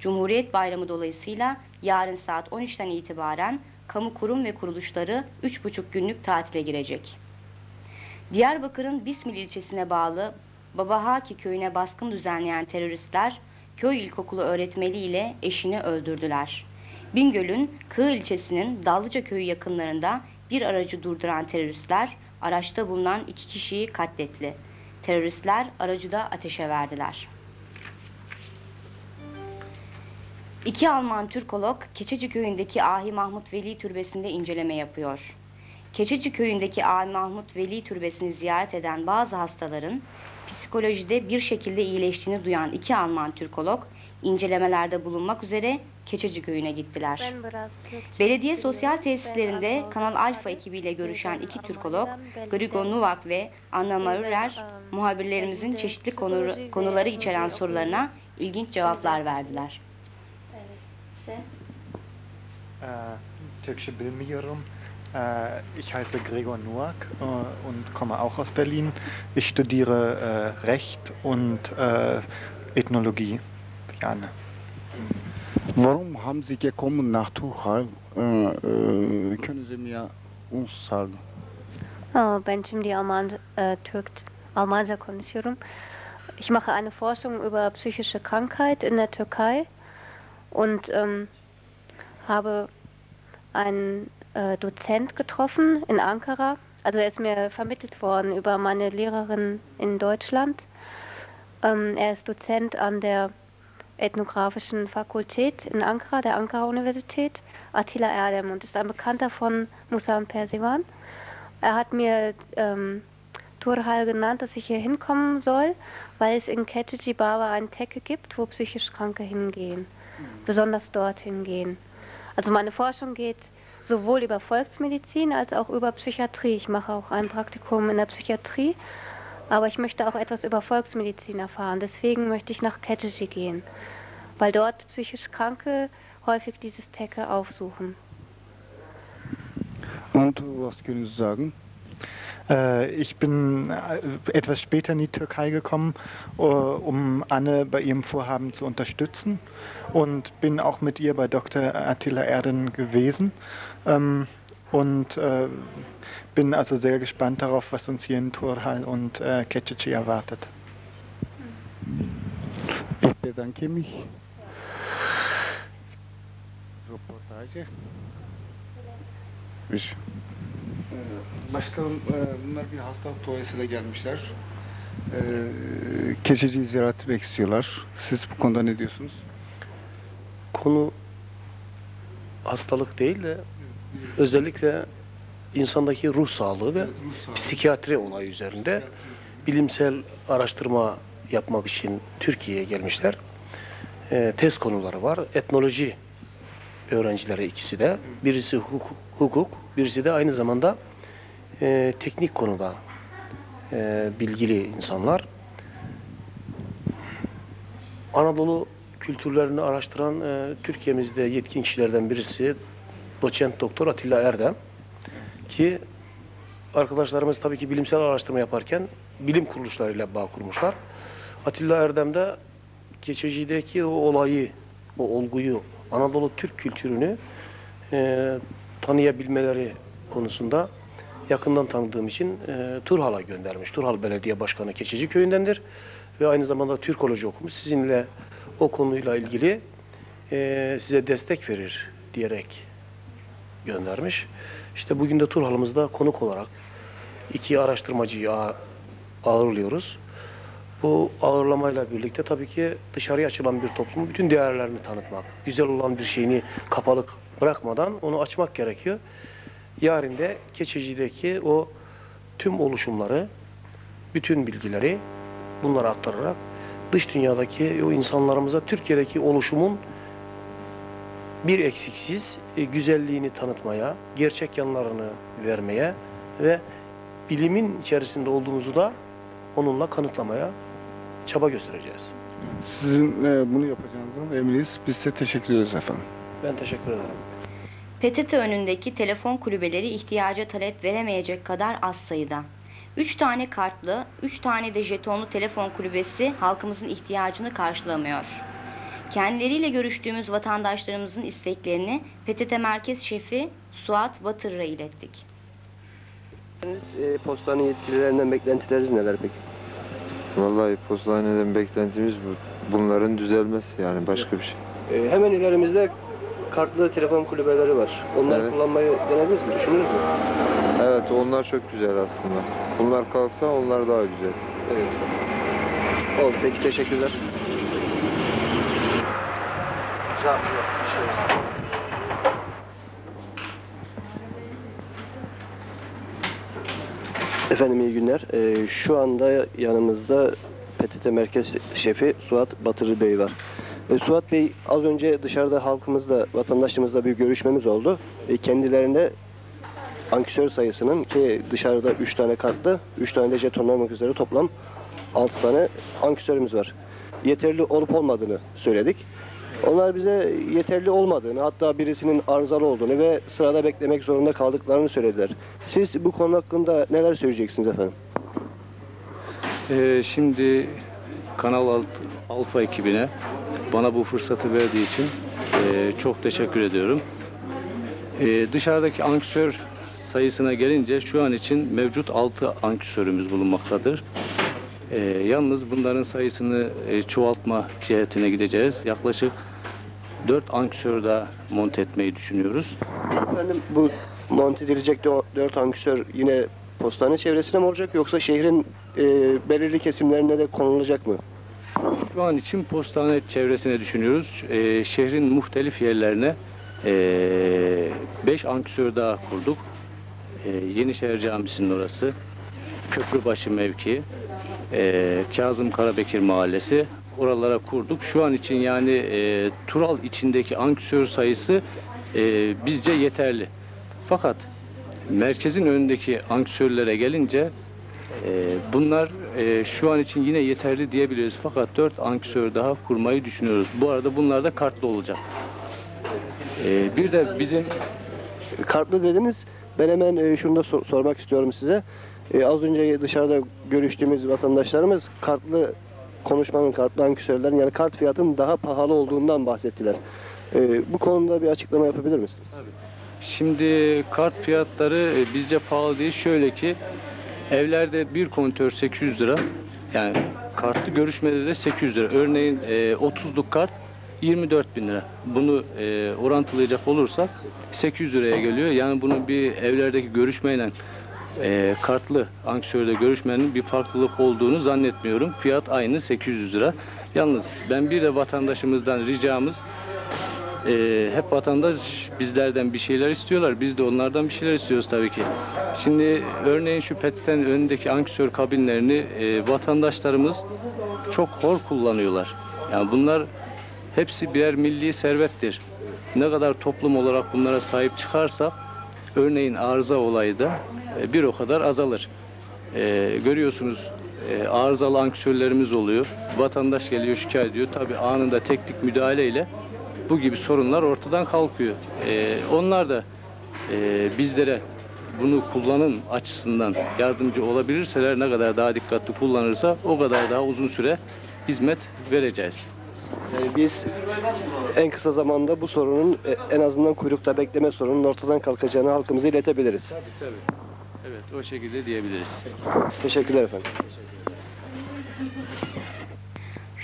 Cumhuriyet Bayramı dolayısıyla yarın saat 13'ten itibaren kamu kurum ve kuruluşları 3,5 günlük tatile girecek. Diyarbakır'ın Bismil ilçesine bağlı Babahaki köyüne baskın düzenleyen teröristler köy ilkokulu öğretmeni ile eşini öldürdüler. Bingöl'ün Kığ ilçesinin Dallıca köyü yakınlarında bir aracı durduran teröristler araçta bulunan iki kişiyi katletti. Teröristler aracı da ateşe verdiler. İki Alman Türkolog Keçeci köyündeki Ahi Mahmut Veli Türbesi'nde inceleme yapıyor. Keçeci köyündeki Ahi Mahmut Veli Türbesi'ni ziyaret eden bazı hastaların psikolojide bir şekilde iyileştiğini duyan iki Alman Türkolog incelemelerde bulunmak üzere Keçeci köyüne gittiler. Belediye sosyal tesislerinde Kanal Alfa ekibiyle görüşen iki Türkolog, Grigo Nuvak ve Anna Maurer, muhabirlerimizin çeşitli konu, konuları içeren sorularına ilginç cevaplar verdiler. Äh, türkische Bilmiyorum. Äh, ich heiße Gregor Nuak äh, und komme auch aus Berlin. Ich studiere äh, Recht und äh, Ethnologie. Yani. Warum haben Sie gekommen nach Tuchal? Äh, äh, können Sie mir uns sagen? Oh, ben şimdi Alman, äh, Türk, Almanca konuşuyorum. Ich mache eine Forschung über psychische Krankheit in der Türkei und ähm, habe einen äh, Dozent getroffen in Ankara. Also er ist mir vermittelt worden über meine Lehrerin in Deutschland. Ähm, er ist Dozent an der Ethnografischen Fakultät in Ankara, der Ankara-Universität, Attila Erdem, und ist ein Bekannter von Musan Persiwan. Er hat mir ähm, Turhal genannt, dass ich hier hinkommen soll, weil es in Keçici Baba ein Tecke gibt, wo psychisch Kranke hingehen, besonders dorthin gehen. Also meine Forschung geht sowohl über Volksmedizin als auch über Psychiatrie. Ich mache auch ein Praktikum in der Psychiatrie, aber ich möchte auch etwas über Volksmedizin erfahren. Deswegen möchte ich nach Keçici gehen, weil dort psychisch Kranke häufig dieses Tecke aufsuchen. Und was können Sie sagen? Äh, ich bin äh, etwas später in die Türkei gekommen, äh, um Anne bei ihrem Vorhaben zu unterstützen und bin auch mit ihr bei Dr. Attila Erden gewesen. Ähm, und bin also sehr gespannt darauf, was uns hier in Turhal und äh, erwartet. Ich bedanke mich. Röportajı. Bir. Başkanım e, bunlar bir hastalık dolayısıyla gelmişler. E, Keçiciyi ziyaret etmek istiyorlar. Siz bu konuda ne diyorsunuz? Konu hastalık değil de özellikle insandaki ruh sağlığı ve psikiyatri olayı üzerinde bilimsel araştırma yapmak için Türkiye'ye gelmişler. Ee, tez konuları var. Etnoloji öğrencileri ikisi de. Birisi hukuk, hukuk birisi de aynı zamanda e, teknik konuda e, bilgili insanlar. Anadolu kültürlerini araştıran e, Türkiye'mizde yetkin kişilerden birisi doçent doktor Atilla Erdem ki arkadaşlarımız tabii ki bilimsel araştırma yaparken bilim kuruluşlarıyla bağ kurmuşlar. Atilla Erdem de Keçeci'deki o olayı, o olguyu, Anadolu Türk kültürünü e, tanıyabilmeleri konusunda yakından tanıdığım için e, Turhal'a göndermiş. Turhal Belediye Başkanı Keçeci Köyü'ndendir ve aynı zamanda Türkoloji okumuş. Sizinle o konuyla ilgili e, size destek verir diyerek göndermiş. İşte bugün de Turhal'ımızda konuk olarak iki araştırmacıyı ağ- ağırlıyoruz. Bu ağırlamayla birlikte tabii ki dışarıya açılan bir toplumun bütün değerlerini tanıtmak, güzel olan bir şeyini kapalı bırakmadan onu açmak gerekiyor. Yarın da Keçeci'deki o tüm oluşumları, bütün bilgileri bunlara aktararak dış dünyadaki o insanlarımıza Türkiye'deki oluşumun bir eksiksiz e, güzelliğini tanıtmaya, gerçek yanlarını vermeye ve bilimin içerisinde olduğumuzu da onunla kanıtlamaya çaba göstereceğiz. Sizin e, bunu yapacağınızdan eminiz. Biz size teşekkür ederiz efendim. Ben teşekkür ederim. PTT önündeki telefon kulübeleri ihtiyaca talep veremeyecek kadar az sayıda. 3 tane kartlı, 3 tane de jetonlu telefon kulübesi halkımızın ihtiyacını karşılamıyor. Kendileriyle görüştüğümüz vatandaşlarımızın isteklerini PTT Merkez Şefi Suat Batır'a ilettik. E, postanın yetkililerinden beklentileriniz neler peki? Vallahi postaneden beklentimiz bu. Bunların düzelmesi yani başka bir şey. E, hemen ilerimizde kartlı telefon kulübeleri var. Onları Evet. kullanmayı denediniz mi? Düşündünüz mü? Evet onlar çok güzel aslında. Bunlar kalksa onlar daha güzel. Evet. Oldu. Peki teşekkürler. Efendim iyi günler. Ee, şu anda yanımızda PTT Merkez Şefi Suat Batırı Bey var. Ee, Suat Bey az önce dışarıda halkımızla, vatandaşımızla bir görüşmemiz oldu. Ee, kendilerine sayısının ki dışarıda 3 tane kartlı, 3 tane de jeton olmak üzere toplam 6 tane ankesörümüz var. Yeterli olup olmadığını söyledik. Onlar bize yeterli olmadığını, hatta birisinin arızalı olduğunu ve sırada beklemek zorunda kaldıklarını söylediler. Siz bu konu hakkında neler söyleyeceksiniz efendim? Ee, şimdi Kanal Al- Alfa ekibine bana bu fırsatı verdiği için e, çok teşekkür ediyorum. E, dışarıdaki ankesör sayısına gelince şu an için mevcut 6 ankesörümüz bulunmaktadır. E, yalnız bunların sayısını e, çoğaltma cihetine gideceğiz. Yaklaşık 4 ankesör daha monte etmeyi düşünüyoruz. Efendim bu monte edilecek 4 ankesör yine postane çevresine mi olacak yoksa şehrin e, belirli kesimlerine de konulacak mı? Şu an için postane çevresine düşünüyoruz. Ee, şehrin muhtelif yerlerine 5 ankesör daha kurduk. Ee, Yenişehir Camisi'nin orası, Köprübaşı mevki, e, Kazım Karabekir Mahallesi oralara kurduk. Şu an için yani e, Tural içindeki ankesör sayısı e, bizce yeterli. Fakat merkezin önündeki ankesörlere gelince ee, bunlar e, şu an için yine yeterli diyebiliriz. Fakat 4 ankesör daha kurmayı düşünüyoruz. Bu arada bunlar da kartlı olacak. Ee, bir de bizim Kartlı dediniz Ben hemen e, şunu da sor- sormak istiyorum size. E, az önce dışarıda görüştüğümüz vatandaşlarımız kartlı konuşmanın, kartlı ankesörlerin yani kart fiyatının daha pahalı olduğundan bahsettiler. Bu konuda bir açıklama yapabilir misiniz? Şimdi kart fiyatları bizce pahalı değil. Şöyle ki evlerde bir kontör 800 lira. Yani kartlı görüşmede de 800 lira. Örneğin e, 30'luk kart 24 bin lira. Bunu e, orantılayacak olursak 800 liraya geliyor. Yani bunun bir evlerdeki görüşmeyle e, kartlı ankesörde görüşmenin bir farklılık olduğunu zannetmiyorum. Fiyat aynı 800 lira. Yalnız ben bir de vatandaşımızdan ricamız e, hep vatandaş bizlerden bir şeyler istiyorlar. Biz de onlardan bir şeyler istiyoruz tabii ki. Şimdi örneğin şu PET'ten önündeki ankesör kabinlerini e, vatandaşlarımız çok hor kullanıyorlar. Yani bunlar hepsi birer milli servettir. Ne kadar toplum olarak bunlara sahip çıkarsak örneğin arıza olayı da e, bir o kadar azalır. E, görüyorsunuz e, arızalı ankesörlerimiz oluyor. Vatandaş geliyor şikayet ediyor. Tabii anında teknik müdahaleyle bu gibi sorunlar ortadan kalkıyor. Ee, onlar da e, bizlere bunu kullanım açısından yardımcı olabilirseler ne kadar daha dikkatli kullanırsa o kadar daha uzun süre hizmet vereceğiz. Biz en kısa zamanda bu sorunun e, en azından kuyrukta bekleme sorunun ortadan kalkacağını halkımıza iletebiliriz. Tabii tabii. Evet o şekilde diyebiliriz. Teşekkürler efendim.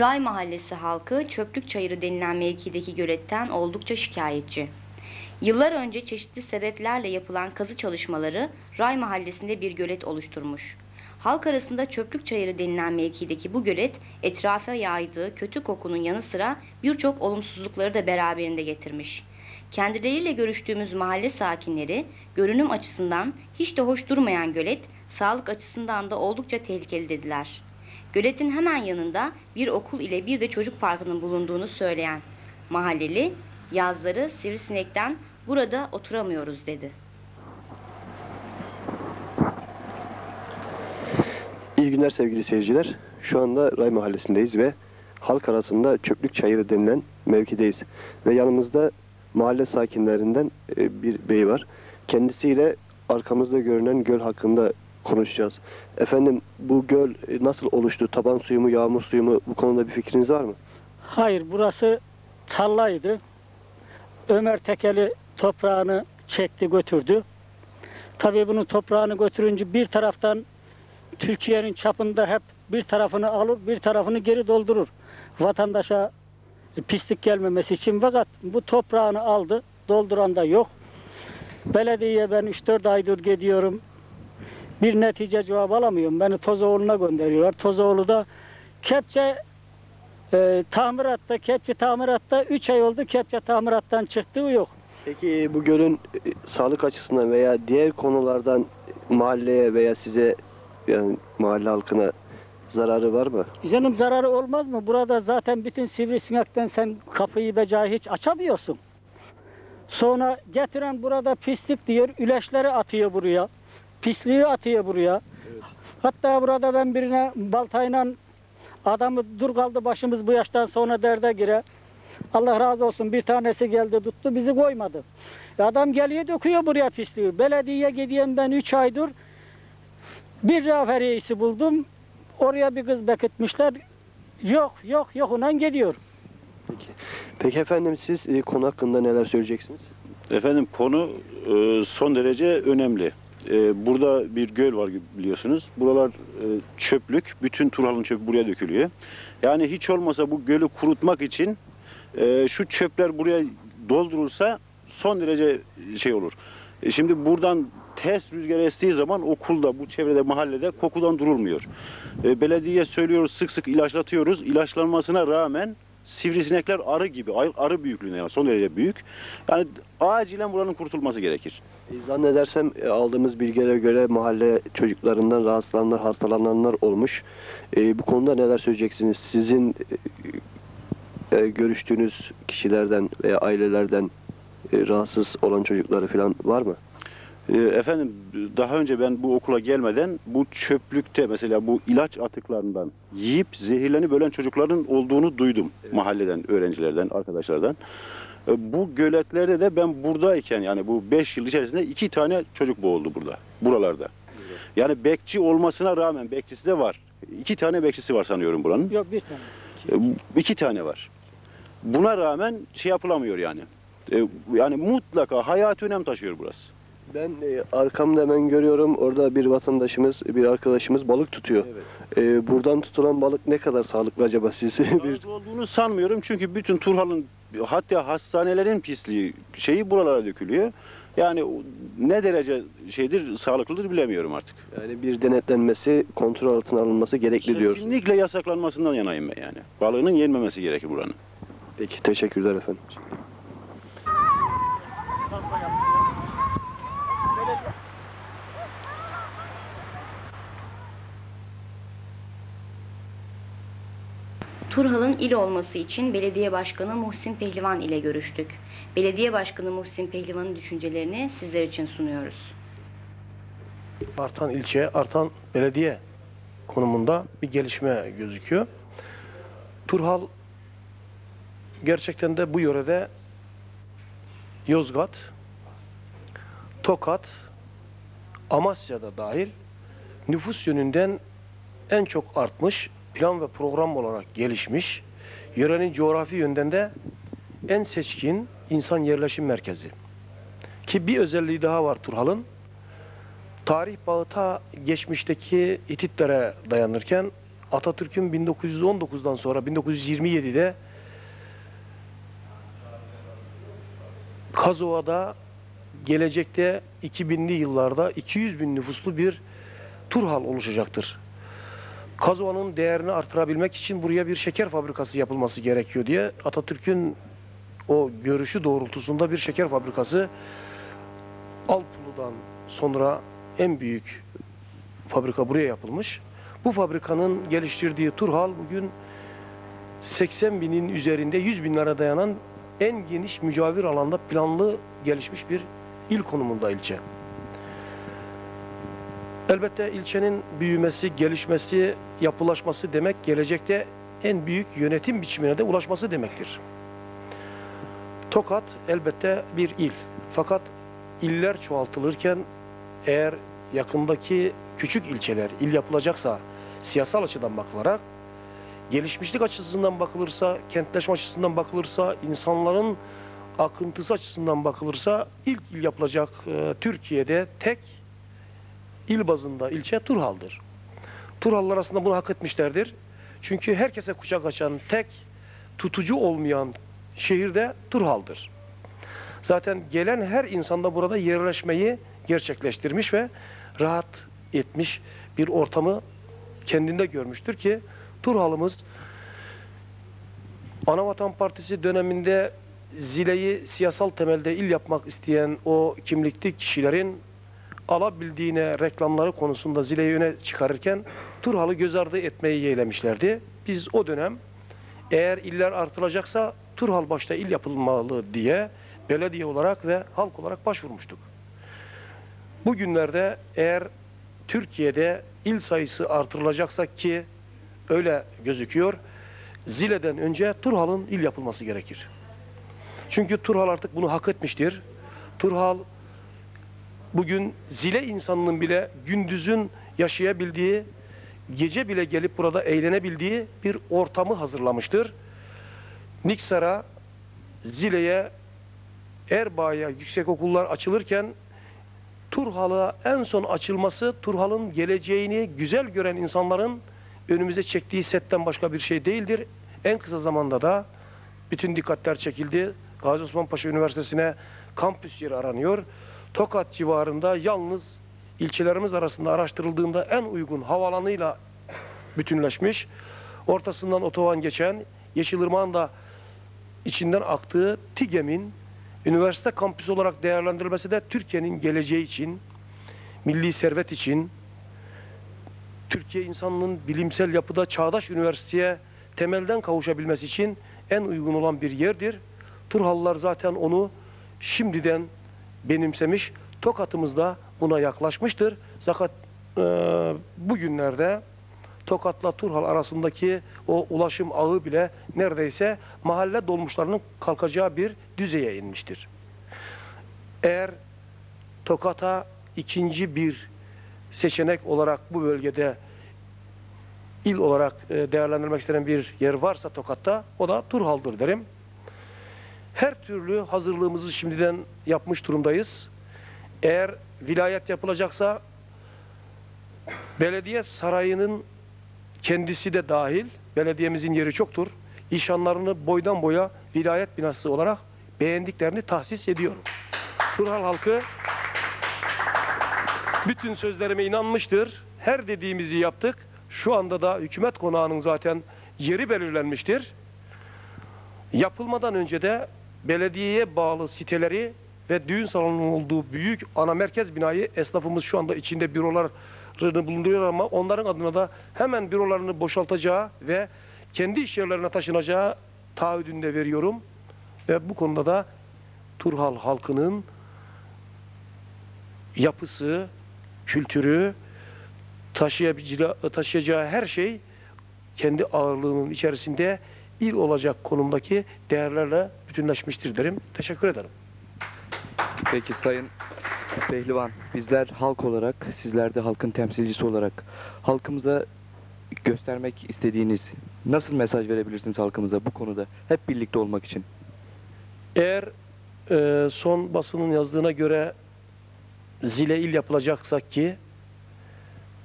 Ray Mahallesi halkı Çöplük Çayırı denilen mevkideki göletten oldukça şikayetçi. Yıllar önce çeşitli sebeplerle yapılan kazı çalışmaları Ray Mahallesi'nde bir gölet oluşturmuş. Halk arasında Çöplük Çayırı denilen mevkideki bu gölet etrafa yaydığı kötü kokunun yanı sıra birçok olumsuzlukları da beraberinde getirmiş. Kendileriyle görüştüğümüz mahalle sakinleri görünüm açısından hiç de hoş durmayan gölet sağlık açısından da oldukça tehlikeli dediler. Göletin hemen yanında bir okul ile bir de çocuk parkının bulunduğunu söyleyen mahalleli yazları sivrisinekten burada oturamıyoruz dedi. İyi günler sevgili seyirciler. Şu anda Ray Mahallesi'ndeyiz ve halk arasında Çöplük Çayırı denilen mevkideyiz. Ve yanımızda mahalle sakinlerinden e, bir bey var. Kendisiyle arkamızda görünen göl hakkında konuşacağız. Efendim bu göl e, nasıl oluştu? Taban suyu mu, yağmur suyu mu? Bu konuda bir fikriniz var mı? Hayır burası tarlaydı. Ömer Tekeli toprağını çekti götürdü. Tabii bunun toprağını götürünce bir taraftan Türkiye'nin çapında hep bir tarafını alır bir tarafını geri doldurur. Vatandaşa pislik gelmemesi için fakat bu toprağını aldı dolduran da yok. Belediyeye ben 3-4 aydır gidiyorum. Bir netice cevap alamıyorum. Beni Tozoğlu'na gönderiyorlar. Tozoğlu da kepçe e, tamiratta, kepçe tamiratta 3 ay oldu kepçe tamirattan çıktığı yok. Peki bu gölün e, sağlık açısından veya diğer konulardan mahalleye veya size yani mahalle halkına zararı var mı? Canım zararı olmaz mı? Burada zaten bütün sivrisinekten sen kapıyı becağı hiç açamıyorsun. Sonra getiren burada pislik diyor, üleşleri atıyor buraya. Pisliği atıyor buraya. Hatta burada ben birine baltayla adamı dur kaldı başımız bu yaştan sonra derde gire. Allah razı olsun bir tanesi geldi tuttu bizi koymadı. E Adam geliyor döküyor buraya pisliği. Belediyeye gidiyorum ben 3 aydır. Bir reisi buldum. Oraya bir kız bekletmişler. Yok yok yok onan gidiyor. Peki efendim siz e, konu hakkında neler söyleyeceksiniz? Efendim konu e, son derece önemli. E, Burada bir göl var biliyorsunuz. Buralar e, çöplük. Bütün Turhal'ın çöpü buraya dökülüyor. Yani hiç olmasa bu gölü kurutmak için e, şu çöpler buraya doldurulsa son derece şey olur. E, Şimdi buradan ters rüzgar estiği zaman okulda, bu çevrede, mahallede kokudan durulmuyor. E, Belediye söylüyoruz, sık sık ilaçlatıyoruz. İlaçlanmasına rağmen sivrisinekler arı gibi, arı büyüklüğünde yani son derece büyük. Yani acilen buranın kurtulması gerekir. E, Zannedersem e, aldığımız bilgilere göre mahalle çocuklarından rahatsızlananlar, hastalananlar olmuş. E, bu konuda neler söyleyeceksiniz? Sizin e, görüştüğünüz kişilerden veya ailelerden e, rahatsız olan çocukları falan var mı? Efendim daha önce ben bu okula gelmeden bu çöplükte mesela bu ilaç atıklarından yiyip zehirlenip ölen çocukların olduğunu duydum mahalleden, öğrencilerden, arkadaşlardan. E, bu göletlerde de ben buradayken yani bu 5 yıl içerisinde iki tane çocuk boğuldu burada. Buralarda. Yani bekçi olmasına rağmen bekçisi de var. İki tane bekçisi var sanıyorum buranın. Yok bir tane. E, iki tane var. Buna rağmen şey yapılamıyor yani. E, yani mutlaka hayat önem taşıyor burası. Ben e, arkamda hemen görüyorum orada bir vatandaşımız, bir arkadaşımız balık tutuyor. E, buradan tutulan balık ne kadar sağlıklı acaba siz? bir olduğunu sanmıyorum çünkü bütün Turhal'ın hatta hastanelerin pisliği şeyi buralara dökülüyor. Yani ne derece şeydir sağlıklıdır bilemiyorum artık. yani bir denetlenmesi, kontrol altına alınması gerekli diyor. Kesinlikle yasaklanmasından yanayım ben yani. Balığının yenmemesi gerekir buranın. Peki teşekkürler efendim. Turhal'ın il olması için Belediye Başkanı Muhsin Pehlivan ile görüştük. Belediye Başkanı Muhsin Pehlivan'ın düşüncelerini sizler için sunuyoruz. artan ilçe, artan belediye konumunda bir gelişme gözüküyor. Turhal gerçekten de bu yörede Yozgat, Tokat, Amasya'da dahil nüfus yönünden en çok artmış, plan ve program olarak gelişmiş, yörenin coğrafi yönden de en seçkin insan yerleşim merkezi. Ki bir özelliği daha var Turhal'ın. Tarih bağı ta geçmişteki Hititlere dayanırken Atatürk'ün 1919'dan sonra 1927'de Kazova'da gelecekte 2000'li yıllarda 200 bin nüfuslu bir Turhal oluşacaktır. Kazova'nın değerini artırabilmek için buraya bir şeker fabrikası yapılması gerekiyor diye Atatürk'ün o görüşü doğrultusunda bir şeker fabrikası Alpulu'dan sonra en büyük fabrika buraya yapılmış. Bu fabrikanın geliştirdiği Turhal bugün 80 binin üzerinde 100 binlere dayanan en geniş mücavir alanda planlı gelişmiş bir il konumunda ilçe. Elbette ilçenin büyümesi, gelişmesi, yapılaşması demek gelecekte en büyük yönetim biçimine de ulaşması demektir. Tokat elbette bir il. Fakat iller çoğaltılırken eğer yakındaki küçük ilçeler il yapılacaksa siyasal açıdan bakılarak gelişmişlik açısından bakılırsa, kentleşme açısından bakılırsa, insanların akıntısı açısından bakılırsa ilk il yapılacak e, Türkiye'de tek il bazında ilçe Turhal'dır. Turhallar aslında bunu hak etmişlerdir. Çünkü herkese kucak açan tek tutucu olmayan şehirde Turhal'dır. Zaten gelen her insanda burada yerleşmeyi gerçekleştirmiş ve rahat etmiş bir ortamı kendinde görmüştür ki Turhal'ımız Anavatan Partisi döneminde Zile'yi siyasal temelde il yapmak isteyen o kimlikli kişilerin alabildiğine reklamları konusunda Zile'yi öne çıkarırken Turhal'ı göz ardı etmeyi yeğlemişlerdi. Biz o dönem eğer iller artırılacaksa Turhal başta il yapılmalı diye belediye olarak ve halk olarak başvurmuştuk. Bugünlerde eğer Türkiye'de il sayısı artırılacaksa ki öyle gözüküyor, Zile'den önce Turhal'ın il yapılması gerekir. Çünkü Turhal artık bunu hak etmiştir. Turhal bugün Zile insanının bile gündüzün yaşayabildiği, gece bile gelip burada eğlenebildiği bir ortamı hazırlamıştır. Niksar'a, Zile'ye, Erbaa'ya yüksek okullar açılırken Turhal'a en son açılması Turhal'ın geleceğini güzel gören insanların önümüze çektiği setten başka bir şey değildir. En kısa zamanda da bütün dikkatler çekildi. Gazi Osman Paşa Üniversitesi'ne kampüs yeri aranıyor. Tokat civarında yalnız ilçelerimiz arasında araştırıldığında en uygun havalanıyla bütünleşmiş. Ortasından otoban geçen Yeşilırmak'ın da içinden aktığı TİGEM'in üniversite kampüsü olarak değerlendirilmesi de Türkiye'nin geleceği için, milli servet için, Türkiye insanının bilimsel yapıda çağdaş üniversiteye temelden kavuşabilmesi için en uygun olan bir yerdir. Turhallılar zaten onu şimdiden benimsemiş. Tokat'ımız da buna yaklaşmıştır. Fakat e, bugünlerde Tokat'la Turhal arasındaki o ulaşım ağı bile neredeyse mahalle dolmuşlarının kalkacağı bir düzeye inmiştir. Eğer Tokat'a ikinci bir seçenek olarak bu bölgede il olarak e, değerlendirmek istenen bir yer varsa Tokat'ta o da Turhal'dır derim. Her türlü hazırlığımızı şimdiden yapmış durumdayız. Eğer vilayet yapılacaksa belediye sarayının kendisi de dahil, belediyemizin yeri çoktur. İşanlarını boydan boya vilayet binası olarak beğendiklerini tahsis ediyorum. Turhal halkı bütün sözlerime inanmıştır. Her dediğimizi yaptık. Şu anda da hükümet konağının zaten yeri belirlenmiştir. Yapılmadan önce de belediyeye bağlı siteleri ve düğün salonunun olduğu büyük ana merkez binayı esnafımız şu anda içinde bürolarını bulunduruyor ama onların adına da hemen bürolarını boşaltacağı ve kendi iş yerlerine taşınacağı taahhüdünü veriyorum. Ve bu konuda da Turhal halkının yapısı, kültürü, taşıyacağı her şey kendi ağırlığının içerisinde il olacak konumdaki değerlerle bütünleşmiştir derim. Teşekkür ederim. Peki Sayın Pehlivan, bizler halk olarak, sizler de halkın temsilcisi olarak halkımıza göstermek istediğiniz nasıl mesaj verebilirsiniz halkımıza bu konuda hep birlikte olmak için? Eğer e, son basının yazdığına göre Zile il yapılacaksa ki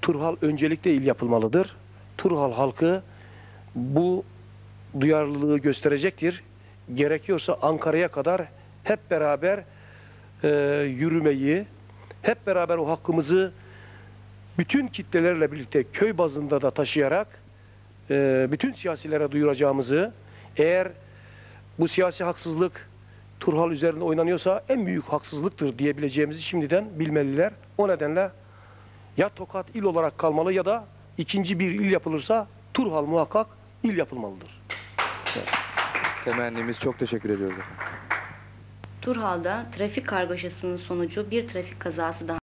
Turhal öncelikle il yapılmalıdır. Turhal halkı bu duyarlılığı gösterecektir. Gerekiyorsa Ankara'ya kadar hep beraber e, yürümeyi, hep beraber o hakkımızı bütün kitlelerle birlikte köy bazında da taşıyarak e, bütün siyasilere duyuracağımızı, eğer bu siyasi haksızlık Turhal üzerinde oynanıyorsa en büyük haksızlıktır diyebileceğimizi şimdiden bilmeliler. O nedenle ya Tokat il olarak kalmalı ya da ikinci bir il yapılırsa Turhal muhakkak il yapılmalıdır. Temennimiz çok teşekkür ediyoruz. Turhal'da trafik kargaşasının sonucu bir trafik kazası daha